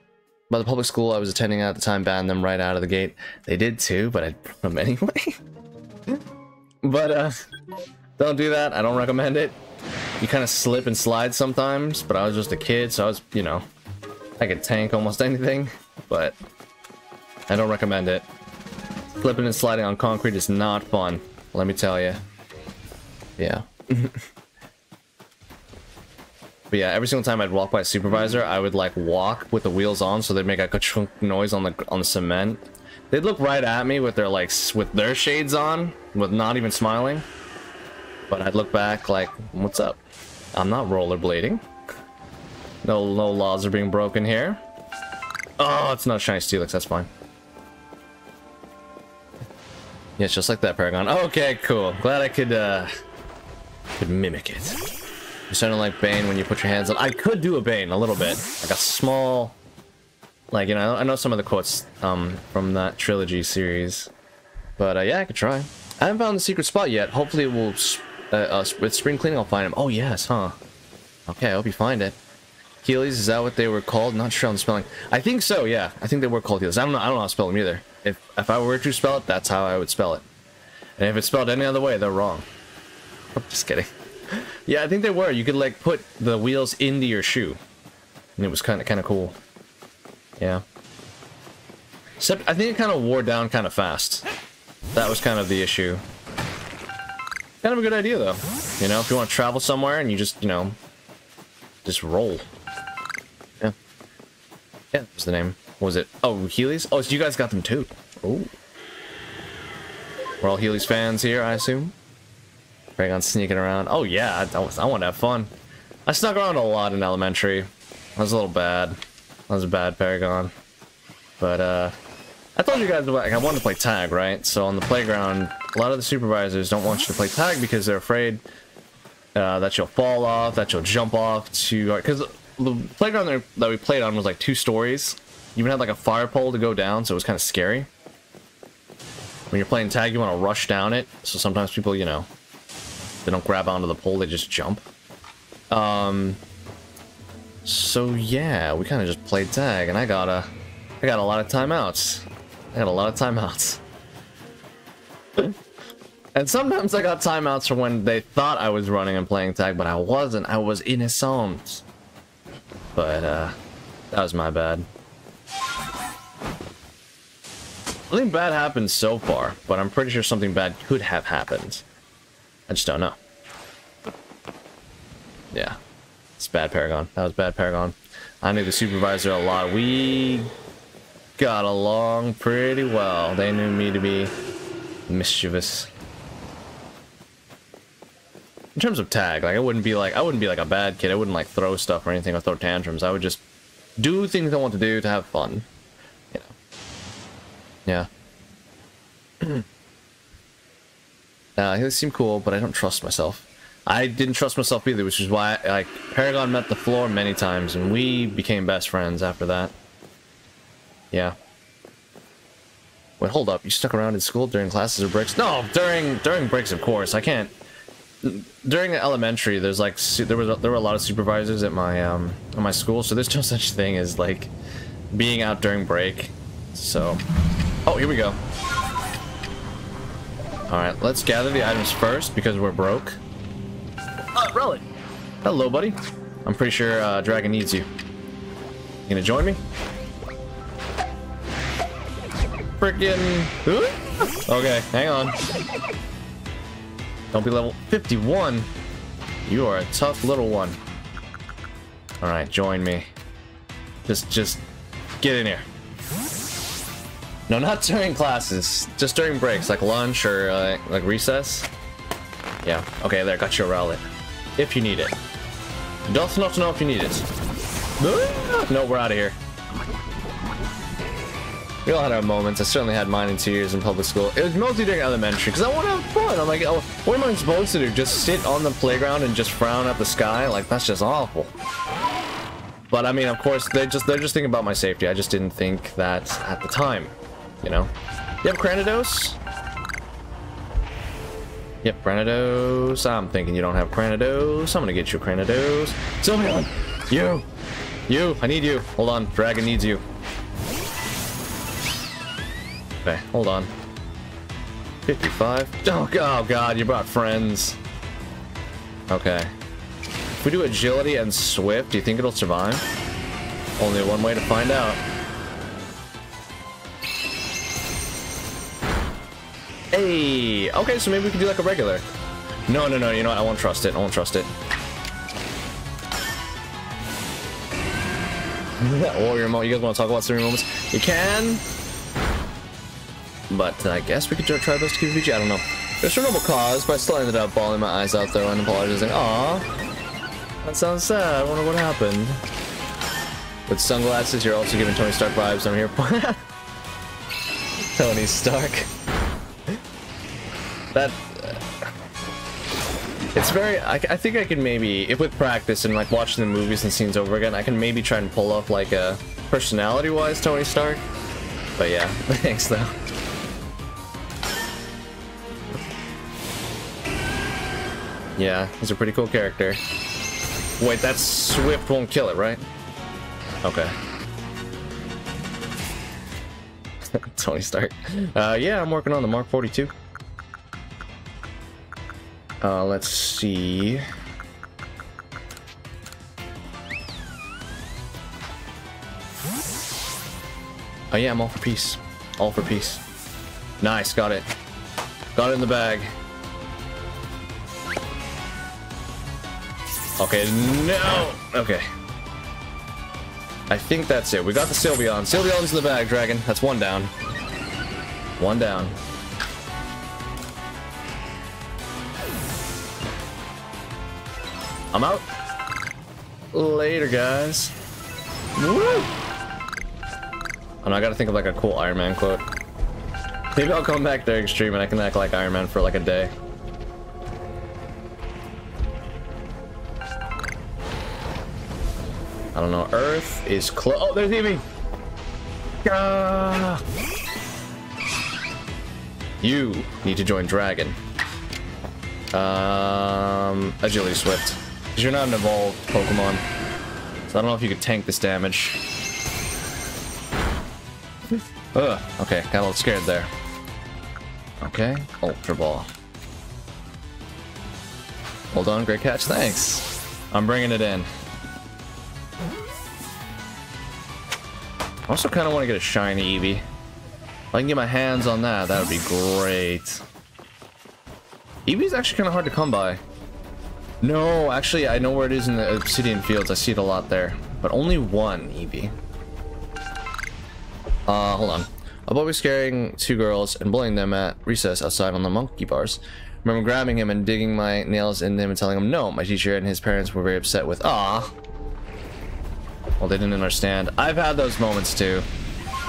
by the public school I was attending at the time banned them right out of the gate. They did too, but I brought them anyway. But uh, don't do that. I don't recommend it. You kind of slip and slide sometimes, but I was just a kid, so I was, you know, I could tank almost anything, but I don't recommend it. Flipping and sliding on concrete is not fun, let me tell you. Yeah. but yeah, every single time I'd walk by a supervisor, I would like walk with the wheels on so they'd make a chunk noise on the on the cement. They'd look right at me with their like with their shades on, with not even smiling. But I'd look back like, what's up? I'm not rollerblading. No, no laws are being broken here. Oh, it's not shiny Steelix, that's fine. Yeah, it's just like that, Paragon. Okay, cool. Glad I could, uh, could mimic it. You sounded like Bane when you put your hands on. I could do a Bane a little bit, like a small, like you know. I know some of the quotes um from that trilogy series, but uh, yeah, I could try. I haven't found the secret spot yet. Hopefully, it will. Uh, uh, with spring cleaning, I'll find him. Oh yes, huh? Okay, I hope you find it. Heelys, is that what they were called? Not sure on the spelling. I think so, yeah. I think they were called Heelys. I don't know. I don't know how to spell them either. If if I were to spell it, that's how I would spell it. And if it's spelled any other way, they're wrong. I'm just kidding. Yeah, I think they were. You could like put the wheels into your shoe, and it was kind of kind of cool. Yeah. Except I think it kind of wore down kind of fast. That was kind of the issue. Kind of a good idea though. You know, if you want to travel somewhere and you just, you know, just roll. Yeah. Yeah, that was the name. What was it? Oh, Heelys? Oh, so you guys got them too. Oh. We're all Heelys fans here, I assume. Paragon sneaking around. Oh yeah, I, I, I want to have fun. I snuck around a lot in elementary. I was a little bad. I was a bad Paragon. But, uh, I told you guys like, I wanted to play tag, right? So on the playground, a lot of the supervisors don't want you to play tag because they're afraid uh, that you'll fall off, that you'll jump off to... Because the playground that we played on was like two stories. You even had like a fire pole to go down, so it was kind of scary. When you're playing tag, you want to rush down it. So sometimes people, you know, they don't grab onto the pole, they just jump. Um, so yeah, we kind of just played tag, and I got a, I got a lot of timeouts. I got a lot of timeouts. and sometimes I got timeouts for when they thought I was running and playing tag, but I wasn't. I was innocent. But, uh, that was my bad. Nothing bad happened so far, but I'm pretty sure something bad could have happened. I just don't know. Yeah. It's bad Paragon. That was bad Paragon. I knew the supervisor a lot. We got along pretty well. They knew me to be mischievous. In terms of tag, like I wouldn't be like I wouldn't be like a bad kid. I wouldn't like throw stuff or anything or throw tantrums. I would just do things I want to do to have fun. You know. Yeah. uh, he seemed cool, but I don't trust myself. I didn't trust myself either, which is why like Paragon met the floor many times, and we became best friends after that. Yeah. Wait, hold up. You stuck around in school during classes or breaks? No, during during breaks, of course. I can't. During elementary, there's like there was there were a lot of supervisors at my um at my school, so there's no such thing as like being out during break. So, oh, here we go. All right, let's gather the items first because we're broke. Uh, Relic. Hello, buddy. I'm pretty sure uh, Dragon needs you. You gonna join me? Freaking. Okay, hang on. Don't be level 51. You are a tough little one. Alright, join me. Just, just get in here. No, not during classes. Just during breaks, like lunch or uh, like recess. Yeah, okay, there, got your relic. if you need it. Doth not know if you need it. No, we're out of here. We all had our moments. I certainly had mine in two years in public school. It was mostly during elementary because I want to have fun. I'm like, oh, what am I supposed to do? Just sit on the playground and just frown at the sky? Like that's just awful. But I mean, of course, they just they're just thinking about my safety. I just didn't think that at the time, you know. You have Cranidos? Yep, Cranidos. I'm thinking you don't have Cranidos. I'm gonna get you Cranidos. Sylveon! You! You! I need you! Hold on, Dragon needs you. Okay, hold on. 55. Oh, oh god, you brought friends. Okay. If we do agility and swift, do you think it'll survive? Only one way to find out. Hey! Okay, so maybe we can do like a regular. No, no, no, you know what? I won't trust it. I won't trust it. Warrior moment. You guys want to talk about Warrior moments? You can. But I guess we could try those to keep PG. I don't know. There's no noble cause, but I still ended up bawling my eyes out there and apologizing. Aw, that sounds sad. I wonder what happened. With sunglasses, you're also giving Tony Stark vibes. I'm here. Tony Stark. that. Uh, it's very. I, I think I can maybe, if with practice and like watching the movies and scenes over again, I can maybe try and pull off like a personality-wise Tony Stark. But yeah, thanks though. Yeah, he's a pretty cool character. Wait, that Swift won't kill it, right? Okay. Tony Stark. Uh, yeah, I'm working on the Mark 42. Uh, let's see. Oh yeah, I'm all for peace. All for peace. Nice, got it. Got it in the bag. Okay, no! Okay. I think that's it. We got the Sylveon. Sylveon's in the bag, Dragon. That's one down. One down. I'm out. Later, guys. Woo! Oh, no, I gotta think of like a cool Iron Man quote. Maybe I'll come back during stream and I can act like Iron Man for like a day. I don't know. Earth is close. Oh, there's Eevee! Ah! You need to join Dragon. Um, Agility Swift. Because you're not an evolved Pokemon. So I don't know if you could tank this damage. Ugh, okay, got a little scared there. Okay, Ultra Ball. Hold on, great catch, thanks. I'm bringing it in. I also kind of want to get a shiny Eevee. If I can get my hands on that, that would be great. Eevee's actually kind of hard to come by. No, actually, I know where it is in the Obsidian Fields. I see it a lot there. But only one Eevee. Uh, hold on. A boy was scaring two girls and bullying them at recess outside on the monkey bars. I remember grabbing him and digging my nails in them and telling him no. My teacher and his parents were very upset with, ah, well, they didn't understand. I've had those moments too.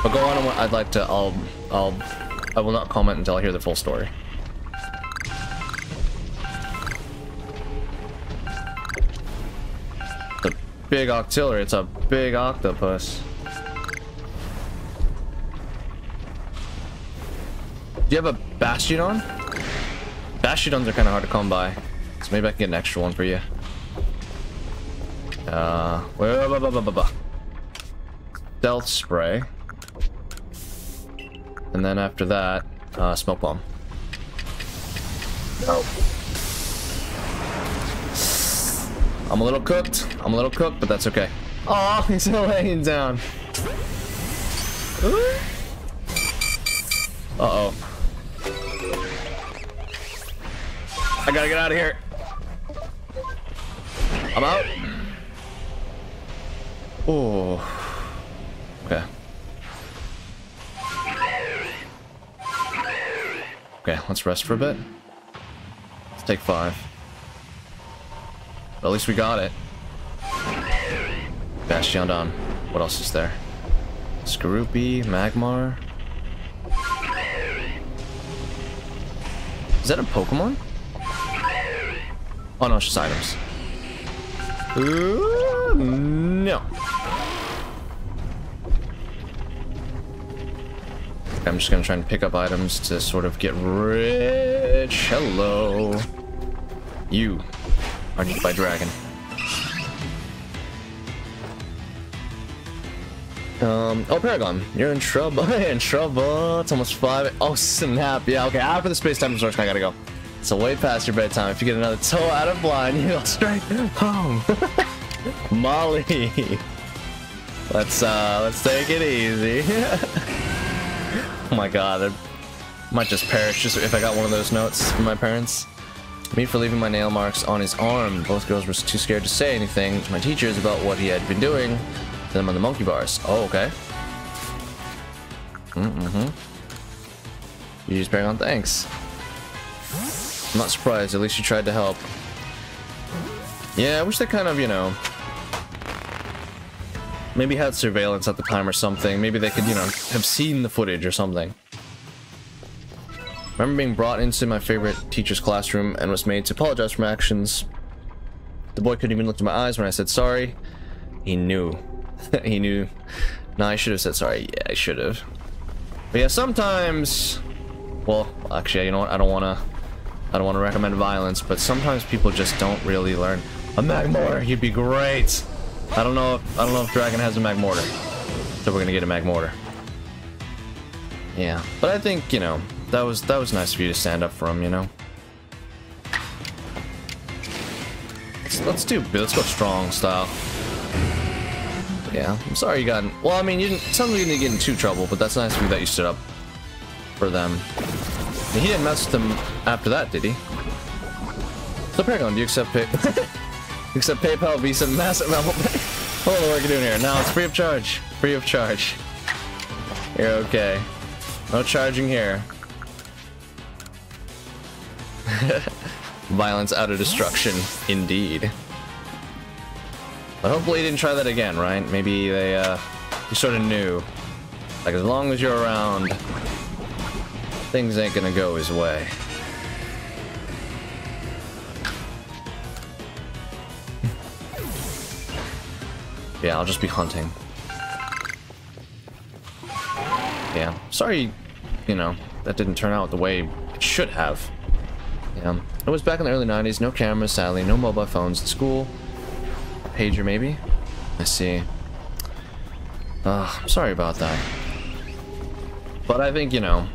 But go on. I'd like to. I'll. I'll. I will not comment until I hear the full story. The big octillery. It's a big octopus. Do you have a Bastiodon? Bastiodons are kind of hard to come by. So maybe I can get an extra one for you. Uh, blah, blah, blah, stealth spray. And then after that, uh, smoke bomb. Oh. I'm a little cooked. I'm a little cooked, but that's okay. Oh, he's laying down. Uh-oh. I gotta get out of here. I'm out. Oh. Okay. Okay, let's rest for a bit. Let's take five. But at least we got it. Bastiodon. What else is there? Skorupi, Magmar. Is that a Pokemon? Oh no, it's just items. Ooh, no. I'm just gonna try and pick up items to sort of get rich. Hello. You are eaten by dragon. Um, oh, Paragon, you're in trouble. in trouble. It's almost five. Oh, snap. Yeah, okay. After the space time absorption, I gotta go. So way past your bedtime. If you get another toe out of line, you go straight home. Molly. Let's, uh, let's take it easy. oh my god. I might just perish just if I got one of those notes from my parents. Me for leaving my nail marks on his arm. Both girls were too scared to say anything to my teachers about what he had been doing to them on the monkey bars. Oh, okay. Mm-hmm. You just bring on thanks. I'm not surprised, at least you tried to help. Yeah, I wish they kind of, you know, maybe had surveillance at the time or something. Maybe they could, you know, have seen the footage or something. remember being brought into my favorite teacher's classroom and was made to apologize for my actions. The boy couldn't even look into my eyes when I said sorry. He knew. he knew. No, I should have said sorry. Yeah, I should have. But yeah, sometimes... Well, actually, you know what? I don't want to... I don't want to recommend violence, but sometimes people just don't really learn. A Magmortar, he'd be great. I don't know if I don't know if Dragon has a Magmortar, so we're gonna get a Magmortar. Yeah, but I think you know that was that was nice of you to stand up for him. You know. Let's, let's do let's go strong style. Yeah, I'm sorry you got. Well, I mean, you didn't. Sounds like you didn't get in too trouble, but that's nice of you that you stood up for them. He didn't mess with them after that, did he? So Paragon, do you accept pay accept PayPal, Visa, Massive? Hold on, what are you doing here? Now it's free of charge. Free of charge. You're okay. No charging here. Violence out of destruction, indeed. But hopefully he didn't try that again, right? Maybe they, uh, sort of knew. Like, as long as you're around, things ain't gonna go his way. yeah, I'll just be hunting. Yeah, sorry, you know, that didn't turn out the way it should have. Yeah, it was back in the early 90s, no cameras, sadly, no mobile phones in school. Pager, maybe? I see. Uh, sorry about that. But I think, you know,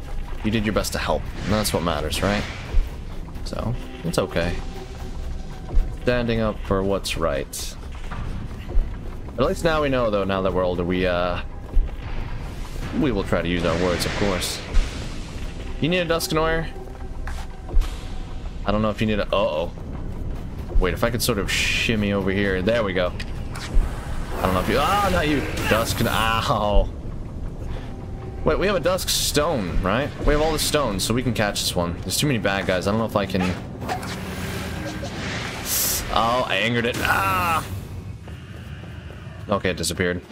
you did your best to help. And that's what matters, right? So, it's okay. Standing up for what's right. At least now we know, though, now that we're older, we, uh... We will try to use our words, of course. You need a Dusknoir? I don't know if you need a... Uh oh Wait, if I could sort of shimmy over here. There we go. I don't know if you... Ah, oh, not you! Dusk... Ow! Wait, we have a Dusk Stone, right? We have all the stones, so we can catch this one. There's too many bad guys. I don't know if I can... Oh, I angered it. Ah! Okay, it disappeared.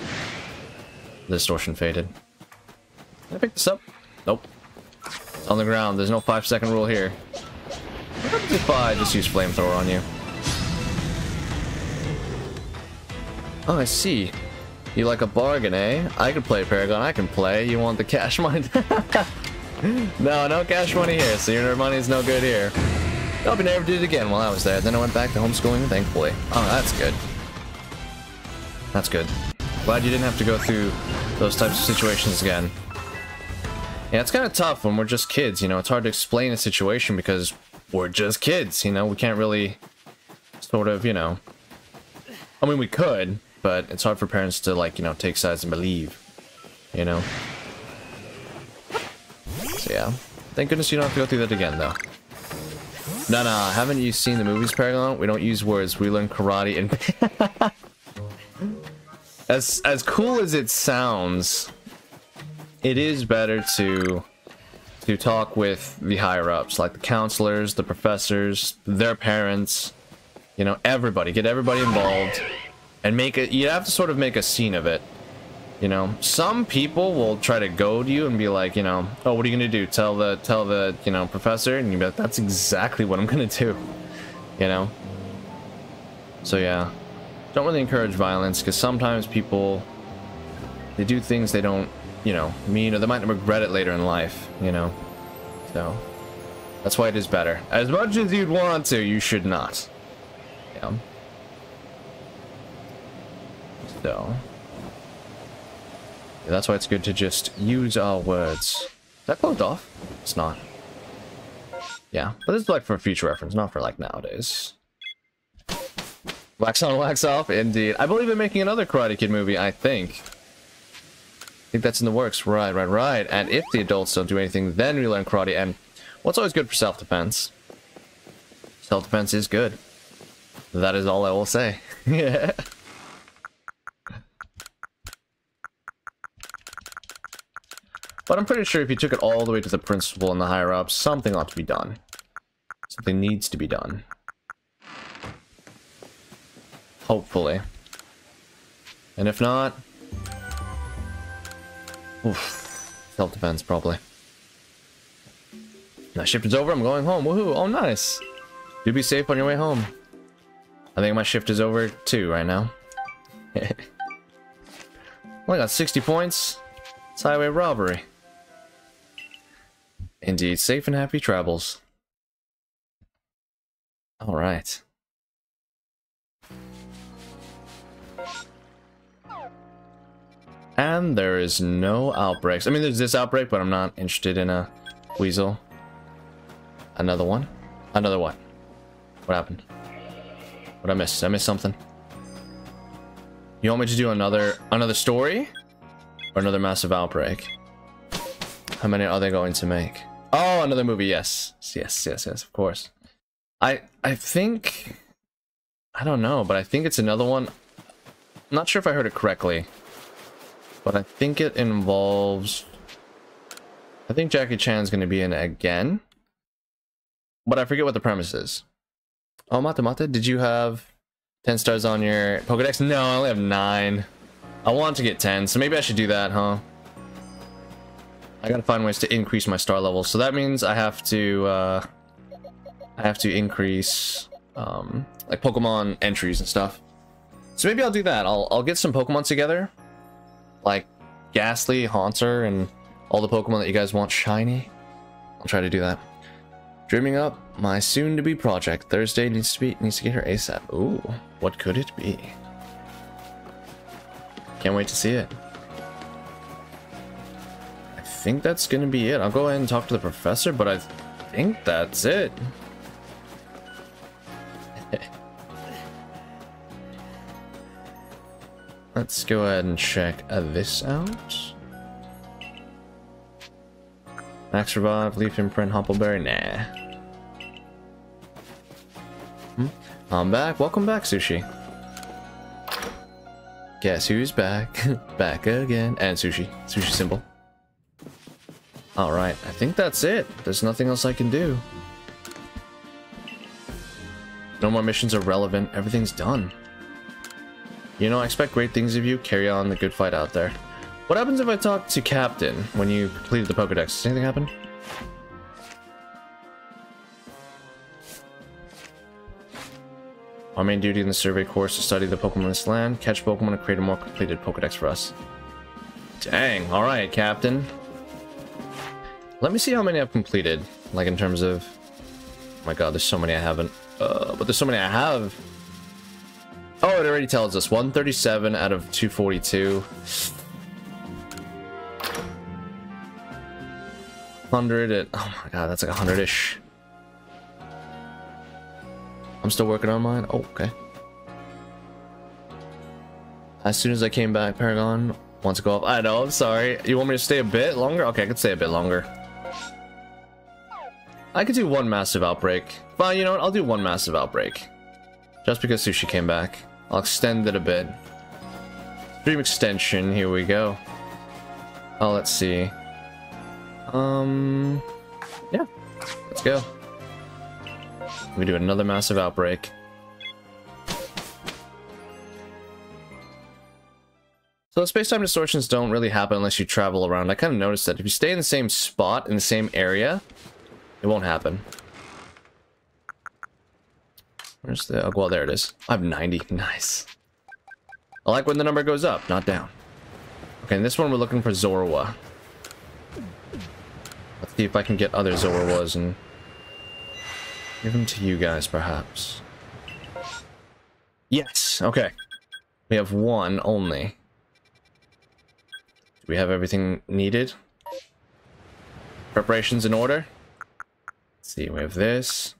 The distortion faded. Can I pick this up? Nope. It's on the ground. There's no five second rule here. What happens if I just use flamethrower on you? Oh, I see. You like a bargain, eh? I can play Paragon, I can play. You want the cash money? no, no cash money here, so your money is no good here. Hope you never did it again while I was there. Then I went back to homeschooling, thankfully. Oh, that's good. That's good. Glad you didn't have to go through those types of situations again. Yeah, it's kind of tough when we're just kids, you know. It's hard to explain a situation because we're just kids, you know. We can't really sort of, you know. I mean, we could, but it's hard for parents to, like, you know, take sides and believe, you know. So, yeah. Thank goodness you don't have to go through that again, though. No, no, haven't you seen the movies, Paragon? We don't use words, we learn karate and... as, as cool as it sounds, it is better to to talk with the higher ups, like the counselors, the professors, their parents, You know, everybody. Get everybody involved. And make it... You have to sort of make a scene of it. You know, some people will try to goad you and be like, you know, oh, what are you to do? Tell the, tell the, you know, professor? And you be like, that's exactly what I'm to do. You know? So, yeah. Don't really encourage violence because sometimes people, they do things they don't, you know, mean or they might regret it later in life, you know? So, that's why it is better. As much as you'd want to, you should not. Yeah. So... Yeah, that's why it's good to just use our words. Is that closed off? It's not. Yeah, but this is like for future reference, not for like nowadays. Wax on, wax off, indeed. I believe in making another Karate Kid movie, I think. I think that's in the works. Right, right, right. And if the adults don't do anything, then we learn karate. And what's always good for self-defense? Self-defense is good. That is all I will say. yeah. But I'm pretty sure if you took it all the way to the principal and the higher ups, something ought to be done. Something needs to be done. Hopefully. And if not... Self-defense, probably. My shift is over, I'm going home. Woohoo! Oh, nice! Do be safe on your way home. I think my shift is over, too, right now. well, I got 60 points. It's highway robbery. Indeed, safe and happy travels. Alright. And there is no outbreaks. I mean, there's this outbreak, but I'm not interested in a weasel. Another one? Another what? What happened? What I missed? I missed something. You want me to do another another story? Or another massive outbreak? How many are they going to make? Oh, another movie, yes. Yes, yes, yes, of course. I I think I don't know, but I think it's another one. I'm not sure if I heard it correctly. But I think it involves I think Jackie Chan's gonna be in it again. But I forget what the premise is. Oh Mata Mata, did you have 10 stars on your Pokedex? No, I only have 9. I want to get 10, so maybe I should do that, huh? I gotta find ways to increase my star level. So that means I have to, uh, I have to increase, um, like Pokemon entries and stuff. So maybe I'll do that. I'll, I'll get some Pokemon together. Like Gastly, Haunter, and all the Pokemon that you guys want shiny. I'll try to do that. Dreaming up my soon-to-be project. Thursday needs to be needs to get her ASAP. Ooh, what could it be? Can't wait to see it think that's gonna be it. I'll go ahead and talk to the professor, but I think that's it. Let's go ahead and check uh, this out. Max Revive, Leaf Imprint, Humpleberry, nah. Hmm? I'm back. Welcome back, Sushi. Guess who's back? back again. And Sushi. Sushi symbol. Alright, I think that's it. There's nothing else I can do. No more missions are relevant. Everything's done. You know, I expect great things of you. Carry on the good fight out there. What happens if I talk to Captain when you completed the Pokedex? Does anything happen? Our main duty in the survey course is to study the Pokemon in this land, catch Pokemon, and create a more completed Pokedex for us. Dang, alright, Captain. Let me see how many I've completed, like in terms of... Oh my god, there's so many I haven't. Uh, but there's so many I have. Oh, it already tells us. 137 out of 242. 100 and... Oh my god, that's like 100-ish. I'm still working on mine? Oh, okay. As soon as I came back, Paragon wants to go off. I know, I'm sorry. You want me to stay a bit longer? Okay, I can stay a bit longer. I could do one massive outbreak. Fine, you know what? I'll do one massive outbreak. Just because Sushi came back. I'll extend it a bit. Dream extension, here we go. Oh, let's see. Um, yeah, let's go. We do another massive outbreak. So the space-time distortions don't really happen unless you travel around. I kind of noticed that if you stay in the same spot, in the same area, it won't happen. Where's the... Oh, well, there it is. I have 90. Nice. I like when the number goes up, not down. Okay, in this one we're looking for Zorua. Let's see if I can get other Zoruas and give them to you guys, perhaps. Yes, okay. We have one only. Do we have everything needed? Preparations in order? See, we have this.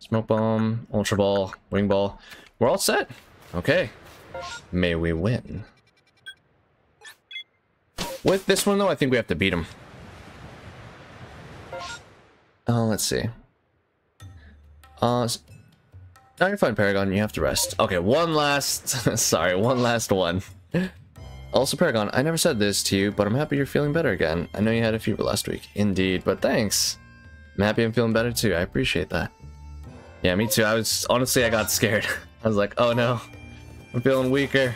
Smoke bomb, ultra ball, wing ball. We're all set. Okay. May we win. With this one, though, I think we have to beat him. Uh, let's see. Uh, now you're fine, Paragon. You have to rest. Okay, one last... sorry, one last one. Also, Paragon, I never said this to you, but I'm happy you're feeling better again. I know you had a fever last week. Indeed, but thanks. I'm happy I'm feeling better too. I appreciate that. Yeah, me too. I was... Honestly, I got scared. I was like, oh no. I'm feeling weaker.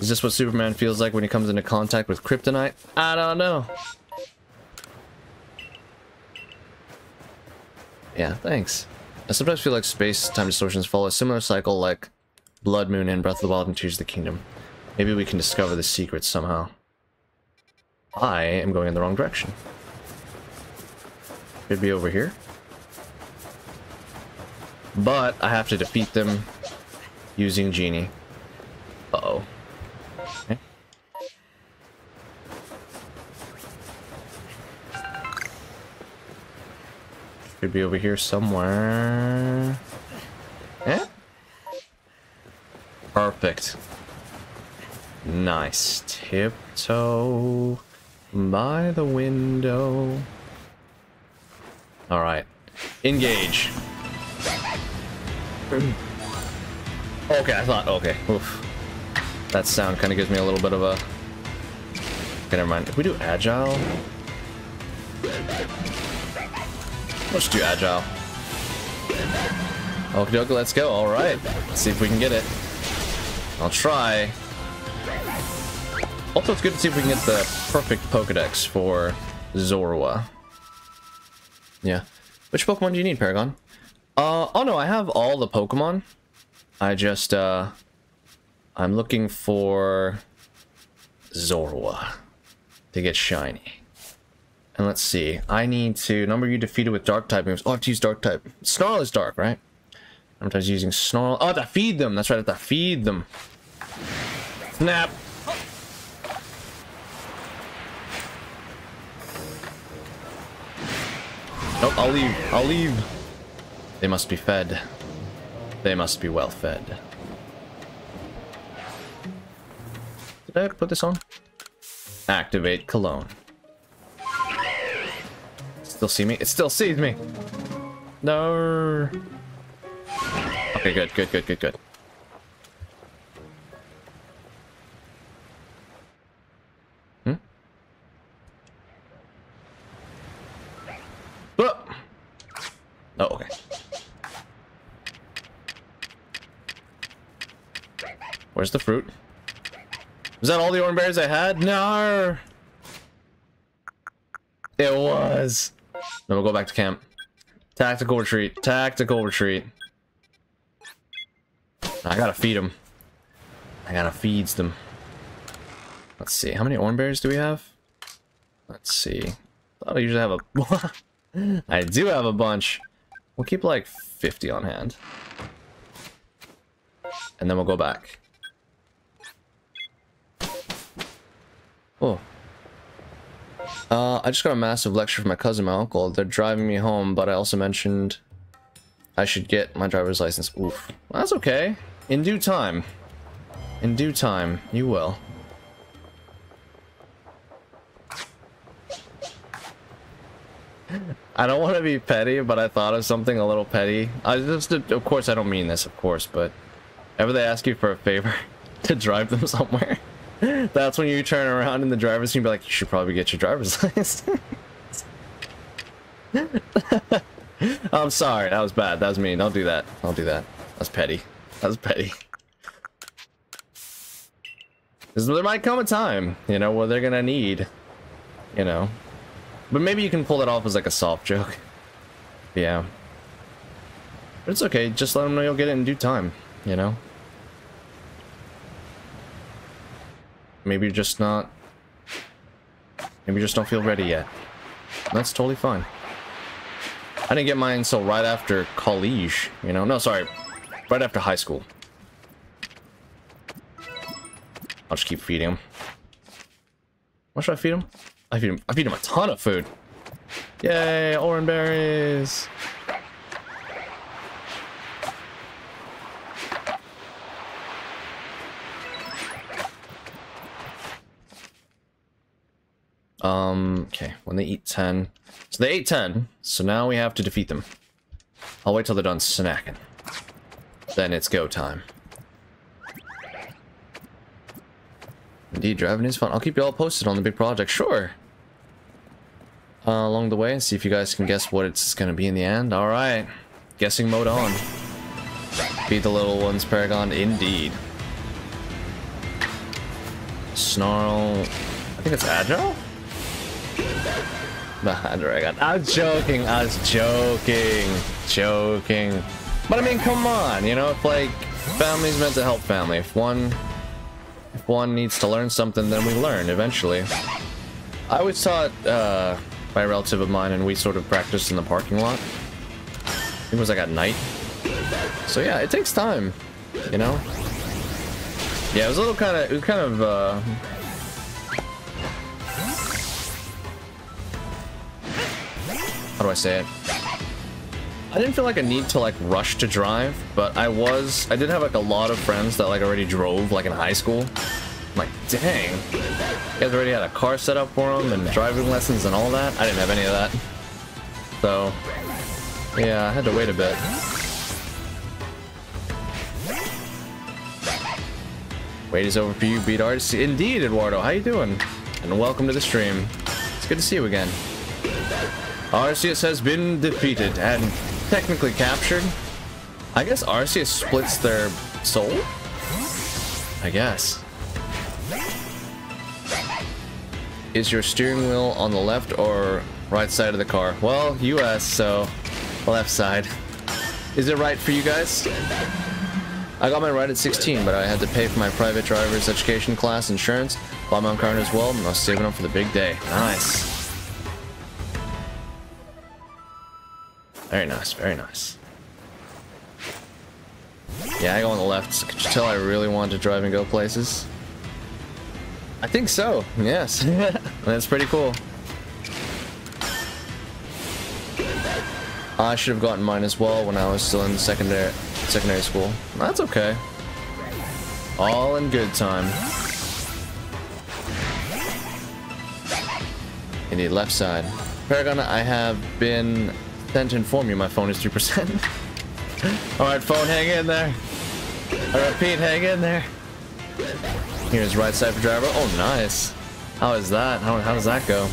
Is this what Superman feels like when he comes into contact with kryptonite? I don't know. Yeah, thanks. I sometimes feel like space-time distortions follow a similar cycle like Blood Moon and Breath of the Wild and Tears of the Kingdom. Maybe we can discover the secret somehow. I am going in the wrong direction. Could be over here. But I have to defeat them using Genie. Uh-oh. Okay. Could be over here somewhere. Eh? Perfect. Nice. Tiptoe by the window. Alright. Engage. Okay, I thought, okay. Oof. That sound kind of gives me a little bit of a... Okay, never mind. If we do Agile... Let's do Agile. Okay, dokie, let's go. Alright. Let's see if we can get it. I'll try. Also, it's good to see if we can get the perfect Pokedex for Zorua. Yeah. Which Pokemon do you need, Paragon? Uh, oh no, I have all the Pokemon. I just, uh, I'm looking for Zorua to get shiny. And let's see, I need to, number you defeated with dark type moves. Oh, I have to use dark type. Snarl is dark, right? Sometimes using Snarl. Oh, to feed them. That's right, I have to feed them. Snap. Nope, I'll leave. I'll leave. They must be fed. They must be well fed. Did I put this on? Activate cologne. Still see me? It still sees me! No. Okay, good, good, good, good, good. Oh okay. Where's the fruit? Was that all the Oran berries I had? No! It was. Then we'll go back to camp. Tactical retreat. Tactical retreat. I gotta feed them. I gotta feeds them. Let's see. How many Oran berries do we have? Let's see. I thought I usually have a... I do have a bunch. We'll keep like 50 on hand. And then we'll go back. Oh. Uh, I just got a massive lecture from my cousin my uncle. They're driving me home, but I also mentioned I should get my driver's license. Oof. That's okay. In due time. In due time, you will. I don't want to be petty, but I thought of something a little petty. I just, of course, I don't mean this, of course, but ever they ask you for a favor to drive them somewhere, that's when you turn around in the driver's seat and be like, you should probably get your driver's license. I'm sorry, that was bad. That was mean. Don't do that. Don't do that. That's petty. That's petty. There might come a time, you know, where they're gonna need, you know. But maybe you can pull that off as like a soft joke. Yeah. But it's okay, just let them know you'll get it in due time, you know? Maybe you're just not... Maybe you just don't feel ready yet. That's totally fine. I didn't get mine until right after college, you know? No, sorry. Right after high school. I'll just keep feeding him. What should I feed him? I feed him. I feed him a ton of food. Yay, Oran berries. Um, okay, when they eat 10. So they ate 10, so now we have to defeat them. I'll wait till they're done snacking. Then it's go time. Indeed, driving is fun. I'll keep you all posted on the big project. Sure. Uh, along the way and see if you guys can guess what it's going to be in the end. All right. Guessing mode on. Beat the little ones, Paragon. Indeed. Snarl. I think it's Agile? Nah, Dragon. I was joking. I was joking. Joking. But I mean, come on. You know, if like family's meant to help family. If one if one needs to learn something, then we learn eventually. I was taught uh, by a relative of mine, and we sort of practiced in the parking lot. It was like at night. So yeah, it takes time, you know. Yeah, it was a little kind of, it was kind of. Uh, how do I say it? I didn't feel like a need to like rush to drive, but I was, I did have like a lot of friends that like already drove like in high school. I'm like, dang, you guys already had a car set up for them and driving lessons and all that. I didn't have any of that. So, yeah, I had to wait a bit. Wait is over for you, beat artist. Indeed, Eduardo. How you doing? And welcome to the stream. It's good to see you again. Arceus has been defeated and technically captured. I guess Arceus splits their soul? I guess. Is your steering wheel on the left or right side of the car? Well, US, so left side. Is it right for you guys? I got my ride at 16, but I had to pay for my private driver's education class insurance. Bought my own car as well, and I was saving up for the big day. Nice. Very nice, very nice. Yeah, I go on the left. Could you tell I really wanted to drive and go places? I think so, yes. That's pretty cool. I should have gotten mine as well when I was still in secondary secondary school. That's okay. All in good time. Indeed, left side. Paragon, I have been then to inform you, my phone is 3%. Alright, phone, hang in there. I repeat, hang in there. Here's right side for driver. Oh, nice. How is that? How, how does that go?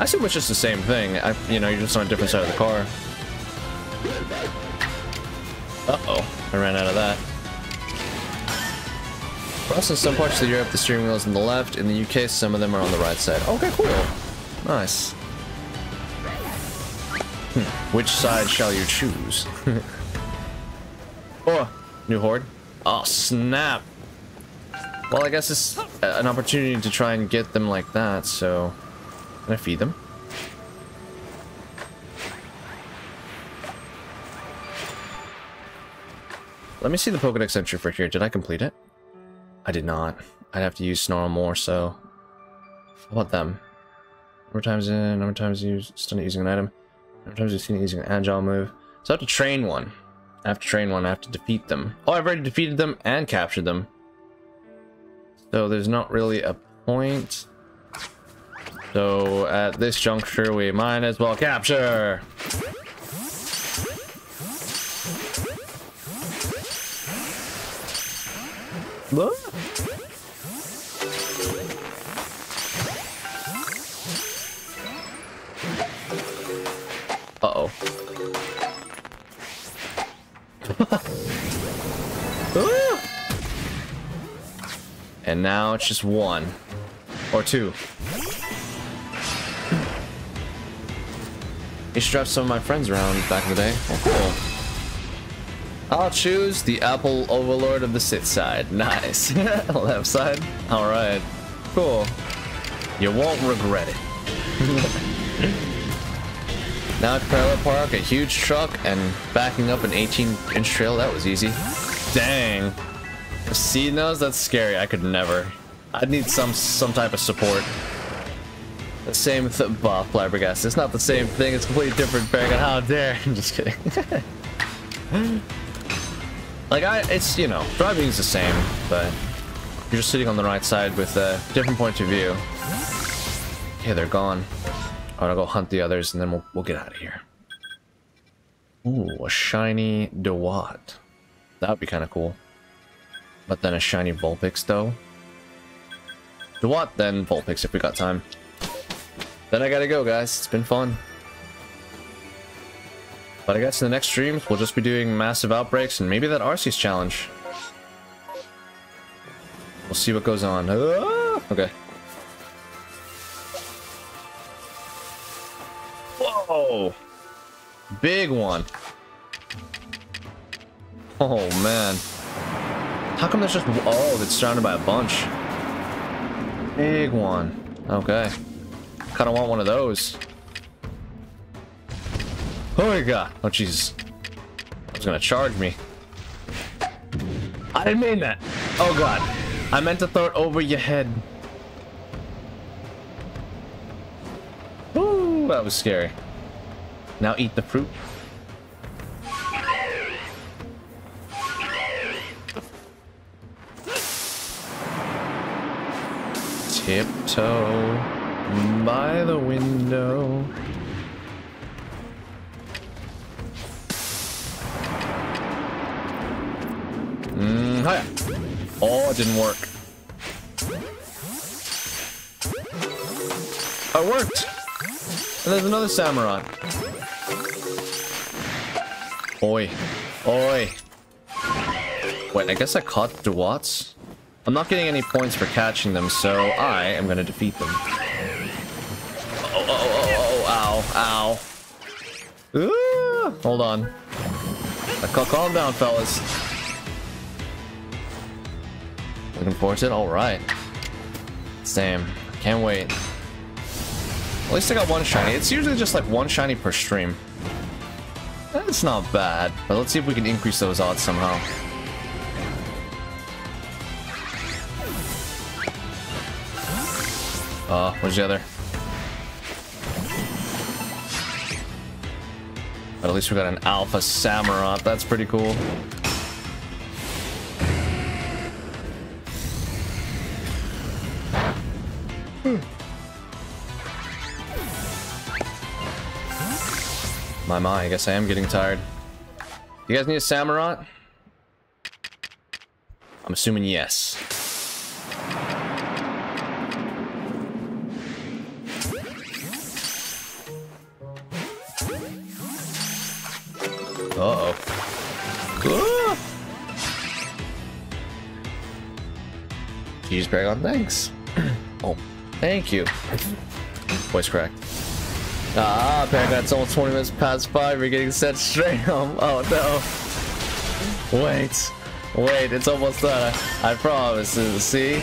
I assume it's just the same thing. I, you know, you're just on a different side of the car. Uh-oh. I ran out of that. For us, in some parts of Europe, the steering wheel is on the left. In the UK, some of them are on the right side. Okay, cool. Nice. Which side shall you choose? oh, new horde. Oh, snap. Well, I guess it's uh, an opportunity to try and get them like that, so... Can I feed them? Let me see the Pokedex entry for here. Did I complete it? I did not. I'd have to use Snarl more, so... How about them? Number times in, number times used, stun using an item. Sometimes you've seen it using an agile move. So I have to train one. I have to train one, I have to defeat them. Oh, I've already defeated them and captured them. So there's not really a point. So at this juncture, we might as well capture. What? And now it's just one. Or two. He strapped some of my friends around back in the day. Oh, cool. I'll choose the Apple Overlord of the Sith side. Nice. Left side. Alright. Cool. You won't regret it. now at parallel park a huge truck and backing up an 18-inch trail. That was easy. Dang. See nose? That's scary. I could never. I'd need some some type of support. The same the bah, flabbergasted. It's not the same thing. It's completely different. Paragon. How dare? I'm just kidding. like I, it's you know, driving is the same, but you're just sitting on the right side with a different point of view. Okay, they're gone. I'm gonna go hunt the others, and then we'll we'll get out of here. Ooh, a shiny Dewott. That would be kind of cool. But then a shiny Vulpix, though. Dewott, then Vulpix if we got time. Then I gotta go, guys. It's been fun. But I guess in the next streams, we'll just be doing massive outbreaks and maybe that Arceus challenge. We'll see what goes on. Ah! Okay. Whoa! Big one. Oh, man. How come there's just... Oh, it's surrounded by a bunch. Big one. Okay. Kind of want one of those. Oh my god. Oh, Jesus. I was gonna charge me. I didn't mean that. Oh god. I meant to throw it over your head. Ooh, that was scary. Now eat the fruit. Tiptoe by the window. Mm, hiya. Oh, it didn't work. Oh, it worked! And there's another Samurott. Oi. Oi. Wait, I guess I caught Dewotts? I'm not getting any points for catching them, so I am going to defeat them. Oh, oh, oh, oh, ow, ow. Ooh, hold on. Calm down, fellas. Looking forward to it? Alright. Same. Can't wait. At least I got one shiny. It's usually just like one shiny per stream. That's not bad, but let's see if we can increase those odds somehow. Oh, where's the other? But at least we got an Alpha Samurott. That's pretty cool. My my, I guess I am getting tired. You guys need a Samurott? I'm assuming yes. Uh-oh. Ah! Jeez, Paragon, thanks. oh, thank you. Voice cracked. Ah, Paragon, it's almost 20 minutes past 5. We're getting set straight home. Oh, no. Wait. Wait, it's almost done. I promise. See?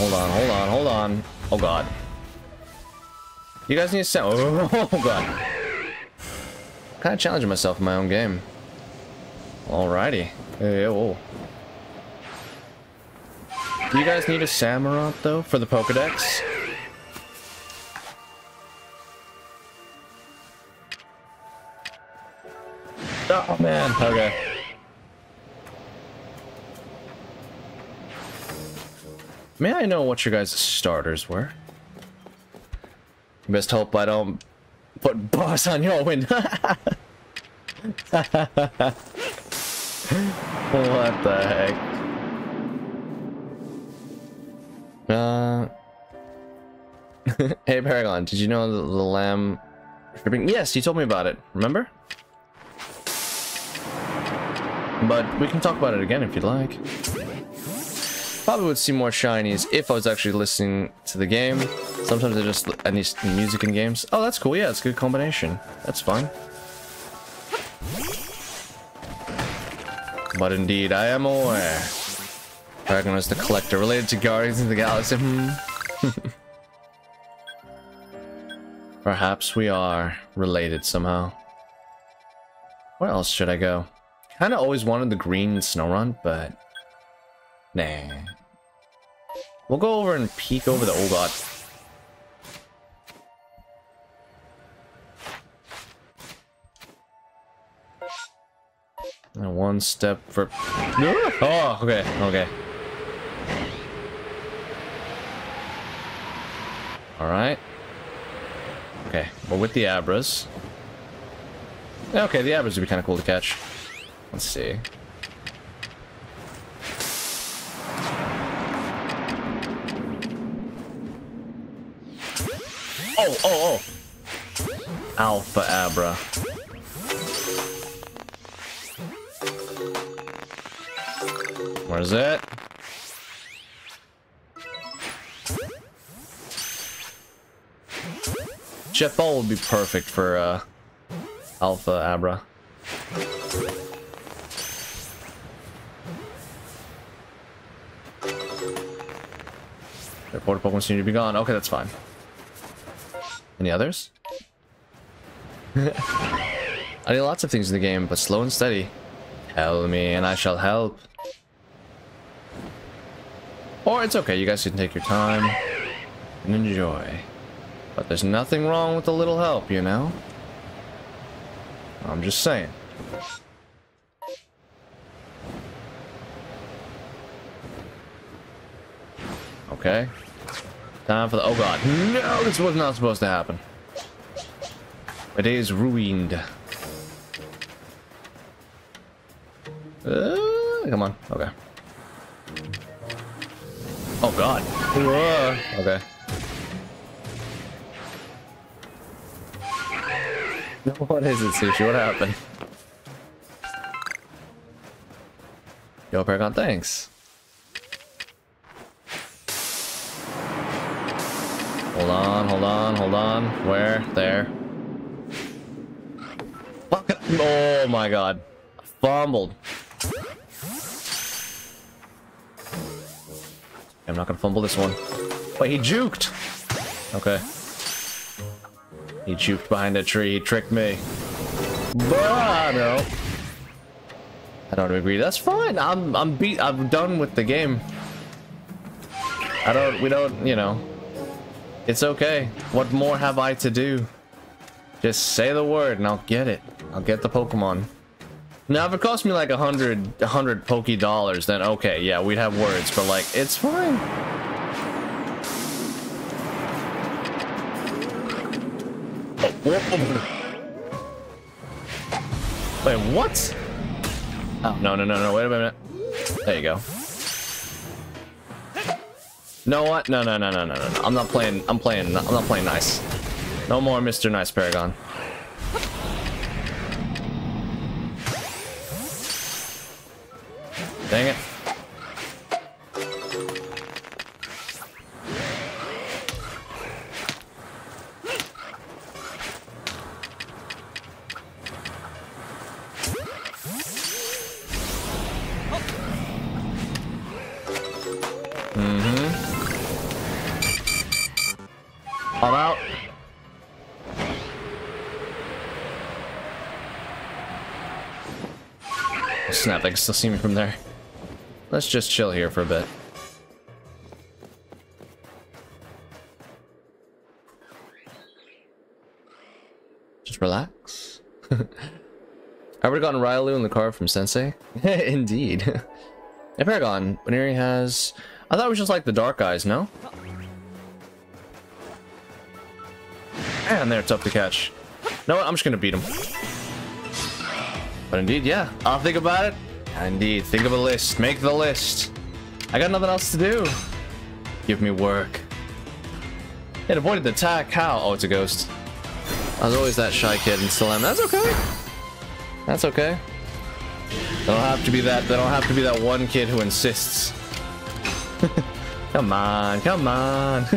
Hold on, hold on, hold on. Oh god. You guys need to sound. Oh god. Kind of challenging myself in my own game. Alrighty. Hey, whoa. Do you guys need a Samurott though for the Pokedex? Oh man. Okay. May I know what your guys' starters were? Best hope I don't put boss on your win. what the heck? Uh, hey Paragon, did you know that the lamb. Yes, you told me about it. Remember? But we can talk about it again if you'd like. Probably would see more shinies if I was actually listening to the game. Sometimes I just I need music in games. Oh, that's cool. Yeah, it's a good combination. That's fine. But indeed, I am aware. Dragon is the collector related to Guardians of the Galaxy. Hmm. Perhaps we are related somehow. Where else should I go? Kinda always wanted the green snow run, but... Nah. We'll go over and peek over the Ogot. And one step for... Oh, okay, okay. Alright. Okay, but with the Abras. Okay, the Abras would be kind of cool to catch. Let's see. Oh, oh, oh! Alpha Abra. Where's it? Jet Ball would be perfect for uh, Alpha Abra. Their porta Pokemon seem to be gone. Okay, that's fine. Any others? I need lots of things in the game, but slow and steady. Tell me, and I shall help. Or it's okay, you guys can take your time and enjoy. But there's nothing wrong with a little help, you know? I'm just saying. Okay. Time for the... Oh god. No, this was not supposed to happen. My day is ruined. Uh, come on. Okay. Oh god. Okay. What is it, Sushi? What happened? Yo, Paragon, thanks. Hold on, hold on, hold on. Where? There. Oh my god. Fumbled. I'm not gonna fumble this one. Wait, he juked! Okay. He juked behind a tree, he tricked me. Bah, no. I don't agree. That's fine. I'm I'm beat I'm done with the game. I don't we don't, you know. It's okay. What more have I to do? Just say the word and I'll get it. I'll get the Pokemon. Now, if it cost me like a hundred, a hundred Poke dollars, then okay, yeah, we'd have words, but like, it's fine. Wait, what? Oh, no, no, no, no, wait a minute. There you go. No what? No, no, no, no, no, no. I'm not playing, I'm playing, I'm not playing nice. No more Mr. Nice Paragon. Dang it. Still see me from there. Let's just chill here for a bit. Just relax. I would have gotten Riolu in the car from Sensei. Indeed. hey, Paragon, Baneri has... I thought it was just like the Dark Eyes, no? And they're tough to catch. No, I'm just gonna beat him. But indeed, yeah, I'll think about it. Indeed, think of a list. Make the list. I got nothing else to do. Give me work. It avoided the attack. How? Oh, it's a ghost. I was always that shy kid and still am. That's okay. That's okay. They don't have to be that. They don't have to be that one kid who insists. come on, come on.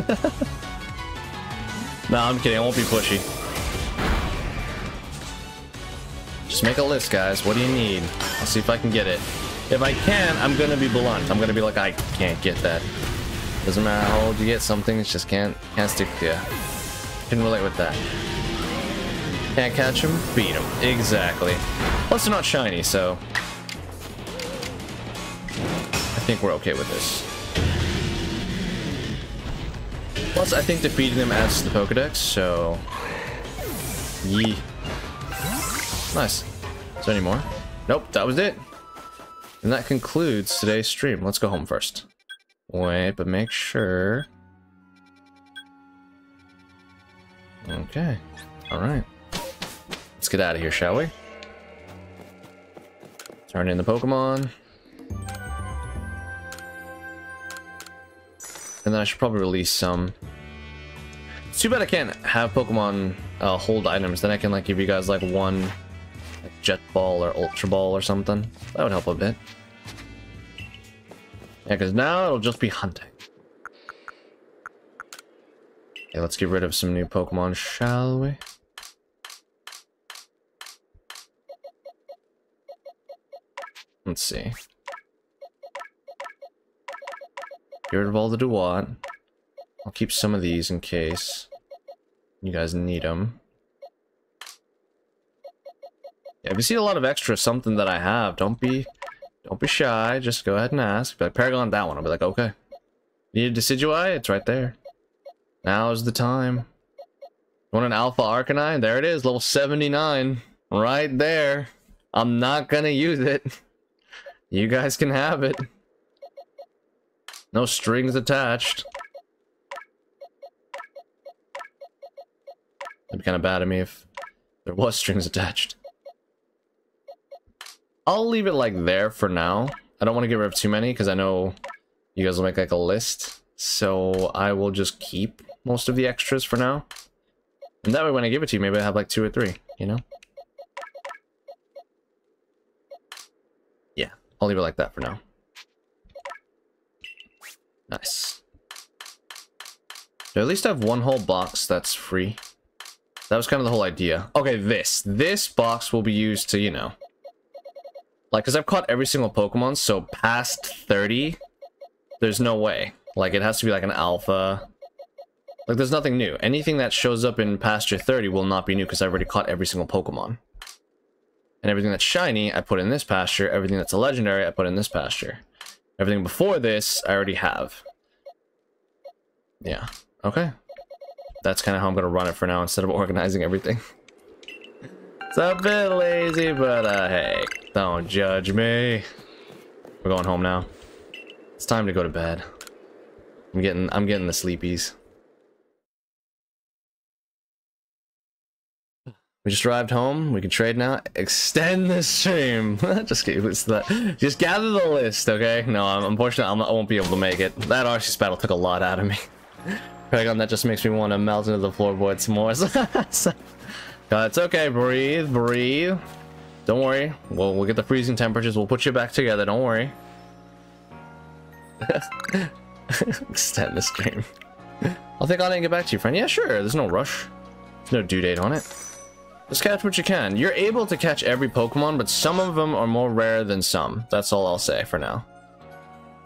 no, I'm kidding. I won't be pushy. Just make a list, guys. What do you need? I'll see if I can get it. If I can, I'm gonna be blunt. I'm gonna be like, I can't get that. Doesn't matter how old you get, some things just can't can't stick to you. Can relate with that. Can't catch him, beat him. Exactly. Plus, they're not shiny, so I think we're okay with this. Plus, I think defeating them adds to the Pokedex, so... Yee. Nice. Is there any more? Nope, that was it. And that concludes today's stream. Let's go home first. Wait, but make sure... Okay. Alright. Let's get out of here, shall we? Turn in the Pokemon. And then I should probably release some. It's too bad I can't have Pokemon uh, hold items. Then I can like give you guys like one Jet Ball or Ultra Ball or something. That would help a bit. Yeah, because now it'll just be hunting. Okay, let's get rid of some new Pokemon, shall we? Let's see. Get rid of all the Dewott. I'll keep some of these in case you guys need them. If you see a lot of extra something that I have, don't be don't be shy. Just go ahead and ask. Be like, Paragon, that one. I'll be like, okay. Need a Decidueye? It's right there. Now's the time. Want an Alpha Arcanine? There it is, level 79. Right there. I'm not gonna use it. You guys can have it. No strings attached. It'd be kind of bad of me if there was strings attached. I'll leave it like there for now. I don't want to get rid of too many because I know you guys will make like a list. So I will just keep most of the extras for now. And that way when I give it to you, maybe I have like two or three, you know? Yeah, I'll leave it like that for now. Nice. At least I have one whole box that's free. That was kind of the whole idea. Okay, this. This box will be used to, you know... Like, because I've caught every single Pokemon, so past 30, there's no way. Like, it has to be like an alpha. Like, there's nothing new. Anything that shows up in pasture 30 will not be new because I've already caught every single Pokemon. And everything that's shiny, I put in this pasture. Everything that's a legendary, I put in this pasture. Everything before this, I already have. Yeah. Okay. That's kind of how I'm going to run it for now instead of organizing everything. It's a bit lazy, but uh, hey, don't judge me. We're going home now. It's time to go to bed. I'm getting I'm getting the sleepies. We just arrived home. We can trade now. Extend the stream. just Just gather the list, okay? No, I'm, unfortunately, I'm, I won't be able to make it. That Arceus battle took a lot out of me. Paragon, that just makes me want to melt into the floorboard some more. uh, it's okay. Breathe, breathe. Don't worry. We'll, we'll get the freezing temperatures. We'll put you back together. Don't worry. Extend this stream. I'll think I'll get back to you, friend. Yeah, sure. There's no rush. There's no due date on it. Just catch what you can. You're able to catch every Pokemon, but some of them are more rare than some. That's all I'll say for now.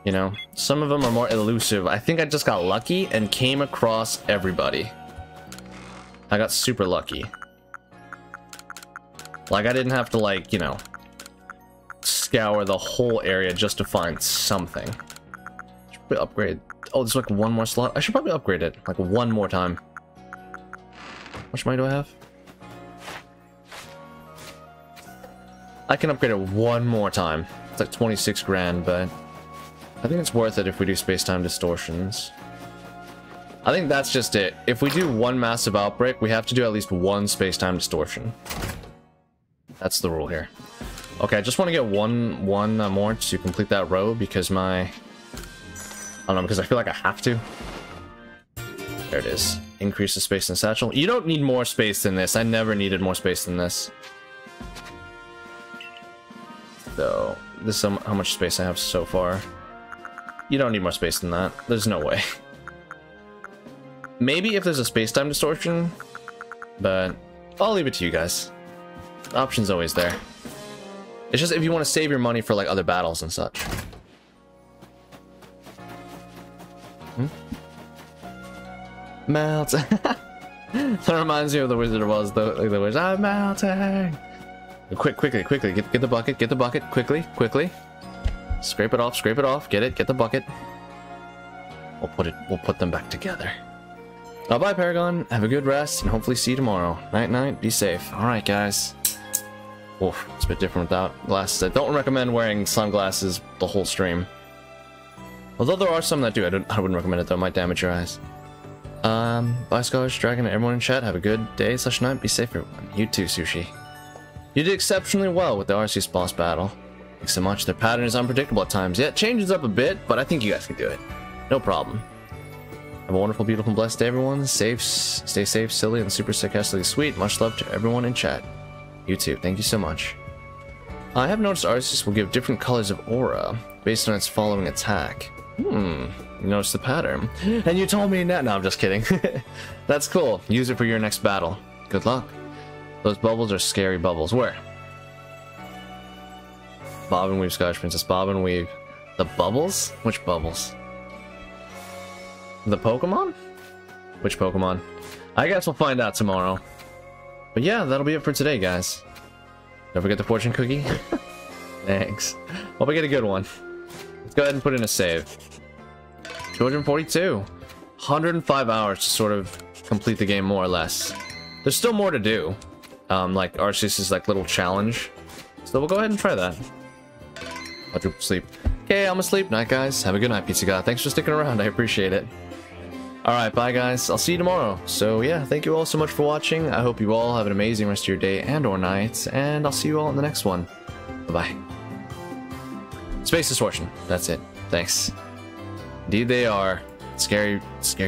You know, some of them are more elusive. I think I just got lucky and came across everybody. I got super lucky. Like, I didn't have to, like, you know, scour the whole area just to find something. Should we upgrade? Oh, there's like one more slot. I should probably upgrade it, like, one more time. How much money do I have? I can upgrade it one more time. It's like 26 grand, but I think it's worth it if we do space-time distortions. I think that's just it. If we do one massive outbreak, we have to do at least one space-time distortion. That's the rule here. Okay, I just want to get one one uh, more to complete that row because my... I don't know, because I feel like I have to. There it is. increase the space in the satchel. You don't need more space than this. I never needed more space than this. So, this is how much space I have so far. You don't need more space than that. There's no way. Maybe if there's a space-time distortion, but I'll leave it to you guys. Option's always there. It's just if you want to save your money for like other battles and such. Hmm? Melt. that reminds me of the Wizard of Oz, the, the Wizard. I'm melting. Quick, quickly, quickly, get get the bucket, get the bucket, quickly, quickly. Scrape it off, scrape it off, get it, get the bucket. We'll put it, we'll put them back together. Bye bye, Paragon. Have a good rest, and hopefully see you tomorrow. Night, night. Be safe. All right, guys. Oof, it's a bit different without glasses. I don't recommend wearing sunglasses the whole stream. Although there are some that do. I, don't, I wouldn't recommend it, though. It might damage your eyes. Um, bye, Scholars, Dragon, everyone in chat. Have a good day slash night. Be safe, everyone. You too, Sushi. You did exceptionally well with the Arceus boss battle. Thanks so much. Their pattern is unpredictable at times. Yeah, it changes up a bit, but I think you guys can do it. No problem. Have a wonderful, beautiful, blessed day, everyone. Safe, stay safe, silly, and super sarcastically sweet. Much love to everyone in chat. You too. Thank you so much. I have noticed Arceus will give different colors of aura based on its following attack. Hmm. You noticed the pattern. And you told me that. No, I'm just kidding. That's cool. Use it for your next battle. Good luck. Those bubbles are scary bubbles. Where? Bob and Weave, Scottish Princess. Bob and Weave. The bubbles? Which bubbles? The Pokemon? Which Pokemon? I guess we'll find out tomorrow. But yeah, that'll be it for today, guys. Don't forget the fortune cookie. Thanks. Hope I get a good one. Let's go ahead and put in a save. 242. 105 hours to sort of complete the game more or less. There's still more to do. Um, like Arceus' like little challenge. So we'll go ahead and try that. Quadruple sleep. Okay, I'm asleep. Night, guys. Have a good night, Pizza God. Thanks for sticking around. I appreciate it. Alright, bye guys. I'll see you tomorrow. So yeah, thank you all so much for watching. I hope you all have an amazing rest of your day and or night, and I'll see you all in the next one. Bye-bye. Space distortion. That's it. Thanks. Indeed they are. Scary, scary.